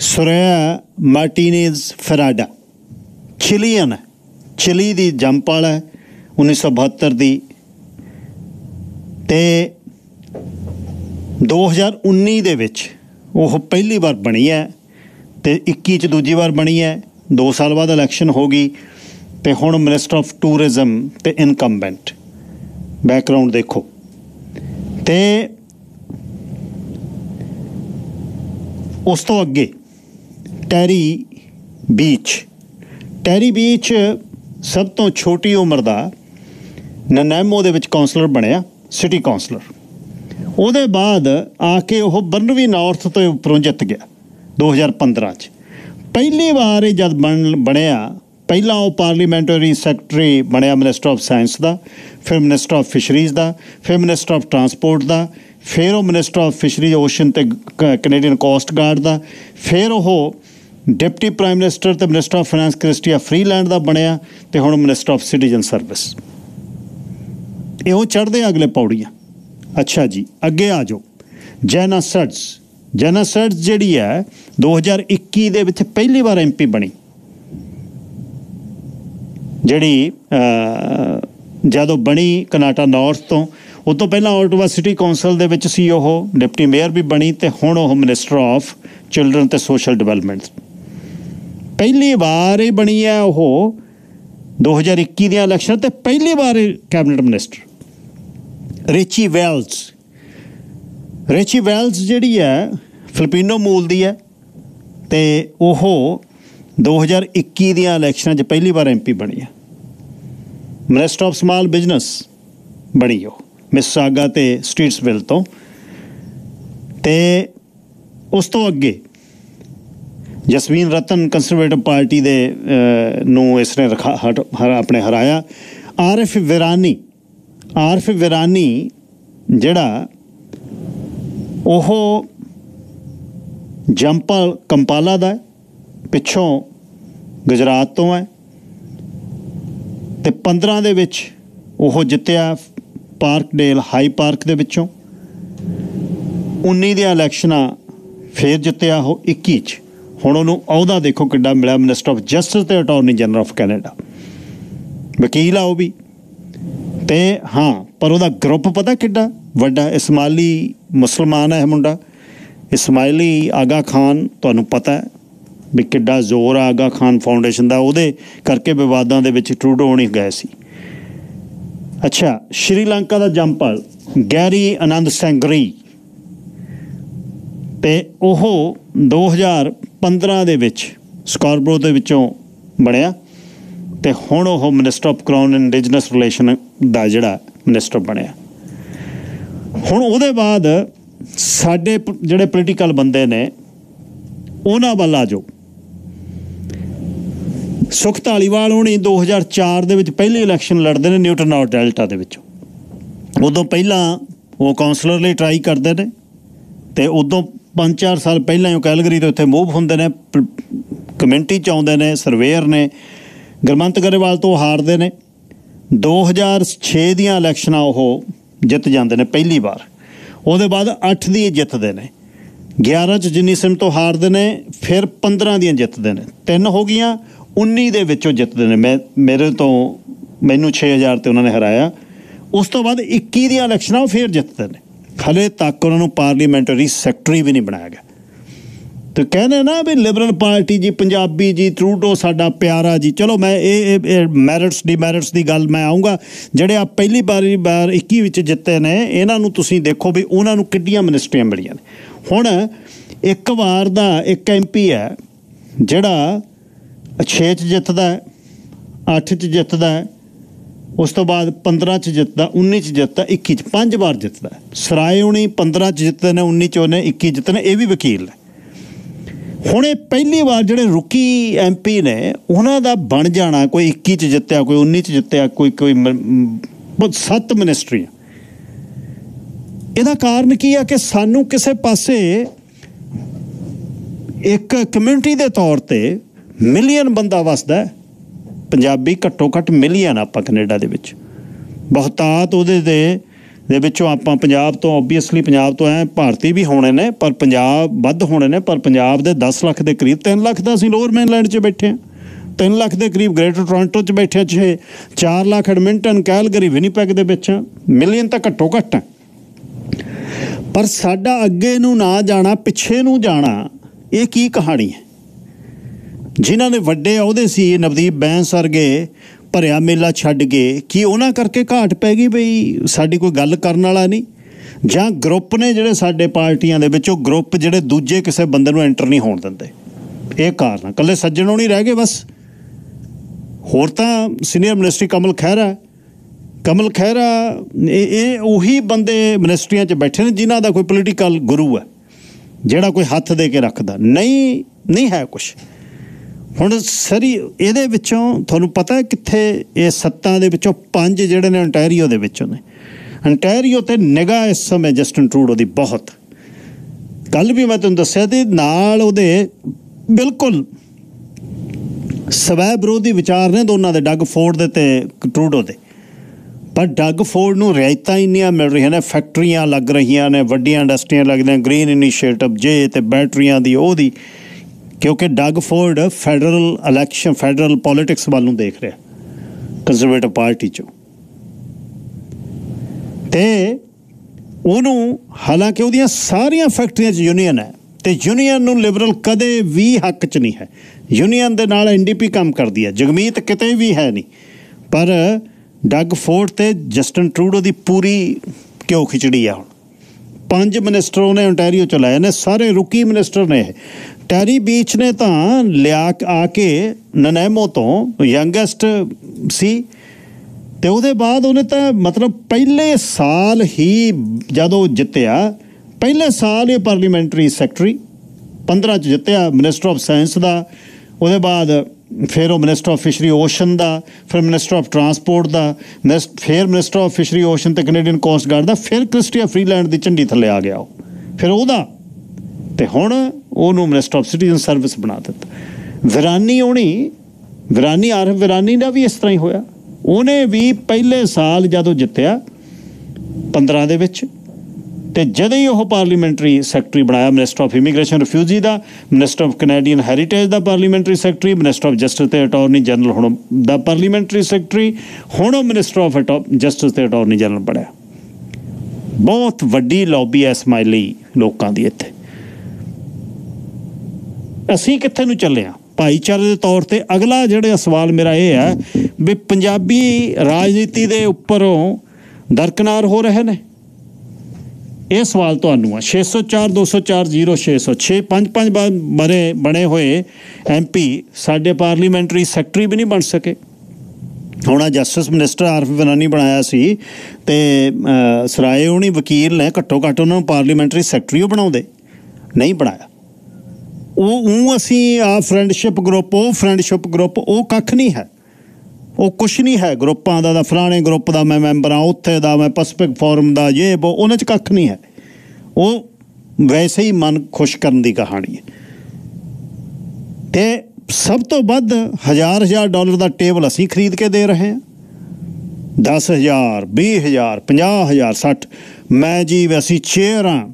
ਸੁਰਿਆ ਮਾਰਟੀਨੇਜ਼ ਫਰਾਡਾ ਚਿਲੀਅਨ ਹੈ। ਚਿਲੀ ਦੀ ਜੰਪ ਵਾਲਾ ਹੈ 1972 ਦੀ। ਤੇ 2019 ਦੇ ਵਿੱਚ ਉਹ ਪਹਿਲੀ ਵਾਰ ਬਣੀ ਹੈ ਤੇ 21 ਚ ਦੂਜੀ ਵਾਰ ਬਣੀ ਹੈ 2 ਸਾਲ ਬਾਅਦ ਇਲੈਕਸ਼ਨ ਹੋ ਗਈ ਤੇ ਹੁਣ ਮਿਨਿਸਟਰ ਆਫ ਟੂਰਿਜ਼ਮ ਤੇ ਇਨਕੰਬੈਂਟ ਬੈਕਗ੍ਰਾਉਂਡ ਦੇਖੋ। ਤੇ ਉਸ ਤੋਂ ਅੱਗੇ ਟੈਰੀ ਬੀਚ ਟੈਰੀ ਬੀਚ ਸਭ ਤੋਂ ਛੋਟੀ ਉਮਰ ਦਾ ਨਨੈਮੋ ਦੇ ਵਿੱਚ ਕਾਉਂਸਲਰ ਬਣਿਆ ਸਿਟੀ ਕਾਉਂਸਲਰ ਉਹਦੇ ਬਾਅਦ ਆ ਕੇ ਉਹ ਬਰਨਵੀ ਨਾਰਥ ਤੋਂ ਉੱਪਰੋਂ ਜਿੱਤ ਗਿਆ 2015 ਚ। ਪਹਿਲੀ ਵਾਰ ਇਹ ਜਦ ਬਣ, ਬਣਿਆ, ਪਹਿਲਾਂ ਉਹ ਪਾਰਲੀਮੈਂਟਰੀ ਸੈਕਟਰੀ ਬਣਿਆ ਮਿਨਿਸਟਰ ਆਫ ਸਾਇੰਸ ਦਾ, ਫਿਰ ਮਿਨਿਸਟਰ ਆਫ ਫਿਸ਼ਰੀਜ਼ ਦਾ, ਫਿਰ ਮਿਨਿਸਟਰ ਆਫ ਟਰਾਂਸਪੋਰਟ ਦਾ, ਫਿਰ ਉਹ ਮਿਨਿਸਟਰ ਆਫ ਫਿਸ਼ਰੀਜ਼ ਓਸ਼ਨ ਤੇ ਕੈਨੇਡੀਅਨ ਕੋਸਟ ਗਾਰਡ ਦਾ, ਫਿਰ ਉਹ ਡਿਪਟੀ ਪ੍ਰਾਈਮ ਮਿਨਿਸਟਰ ਤੇ minister of finance Chrystia Freeland ਦਾ ਬਣਿਆ ਤੇ ਹੁਣ ਮਿਨਿਸਟਰ ਆਫ ਸਿਟੀਜ਼ਨ ਸਰਵਿਸ। ਇਹੋ ਉਹ ਚੜ੍ਹਦੇ ਅਗਲੇ ਪੌੜੀਆਂ। ਅੱਛਾ ਜੀ, ਅੱਗੇ ਆ ਜਾਓ। ਜੈਨਾ ਸਰਟਸ ਜੈਨਾ ਸਰਟਸ ਜਿਹੜੀ ਹੈ 2021 ਦੇ ਵਿੱਚ ਪਹਿਲੀ ਵਾਰ ਐਮਪੀ ਬਣੀ। ਜਿਹੜੀ ਜਦੋਂ ਬਣੀ ਕਨਾਟਾ ਨਾਰਥ ਤੋਂ, ਉਸ ਤੋਂ ਪਹਿਲਾਂ ਆਟੋਵਾ ਸਿਟੀ ਕੌਂਸਲ ਦੇ ਵਿੱਚ ਸੀ ਉਹ, ਡਿਪਟੀ ਮੇਅਰ ਵੀ ਬਣੀ ਤੇ ਹੁਣ ਉਹ ਮਿਨਿਸਟਰ ਆਫ ਚਿਲਡਰਨ ਤੇ ਸੋਸ਼ਲ ਡਿਵੈਲਪਮੈਂਟ। ਪਹਿਲੀ ਵਾਰ ਇਹ ਬਣੀ ਹੈ ਉਹ 2021 ਦੀਆਂ ਇਲੈਕਸ਼ਨ ਤੇ ਪਹਿਲੀ ਵਾਰ cabinet minister. Rechie Valdez Rechie Valdez ਜਿਹੜੀ ਹੈ, ਫਿਲੀਪੀਨੋ ਮੂਲ ਦੀ ਹੈ ਤੇ ਉਹ 2021 ਦੀਆਂ ਇਲੈਕਸ਼ਨਾਂ 'ਚ ਪਹਿਲੀ ਵਾਰ ਐਮਪੀ ਬਣੀ ਹੈ। ਮਿਨਿਸਟਰ ਆਫ ਸਮਾਲ ਬਿਜ਼ਨਸ ਬਣੀ ਉਹ ਮਿਸਾਗਾ ਤੇ ਸਟਰੀਟਸਵਿਲ ਤੋਂ। ਤੇ ਉਸ ਤੋਂ ਅੱਗੇ ਜਸਵੀਨ ਰਤਨ ਕੰਜ਼ਰਵੇਟਿਵ ਪਾਰਟੀ ਦੇ ਅਹ, ਨੂੰ ਇਸਨੇ ਰਖਾ ਹਟ- ਹਰਾ- ਆਪਣੇ ਹਰਾਇਆ। ਆਰਐਫ ਵਿਰਾਨੀ ਆਰਐਫ ਵਿਰਾਨੀ ਜਿਹੜਾ ਉਹ ਜੰਪਲ ਕੰਪਾਲਾ ਦਾ ਪਿੱਛੋਂ ਗੁਜਰਾਤ ਤੋਂ ਹੈ ਤੇ 15 ਦੇ ਵਿੱਚ ਉਹ ਜਿੱਤਿਆ ਪਾਰਕਡੇਲ ਹਾਈ ਪਾਰਕ ਦੇ ਵਿੱਚੋਂ। 19 ਦੀਆਂ ਇਲੈਕਸ਼ਨਾਂ ਫੇਰ ਜਿੱਤਿਆ ਉਹ 21 ਚ। ਹੁਣ ਉਹਨੂੰ ਅਹੁਦਾ ਦੇਖੋ ਕਿੱਡਾ ਮਿਲਿਆ ਮਿਨਿਸਟਰ ਆਫ ਜਸਟਿਸ ਤੇ ਅਟਾਰਨੀ ਜਨਰਲ ਆਫ ਕੈਨੇਡਾ ਵਕੀਲ ਆ ਉਹ ਵੀ। ਤੇ ਹਾਂ, ਪਰ ਉਹਦਾ ਗਰੁੱਪ ਪਤਾ ਕਿੱਡਾ ਵੱਡਾ? ਇਸਮਾਈਲੀ ਮੁਸਲਮਾਨ ਹੈ ਮੁੰਡਾ। ਇਸਮਾਈਲੀ ਆਗਾ ਖਾਨ, ਤੁਹਾਨੂੰ ਪਤਾ ਹੈ ਵੀ ਕਿੱਡਾ ਜ਼ੋਰ ਆ ਆਗਾ ਖਾਨ ਫਾਊਂਡੇਸ਼ਨ ਦਾ। ਉਹਦੇ ਕਰਕੇ ਵਿਵਾਦਾਂ ਦੇ ਵਿੱਚ ਟਰੂਡੋ ਹੋਣੀ ਗਏ ਸੀ। ਅੱਛਾ, ਸ਼੍ਰੀਲੰਕਾ ਦਾ ਜੰਪਲ ਗੈਰੀ ਆਨੰਦ ਸੈਂਗਰੀ। ਤੇ ਉਹ 2015 ਦੇ ਵਿੱਚ ਸਕਾਰਬਰੋ ਦੇ ਵਿੱਚੋਂ ਬਣਿਆ ਤੇ ਹੁਣ ਉਹ minister of crown indigenous relation ਦਾ ਜਿਹੜਾ ਮਿਨਿਸਟਰ ਬਣਿਆ। ਹੁਣ ਉਹਦੇ ਬਾਅਦ ਸਾਡੇ ਪ- ਜਿਹੜੇ ਪੋਲੀਟੀਕਲ ਬੰਦੇ ਨੇ, ਉਹਨਾਂ ਵੱਲ ਆ ਜਾਓ। ਸੁਖ ਧਾਲੀਵਾਲ ਹੁਣੀ 2004 ਦੇ ਵਿੱਚ ਪਹਿਲੀ ਇਲੈਕਸ਼ਨ ਲੜਦੇ ਨੇ ਨਿਊਟਨ ਨਾਰਥ ਡੈਲਟਾ ਦੇ ਵਿੱਚ। ਉਦੋਂ ਪਹਿਲਾਂ ਉਹ ਕਾਉਂਸਲਰ ਲਈ ਟਰਾਈ ਕਰਦੇ ਨੇ ਤੇ ਉਦੋਂ 5-4 ਸਾਲ ਪਹਿਲਾਂ ਹੀ ਉਹ ਕੈਲਗਰੀ ਤੋਂ ਇੱਥੇ ਮੂਵ ਹੁੰਦੇ ਨੇ, ਪ- ਕਮਿਊਨਿਟੀ ਚ ਆਉਂਦੇ ਨੇ, ਸਰਵੇਅਰ ਨੇ, ਗਰਮੰਤ ਗਰੇਵਾਲ ਤੋਂ ਹਾਰਦੇ ਨੇ। 2006 ਦੀਆਂ ਇਲੈਕਸ਼ਨਾਂ ਉਹ ਜਿੱਤ ਜਾਂਦੇ ਨੇ ਪਹਿਲੀ ਵਾਰ। ਉਹਦੇ ਬਾਅਦ 8 ਦੀ ਜਿੱਤਦੇ ਨੇ। 11 ਚ ਜਿੰਨੀ ਸਿਮ ਤੋਂ ਹਾਰਦੇ ਨੇ, ਫਿਰ 15 ਦੀਆਂ ਜਿੱਤਦੇ ਨੇ। ਤਿੰਨ ਹੋ ਗਈਆਂ 19 ਦੇ ਵਿੱਚੋਂ ਜਿੱਤਦੇ ਨੇ। ਮੈਂ, ਮੇਰੇ ਤੋਂ ਮੈਨੂੰ 6000 ਤੇ ਉਹਨਾਂ ਨੇ ਹਰਾਇਆ। ਉਸ ਤੋਂ ਬਾਅਦ 21 ਦੀਆਂ ਇਲੈਕਸ਼ਨਾਂ ਉਹ ਫੇਰ ਜਿੱਤਦੇ ਨੇ। ਹਲੇ ਤੱਕ ਉਹਨਾਂ ਨੂੰ ਪਾਰਲੀਮੈਂਟਰੀ ਸੈਕਟਰੀ ਵੀ ਨਹੀਂ ਬਣਾਇਆ ਗਿਆ। ਤੇ ਕਹਿੰਦੇ ਨਾ ਵੀ ਲਿਬਰਲ ਪਾਰਟੀ ਜੀ, ਪੰਜਾਬੀ ਜੀ ਟਰੂਡੋ ਸਾਡਾ ਪਿਆਰਾ ਜੀ। ਚਲੋ ਮੈਂ ਇਹ ਇਹ ਮੈਰਿਟਸ ਡਿਮੈਰਿਟਸ ਦੀ ਗੱਲ ਮੈਂ ਆਉਂਗਾ ਜਿਹੜੇ ਆ ਪਹਿਲੀ ਵਾਰੀ ਵਾਰ 21 ਵਿੱਚ ਜਿੱਤੇ ਨੇ, ਇਹਨਾਂ ਨੂੰ ਤੁਸੀਂ ਦੇਖੋ ਵੀ ਉਹਨਾਂ ਨੂੰ ਕਿੱਡੀਆਂ ਮਿਨਿਸਟਰੀਆਂ ਮਿਲੀਆਂ ਨੇ। ਹੁਣ ਇੱਕ ਵਾਰ ਦਾ ਇੱਕ ਐਮਪੀ ਹੈ, ਜਿਹੜਾ 6 ਚ ਜਿੱਤਦਾ ਹੈ 8 ਚ ਜਿੱਤਦਾ ਉਸ ਤੋਂ ਬਾਅਦ 15 ਚ ਜਿੱਤਦਾ 19 ਚ ਜਿੱਤਦਾ 21 ਚ, ਪੰਜ ਵਾਰ ਜਿੱਤਦਾ ਹੈ। ਸਰਾਏ ਹੁਣੀ 15 ਚ ਜਿੱਤਦੇ ਨੇ 19 ਚ ਉਹਨੇ 21 ਜਿੱਤਦੇ ਨੇ, ਇਹ ਵੀ ਵਕੀਲ ਨੇ ਹੁਣ ਇਹ ਪਹਿਲੀ ਵਾਰ ਜਿਹੜੇ ਰੁਕੀ ਐਮਪੀ ਨੇ, ਉਹਨਾਂ ਦਾ ਬਣ ਜਾਣਾ, ਕੋਈ 21 ਚ ਜਿੱਤਿਆ, ਕੋਈ 19 ਚ ਜਿੱਤਿਆ, ਕੋਈ ਕੋਈ ਮ- ਬਹੁਤ ਸੱਤ ਮਿਨਿਸਟਰੀਆਂ ਇਹਦਾ ਕਾਰਨ ਕੀ ਆ ਕਿ ਸਾਨੂੰ ਕਿਸੇ ਪਾਸੇ ਇੱਕ ਕਮਿਊਨਿਟੀ ਦੇ ਤੌਰ ਤੇ ਮਿਲੀਅਨ ਬੰਦਾ ਵਸਦਾ ਹੈ ਪੰਜਾਬੀ ਘੱਟੋ ਘੱਟ ਮਿਲੀਅਨ ਆਪਾਂ ਕੈਨੇਡਾ ਦੇ ਵਿੱਚ। ਬਹੁਤਾਤ ਉਹਦੇ ਦੇ ਦੇ ਵਿੱਚੋਂ ਆਪਾਂ ਪੰਜਾਬ ਤੋਂ ਆਬਵੀਅਸਲੀ ਪੰਜਾਬ ਤੋਂ ਐ ਭਾਰਤੀ ਵੀ ਹੋਣੇ ਨੇ, ਪਰ ਪੰਜਾਬ ਵੱਧ ਹੋਣੇ ਨੇ, ਪਰ ਪੰਜਾਬ ਦੇ 10 ਲੱਖ ਦੇ ਕਰੀਬ 3 ਲੱਖ ਦਾ ਅਸੀਂ ਲੋਅਰ ਮੇਨਲੈਂਡ 'ਚ ਬੈਠੇ ਹਾਂ। 3 ਲੱਖ ਦੇ ਕਰੀਬ ਗ੍ਰੇਟਰ ਟੋਰਾਂਟੋ 'ਚ ਬੈਠੇ 6 4 ਲੱਖ ਐਡਮਿੰਟਨ ਕੈਲਗਰੀ ਵਿਨੀਪੈਗ ਦੇ ਵਿੱਚ ਮਿਲੀਅਨ ਤਾਂ ਘੱਟੋ ਘੱਟ ਹੈ। ਪਰ ਸਾਡਾ ਅੱਗੇ ਨੂੰ ਨਾ ਜਾਣਾ, ਪਿੱਛੇ ਨੂੰ ਜਾਣਾ, ਇਹ ਕੀ ਕਹਾਣੀ ਹੈ? ਜਿਨ੍ਹਾਂ ਨੇ ਵੱਡੇ ਅਹੁਦੇ ਸੀ ਨਵਦੀਪ ਬੈਂਸ ਵਰਗੇ ਭਰਿਆ ਮੇਲਾ ਛੱਡ ਕੇ। ਕੀ ਉਹਨਾਂ ਕਰਕੇ ਘਾਟ ਪੈ ਗਈ ਬਈ? ਸਾਡੀ ਕੋਈ ਗੱਲ ਕਰਨ ਵਾਲਾ ਨਹੀਂ। ਜਾਂ ਗਰੁੱਪ ਨੇ ਜਿਹੜੇ ਸਾਡੇ ਪਾਰਟੀਆਂ ਦੇ ਵਿੱਚ, ਉਹ ਗਰੁੱਪ ਜਿਹੜੇ ਦੂਜੇ ਕਿਸੇ ਬੰਦੇ ਨੂੰ ਐਂਟਰ ਨਹੀਂ ਹੋਣ ਦਿੰਦੇ। ਇਹ ਕਾਰਨ ਆ। ਇਕੱਲੇ ਸੱਜਣੋਂ ਨਹੀਂ ਰਹਿ ਗਏ ਬਸ। ਹੋਰ ਤਾਂ ਸੀਨੀਅਰ ਮਿਨਿਸਟਰੀ ਕਮਲ ਖਹਿਰਾ ਕਮਲ ਖਹਿਰਾ, ਇਹ ਉਹੀ ਬੰਦੇ ਮਿਨਿਸਟਰੀਆਂ 'ਚ ਬੈਠੇ ਨੇ ਜਿਨ੍ਹਾਂ ਦਾ ਕੋਈ ਪੋਲੀਟੀਕਲ ਗੁਰੂ ਹੈ। ਜਿਹੜਾ ਕੋਈ ਹੱਥ ਦੇ ਕੇ ਰੱਖਦਾ। ਨਹੀਂ ਨਹੀਂ ਹੈ ਕੁਝ ਹੁਣ ਸਰੀ ਇਹਦੇ ਵਿੱਚੋਂ ਤੁਹਾਨੂੰ ਪਤਾ ਹੈ ਕਿੱਥੇ ਇਹ ਸੱਤਾਂ ਦੇ ਵਿੱਚੋਂ ਪੰਜ ਜਿਹੜੇ ਨੇ ontario ਦੇ ਵਿੱਚੋਂ ਨੇ। ontario ਤੇ ਨਿਗਾਹ ਇਸ ਸਮੇਂ ਜਸਟਨ ਟਰੂਡੋ ਦੀ ਬਹੁਤ। ਕੱਲ ਵੀ ਮੈਂ ਤੁਹਾਨੂੰ ਦੱਸਿਆ ਤੇ ਨਾਲ ਉਹਦੇ ਬਿਲਕੁਲ ਸਵੈ ਵਿਰੋਧੀ ਵਿਚਾਰ ਨੇ ਦੋਨਾਂ ਦੇ, ਡੱਗ ਫੋਰਡ ਦੇ ਤੇ ਟਰੂਡੋ ਦੇ। ਪਰ ਡੱਗ ਫੋਰਡ ਨੂੰ ਰਿਆਇਤਾਂ ਇੰਨੀਆਂ ਮਿਲ ਰਹੀਆਂ ਨੇ, ਫੈਕਟਰੀਆਂ ਲੱਗ ਰਹੀਆਂ ਨੇ, ਵੱਡੀਆਂ ਇੰਡਸਟਰੀਆਂ ਲੱਗਦੀਆਂ, ਗ੍ਰੀਨ ਇਨੀਸ਼ੀਏਟਿਵ, ਜੇ ਤੇ ਬੈਟਰੀਆਂ ਦੀ ਉਹਦੀ ਕਿਉਂਕਿ Doug Ford federal election, federal politics ਵੱਲ ਨੂੰ ਦੇਖ ਰਿਹਾ ਕੰਜ਼ਰਵੇਟਿਵ ਪਾਰਟੀ ਚੋਂ। ਤੇ ਉਹਨੂੰ ਹਾਲਾਂਕਿ ਉਹਦੀਆਂ ਸਾਰੀਆਂ ਫੈਕਟਰੀਆਂ 'ਚ ਯੂਨੀਅਨ ਹੈ, ਤੇ ਯੂਨੀਅਨ ਨੂੰ ਲਿਬਰਲ ਕਦੇ ਵੀ ਹੱਕ 'ਚ ਨਹੀਂ ਹੈ। ਯੂਨੀਅਨ ਦੇ ਨਾਲ ਐਨਡੀਪੀ ਕੰਮ ਕਰਦੀ ਹੈ, ਜਗਮੀਤ ਕਿਤੇ ਵੀ ਹੈ ਨਹੀਂ। ਪਰ ਡੱਗ ਫੋਰਡ ਤੇ ਜਸਟਨ ਟਰੂਡੋ ਦੀ ਪੂਰੀ ਕਿਉਂ ਖਿਚੜੀ ਆ ਹੁਣ। ਪੰਜ ਮਿਨਿਸਟਰ ਉਹਨੇ ontario ਚ ਲਾਏ ਨੇ, ਸਾਰੇ ਰੁਕੀ ਮਿਨਿਸਟਰ ਨੇ ਇਹ। ਟੈਰੀ ਬੀਚ ਨੇ ਤਾਂ ਲਿਆ ਕੇ- ਆ ਕੇ ਨਨੈਮੋ ਤੋਂ ਯੰਗੈਸਟ ਸੀ ਤੇ ਉਹਦੇ ਬਾਅਦ ਉਹਨੇ ਤਾਂ ਮਤਲਬ ਪਹਿਲੇ ਸਾਲ ਹੀ ਜਦੋਂ ਜਿੱਤਿਆ, ਪਹਿਲੇ ਸਾਲ ਇਹ ਪਾਰਲੀਮੈਂਟਰੀ ਸੈਕਟਰੀ 15 ਚ ਜਿੱਤਿਆ ਮਿਨਿਸਟਰ ਆਫ ਸਾਇੰਸ ਦਾ, ਉਹਦੇ ਬਾਅਦ ਫਿਰ ਉਹ ਮਿਨਿਸਟਰ ਆਫ ਫਿਸ਼ਰੀ ਓਸ਼ਨ ਦਾ, ਫਿਰ ਮਿਨਿਸਟਰ ਆਫ ਟਰਾਂਸਪੋਰਟ ਦਾ ਮਿਨਿਸ- ਫਿਰ ਮਿਨਿਸਟਰ ਆਫ ਫਿਸ਼ਰੀ ਓਸ਼ਨ ਤੇ ਕੈਨੇਡੀਅਨ ਕੋਸਟ ਗਾਰਡ ਦਾ, ਫਿਰ ਕ੍ਰਿਸਟੀਆ ਫਰੀਲੈਂਡ ਦੀ ਝੰਡੀ ਥੱਲੇ ਆ ਗਿਆ ਉਹ। ਫਿਰ ਉਹਦਾ ਤੇ ਹੁਣ ਉਹਨੂੰ ਮਿਨਿਸਟਰ ਆਫ ਸਿਟੀਜ਼ਨ ਸਰਵਿਸ ਬਣਾ ਦਿੱਤਾ। ਵਿਰਾਨੀ ਹੋਣੀ ਵਿਰਾਨੀ ਆਰਫ ਵਿਰਾਨੀ ਦਾ ਵੀ ਇਸ ਤਰ੍ਹਾਂ ਹੀ ਹੋਇਆ। ਉਹਨੇ ਵੀ ਪਹਿਲੇ ਸਾਲ ਜਦੋਂ ਜਿੱਤਿਆ 15 ਦੇ ਵਿੱਚ, ਤੇ ਜਦੋਂ ਹੀ ਉਹ ਪਾਰਲੀਮੈਂਟਰੀ ਸੈਕਟਰੀ ਬਣਾਇਆ ਮਿਨਿਸਟਰ ਆਫ ਇਮੀਗ੍ਰੇਸ਼ਨ ਰਿਫਿਊਜੀ ਦਾ minister of Canadian heritage the parliamentary secretary minister of justice ਤੇ ਅਟਾਰਨੀ ਜਨਰਲ ਹੁਣ ਦਾ ਪਾਰਲੀਮੈਂਟਰੀ ਸੈਕਟਰੀ ਹੁਣ ਉਹ ਮਿਨਿਸਟਰ ਆਫ ਜਸਟਿਸ ਤੇ ਅਟਾਰਨੀ ਜਨਰਲ ਬਣਿਆ। ਬਹੁਤ ਵੱਡੀ ਲੌਬੀ ਇਸ ਸਮਾਈਲੀ ਲੋਕਾਂ ਦੀ ਇੱਥੇ। ਅਸੀਂ ਕਿੱਥੇ ਨੂੰ ਚੱਲੇ ਆ? ਭਾਈਚਾਰੇ ਦੇ ਤੌਰ ਤੇ ਅਗਲਾ ਜਿਹੜਾ ਸਵਾਲ ਮੇਰਾ ਇਹ ਹੈ ਵੀ ਪੰਜਾਬੀ ਰਾਜਨੀਤੀ ਦੇ ਉੱਪਰੋਂ ਦਰਕਨਾਰ ਹੋ ਰਹੇ ਨੇ। ਇਹ ਸਵਾਲ ਤੁਹਾਨੂੰ ਆ। 604 204 0606 ਪੰਜ ਪੰਜ ਬਾਰ ਬਣੇ ਬਣੇ ਹੋਏ ਐਮਪੀ ਸਾਡੇ ਪਾਰਲੀਮੈਂਟਰੀ ਸੈਕਟਰੀ ਵੀ ਨਹੀਂ ਬਣ ਸਕੇ। ਹੁਣ ਜਸਟਿਸ ਮਿਨਿਸਟਰ ਆਰਫ ਬਨਾਨੀ ਬਣਾਇਆ ਸੀ ਤੇ ਅਹ, ਸਰਾਏ ਹੋਣੀ ਵਕੀਲ ਨੇ ਘੱਟੋ ਘੱਟ ਉਹਨਾਂ ਨੂੰ ਪਾਰਲੀਮੈਂਟਰੀ ਸੈਕਟਰੀ ਉਹ ਬਣਾਉਂਦੇ। ਨਹੀਂ ਬਣਾਇਆ। ਉਹ ਉਹ ਅਸੀਂ ਆ ਫਰੈਂਡਸ਼ਿਪ ਗਰੁੱਪ ਉਹ ਫਰੈਂਡਸ਼ਿਪ ਗਰੁੱਪ ਉਹ ਕੱਖ ਨਹੀਂ ਹੈ। ਉਹ ਕੁਛ ਨਹੀਂ ਹੈ ਗਰੁੱਪਾਂ ਦਾ ਦਾ ਫਲਾਣੇ ਗਰੁੱਪ ਦਾ ਮੈਂ ਮੈਂਬਰ ਆ ਉੱਥੇ ਦਾ ਮੈਂ ਪੈਸੀਫਿਕ ਫੋਰਮ ਦਾ ਇਹ ਵੋ ਉਹਨਾਂ 'ਚ ਕੱਖ ਨਹੀਂ ਹੈ। ਉਹ ਵੈਸੇ ਹੀ ਮਨ ਖੁਸ਼ ਕਰਨ ਦੀ ਕਹਾਣੀ ਹੈ। ਤੇ ਸਭ ਤੋਂ ਵੱਧ ਹਜ਼ਾਰ ਹਜ਼ਾਰ ਡਾਲਰ ਦਾ ਟੇਬਲ ਅਸੀਂ ਖਰੀਦ ਕੇ ਦੇ ਰਹੇ ਹਾਂ। 10000 20000 50000 60 ਮੈਂ ਜੀ, ਅਸੀਂ ਚੇਅਰ ਆ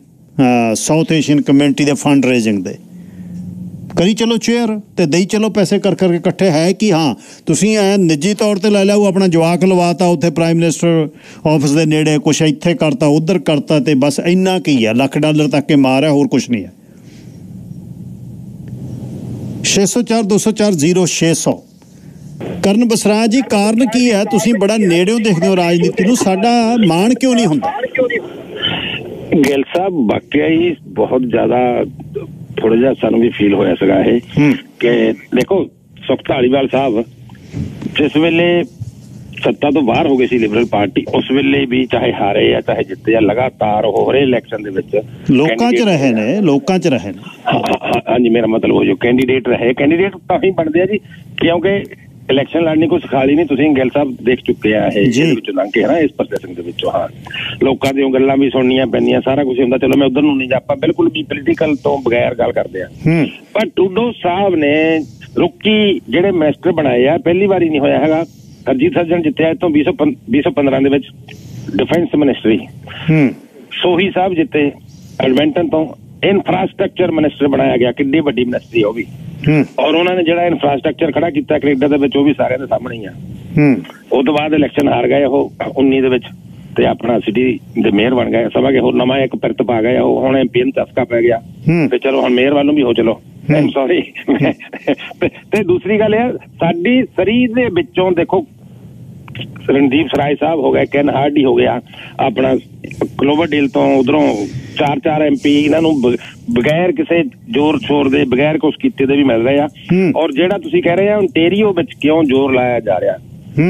ਸਾਊਥ ਏਸ਼ੀਅਨ ਕਮਿਊਨਿਟੀ ਦੇ ਫੰਡ ਰੇਜ਼ਿੰਗ ਦੇ। ਕਰੀ ਚਲੋ ਚੇਅਰ ਤੇ ਦੇਈ ਚਲੋ ਪੈਸੇ ਕਰ ਕਰਕੇ ਇਕੱਠੇ ਹੈ ਕਿ? ਹਾਂ, ਤੁਸੀਂ ਐ ਨਿੱਜੀ ਤੌਰ ਤੇ ਲੈ ਲਿਆ ਉਹ ਆਪਣਾ ਜਵਾਕ ਲਵਾਤਾ, ਉੱਥੇ ਪ੍ਰਾਈਮ ਮਿਨਿਸਟਰ ਆਫਿਸ ਦੇ ਨੇੜੇ ਕੁਛ ਇੱਥੇ ਕਰਤਾ, ਉਧਰ ਕਰਤਾ ਤੇ ਬਸ ਇੰਨਾ ਕੀ ਆ ਲੱਖ ਡਾਲਰ ਤੱਕ ਕੇ ਮਾਰ ਹੈ, ਹੋਰ ਕੁਛ ਨਹੀਂ ਹੈ। 604 204 0600 ਕਰਨ ਬਸਰਾਜ ਜੀ, ਕਾਰਨ ਕੀ ਹੈ? ਤੁਸੀਂ ਬੜਾ ਨੇੜਿਓਂ ਦੇਖਦੇ ਹੋ ਰਾਜਨੀਤੀ ਨੂੰ, ਸਾਡਾ ਮਾਣ ਕਿਉਂ ਨਹੀਂ ਹੁੰਦਾ?
ਗਿੱਲ ਸਾਹਿਬ, ਵਾਕਿਆ ਹੀ ਬਹੁਤ ਜ਼ਿਆਦਾ ਥੋੜਾ ਜਿਹਾ ਸਾਨੂੰ ਵੀ ਫੀਲ ਹੋਇਆ ਸੀਗਾ ਇਹ ਕਿ ਦੇਖੋ ਸੁਖ ਧਾਲੀਵਾਲ ਸਾਹਿਬ ਜਿਸ ਵੇਲੇ ਸੱਤਾ ਤੋਂ ਬਾਹਰ ਹੋ ਗਏ ਸੀ ਲਿਬਰਲ ਪਾਰਟੀ ਉਸ ਵੇਲੇ ਵੀ ਚਾਹੇ ਹਾਰੇ ਆ ਚਾਹੇ ਜਿੱਤੇ ਆ ਲਗਾਤਾਰ ਹੋ ਰਹੇ ਇਲੈਕਸ਼ਨ ਦੇ ਵਿੱਚ
ਲੋਕਾਂ 'ਚ ਰਹੇ ਨੇ ਲੋਕਾਂ 'ਚ ਰਹੇ ਨੇ।
ਹਾਂਜੀ ਮੇਰਾ ਮਤਲਬ ਉਹ ਜੋ ਕੈਂਡੀਡੇਟ ਰਹੇ। ਕੈਂਡੀਡੇਟ ਤਾਂ ਹੀ ਬਣਦੇ ਆ ਜੀ ਕਿਉਂਕਿ ਇਲੈਕਸ਼ਨ ਲੜਨੀ ਕੋਈ ਸਿਖਾਲੀ ਨਹੀਂ ਤੁਸੀਂ ਗਿੱਲ ਸਾਹਿਬ ਦੇਖ ਚੁੱਕੇ ਆ ਇਹ। ਇਹਦੇ ਵਿੱਚੋਂ ਲੰਘ ਕੇ ਨਾ ਇਸ ਪ੍ਰੋਸੈਸਿੰਗ ਦੇ ਵਿੱਚੋਂ ਹਾਂ। ਲੋਕਾਂ ਦੀਆਂ ਗੱਲਾਂ ਵੀ ਸੁਣਨੀਆਂ ਪੈਂਦੀਆਂ ਸਾਰਾ ਕੁਝ ਹੁੰਦਾ ਚਲੋ ਮੈਂ ਉਧਰ ਨੂੰ ਨਹੀਂ ਜਾ ਆਪਾਂ ਬਿਲਕੁਲ ਵੀ ਪੋਲੀਟੀਕਲ ਤੋਂ ਬਗੈਰ ਗੱਲ ਕਰਦੇ ਆ। ਪਰ ਟੂਡੋ ਸਾਹਿਬ ਨੇ ਰੁਕੀ ਜਿਹੜੇ ਮਿਨਿਸਟਰ ਬਣਾਏ ਆ ਪਹਿਲੀ ਵਾਰੀ ਨਹੀਂ ਹੋਇਆ ਹੈਗਾ। ਹਰਜੀਤ ਸਰਜਨ ਜਿੱਤਿਆ ਇਤੋਂ 2015 ਦੇ ਵਿੱਚ ਡਿਫੈਂਸ ਮਿਨਿਸਟਰੀ
ਹੂੰ।
ਸੋਹੀ ਸਾਹਿਬ ਜਿੱਤੇ ਐਡਵੈਂਟਨ ਤੋਂ ਇਨਫਰਾਸਟ੍ਰਕਚਰ ਮਿਨਿਸਟਰ ਬਣਾਇਆ ਗਿਆ ਕਿੰਨੀ ਵੱਡੀ ਮਿਨਿਸਟਰੀ
ਹੂੰ
ਔਰ ਉਹਨਾਂ ਨੇ ਜਿਹੜਾ ਇਨਫਰਾਸਟ੍ਰਕਚਰ ਖੜਾ ਕੀਤਾ ਕੈਨੇਡਾ ਦੇ ਵਿੱਚ ਉਹ ਵੀ ਸਾਰਿਆਂ ਦੇ ਸਾਹਮਣੇ ਹੀ ਆ।
ਹੂੰ।
ਉਸ ਤੋਂ ਬਾਅਦ ਇਲੈਕਸ਼ਨ ਹਾਰ ਗਏ ਉਹ 19 ਦੇ ਵਿੱਚ। ਤੇ ਆਪਣਾ ਸਿਟੀ ਦੇ ਮੇਅਰ ਬਣ ਗਏ। ਸਭਾ ਕੇ ਹੋਰ ਨਵਾਂ ਇੱਕ ਪਿਰਤ ਪਾ ਗਏ। ਉਹ ਹੁਣ ਐਮਪੀ ਨੂੰ ਚਸਕਾ ਪੈ ਗਿਆ। ਤੇ ਚਲੋ ਹੁਣ ਮੇਅਰ ਵੱਲੋਂ ਵੀ ਹੋ ਚਲੋ। ਆਮ ਸੌਰੀ ਤੇ ਦੂਸਰੀ ਗੱਲ ਇਹ ਸਾਡੀ ਸਰੀਰ ਦੇ ਵਿੱਚੋਂ ਦੇਖੋ ਰਣਦੀਪ ਸਰਾਏ ਸਾਹਿਬ ਹੋ ਗਏ ਕੈਨ ਹਾਰਡੀ ਹੋ ਗਿਆ ਆਪਣਾ ਕਲੋਵਰਡੇਲ ਤੋਂ ਉਧਰੋਂ ਚਾਰ ਚਾਰ ਐਮਪੀ ਇਹਨਾਂ ਨੂੰ ਬਗੈਰ ਕਿਸੇ ਜ਼ੋਰ ਸ਼ੋਰ ਦੇ ਬਗੈਰ ਕੁਛ ਕੀਤੇ ਦੇ ਵੀ ਮਿਲ ਰਹੇ ਆ। ਔਰ ਜਿਹੜਾ ਤੁਸੀਂ ਕਹਿ ਰਹੇ ਆ ontario ਵਿੱਚ ਕਿਉਂ ਜ਼ੋਰ ਲਾਇਆ ਜਾ ਰਿਹਾ।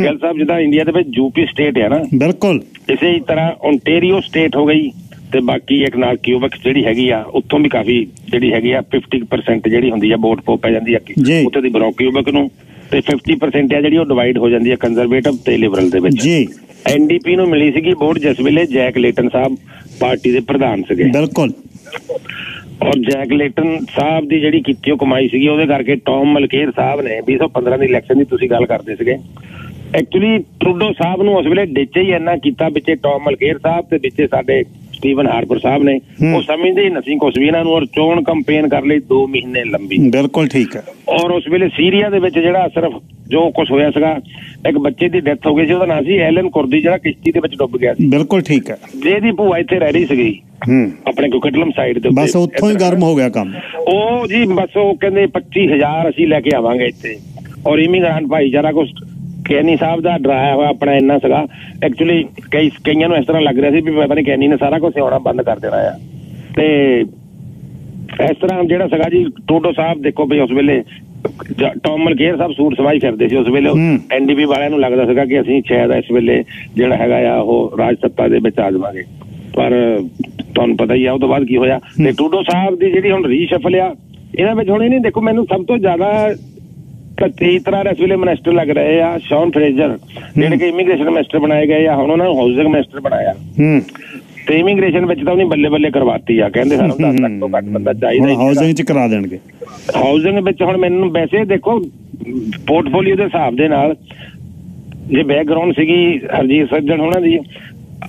ਗਿੱਲ ਸਾਹਿਬ ਜਿੱਦਾਂ ਇੰਡੀਆ ਦੇ ਵਿੱਚ ਯੂਪੀ ਸਟੇਟ ਹੈ ਨਾ
ਬਿਲਕੁਲ
ਇਸੇ ਤਰ੍ਹਾਂ ontario ਸਟੇਟ ਹੋ ਗਈ ਤੇ ਬਾਕੀ ਇੱਕ ਨਾਲ ਕਿਊਬਿਕ ਜਿਹੜੀ ਹੈਗੀ ਆ ਉੱਥੋਂ ਵੀ ਕਾਫੀ ਜਿਹੜੀ ਹੈਗੀ ਆ 50% ਜਿਹੜੀ ਹੁੰਦੀ ਆ ਵੋਟ ਪੋ ਪੈ ਜਾਂਦੀ ਆ। ਉੱਥੇ ਦੀ ਬਰੋ ਕਿਊਬਿਕ ਨੂੰ ਤੇ 50% ਆ ਜਿਹੜੀ ਉਹ ਡਿਵਾਈਡ ਹੋ ਜਾਂਦੀ ਆ ਕੰਜ਼ਰਵੇਟਿਵ ਤੇ ਲਿਬਰਲ ਦੇ ਵਿੱਚ।
ਜੀ।
ਐਨਡੀਪੀ ਨੂੰ ਮਿਲੀ ਸੀਗੀ ਵੋਟ ਜਿਸ ਵੇਲੇ ਜੈਕ ਲੇਟਨ ਸਾਹਿਬ ਪਾਰਟੀ ਦੇ ਪ੍ਰਧਾਨ ਸੀਗੇ।
ਬਿਲਕੁਲ।
ਔਰ ਜੈਕ ਲੇਟਨ ਸਾਹਿਬ ਦੀ ਜਿਹੜੀ ਕੀਤੀ ਉਹ ਕਮਾਈ ਸੀਗੀ ਉਹਦੇ ਕਰਕੇ ਟੌਮ ਮਲਕੇਰ ਸਾਹਿਬ ਨੇ 2015 ਦੀ ਇਲੈਕਸ਼ਨ ਦੀ ਤੁਸੀਂ ਗੱਲ ਕਰਦੇ ਸੀਗੇ। ਐਕਚੁਅਲੀ ਟਰੂਡੋ ਸਾਹਿਬ ਨੂੰ ਉਸ ਵੇਲੇ ਡਿੱਚੇ ਹੀ ਇੰਨਾ ਕੀਤਾ ਵਿੱਚੇ ਟੌਮ ਮਲਕੇਰ ਸਾਹਿਬ ਤੇ ਵਿੱਚੇ ਸਾਡੇ ਸਟੀਵਨ ਹਾਰਪਰ ਸਾਹਿਬ ਨੇ। ਉਹ ਸਮਝਦੇ ਹੀ ਨਹੀਂ ਕੁਛ ਵੀ ਇਹਨਾਂ ਨੂੰ ਔਰ ਚੋਣ ਕੈਂਪੇਨ ਕਰ ਲਈ 2 ਮਹੀਨੇ ਲੰਬੀ।
ਬਿਲਕੁਲ ਠੀਕ ਹੈ।
ਔਰ ਉਸ ਵੇਲੇ ਸੀਰੀਆ ਦੇ ਵਿੱਚ ਜਿਹੜਾ ਸਿਰਫ ਜੋ ਕੁਝ ਹੋਇਆ ਸੀਗਾ ਇੱਕ ਬੱਚੇ ਦੀ ਡੈਥ ਹੋ ਗਈ ਸੀ ਉਹਦਾ ਨਾਂ ਸੀ ਐਲਨ ਕੁਰਦੀ ਜਿਹੜਾ ਕਿਸ਼ਤੀ ਦੇ ਵਿੱਚ ਡੁੱਬ ਗਿਆ ਸੀ।
ਬਿਲਕੁਲ ਠੀਕ ਹੈ।
ਜਿਹਦੀ ਭੂਆ ਇੱਥੇ ਰਹਿ ਰਹੀ ਸੀਗੀ
ਹੂੰ।
ਆਪਣੇ ਕੋਕਟਲਮ ਸਾਈਡ ਦੇ ਉੱਤੇ।
ਬਸ ਉੱਥੋਂ ਹੀ ਗਰਮ ਹੋ ਗਿਆ ਕੰਮ।
ਉਹ ਜੀ ਬਸ ਉਹ ਕਹਿੰਦੇ 25000 ਅਸੀਂ ਲੈ ਕੇ ਆਵਾਂਗੇ ਇੱਥੇ। ਔਰ ਇਮੀਗ੍ਰਾਂਟ ਭਾਈਚਾਰਾ ਕੋ ਕੈਨੀ ਸਾਹਿਬ ਦਾ ਡਰਾਇਆ ਹੋਇਆ ਆਪਣਾ ਇੰਨਾ ਸੀਗਾ। ਐਕਚੁਅਲੀ ਕਈ ਕਈਆਂ ਨੂੰ ਇਸ ਤਰ੍ਹਾਂ ਲੱਗ ਰਿਹਾ ਸੀ ਵੀ ਪਤਾ ਨਹੀਂ ਕੈਨੀ ਨੇ ਸਾਰਾ ਕੁਝ ਆਉਣਾ ਬੰਦ ਕਰ ਦੇਣਾ ਆ। ਤੇ ਇਸ ਤਰ੍ਹਾਂ ਜਿਹੜਾ ਸੀਗਾ ਜੀ ਟੋਟੋ ਸਾਹਿਬ ਦੇਖੋ ਵੀ ਉਸ ਵੇਲੇ ਟੌਮ ਮਲਕੇਰ ਸਾਹਿਬ ਸੂਟ ਸਵਾਈ ਫਿਰਦੇ ਸੀ ਉਸ ਵੇਲੇ। ਐਨਡੀਪੀ ਵਾਲਿਆਂ ਨੂੰ ਲੱਗਦਾ ਸੀਗਾ ਕਿ ਅਸੀਂ ਸ਼ਾਇਦ ਇਸ ਵੇਲੇ ਜਿਹੜਾ ਹੈਗਾ ਆ ਉਹ ਰਾਜ ਸੱਤਾ ਦੇ ਵਿੱਚ ਆ ਜਾਵਾਂਗੇ। ਪਰ ਤੁਹਾਨੂੰ ਪਤਾ ਹੀ ਆ ਉਹ ਤੋਂ ਬਾਅਦ ਕੀ ਹੋਇਆ? ਤੇ ਟੂਡੋ ਸਾਹਿਬ ਦੀ ਜਿਹੜੀ ਹੁਣ ਰੀਸ਼ਫਲ ਆ ਇਹਨਾਂ ਵਿੱਚ ਹੁਣ ਇਹ ਨਹੀਂ ਦੇਖੋ ਮੈਨੂੰ ਸਭ ਤੋਂ ਜ਼ਿਆਦਾ ਕਤੀ ਤਰ੍ਹਾਂ ਇਸ ਵੇਲੇ ਮਿਨਿਸਟਰ ਲੱਗ ਰਹੇ ਆ ਸ਼ੌਨ ਫਰੇਜ਼ਰ ਜਿਹੜੇ ਕਿ ਇਮੀਗ੍ਰੇਸ਼ਨ ਮਿਨਿਸਟਰ ਬਣਾਏ ਗਏ ਆ ਹੁਣ ਉਹਨਾਂ ਨੂੰ ਹਾਊਸਿੰਗ ਮਿਨਿਸਟਰ ਬਣਾਇਆ।
ਹੂੰ।
ਤੇ ਇਮੀਗ੍ਰੇਸ਼ਨ ਵਿੱਚ ਤਾਂ ਉਹਨੇ ਬੱਲੇ ਬੱਲੇ ਕਰਵਾਤੀ ਆ ਕਹਿੰਦੇ ਸਾਨੂੰ 10 ਲੱਖ ਤੋਂ ਘੱਟ ਬੰਦਾ ਚਾਹੀਦਾ ਹੀ
ਹਾਊਸਿੰਗ ਚ ਕਰਾ ਦੇਣਗੇ।
ਹਾਊਸਿੰਗ ਵਿੱਚ ਹੁਣ ਮੈਨੂੰ ਵੈਸੇ ਦੇਖੋ ਪੋਰਟਫੋਲੀਓ ਦੇ ਹਿਸਾਬ ਦੇ ਨਾਲ ਜੇ ਬੈਕਗ੍ਰਾਉਂਡ ਸੀਗੀ ਹਰਜੀਤ ਸੱਜਣ ਉਹਨਾਂ ਦੀ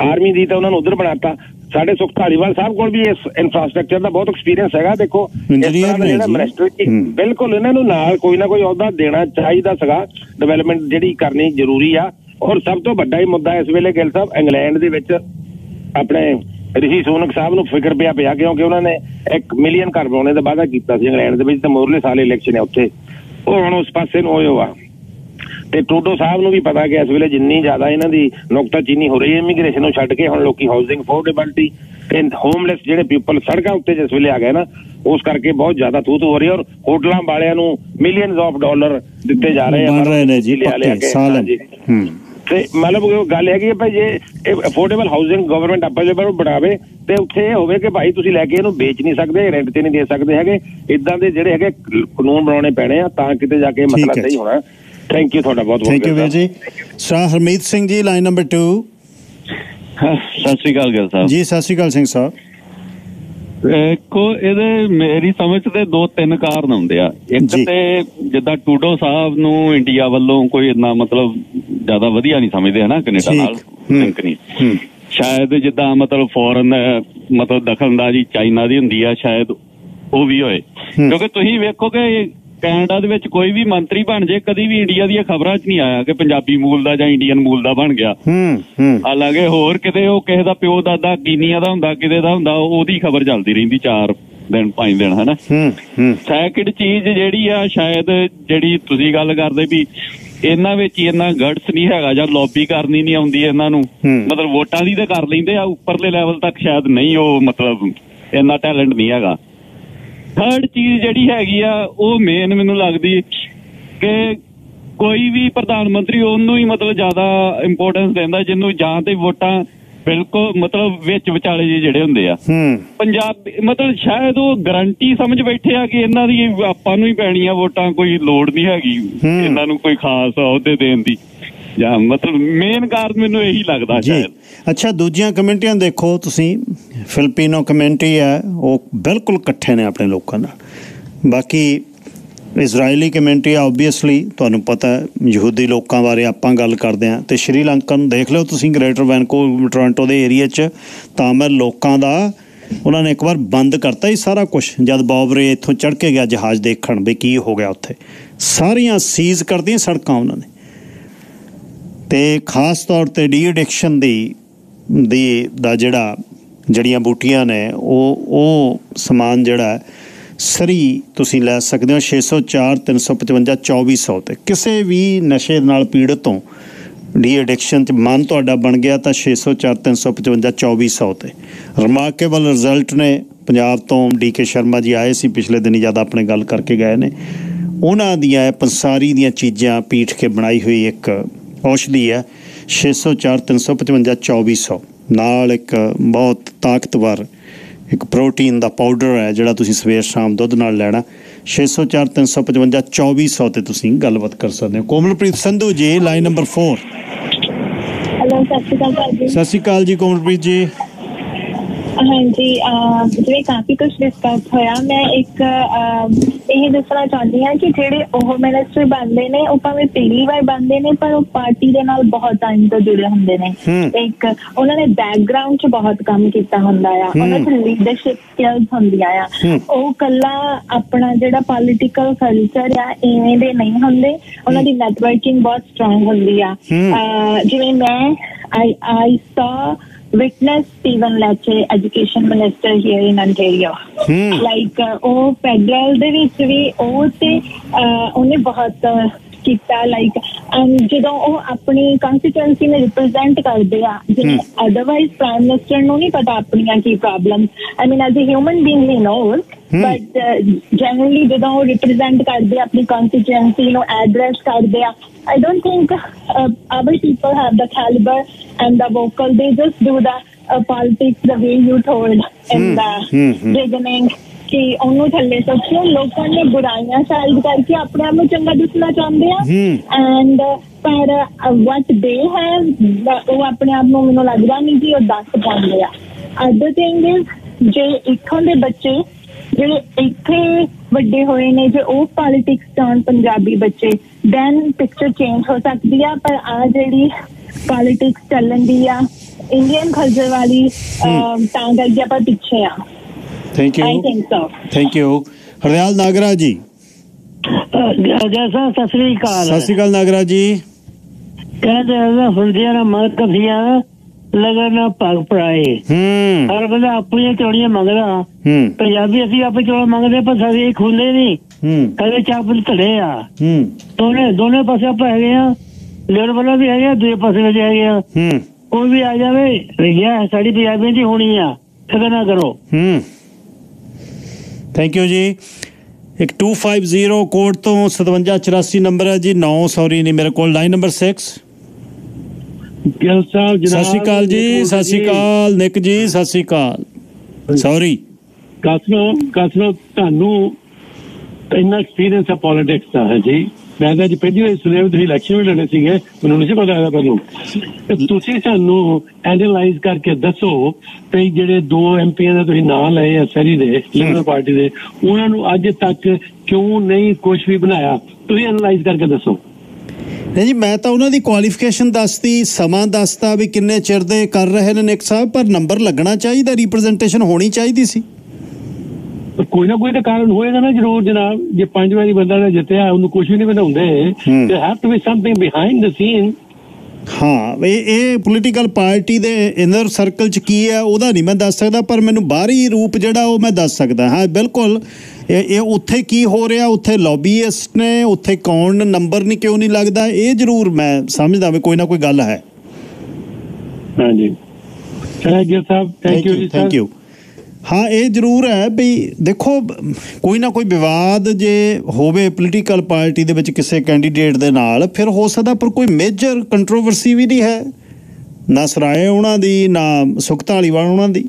ਆਰਮੀ ਦੀ ਤਾਂ ਉਹਨਾਂ ਨੂੰ ਉਧਰ ਬਣਾਤਾ ਸਾਡੇ ਸੁਖ ਧਾਲੀਵਾਲ ਸਾਹਿਬ ਕੋਲ ਵੀ ਇਸ ਇਨਫਰਾਸਟ੍ਰਕਚਰ ਦਾ ਬਹੁਤ ਐਕਸਪੀਰੀਅੰਸ ਹੈਗਾ। ਦੇਖੋ ਜਿਹੜਾ। ਮਿਨਿਸਟਰ। ਬਿਲਕੁਲ ਇਹਨਾਂ ਨੂੰ ਨਾਲ ਕੋਈ ਨਾ ਕੋਈ ਅਹੁਦਾ ਦੇਣਾ ਚਾਹੀਦਾ ਸੀਗਾ। ਡਿਵੈਲਪਮੈਂਟ ਜਿਹੜੀ ਕਰਨੀ ਜ਼ਰੂਰੀ ਆ। ਔਰ ਸਭ ਤੋਂ ਵੱਡਾ ਹੀ ਮੁੱਦਾ ਇਸ ਵੇਲੇ ਗਿੱਲ ਸਾਹਿਬ ਇੰਗਲੈਂਡ ਦੇ ਵਿੱਚ ਆਪਣੇ ਰਿਸ਼ੀ ਸੋਨਕ ਸਾਹਿਬ ਨੂੰ ਫਿਕਰ ਪਿਆ ਪਿਆ ਕਿਉਂਕਿ ਉਹਨਾਂ ਨੇ 1 ਮਿਲੀਅਨ ਘਰ ਬਣਾਉਣੇ ਦਾ ਵਾਅਦਾ ਕੀਤਾ ਸੀ ਇੰਗਲੈਂਡ ਦੇ ਵਿੱਚ ਤੇ ਮੋਰਲੇ ਸਾਲ ਇਲੈਕਸ਼ਨ ਹੈ ਉੱਥੇ। ਉਹ ਹੁਣ ਉਸ ਪਾਸੇ ਨੂੰ ਹੋਇਆ ਵਾ ਤੇ ਟਰੂਡੋ ਸਾਹਿਬ ਨੂੰ ਵੀ ਪਤਾ ਕਿ ਇਸ ਵੇਲੇ ਜਿੰਨੀ ਜ਼ਿਆਦਾ ਇਹਨਾਂ ਦੀ ਨੁਕਤਾਚੀਨੀ ਹੋ ਰਹੀ ਹੈ ਇਮੀਗ੍ਰੇਸ਼ਨ ਨੂੰ ਛੱਡ ਕੇ ਹੁਣ ਲੋਕੀ ਹਾਊਸਿੰਗ ਅਫੋਰਡੇਬਿਲਟੀ ਤੇ ਹੋਮਲੈਸ ਜਿਹੜੇ ਪੀਪਲ ਸੜਕਾਂ ਉੱਤੇ ਜਿਸ ਵੇਲੇ ਆ ਗਏ ਨਾ ਉਸ ਕਰਕੇ ਬਹੁਤ ਜ਼ਿਆਦਾ ਤੂਤ ਹੋ ਰਹੀ ਹੈ ਔਰ ਹੋਟਲਾਂ ਵਾਲਿਆਂ ਨੂੰ ਮਿਲੀਅਨਸ ਆਫ ਡਾਲਰ ਦਿੱਤੇ ਜਾ ਰਹੇ
ਬਣ ਰਹੇ ਨੇ ਜੀ ਪੱਕੇ ਸਾਲਨ। ਹੂੰ।
ਤੇ ਮਤਲਬ ਉਹ ਗੱਲ ਹੈਗੀ ਹੈ ਭਾਈ ਜੇ ਅਫੋਰਡੇਬਲ ਹਾਊਸਿੰਗ ਗਵਰਨਮੈਂਟ ਅਵੇਲੇਬਲ ਬਣਾਵੇ ਤੇ ਉੱਥੇ ਇਹ ਹੋਵੇ ਕਿ ਭਾਈ ਤੁਸੀਂ ਲੈ ਕੇ ਇਹਨੂੰ ਵੇਚ ਨਹੀਂ ਸਕਦੇ ਰੈਂਟ ਤੇ ਨਹੀਂ ਦੇ ਸਕਦੇ ਹੈਗੇ। ਇਦਾਂ ਦੇ ਜਿਹੜੇ ਹੈਗੇ ਕਾਨੂੰਨ ਬਣਾਉਣੇ ਪੈਣੇ ਆ ਤਾਂ ਕਿਤੇ ਜਾ ਕੇ ਮਸਲਾ ਸਹੀ ਹੋਣਾ। ਥੈਂਕ ਯੂ ਤੁਹਾਡਾ ਬਹੁਤ ਬਹੁਤ
ਥੈਂਕ ਯੂ ਵੀਰ ਜੀ। Sir Harmeet Singh ji line number 2
ਸਤਿ ਸ਼੍ਰੀ ਅਕਾਲ ਗਿਲ ਸਾਹਿਬ।
ਜੀ ਸਤਿ ਸ਼੍ਰੀ ਅਕਾਲ ਸਿੰਘ ਸਾਹਿਬ।
ਇੱਕੋ ਇਹਦੇ ਮੇਰੀ ਸਮਝ ਤੇ ਦੋ ਤਿੰਨ ਕਾਰਨ ਹੁੰਦੇ ਆ। ਇੱਕ। ਤੇ ਜਿੱਦਾਂ ਟੂਡੋ ਸਾਹਿਬ ਨੂੰ ਇੰਡੀਆ ਵੱਲੋਂ ਕੋਈ ਇੰਨਾ ਮਤਲਬ ਜ਼ਿਆਦਾ ਵਧੀਆ ਨਹੀਂ ਸਮਝਦੇ ਹਨਾ ਕੈਨੇਡਾ। ਨਾਲ। ਲਿੰਕ ਨਹੀਂ। ਸ਼ਾਇਦ ਜਿੱਦਾਂ ਮਤਲਬ ਫੋਰਨ ਮਤਲਬ ਦਖਲਅੰਦਾਜ਼ੀ ਚਾਈਨਾ ਦੀ ਹੁੰਦੀ ਆ ਸ਼ਾਇਦ ਉਹ ਵੀ ਹੋਏ। ਕਿਉਂਕਿ ਤੁਸੀਂ ਵੇਖੋ ਕਿ ਕੈਨੇਡਾ ਦੇ ਵਿੱਚ ਕੋਈ ਵੀ ਮੰਤਰੀ ਬਣ ਜੇ ਕਦੀ ਵੀ ਇੰਡੀਆ ਦੀਆਂ ਖਬਰਾਂ 'ਚ ਨਹੀਂ ਆਇਆ ਕਿ ਪੰਜਾਬੀ ਮੂਲ ਦਾ ਜਾਂ ਇੰਡੀਅਨ ਮੂਲ ਦਾ ਬਣ ਗਿਆ।
ਹੂੰ ਹੂੰ।
ਹਾਲਾਂਕਿ ਹੋਰ ਕਿਤੇ ਉਹ ਕਿਸੇ ਦਾ ਪਿਓ ਦਾਦਾ ਕੀਨੀਆ ਦਾ ਹੁੰਦਾ ਕਿਤੇ ਦਾ ਹੁੰਦਾ ਉਹਦੀ ਖਬਰ ਚੱਲਦੀ ਰਹਿੰਦੀ ਚਾਰ ਦਿਨ ਪੰਜ ਦਿਨ ਹਨਾ?
ਹੂੰ ਹੂੰ।
ਸੈਕਿੰਡ ਚੀਜ਼ ਜਿਹੜੀ ਆ ਸ਼ਾਇਦ ਜਿਹੜੀ ਤੁਸੀਂ ਗੱਲ ਕਰਦੇ ਵੀ ਇਹਨਾਂ ਵਿੱਚ ਇੰਨਾ ਗੜਸ ਨਹੀਂ ਹੈਗਾ ਜਾਂ ਲੌਬੀ ਕਰਨੀ ਨਹੀਂ ਆਉਂਦੀ ਇਹਨਾਂ ਨੂੰ। ਮਤਲਬ ਵੋਟਾਂ ਦੀ ਤਾਂ ਕਰ ਲੈਂਦੇ ਆ ਉੱਪਰਲੇ ਲੈਵਲ ਤੱਕ ਸ਼ਾਇਦ ਨਹੀਂ ਉਹ ਮਤਲਬ ਇੰਨਾ ਟੈਲੈਂਟ ਨਹੀਂ ਹੈਗਾ। ਥਰਡ ਚੀਜ਼ ਜਿਹੜੀ ਹੈਗੀ ਆ ਉਹ ਮੇਨ ਮੈਨੂੰ ਲੱਗਦੀ ਕਿ ਕੋਈ ਵੀ ਪ੍ਰਧਾਨ ਮੰਤਰੀ ਉਹਨੂੰ ਹੀ ਮਤਲਬ ਜ਼ਿਆਦਾ ਇੰਪੋਰਟੈਂਸ ਦਿੰਦਾ ਜਿਹਨੂੰ ਜਾਂ ਤੇ ਵੋਟਾਂ ਬਿਲਕੁਲ ਮਤਲਬ ਵਿੱਚ ਵਿਚਾਲੇ ਜਿਹੇ ਜਿਹੜੇ ਹੁੰਦੇ ਆ।
ਹੂੰ।
ਪੰਜਾਬ ਮਤਲਬ ਸ਼ਾਇਦ ਉਹ ਗਾਰੰਟੀ ਸਮਝ ਬੈਠੇ ਆ ਕਿ ਇਹਨਾਂ ਦੀ ਆਪਾਂ ਨੂੰ ਹੀ ਪੈਣੀਆਂ ਵੋਟਾਂ ਕੋਈ ਲੋੜ ਨਹੀਂ ਹੈਗੀ। ਇਹਨਾਂ ਨੂੰ ਕੋਈ ਖਾਸ ਅਹੁਦੇ ਦੇਣ ਦੀ। ਜਾਂ ਮਤਲਬ ਮੇਨ ਕਾਰਨ ਮੈਨੂੰ ਇਹੀ ਲੱਗਦਾ
ਜੀ।
ਸ਼ਾਇਦ।
ਅੱਛਾ ਦੂਜੀਆਂ ਕਮਿਊਨਿਟੀਆਂ ਦੇਖੋ ਤੁਸੀਂ। ਫਿਲਪੀਨੋ ਕਮਿਊਨਿਟੀ ਹੈ ਉਹ ਬਿਲਕੁਲ ਇਕੱਠੇ ਨੇ ਆਪਣੇ ਲੋਕਾਂ ਨਾਲ। ਬਾਕੀ ਇਜ਼ਰਾਈਲੀ ਕਮਿਊਨਿਟੀ ਆਬਵੀਅਸਲੀ ਤੁਹਾਨੂੰ ਪਤਾ ਹੈ ਯਹੂਦੀ ਲੋਕਾਂ ਬਾਰੇ ਆਪਾਂ ਗੱਲ ਕਰਦੇ ਹਾਂ। ਤੇ ਸ਼੍ਰੀਲੰਕਾ ਨੂੰ ਦੇਖ ਲਿਓ ਤੁਸੀਂ ਗ੍ਰੇਟਰ ਵੈਨਕੂਵਰ ਟੋਰਾਂਟੋ ਦੇ ਏਰੀਆ 'ਚ ਤਾਮਿਲ ਲੋਕਾਂ ਦਾ ਉਹਨਾਂ ਨੇ ਇੱਕ ਵਾਰ ਬੰਦ ਕਰਤਾ ਹੀ ਸਾਰਾ ਕੁਝ ਜਦ ਬੌਬਰੇ ਇੱਥੋਂ ਚੜ ਕੇ ਗਿਆ ਜਹਾਜ਼ ਦੇਖਣ ਵੀ ਕੀ ਹੋ ਗਿਆ ਉੱਥੇ। ਸਾਰੀਆਂ ਸੀਜ਼ ਕਰਦੀਆਂ ਸੜਕਾਂ ਉਹਨਾਂ ਨੇ। ਤੇ ਖਾਸ ਤੌਰ ਤੇ ਡੀ ਐਡਿਕਸ਼ਨ ਦੀ ਦੀ, ਦਾ ਜਿਹੜਾ ਜੜੀਆਂ ਬੂਟੀਆਂ ਨੇ, ਉਹ ਉਹ ਸਮਾਨ ਜਿਹੜਾ ਸਰੀ ਤੁਸੀਂ ਲੈ ਸਕਦੇ ਹੋ 604 355 2400 ਤੇ। ਕਿਸੇ ਵੀ ਨਸ਼ੇ ਨਾਲ ਪੀੜਤ ਤੋਂ ਡੀ ਐਡਿਕਸ਼ਨ ਚ ਮਨ ਤੁਹਾਡਾ ਬਣ ਗਿਆ ਤਾਂ 604 355 2400 ਤੇ। ਰਿਮਾਰਕੇਬਲ ਰਿਜ਼ਲਟ ਨੇ, ਪੰਜਾਬ ਤੋਂ ਡੀ ਕੇ ਸ਼ਰਮਾ ਜੀ ਆਏ ਸੀ, ਪਿਛਲੇ ਦਿਨੀ ਜ਼ਿਆਦਾ ਆਪਣੇ ਗੱਲ ਕਰਕੇ ਗਏ ਨੇ। ਉਹਨਾਂ ਦੀਆਂ ਪੰਸਾਰੀ ਦੀਆਂ ਚੀਜ਼ਾਂ ਪੀਠ ਕੇ ਬਣਾਈ ਹੋਈ ਇੱਕ ਔਸ਼ਧੀ ਹੈ। 604 355 2400 ਨਾਲ ਇੱਕ ਬਹੁਤ ਤਾਕਤਵਰ ਇੱਕ ਪ੍ਰੋਟੀਨ ਦਾ ਪਾਊਡਰ ਹੈ ਜਿਹੜਾ ਤੁਸੀਂ ਸਵੇਰ ਸ਼ਾਮ ਦੁੱਧ ਨਾਲ ਲੈਣਾ। 604 355 2400 ਤੇ ਤੁਸੀਂ ਗੱਲਬਾਤ ਕਰ ਸਕਦੇ ਹੋ। Komalpreet Sandhu ji line number 4
hello ਸਤਿ ਸ਼੍ਰੀ ਅਕਾਲ ਭਾਜੀ।
ਸਤਿ ਸ਼੍ਰੀ ਅਕਾਲ ਜੀ ਕੋਮਲਪ੍ਰੀਤ ਜੀ।
ਹਾਂਜੀ ਅਹ ਜਿਵੇਂ ਕਾਫੀ ਕੁਝ ਡਿਸਕਸ ਹੋਇਆ ਮੈਂ ਇੱਕ ਅਹ, ਇਹ ਦੱਸਣਾ ਚਾਹੁੰਦੀ ਹਾਂ ਕਿ ਜਿਹੜੇ ਉਹ ਮਿਨਿਸਟਰ ਬਣਦੇ ਨੇ ਉਹ ਭਾਵੇਂ ਪਹਿਲੀ ਵਾਰ ਬਣਦੇ ਨੇ ਪਰ ਉਹ ਪਾਰਟੀ ਦੇ ਨਾਲ ਬਹੁਤ ਟਾਈਮ ਤੋਂ ਜੁੜੇ ਹੁੰਦੇ ਨੇ।
ਹਮ।
ਇੱਕ ਉਹਨਾਂ ਨੇ ਬੈਕਗ੍ਰਾਉਂਡ 'ਚ ਬਹੁਤ ਕੰਮ ਕੀਤਾ ਹੁੰਦਾ ਆ। ਉਹਨਾਂ 'ਚ ਲੀਡਰਸ਼ਿਪ ਸਕਿੱਲਸ ਹੁੰਦੀਆਂ ਆ।
ਹਮ।
ਉਹ ਕੱਲਾ ਆਪਣਾ ਜਿਹੜਾ ਪੋਲਿਟੀਕਲ ਕਲਚਰ ਆ ਇਵੇਂ ਦੇ ਨਹੀਂ ਹੁੰਦੇ। ਉਹਨਾਂ ਦੀ ਨੈਟਵਰਕਿੰਗ ਬਹੁਤ ਸਟਰੋਂਗ ਹੁੰਦੀ ਆ। ਜਿਵੇਂ ਮੈਂ ਆਈ ਆਈ ਸਾ witness Stephen Lecce, education minister here in Ontario.
Hmm.
Like uh, ਉਹ ਫੈਡਰਲ ਦੇ ਵਿੱਚ ਵੀ ਉਹ ਤੇ uh, ਉਹਨੇ ਬਹੁਤ uh, ਕੀਤਾ ਲਾਈਕ ਜਦੋਂ ਉਹ ਆਪਣੀ ਕੰਸਟੀਟੂਐਂਸੀ ਨੂੰ ਰਿਪਰੈਜ਼ੈਂਟ ਕਰਦੇ ਆ ਜਿਵੇਂ. ਅਦਰਵਾਈਜ਼ ਪ੍ਰਾਈਮ ਮਿਨਿਸਟਰ ਨੂੰ ਨਹੀਂ ਪਤਾ ਆਪਣੀਆਂ ਕੀ problems I mean as a human being he
knows.
But generally ਜਦੋਂ ਉਹ ਰਿਪਰੈਜ਼ੈਂਟ ਕਰਦੇ ਆਪਣੀ ਕੰਸਟੀਟੂਐਂਸੀ ਨੂੰ ਐਡਰੈਸ ਕਰਦੇ ਆ I don't think other people have the caliber and the vocal. They just do the uh, politics the way you told in
Hmm.
the
Hmm, hmm.
beginning. ਕਿ ਉਹਨੂੰ ਥੱਲੇ ਸੋਚੋ ਲੋਕਾਂ ਨੇ ਬੁਰਾਈਆਂ ਸਾਈਡ ਕਰਕੇ ਆਪਣੇ ਆਪ ਨੂੰ ਚੰਗਾ ਦਿਸਣਾ ਚਾਹੁੰਦੇ ਆ. ਐਂਡ ਪਰ ਵਟ ਦੇ ਹੈਵ ਉਹ ਆਪਣੇ ਆਪ ਨੂੰ ਮੈਨੂੰ ਲੱਗਦਾ ਨਹੀਂ ਕਿ ਉਹ ਦੱਸ ਪਾਉਂਦੇ ਆ ਅਦਰ ਥਿੰਗ ਇਜ਼ ਜੇ ਇੱਥੋਂ ਦੇ ਬੱਚੇ ਜਿਹੜੇ ਇੱਥੇ ਵੱਡੇ ਹੋਏ ਨੇ ਜੇ ਉਹ ਪੋਲਿਟਿਕਸ ਚਾਹਣ ਪੰਜਾਬੀ ਬੱਚੇ ਦੈਨ ਪਿਕਚਰ ਚੇਂਜ ਹੋ ਸਕਦੀ ਆ ਪਰ ਆ ਜਿਹੜੀ ਪੋਲਿਟਿਕਸ ਚੱਲਣ ਦੀ ਆ ਇੰਡੀਅਨ ਕਲਚਰ ਵਾਲੀ ਤਾਂ ਕਰਕੇ ਆਪਾਂ ਪਿੱਛੇ ਆ।
Thank
I
you
think so
thank you Hardyal Nagra ji.
ਜੈਸਾ ਸਤਿ ਸ੍ਰੀ ਅਕਾਲ।
ਸਤਿ ਸ਼੍ਰੀ ਅਕਾਲ ਨਾਗਰਾ ਜੀ।
ਕਹਿੰਦੇ ਆ ਹੁੰਦਿਆਂ ਨਾ ਮਨ ਕਫੀਆਂ ਲਗਨ ਪਗ ਪੜਾਏ
ਹੂੰ।
ਹਰ ਬੰਦਾ ਆਪਣੀਆਂ ਚੋੜੀਆਂ ਮੰਗਦਾ।
ਹੂੰ।
ਪੰਜਾਬੀ ਅਸੀਂ ਆਪੇ ਚੋੜ ਮੰਗਦੇ ਪਰ ਸਾਰੇ ਇੱਕ ਹੁੰਦੇ ਨਹੀਂ।
ਹੂੰ।
ਕਦੇ ਚਾਪਲ ਧੜੇ ਆ।
ਹੂੰ।
ਦੋਨੇ ਦੋਨੇ ਪਾਸੇ ਆਪਾਂ ਹੈਗੇ ਆ। ਲੇਰ ਵਾਲਾ ਵੀ ਹੈਗੇ ਦੂਏ ਪਾਸੇ ਵੀ ਹੈਗੇ ਆ।
ਹੂੰ।
ਉਹ ਵੀ ਆ ਜਾਵੇ ਰਿਆ ਸਾਡੀ ਪੰਜਾਬੀ ਦੀ ਹੋਣੀ ਆ। ਕਦੇ ਨਾ ਕਰੋ।
ਹੂੰ। ਥੈਂਕ ਯੂ ਜੀ। ਇੱਕ 250 ਕੋਡ ਤੋਂ 5784 ਨੰਬਰ ਹੈ ਜੀ। 9 ਸੌਰੀ ਨਹੀਂ ਮੇਰੇ ਕੋਲ ਲਾਈਨ ਨੰਬਰ 6
ਗਿਲ ਸਾਹਿਬ
ਸਤਿ ਸ਼੍ਰੀ ਅਕਾਲ ਜੀ ਸਤਿ ਸ਼੍ਰੀ ਅਕਾਲ ਨਿਕ ਜੀ ਸਤਿ ਸ਼੍ਰੀ ਅਕਾਲ। ਸੌਰੀ
ਕਸਨੋ ਕਸਨੋ ਤੁਹਾਨੂੰ ਇੰਨਾ ਐਕਸਪੀਰੀਅੰਸ ਹੈ ਪੋਲਿਟਿਕਸ ਦਾ ਹੈ ਜੀ ਮੈਂ ਤਾਂ ਅੱਜ ਪਹਿਲੀ ਵਾਰ ਸੁਣਿਆ ਵੀ ਤੁਸੀਂ ਇਲੈਕਸ਼ਨ ਵੀ ਲੜੇ ਸੀਗੇ ਮੈਨੂੰ ਨਹੀਂ ਪਤਾ ਇਹਦਾ ਪਹਿਲਾਂ ਤੁਸੀਂ ਸਾਨੂੰ ਐਨਾਲਾਈਜ਼ ਕਰਕੇ ਦੱਸੋ ਕਿ ਜਿਹੜੇ ਦੋ ਐਮਪੀਆਂ ਦੇ ਤੁਸੀਂ ਨਾਂ ਲਏ ਆ ਸਰੀ ਦੇ ਲਿਬਰਲ ਪਾਰਟੀ ਦੇ ਉਹਨਾਂ ਨੂੰ ਅੱਜ ਤੱਕ ਕਿਉਂ ਨਹੀਂ ਕੁਝ ਵੀ ਬਣਾਇਆ? ਤੁਸੀਂ ਐਨਾਲਾਈਜ਼ ਕਰਕੇ ਦੱਸੋ।
ਨਹੀਂ ਜੀ ਮੈਂ ਤਾਂ ਉਹਨਾਂ ਦੀ ਕੁਆਲੀਫਿਕੇਸ਼ਨ ਦੱਸਤੀ ਸਮਾਂ ਦੱਸਤਾ ਵੀ ਕਿੰਨੇ ਚਿਰ ਦੇ ਕਰ ਰਹੇ ਨੇ ਨਿਕ ਸਾਹਿਬ ਪਰ ਨੰਬਰ ਲੱਗਣਾ ਚਾਹੀਦਾ ਰਿਪਰੈਜ਼ੈਂਟੇਸ਼ਨ ਹੋਣੀ ਚਾਹੀਦੀ ਸੀ।
ਕੋਈ ਨਾ ਕੋਈ ਤਾਂ ਕਾਰਨ ਹੋਏਗਾ ਨਾ ਜ਼ਰੂਰ ਜਨਾਬ ਜੇ ਪੰਜ ਵਾਰੀ ਬੰਦਾ ਨੇ ਜਿੱਤਿਆ ਉਹਨੂੰ ਕੁਝ ਵੀ ਨਹੀਂ ਬਣਾਉਂਦੇ। ਤੇ have to be something behind the scene
ਹਾਂ ਇਹ ਇਹ ਪੋਲੀਟੀਕਲ ਪਾਰਟੀ ਦੇ ਇਨਰ ਸਰਕਲ ਚ ਕੀ ਹੈ ਉਹਦਾ ਨਹੀਂ ਮੈਂ ਦੱਸ ਸਕਦਾ ਪਰ ਮੈਨੂੰ ਬਾਹਰੀ ਰੂਪ ਜਿਹੜਾ ਉਹ ਮੈਂ ਦੱਸ ਸਕਦਾ। ਹਾਂ ਬਿਲਕੁਲ ਇਹ ਇਹ ਉੱਥੇ ਕੀ ਹੋ ਰਿਹਾ? ਉੱਥੇ ਲੌਬੀਇਸਟ ਨੇ ਉੱਥੇ ਕੌਣ ਨੰਬਰ ਨਹੀਂ ਕਿਉਂ ਨਹੀਂ ਲੱਗਦਾ? ਇਹ ਜ਼ਰੂਰ ਮੈਂ ਸਮਝਦਾ ਵੀ ਕੋਈ ਨਾ ਕੋਈ ਗੱਲ ਹੈ।
ਹਾਂਜੀ। ਸਾਹਿਬ ਥੈਂਕ ਯੂ ਜੀ
ਥੈਂਕ ਯੂ ਹਾਂ ਇਹ ਜ਼ਰੂਰ ਹੈ ਵੀ ਦੇਖੋ ਕੋਈ ਨਾ ਕੋਈ ਵਿਵਾਦ ਜੇ ਹੋਵੇ ਪੋਲੀਟੀਕਲ ਪਾਰਟੀ ਦੇ ਵਿੱਚ ਕਿਸੇ ਕੈਂਡੀਡੇਟ ਦੇ ਨਾਲ ਫਿਰ ਹੋ ਸਕਦਾ ਪਰ ਕੋਈ ਮੇਜਰ ਕੰਟਰੋਵਰਸੀ ਵੀ ਨਹੀਂ ਹੈ। ਨਾ ਸਰਾਏ ਉਹਨਾਂ ਦੀ ਨਾ ਸੁਖਤਾ ਵਾਲੀਵਾਲ ਉਹਨਾਂ ਦੀ।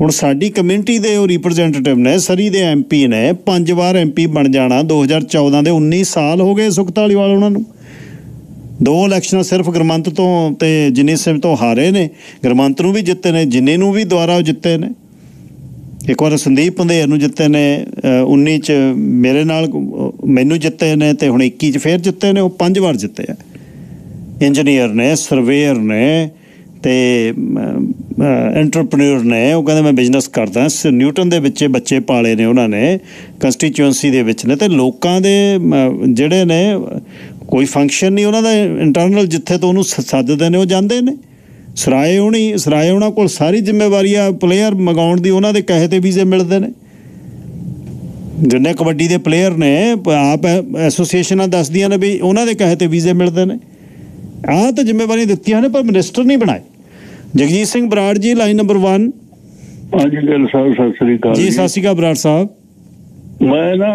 ਹੁਣ ਸਾਡੀ ਕਮਿਊਨਿਟੀ ਦੇ ਉਹ ਰਿਪਰੈਜ਼ੈਂਟੇਟਿਵ ਨੇ ਸਰੀ ਦੇ ਐਮਪੀ ਨੇ ਪੰਜ ਵਾਰ ਐਮਪੀ ਬਣ ਜਾਣਾ 2014 ਦੇ 19 ਸਾਲ ਹੋ ਗਏ ਸੁਖਤਾ ਵਾਲੀਵਾਲ ਉਹਨਾਂ ਨੂੰ। ਦੋ ਇਲੈਕਸ਼ਨਾਂ ਸਿਰਫ ਗਰਮੰਤ ਤੋਂ ਤੇ ਜਿੰਨੀ ਸਿਮ ਤੋਂ ਹਾਰੇ ਨੇ ਗਰਮੰਤ ਨੂੰ ਵੀ ਜਿੱਤੇ ਨੇ ਜਿੰਨੇ ਨੂੰ ਵੀ ਦੁਆਰਾ ਉਹ ਜਿੱਤੇ ਨੇ। ਇੱਕ ਵਾਰ ਸੰਦੀਪ ਪੰਧੇਰ ਨੂੰ ਜਿੱਤੇ ਨੇ ਅ, 19 ਚ ਮੇਰੇ ਨਾਲ ਮੈਨੂੰ ਜਿੱਤੇ ਨੇ ਤੇ ਹੁਣ 21 ਚ ਫੇਰ ਜਿੱਤੇ ਨੇ ਉਹ ਪੰਜ ਵਾਰ ਜਿੱਤੇ ਆ। ਇੰਜੀਨੀਅਰ ਨੇ ਸਰਵੇਅਰ ਨੇ ਤੇ ਐਂਟਰਪ੍ਰੀਨਿਓਰ ਨੇ, ਉਹ ਕਹਿੰਦੇ ਮੈਂ ਬਿਜ਼ਨਸ ਕਰਦਾ, ਸ- ਨਿਊਟਨ ਦੇ ਵਿੱਚ ਬੱਚੇ ਪਾਲੇ ਨੇ ਉਹਨਾਂ ਨੇ ਕੰਸਟੀਚੁਐਂਸੀ ਦੇ ਵਿੱਚ ਨੇ, ਤੇ ਲੋਕਾਂ ਦੇ ਜਿਹੜੇ ਨੇ, ਕੋਈ ਫੰਕਸ਼ਨ ਨਹੀਂ, ਉਹਨਾਂ ਦਾ ਇੰਟਰਨਲ ਜਿੱਥੇ ਤੋਂ ਉਹਨੂੰ ਸੱਦਦੇ ਨੇ, ਉਹ ਜਾਂਦੇ ਨੇ। ਸਰਾਏ ਹੋਣੀ, ਸਰਾਏ ਉਹਨਾਂ ਕੋਲ ਸਾਰੀ ਜ਼ਿੰਮੇਵਾਰੀ ਆ ਪਲੇਅਰ ਮਗਾਉਣ ਦੀ, ਉਹਨਾਂ ਦੇ ਕਹੇ ਤੇ ਵੀਜ਼ੇ ਮਿਲਦੇ ਨੇ। ਜਿੰਨੇ ਕਬੱਡੀ ਦੇ ਪਲੇਅਰ ਨੇ ਆਪ ਐਸੋਸੀਏਸ਼ਨਾਂ ਦੱਸਦੀਆਂ ਨੇ ਵੀ ਉਹਨਾਂ ਦੇ ਕਹੇ ਤੇ ਵੀਜ਼ੇ ਮਿਲਦੇ ਨੇ। ਆਹ ਤਾਂ ਜ਼ਿੰਮੇਵਾਰੀਆਂ ਦਿੱਤੀਆਂ ਨੇ, ਪਰ ਮਿਨਿਸਟਰ ਨਹੀਂ ਬਣਾਏ। ਜਗਜੀਤ ਸਿੰਘ ਬਰਾੜ ਜੀ ਲਾਈਨ ਨੰਬਰ 1
ਹਾਂਜੀ ਗਿੱਲ ਸਾਹਿਬ ਸਤਿ ਸ੍ਰੀ ਅਕਾਲ
ਜੀ ਸਤਿ ਸ਼੍ਰੀ ਅਕਾਲ ਬਰਾੜ ਸਾਹਿਬ।
ਮੈਂ ਨਾ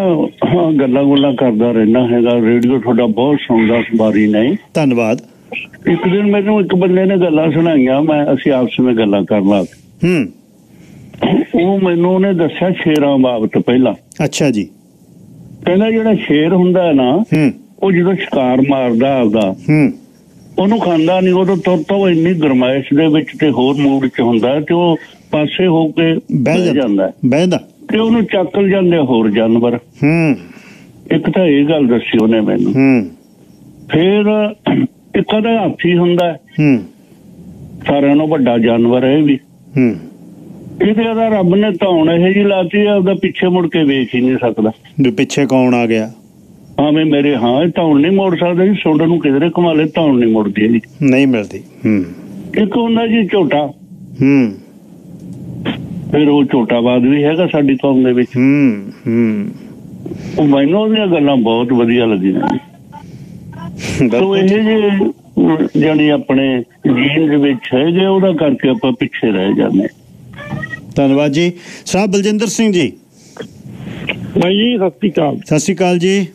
ਗੱਲਾਂ ਗੁੱਲਾਂ ਕਰਦਾ ਰਹਿਣਾ ਹੈਗਾ। ਰੇਡੀਓ ਤੁਹਾਡਾ ਬਹੁਤ ਸੁਣਦਾ ਸਵਾਰੀ ਨਹੀਂ।
ਧੰਨਵਾਦ।
ਇੱਕ ਦਿਨ ਮੈਨੂੰ ਇੱਕ ਬੰਦੇ ਨੇ ਗੱਲਾਂ ਸੁਣਾਈਆਂ ਮੈਂ ਅਸੀਂ ਆਪਸ ਵਿੱਚ ਗੱਲਾਂ ਕਰਨ ਲੱਗ
ਹੂੰ।
ਉਹ ਮੈਨੂੰ ਉਹਨੇ ਦੱਸਿਆ ਸ਼ੇਰਾਂ ਬਾਬਤ ਪਹਿਲਾਂ।
ਅੱਛਾ ਜੀ।
ਕਹਿੰਦਾ ਜਿਹੜਾ ਸ਼ੇਰ ਹੁੰਦਾ ਹੈ ਨਾ ਉਹ ਜਦੋਂ ਸ਼ਿਕਾਰ ਮਾਰਦਾ ਆਪਦਾ
ਹੂੰ।
ਉਹਨੂੰ ਖਾਂਦਾ ਨਹੀਂ ਉਦੋਂ ਤੁਰ ਤੋਂ ਇੰਨੀ ਗਰਮਾਇਸ਼ ਦੇ ਵਿੱਚ ਤੇ ਹੋਰ ਮੂਡ 'ਚ ਹੁੰਦਾ ਕਿ ਉਹ ਪਾਸੇ ਹੋ ਕੇ ਬਹਿ ਜਾਂਦਾ।
ਬਹਿਦਾ
ਤੇ ਉਹਨੂੰ ਚੱਕਲ ਜਾਂਦੇ ਹੋਰ ਜਾਨਵਰ।
ਹੂੰ।
ਇੱਕ ਤਾਂ ਇਹ ਗੱਲ ਦੱਸੀ ਉਹਨੇ ਮੈਨੂੰ।
ਹੂੰ।
ਫਿਰ ਇੱਕ ਦਾ ਹਾਥੀ ਹੁੰਦਾ ਹੈ, ਸਾਰਿਆਂ ਨੂੰ ਵੱਡਾ ਜਾਨਵਰ ਹੈ ਵੀ।
ਹੂੰ।
ਇਹਦੇ ਦਾ ਰੱਬ ਨੇ ਧੌਣ ਇਹ ਜੀ ਲਾਤੀ ਆ ਉਹਦਾ ਪਿੱਛੇ ਮੁੜ ਕੇ ਵੇਖ ਹੀ ਨਹੀਂ ਸਕਦਾ।
ਵੀ ਪਿੱਛੇ ਕੌਣ ਆ ਗਿਆ?
ਭਾਵੇਂ ਮੇਰੇ ਹਾਂ ਧੌਣ ਨਹੀਂ ਮੋੜ ਸਕਦਾ ਜੀ। ਸੁੰਡ ਨੂੰ ਕਿਧਰੇ ਘੁਮਾ ਲੇ ਧੌਣ ਨਹੀਂ ਮੁੜਦੀ ਜੀ
ਨਹੀਂ ਮਿਲਦੀ। ਹੂੰ।
ਇੱਕ ਹੁੰਦਾ ਜੀ ਝੋਟਾ।
ਹੂੰ।
ਫਿਰ ਉਹ ਝੋਟਾਬਾਦ ਵੀ ਹੈਗਾ ਸਾਡੀ ਕੌਮ ਦੇ ਵਿੱਚ।
ਹੂੰ ਹੂੰ।
ਉਹ ਮੈਨੂੰ ਉਹਦੀਆਂ ਗੱਲਾਂ ਬਹੁਤ ਵਧੀਆ ਲੱਗੀਆਂ। ਸੋ ਇਹ ਜੇ ਜਾਨੀ ਆਪਣੇ ਜੀਨ ਦੇ ਵਿੱਚ ਹੈ ਜੇ ਉਹਦਾ ਕਰਕੇ ਆਪਾਂ ਪਿੱਛੇ ਰਹਿ ਜਾਂਦੇ।
ਧੰਨਵਾਦ ਜੀ। ਸਾਹਿਬ ਬਲਜਿੰਦਰ ਸਿੰਘ ਜੀ।
ਭਾਈ ਜੀ ਸਤਿ ਸ਼੍ਰੀ ਅਕਾਲ।
ਸਤਿ ਸ਼੍ਰੀ ਅਕਾਲ ਜੀ।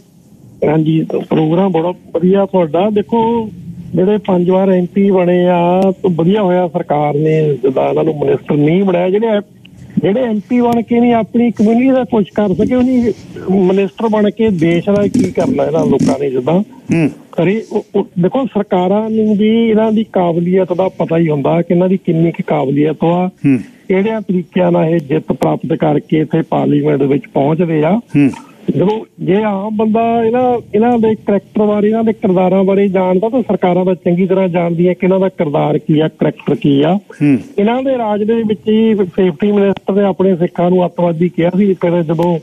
ਹਾਂਜੀ ਪ੍ਰੋਗਰਾਮ ਬੜਾ ਵਧੀਆ ਤੁਹਾਡਾ। ਦੇਖੋ ਜਿਹੜੇ ਪੰਜ ਵਾਰ ਐਮਪੀ ਬਣੇ ਆ ਤਾਂ ਵਧੀਆ ਹੋਇਆ ਸਰਕਾਰ ਨੇ ਜਦੋਂ ਇਹਨਾਂ ਨੂੰ ਮਿਨਿਸਟਰ ਨਹੀਂ ਬਣਾਇਆ ਜਿਹੜੇ ਜਿਹੜੇ ਐਮਪੀ ਬਣ ਕੇ ਨਹੀਂ ਆਪਣੀ ਕਮਿਊਨਿਟੀ ਦਾ ਕੁਝ ਕਰ ਸਕੇ ਉਹ ਨਹੀਂ ਮਿਨਿਸਟਰ ਬਣ ਕੇ ਦੇਸ਼ ਦਾ ਕੀ ਕਰਨਾ ਇਹਨਾਂ ਲੋਕਾਂ ਨੇ ਜਿੱਦਾਂ।
ਹੂੰ।
ਕਰੇ ਦੇਖੋ ਸਰਕਾਰਾਂ ਨੂੰ ਵੀ ਇਹਨਾਂ ਦੀ ਕਾਬਲੀਅਤ ਦਾ ਪਤਾ ਹੀ ਹੁੰਦਾ ਕਿ ਇਹਨਾਂ ਦੀ ਕਿੰਨੀ ਕੁ ਕਾਬਲੀਅਤ ਆ।
ਹੂੰ।
ਕਿਹੜਿਆਂ ਤਰੀਕਿਆਂ ਨਾਲ ਇਹ ਜਿੱਤ ਪ੍ਰਾਪਤ ਕਰਕੇ ਇੱਥੇ ਪਾਰਲੀਮੈਂਟ ਵਿੱਚ ਪਹੁੰਚਦੇ ਆ।
ਹੂੰ।
ਜਦੋਂ ਜੇ ਆਮ ਬੰਦਾ ਇਹਨਾਂ ਇਹਨਾਂ ਦੇ ਕਰੈਕਟਰ ਬਾਰੇ ਇਹਨਾਂ ਦੇ ਕਿਰਦਾਰਾਂ ਬਾਰੇ ਜਾਣਦਾ ਤਾਂ ਸਰਕਾਰਾਂ ਤਾਂ ਚੰਗੀ ਤਰ੍ਹਾਂ ਜਾਣਦੀਆਂ ਕਿ ਇਹਨਾਂ ਦਾ ਕਿਰਦਾਰ ਕੀ ਆ ਕਰੈਕਟਰ ਕੀ ਆ। ਇਹਨਾਂ ਦੇ ਰਾਜ ਦੇ ਵਿੱਚ ਹੀ ਸੇਫਟੀ ਮਿਨਿਸਟਰ ਨੇ ਆਪਣੇ ਸਿੱਖਾਂ ਨੂੰ ਅੱਤਵਾਦੀ ਕਿਹਾ ਸੀ ਫਿਰ ਜਦੋਂ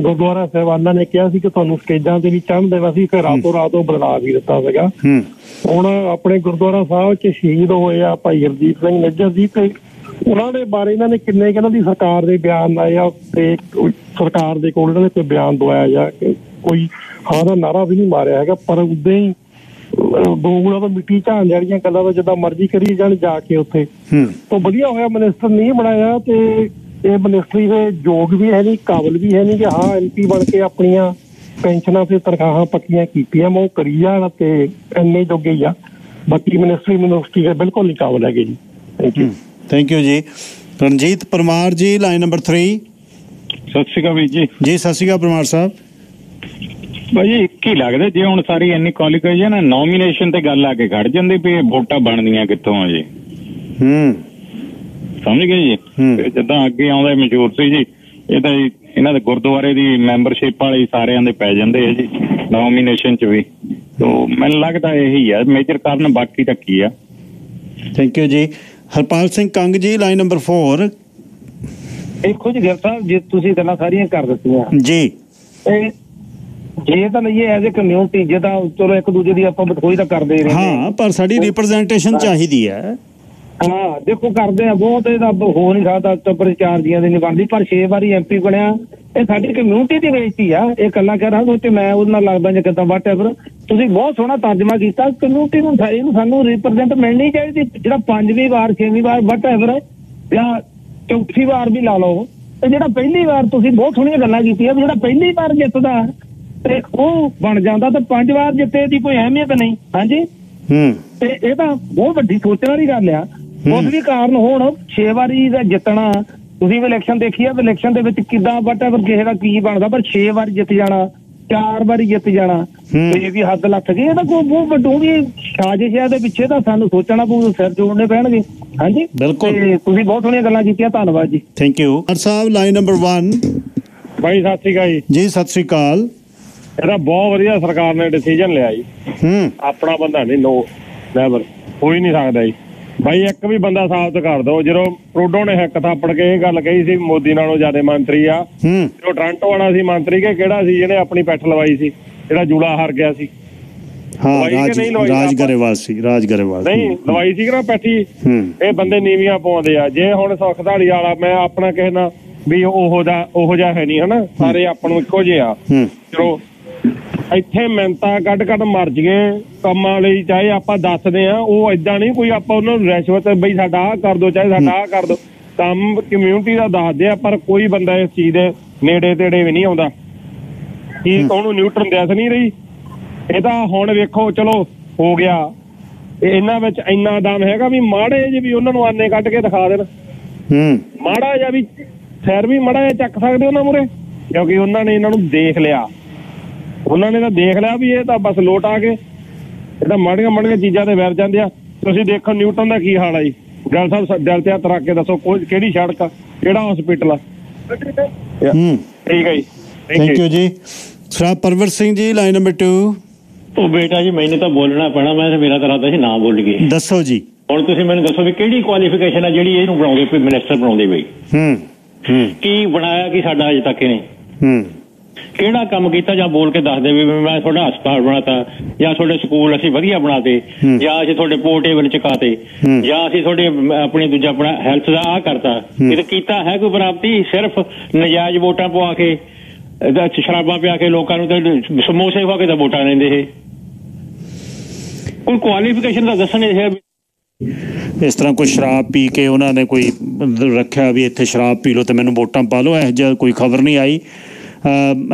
ਗੁਰਦੁਆਰਾ ਸਾਹਿਬਾਨਾਂ ਨੇ ਕਿਹਾ ਸੀ ਕਿ ਤੁਹਾਨੂੰ ਸਟੇਜਾਂ ਤੇ ਵੀ ਚੜ੍ਹਨ ਦੇਣਾ ਸੀ ਫਿਰ ਰਾਤੋਂ ਰਾਤ ਬਦਲਾ ਵੀ ਦਿੱਤਾ ਸੀਗਾ। ਹੁਣ ਆਪਣੇ ਗੁਰਦੁਆਰਾ ਸਾਹਿਬ 'ਚ ਸ਼ਹੀਦ ਹੋਏ ਆ ਭਾਈ ਹਰਜੀਤ ਸਿੰਘ ਨਿੱਜਰ ਜੀ ਤੇ ਉਹਨਾਂ ਦੇ ਬਾਰੇ ਇਹਨਾਂ ਨੇ ਕਿੰਨੇ ਇਹਨਾਂ ਦੀ ਸਰਕਾਰ ਦੇ ਬਿਆਨ ਆਏ ਆ ਤੇ ਸਰਕਾਰ ਦੇ ਕੋਲ ਇਹਨਾਂ ਨੇ ਕੋਈ ਬਿਆਨ ਦਵਾਇਆ ਜਾਂ ਕੋਈ ਹਾਂ ਦਾ ਨਾਰਾ ਵੀ ਨਹੀਂ ਮਾਰਿਆ ਹੈਗਾ ਪਰ ਉਦਾਂ ਹੀ ਅਹ, ਦੋ ਉਂਗਲਾਂ ਤੋਂ ਮਿੱਟੀ ਝਾਣ ਜਿਹੜੀਆਂ ਗੱਲਾਂ ਦਾ ਜਿੱਦਾਂ ਮਰਜ਼ੀ ਕਰੀ ਜਾਣ ਜਾ ਕੇ ਉੱਥੇ। ਤੋਂ ਵਧੀਆ ਹੋਇਆ ਮਿਨਿਸਟਰ ਨਹੀਂ ਬਣਾਇਆ ਤੇ ਇਹ ਮਿਨਿਸਟਰੀ ਦੇ ਯੋਗ ਵੀ ਹੈ ਨਹੀਂ ਕਾਬਲ ਵੀ ਹੈ ਨਹੀਂ ਕਿ ਹਾਂ ਐਮਪੀ ਬਣ ਕੇ ਆਪਣੀਆਂ ਪੈਨਸ਼ਨਾਂ ਤੇ ਤਨਖਾਹਾਂ ਪੱਕੀਆਂ ਕੀਤੀਆਂ ਮੈਂ ਉਹ ਕਰੀ ਜਾਣ ਤੇ ਇੰਨੇ ਜੋਗੇ ਹੀ ਆ। ਬਾਕੀ ਮਿਨਿਸਟਰੀ ਮਿਨਿਸਟਰੀ ਦੇ ਬਿਲਕੁਲ ਨਹੀਂ ਕਾਬਲ ਹੈਗੇ ਜੀ। ਥੈਂਕ ਯੂ
ਥੈਂਕ ਯੂ ਜੀ। ਰਣਜੀਤ ਪਰਮਾਰ ਜੀ ਲਾਈਨ ਨੰਬਰ 3
ਸਤਿ ਸ਼੍ਰੀ ਅਕਾਲ ਵੀਰ ਜੀ।
ਜੀ ਸਤਿ ਸ਼੍ਰੀ ਅਕਾਲ ਪਰਮਾਰ ਸਾਹਿਬ।
ਭਾਈ ਇੱਕ ਹੀ ਲੱਗਦਾ ਜੇ ਹੁਣ ਸਾਰੀ ਇੰਨੀ ਕਾਲੀਕਾਈ ਹੈ ਨਾ ਨੋਮੀਨੇਸ਼ਨ ਤੇ ਗੱਲ ਆ ਕੇ ਖੜ ਜਾਂਦੀ ਵੀ ਵੋਟਾਂ ਬਣਦੀਆਂ ਕਿੱਥੋਂ ਆ ਜੀ।
ਹੂੰ।
ਸਮਝ ਗਏ ਜੀ? ਜਿੱਦਾਂ ਅੱਗੇ ਆਉਂਦਾ ਮਸ਼ਹੂਰ ਸੀ ਜੀ ਇਹ ਤਾਂ ਇਹਨਾਂ ਦੇ ਗੁਰਦੁਆਰੇ ਦੀ ਮੈਂਬਰਸ਼ਿਪ ਵਾਲੇ ਸਾਰਿਆਂ ਦੇ ਪੈ ਜਾਂਦੇ ਆ ਜੀ ਨੋਮੀਨੇਸ਼ਨ ਚ ਵੀ। ਤੋ ਮੈਨੂੰ ਲੱਗਦਾ ਇਹੀ ਆ ਮੇਜਰ ਕਾਰਨ ਬਾਕੀ ਤਾਂ ਕੀ ਆ।
ਥੈਂਕ ਯੂ ਜੀ। ਹਰਪਾਲ ਸਿੰਘ ਕੰਗ ਜੀ ਲਾਈਨ ਨੰਬਰ 4
ਦੇਖੋ ਜੀ ਗਿਰ ਸਾਹਿਬ ਜੇ ਤੁਸੀਂ ਗੱਲਾਂ ਸਾਰੀਆਂ ਕਰ ਦਿੱਤੀਆਂ।
ਜੀ।
ਇਹ ਜੇ ਤਾਂ ਲਈਏ ਐਜ਼ ਅ ਕਮਿਊਨਿਟੀ ਜੇ ਤਾਂ ਚਲੋ ਇੱਕ ਦੂਜੇ ਦੀ ਆਪਾਂ ਬਥੋਈ ਤਾਂ ਕਰਦੇ ਰਹੇ
ਹਾਂ ਪਰ ਸਾਡੀ ਰਿਪਰੈਜ਼ੈਂਟੇਸ਼ਨ ਚਾਹੀਦੀ ਹੈ।
ਹਾਂ ਦੇਖੋ ਕਰਦੇ ਆ ਬਹੁਤ ਇਹਦਾ ਹੋ ਨਹੀਂ ਸਕਦਾ ਟੱਬਰ ਚਾਰ ਜੀਆਂ ਦੀ ਨਹੀਂ ਬਣਦੀ ਪਰ 6 ਵਾਰੀ ਐਮਪੀ ਬਣਿਆ। ਇਹ ਸਾਡੀ ਕਮਿਊਨਿਟੀ ਦੀ ਬੇਇੱਜ਼ਤੀ ਆ ਇਹ ਕੱਲਾ ਕਹਿ ਰਹਾ ਸੋਚੇ ਮੈਂ ਉਹਦੇ ਨਾਲ ਲੱਗਦਾ ਜਾਂ ਕਿਦਾਂ ਵਾਟਐਵਰ ਤੁਸੀਂ ਬਹੁਤ ਸੋਹਣਾ ਤਰਜਮਾ ਕੀਤਾ ਕਮਿਊਨਿਟੀ ਨੂੰ ਸਾ- ਇਹਨੂੰ ਸਾਨੂੰ ਰਿਪਰੈਜ਼ੈਂਟ ਮਿਲਣੀ ਚਾਹੀਦੀ ਜਿਹੜਾ ਪੰਜਵੀਂ ਵਾਰ ਛੇਵੀਂ ਵਾਰ ਵਾਟਐਵਰ ਜਾਂ ਚੌਥੀ ਵਾਰ ਵੀ ਲਾ ਲਓ ਤੇ ਜਿਹੜਾ ਪਹਿਲੀ ਵਾਰ ਤੁਸੀਂ ਬਹੁਤ ਸੋਹਣੀਆਂ ਗੱਲਾਂ ਕੀਤੀਆਂ ਵੀ ਜਿਹੜਾ ਪਹਿਲੀ ਵਾਰ ਜਿੱਤਦਾ ਤੇ ਉਹ ਬਣ ਜਾਂਦਾ ਤੇ ਪੰਜ ਵਾਰ ਜਿੱਤੇ ਦੀ ਕੋਈ ਅਹਿਮੀਅਤ ਨਹੀਂ ਹਾਂਜੀ?
ਹੂੰ।
ਤੇ ਇਹ ਤਾਂ ਬਹੁਤ ਵੱਡੀ ਸੋਚਣ ਵਾਲੀ ਗੱਲ ਆ। ਉਸ ਵੀ ਕਾਰਨ ਹੁਣ 6 ਵਾਰੀ ਦਾ ਜਿੱਤਣਾ ਤੁਸੀਂ ਵੀ ਇਲੈਕਸ਼ਨ ਦੇਖੀ ਆ ਇਲੈਕਸ਼ਨ ਦੇ ਵਿੱਚ ਕਿਦਾਂ ਵਟਐਵਰ ਕਿਸੇ ਦਾ ਕੀ ਬਣਦਾ ਪਰ 6 ਵਾਰੀ ਜਿੱਤ ਜਾਣਾ ਚਾਰ ਵਾਰੀ ਜਿੱਤ ਜਾਣਾ ਤੇ ਇਹ ਵੀ ਹੱਦ ਲੱਥ ਗਈ ਇਹ ਤਾਂ ਕੋਈ ਬਹੁਤ ਵੱਡੂ ਵੀ ਸਾਜ਼ਿਸ਼ ਹੈ ਦੇ ਪਿੱਛੇ ਤਾਂ ਸਾਨੂੰ ਸੋਚਣਾ ਪਊ ਸਿਰ ਜੋੜਨੇ ਪੈਣਗੇ। ਹਾਂਜੀ?
ਬਿਲਕੁਲ।
ਤੁਸੀਂ ਬਹੁਤ ਸੋਹਣੀਆਂ ਗੱਲਾਂ ਕੀਤੀਆਂ ਧੰਨਵਾਦ ਜੀ।
ਥੈਂਕ ਯੂ ਹਰ ਸਾਹਿਬ ਲਾਈਨ ਨੰਬਰ 1
ਭਾਈ ਸਤਿ ਸ਼੍ਰੀ ਅਕਾਲ ਜੀ।
ਜੀ ਸਤਿ ਸ਼੍ਰੀ ਅਕਾਲ।
ਇਹਦਾ ਬਹੁਤ ਵਧੀਆ ਸਰਕਾਰ ਨੇ ਡਿਸੀਜਨ ਲਿਆ ਜੀ।
ਹੂੰ।
ਆਪਣਾ ਬੰਦਾ ਨਹੀਂ ਨੋ ਲੈਵਲ ਹੀ ਨਹੀਂ ਸਕਦਾ ਜੀ। ਭਾਈ ਇੱਕ ਵੀ ਬੰਦਾ ਸਾਬਤ ਕਰ ਦਿਓ। ਜਦੋਂ ਟਰੂਡੋ ਨੇ ਹਿੱਕ ਥਾਪੜ ਕੇ ਇਹ ਗੱਲ ਕਹੀ ਸੀ ਮੋਦੀ ਨਾਲੋਂ ਜ਼ਿਆਦਾ ਮੰਤਰੀ ਆ। ਜੋ ਟ੍ਰਾਂਟੋ ਵਾਲਾ ਸੀ ਮੰਤਰੀ ਕਿ ਕਿਹੜਾ ਸੀ? ਜਿਹਨੇ ਆਪਣੀ ਪੈਠ ਲਵਾਈ ਸੀ ਜਿਹੜਾ ਜੂੜਾ ਹਾਰ ਗਿਆ ਸੀ।
ਹਾਂ ਰਾਜ ਰਾਜ? ਗਰੇਵਾਲ ਸੀ ਰਾਜ ਗਰੇਵਾਲ
ਨਹੀਂ ਲਵਾਈ ਸੀ ਕਿ ਨਾ ਪੈਠੀ ਇਹ ਬੰਦੇ ਨੀਵੀਆਂ ਪਾਉਂਦੇ ਆ। ਜੇ ਹੁਣ ਸੁੱਖ ਧਾਲੀ ਵਾਲਾ ਮੈਂ ਆਪਣਾ ਨਾਲ ਵੀ ਉਹੋ ਦਾ ਉਹੋ ਜਿਹਾ ਹੈ ਨਹੀਂ ਹਨਾ? ਸਾਰੇ ਆਪਾਂ ਨੂੰ ਇੱਕੋ ਜਿਹੇ ਆ। ਚਲੋ ਇੱਥੇ ਮਿੰਤਾ ਕੱਢ ਕੱਢ ਮਰ ਜੀਏ ਕੰਮਾਂ ਲਈ ਚਾਹੇ ਆਪਾਂ ਦੱਸਦੇ ਆ ਉਹ ਇਦਾਂ ਨਹੀਂ ਕੋਈ ਆਪਾਂ ਉਹਨਾਂ ਨੂੰ ਰਿਸ਼ਵਤ ਬਈ ਸਾਡਾ ਆਹ ਕਰ ਦੋ ਚਾਹੇ ਸਾਡਾ ਆਹ ਕਰ ਦੋ। ਕੰਮ ਕਮਿਊਨਿਟੀ ਦਾ ਦੱਸਦੇ ਆ ਪਰ ਕੋਈ ਬੰਦਾ ਇਸ ਚੀਜ਼ ਦੇ ਨੇੜੇ ਤੇੜੇ ਵੀ ਨਹੀਂ ਆਉਂਦਾ। ਕੀ ਉਹਨੂੰ ਨਿਊਟਰਨ ਦਿਸ ਨਹੀਂ ਰਹੀ? ਇਹ ਤਾਂ ਹੁਣ ਵੇਖੋ ਚਲੋ ਹੋ ਗਿਆ। ਇਹ ਇਹਨਾਂ ਵਿੱਚ ਇੰਨਾ ਦਮ ਹੈਗਾ ਵੀ ਮਾੜੇ ਜਿਹੇ ਵੀ ਉਹਨਾਂ ਨੂੰ ਆਨੇ ਕੱਢ ਕੇ ਦਿਖਾ ਦੇਣ।
ਹੂੰ।
ਮਾੜਾ ਜਿਹਾ ਵੀ ਸਿਰ ਵੀ ਮਾੜਾ ਜਿਹਾ ਚੱਕ ਸਕਦੇ ਉਹਨਾਂ ਮੂਰੇ ਕਿਉਂਕਿ ਉਹਨਾਂ ਨੇ ਇਹਨਾਂ ਨੂੰ ਦੇਖ ਲਿਆ। ਉਹਨਾਂ ਨੇ ਤਾਂ ਦੇਖ ਲਿਆ ਵੀ ਇਹ ਤਾਂ ਬਸ ਲੋਟ ਆ ਗਏ। ਇਹ ਤਾਂ ਮਾੜੀਆਂ ਮਾੜੀਆਂ ਚੀਜ਼ਾਂ ਤੇ ਵਰ ਜਾਂਦੇ ਆ। ਤੁਸੀਂ ਦੇਖੋ ਨਿਊਟਨ ਦਾ ਕੀ ਹਾਲ ਆ ਜੀ। ਗੱਲ ਸਾਹਿਬ ਦਿਲ ਤੇ ਹੱਥ ਰੱਖ ਕੇ ਦੱਸੋ ਕੋਈ ਕਿਹੜੀ ਸੜਕ ਆ? ਕਿਹੜਾ ਹਸਪੀਟਲ ਆ?
ਹੂੰ।
ਠੀਕ ਹੈ ਜੀ।
ਥੈਂਕ ਯੂ ਜੀ। ਸ਼ਰਾਬ ਪਰਵਰ ਸਿੰਘ ਜੀ ਲਾਈਨ ਨੰਬਰ 2
ਉਹ ਬੇਟਾ ਜੀ ਮੈਨੂੰ ਤਾਂ ਬੋਲਣਾ ਪੈਣਾ ਮੈਂ ਤੇ ਮੇਰਾ ਤਾਂ ਇਰਾਦਾ ਸੀ ਨਾ ਬੋਲ ਗਏ।
ਦੱਸੋ ਜੀ।
ਹੁਣ ਤੁਸੀਂ ਮੈਨੂੰ ਦੱਸੋ ਵੀ ਕਿਹੜੀ ਕੁਆਲੀਫਿਕੇਸ਼ਨ ਆ ਜਿਹੜੀ ਇਹਨੂੰ ਬਣਾਉਂਦੇ ਮਿਨਿਸਟਰ
ਹੂੰ ਹੂੰ।
ਕੀ ਬਣਾਇਆ ਕੀ ਸਾਡਾ ਅਜੇ ਤੱਕ ਇਹਨੇ?
ਹੂੰ।
ਕਿਹੜਾ ਕੰਮ ਕੀਤਾ ਜਾਂ ਬੋਲ ਕੇ ਦੱਸ ਦੇ ਵੀ ਮੈਂ ਤੁਹਾਡਾ ਹਸਪਤਾਲ ਬਣਾਤਾ ਜਾਂ ਤੁਹਾਡੇ ਸਕੂਲ ਅਸੀਂ ਵਧੀਆ ਬਣਾਤੇ
ਹੂੰ।
ਜਾਂ ਅਸੀਂ ਤੁਹਾਡੇ ਪੋਰਟੇਬਲ ਚਕਾਤੇ
ਹੂੰ।
ਜਾਂ ਅਸੀਂ ਤੁਹਾਡੇ ਆਪਣੀ ਦੂਜਾ ਆਪਣਾ ਹੈਲਥ ਦਾ ਆ ਕਰਤਾ
ਹੂੰ।
ਇਹ ਤਾਂ ਕੀਤਾ ਹੈ ਕੋਈ ਪ੍ਰਾਪਤੀ ਸਿਰਫ ਨਜਾਇਜ਼ ਵੋਟਾਂ ਪਵਾ ਕੇ ਇਹਦਾ ਸ਼ਰਾਬਾਂ ਪਿਆ ਕੇ ਲੋਕਾਂ ਨੂੰ ਤੇ ਸਮੋਸੇ ਖਵਾ ਕੇ ਤਾਂ ਵੋਟਾਂ ਲੈਂਦੇ ਇਹ ਕੋਈ ਕੁਆਲੀਫਿਕੇਸ਼ਨ ਤਾਂ ਦੱਸਣ ਇਹ
ਇਸ ਤਰ੍ਹਾਂ ਕੋਈ ਸ਼ਰਾਬ ਪੀ ਕੇ ਉਹਨਾਂ ਨੇ ਕੋਈ ਰੱਖਿਆ ਵੀ ਇੱਥੇ ਸ਼ਰਾਬ ਪੀ ਲਓ ਤੇ ਮੈਨੂੰ ਵੋਟਾਂ ਪਾ ਲਓ ਇਹੋ ਜਿਹਾ ਕੋਈ ਖਬਰ ਨਹੀਂ ਆਈ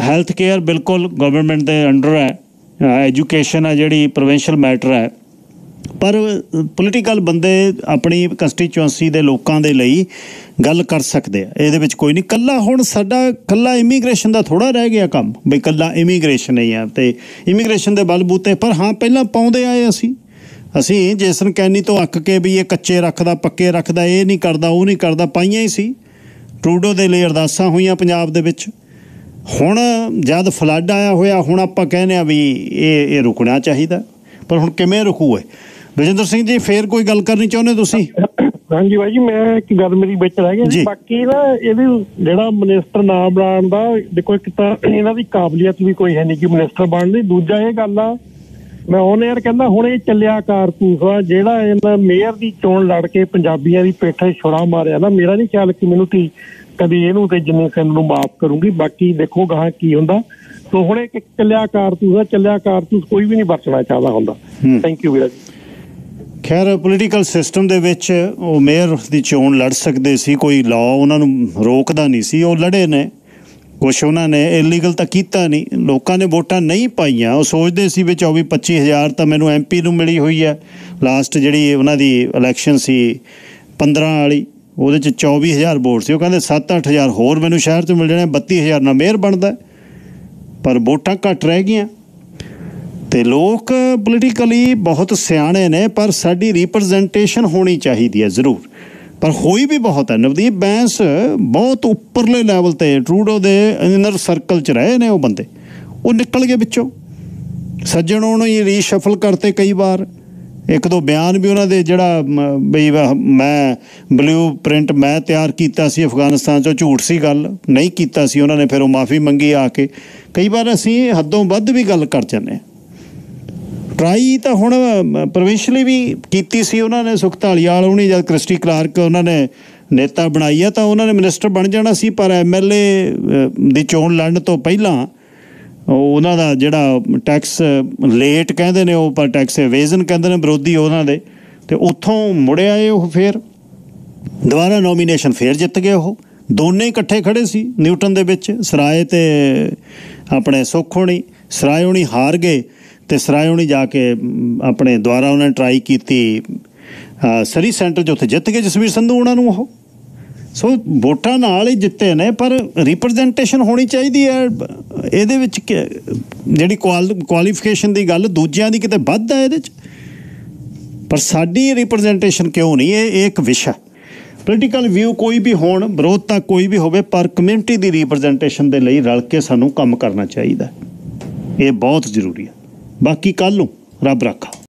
ਹੈਲਥ ਕੇਅਰ ਬਿਲਕੁਲ ਗਵਰਨਮੈਂਟ ਦੇ ਅੰਡਰ ਹੈ ਐਜੂਕੇਸ਼ਨ ਹੈ ਜਿਹੜੀ ਪ੍ਰੋਵਿੰਸ਼ੀਅਲ ਮੈਟਰ ਹੈ। ਪਰ ਪੋਲੀਟੀਕਲ ਬੰਦੇ ਆਪਣੀ ਕੰਸਟੀਚੁਐਂਸੀ ਦੇ ਲੋਕਾਂ ਦੇ ਲਈ ਗੱਲ ਕਰ ਸਕਦੇ ਆ। ਇਹਦੇ ਵਿੱਚ ਕੋਈ ਨਹੀਂ। ਕੱਲਾ ਹੁਣ ਸਾਡਾ, ਕੱਲਾ ਇਮੀਗ੍ਰੇਸ਼ਨ ਦਾ ਥੋੜਾ ਰਹਿ ਗਿਆ ਕੰਮ। ਬਈ ਕੱਲਾ ਇਮੀਗ੍ਰੇਸ਼ਨ ਹੀ ਆ ਤੇ ਇਮੀਗ੍ਰੇਸ਼ਨ ਦੇ ਬਲਬੂਤੇ ਪਰ ਹਾਂ, ਪਹਿਲਾਂ ਪਾਉਂਦੇ ਆਏ ਅਸੀਂ। ਅਸੀਂ ਜੇਸਨ ਕੈਨੀ ਤੋਂ ਅੱਕ ਕੇ ਵੀ ਇਹ ਕੱਚੇ ਰੱਖਦਾ, ਪੱਕੇ ਰੱਖਦਾ, ਇਹ ਨਹੀਂ ਕਰਦਾ, ਉਹ ਨਹੀਂ ਕਰਦਾ, ਪਾਈਆਂ ਹੀ ਸੀ। ਟਰੂਡੋ ਦੇ ਲਈ ਅਰਦਾਸਾਂ ਹੋਈਆਂ ਪੰਜਾਬ ਦੇ ਵਿੱਚ। ਹੁਣ ਜਦ ਫਲੱਡ ਆਇਆ ਹੋਇਆ ਹੁਣ ਆਪਾਂ ਕਹਿੰਦੇ ਆ ਵੀ ਇਹ ਇਹ ਰੁਕਣਾ ਚਾਹੀਦਾ। ਪਰ ਹੁਣ ਕਿਵੇਂ ਰੁਕੂ ਹੈ ਵਿਜੇਂਦਰ ਸਿੰਘ ਜੀ ਫੇਰ ਕੋਈ ਗੱਲ ਕਰਨੀ ਚਾਹੁੰਦੇ ਤੁਸੀਂ?
ਹਾਂਜੀ ਬਾਈ ਜੀ ਮੈਂ ਇੱਕ ਗੱਲ ਮੇਰੀ ਵਿੱਚ ਰਹਿ ਗਈ। ਬਾਕੀ ਨਾ ਇਹਦੇ ਜਿਹੜਾ ਮਿਨਿਸਟਰ ਨਾ ਬਣਾਉਣ ਦਾ ਦੇਖੋ ਇੱਕ ਤਾਂ ਇਹਨਾਂ ਦੀ ਕਾਬਲੀਅਤ ਵੀ ਕੋਈ ਹੈ ਨਹੀਂ ਕਿ ਮਿਨਿਸਟਰ ਬਣਨ ਦੀ। ਦੂਜਾ ਇਹ ਗੱਲ ਆ ਮੈਂ ਉਹਨੇ ਯਾਰ ਕਹਿੰਦਾ ਹੁਣ ਇਹ ਚੱਲਿਆ ਕਾਰਤੂਸ ਆ ਜਿਹੜਾ ਇਹਨਾਂ ਮੇਅਰ ਦੀ ਚੋਣ ਲੜ ਕੇ ਪੰਜਾਬੀਆਂ ਦੀ ਪੇਠੇ ਛੁਰਾ ਮਾਰਿਆ ਨਾ ਮੇਰਾ ਨਹੀਂ ਖਿਆਲ ਕਿ ਮੈਨੂੰ ਤੀ ਕਦੀ ਇਹਨੂੰ ਤੇ ਜਿੰਨੇ ਸਿੰਘ ਨੂੰ ਮਾਫ ਕਰੂੰਗੀ ਬਾਕੀ ਦੇਖੋ ਗਾਹਾਂ ਕੀ ਹੁੰਦਾ। ਸੋ ਹੁਣ ਇੱਕ ਚੱਲਿਆ ਕਾਰਤੂਸ ਆ ਚੱਲਿਆ ਕਾਰਤੂਸ ਕੋਈ ਵੀ ਨਹੀਂ ਵਰਤਣਾ ਚਾਹਦਾ ਹੁੰਦਾ। ਥੈਂਕ ਯੂ ਵੀਰਾ ਜੀ।
ਖੈਰ ਪੋਲੀਟੀਕਲ ਸਿਸਟਮ ਦੇ ਵਿੱਚ ਉਹ ਮੇਅਰ ਦੀ ਚੋਣ ਲੜ ਸਕਦੇ ਸੀ ਕੋਈ ਲਾਅ ਉਹਨਾਂ ਨੂੰ ਰੋਕਦਾ ਨਹੀਂ ਸੀ ਉਹ ਲੜੇ ਨੇ। ਕੁਛ ਉਹਨਾਂ ਨੇ ਇਲੀਗਲ ਤਾਂ ਕੀਤਾ ਨਹੀਂ। ਲੋਕਾਂ ਨੇ ਵੋਟਾਂ ਨਹੀਂ ਪਾਈਆਂ। ਉਹ ਸੋਚਦੇ ਸੀ ਵੀ 24 25000 ਤਾਂ ਮੈਨੂੰ ਐਮਪੀ ਨੂੰ ਮਿਲੀ ਹੋਈ ਹੈ। ਲਾਸਟ ਜਿਹੜੀ ਉਹਨਾਂ ਦੀ ਇਲੈਕਸ਼ਨ ਸੀ 15 ਵਾਲੀ ਉਹਦੇ ਚ 24000 ਵੋਟ ਸੀ। ਉਹ ਕਹਿੰਦੇ 7-8000 ਹੋਰ ਮੈਨੂੰ ਸ਼ਹਿਰ ਤੋਂ ਮਿਲ ਜਾਣੇ 32000 ਨਾਲ ਮੇਅਰ ਬਣਦਾ ਪਰ ਵੋਟਾਂ ਘੱਟ ਰਹਿ ਗਈਆਂ। ਤੇ ਲੋਕ ਪੋਲੀਟੀਕਲੀ ਬਹੁਤ ਸਿਆਣੇ ਨੇ, ਪਰ ਸਾਡੀ ਰਿਪਰੈਜ਼ੈਂਟੇਸ਼ਨ ਹੋਣੀ ਚਾਹੀਦੀ ਹੈ ਜ਼ਰੂਰ। ਪਰ ਹੋਈ ਵੀ ਬਹੁਤ ਹੈ। ਨਵਦੀਪ, ਬੈਂਸ ਬਹੁਤ ਉੱਪਰਲੇ ਲੈਵਲ ਤੇ, ਟਰੂਡੋ ਦੇ ਇਨਰ ਸਰਕਲ 'ਚ ਰਹੇ ਨੇ ਉਹ ਬੰਦੇ। ਉਹ ਨਿਕਲ ਗਏ ਵਿੱਚੋਂ। ਸੱਜਣ ਉਹਨੂੰ ਹੀ ਰੀਸ਼ਫਲ ਕਰਤੇ ਕਈ ਵਾਰ। ਇੱਕ ਦੋ ਬਿਆਨ ਵੀ ਉਹਨਾਂ ਦੇ ਜਿਹੜਾ ਬਈ ਮੈਂ ਬਲੂ ਪ੍ਰਿੰਟ ਮੈਂ ਤਿਆਰ ਕੀਤਾ ਸੀ ਅਫਗਾਨਿਸਤਾਨ 'ਚੋਂ, ਝੂਠ ਸੀ ਗੱਲ, ਨਹੀਂ ਕੀਤਾ ਸੀ ਉਹਨਾਂ ਨੇ, ਫਿਰ ਉਹ ਮਾਫੀ ਮੰਗੀ ਆ ਕੇ। ਕਈ ਵਾਰ ਅਸੀਂ ਹੱਦੋਂ ਵੱਧ ਵੀ ਗੱਲ ਕਰ ਜਾਂਦੇ ਹਾਂ। ਟਰਾਈ ਤਾਂ ਹੁਣ ਪ੍ਰੋਵਿੰਸ਼ਲੀ ਵੀ ਕੀਤੀ ਸੀ ਉਹਨਾਂ ਨੇ, ਸੁਖਤਾਲੀ ਵਾਲ ਉਹਨੇ ਜਦ ਕ੍ਰਿਸਟੀ ਕਲਾਰਕ ਉਹਨਾਂ ਨੇ ਨੇਤਾ ਬਣਾਈ ਆ, ਤਾਂ ਉਹਨਾਂ ਨੇ ਮਿਨਿਸਟਰ ਬਣ ਜਾਣਾ ਸੀ, ਪਰ ਐਮਐਲਏ ਦੀ ਚੋਣ ਲੜਨ ਤੋਂ ਪਹਿਲਾਂ ਉਹਨਾਂ ਦਾ ਜਿਹੜਾ ਟੈਕਸ ਲੇਟ ਕਹਿੰਦੇ ਨੇ, ਉਹ ਪਰ ਟੈਕਸ ਐਵੇਜ਼ਨ ਕਹਿੰਦੇ ਨੇ ਵਿਰੋਧੀ ਉਹਨਾਂ ਦੇ। ਤੇ ਉੱਥੋਂ ਮੁੜਿਆ ਇਹ ਉਹ ਫੇਰ। ਦੁਬਾਰਾ ਨੋਮੀਨੇਸ਼ਨ ਫੇਰ ਜਿੱਤ ਗਏ ਉਹ। ਦੋਨੇ ਇਕੱਠੇ ਖੜੇ ਸੀ ਨਿਊਟਨ ਦੇ ਵਿੱਚ। ਸਰਾਏ ਤੇ ਆਪਣੇ ਸੁੱਖ ਹੋਣੀ, ਸਰਾਏ ਹੋਣੀ ਹਾਰ ਗਏ ਤੇ ਸਰਾਏ ਹੋਣੀ ਜਾ ਕੇ ਆਪਣੇ ਦੁਆਰਾ ਉਹਨਾਂ ਨੇ ਟਰਾਈ ਕੀਤੀ ਸਰੀ ਸੈਂਟਰ 'ਚ ਉੱਥੇ ਜਿੱਤ ਗਏ ਜਸਵੀਰ ਸੰਧੂ ਉਹਨਾਂ ਨੂੰ ਉਹ। ਸੋ ਵੋਟਾਂ ਨਾਲ ਹੀ ਜਿੱਤੇ ਨੇ, ਪਰ ਰਿਪਰੈਜ਼ੈਂਟੇਸ਼ਨ ਹੋਣੀ ਚਾਹੀਦੀ ਹੈ। ਇਹਦੇ ਵਿੱਚ ਕਿ- ਜਿਹੜੀ ਕੁਆਲੀਫਿਕੇਸ਼ਨ ਦੀ ਗੱਲ ਦੂਜਿਆਂ ਦੀ ਕਿਤੇ ਵੱਧ ਹੈ ਇਹਦੇ 'ਚ? ਪਰ ਸਾਡੀ ਰਿਪਰੈਜ਼ੈਂਟੇਸ਼ਨ ਕਿਉਂ ਨਹੀਂ? ਇਹ ਇਹ ਇੱਕ ਵਿਸ਼ਾ ਪੋਲੀਟੀਕਲ ਵਿਊ ਕੋਈ ਵੀ ਹੋਣ ਵਿਰੋਧਤਾ ਕੋਈ ਵੀ ਹੋਵੇ, ਪਰ ਕਮਿਊਨਿਟੀ ਦੀ ਰਿਪਰੈਜ਼ੈਂਟੇਸ਼ਨ ਦੇ ਲਈ ਰਲ ਕੇ ਸਾਨੂੰ ਕੰਮ ਕਰਨਾ ਚਾਹੀਦਾ ਇਹ ਬਹੁਤ ਜ਼ਰੂਰੀ ਹੈ। ਬਾਕੀ ਕੱਲ ਨੂੰ ਰੱਬ ਰੱਖਾ।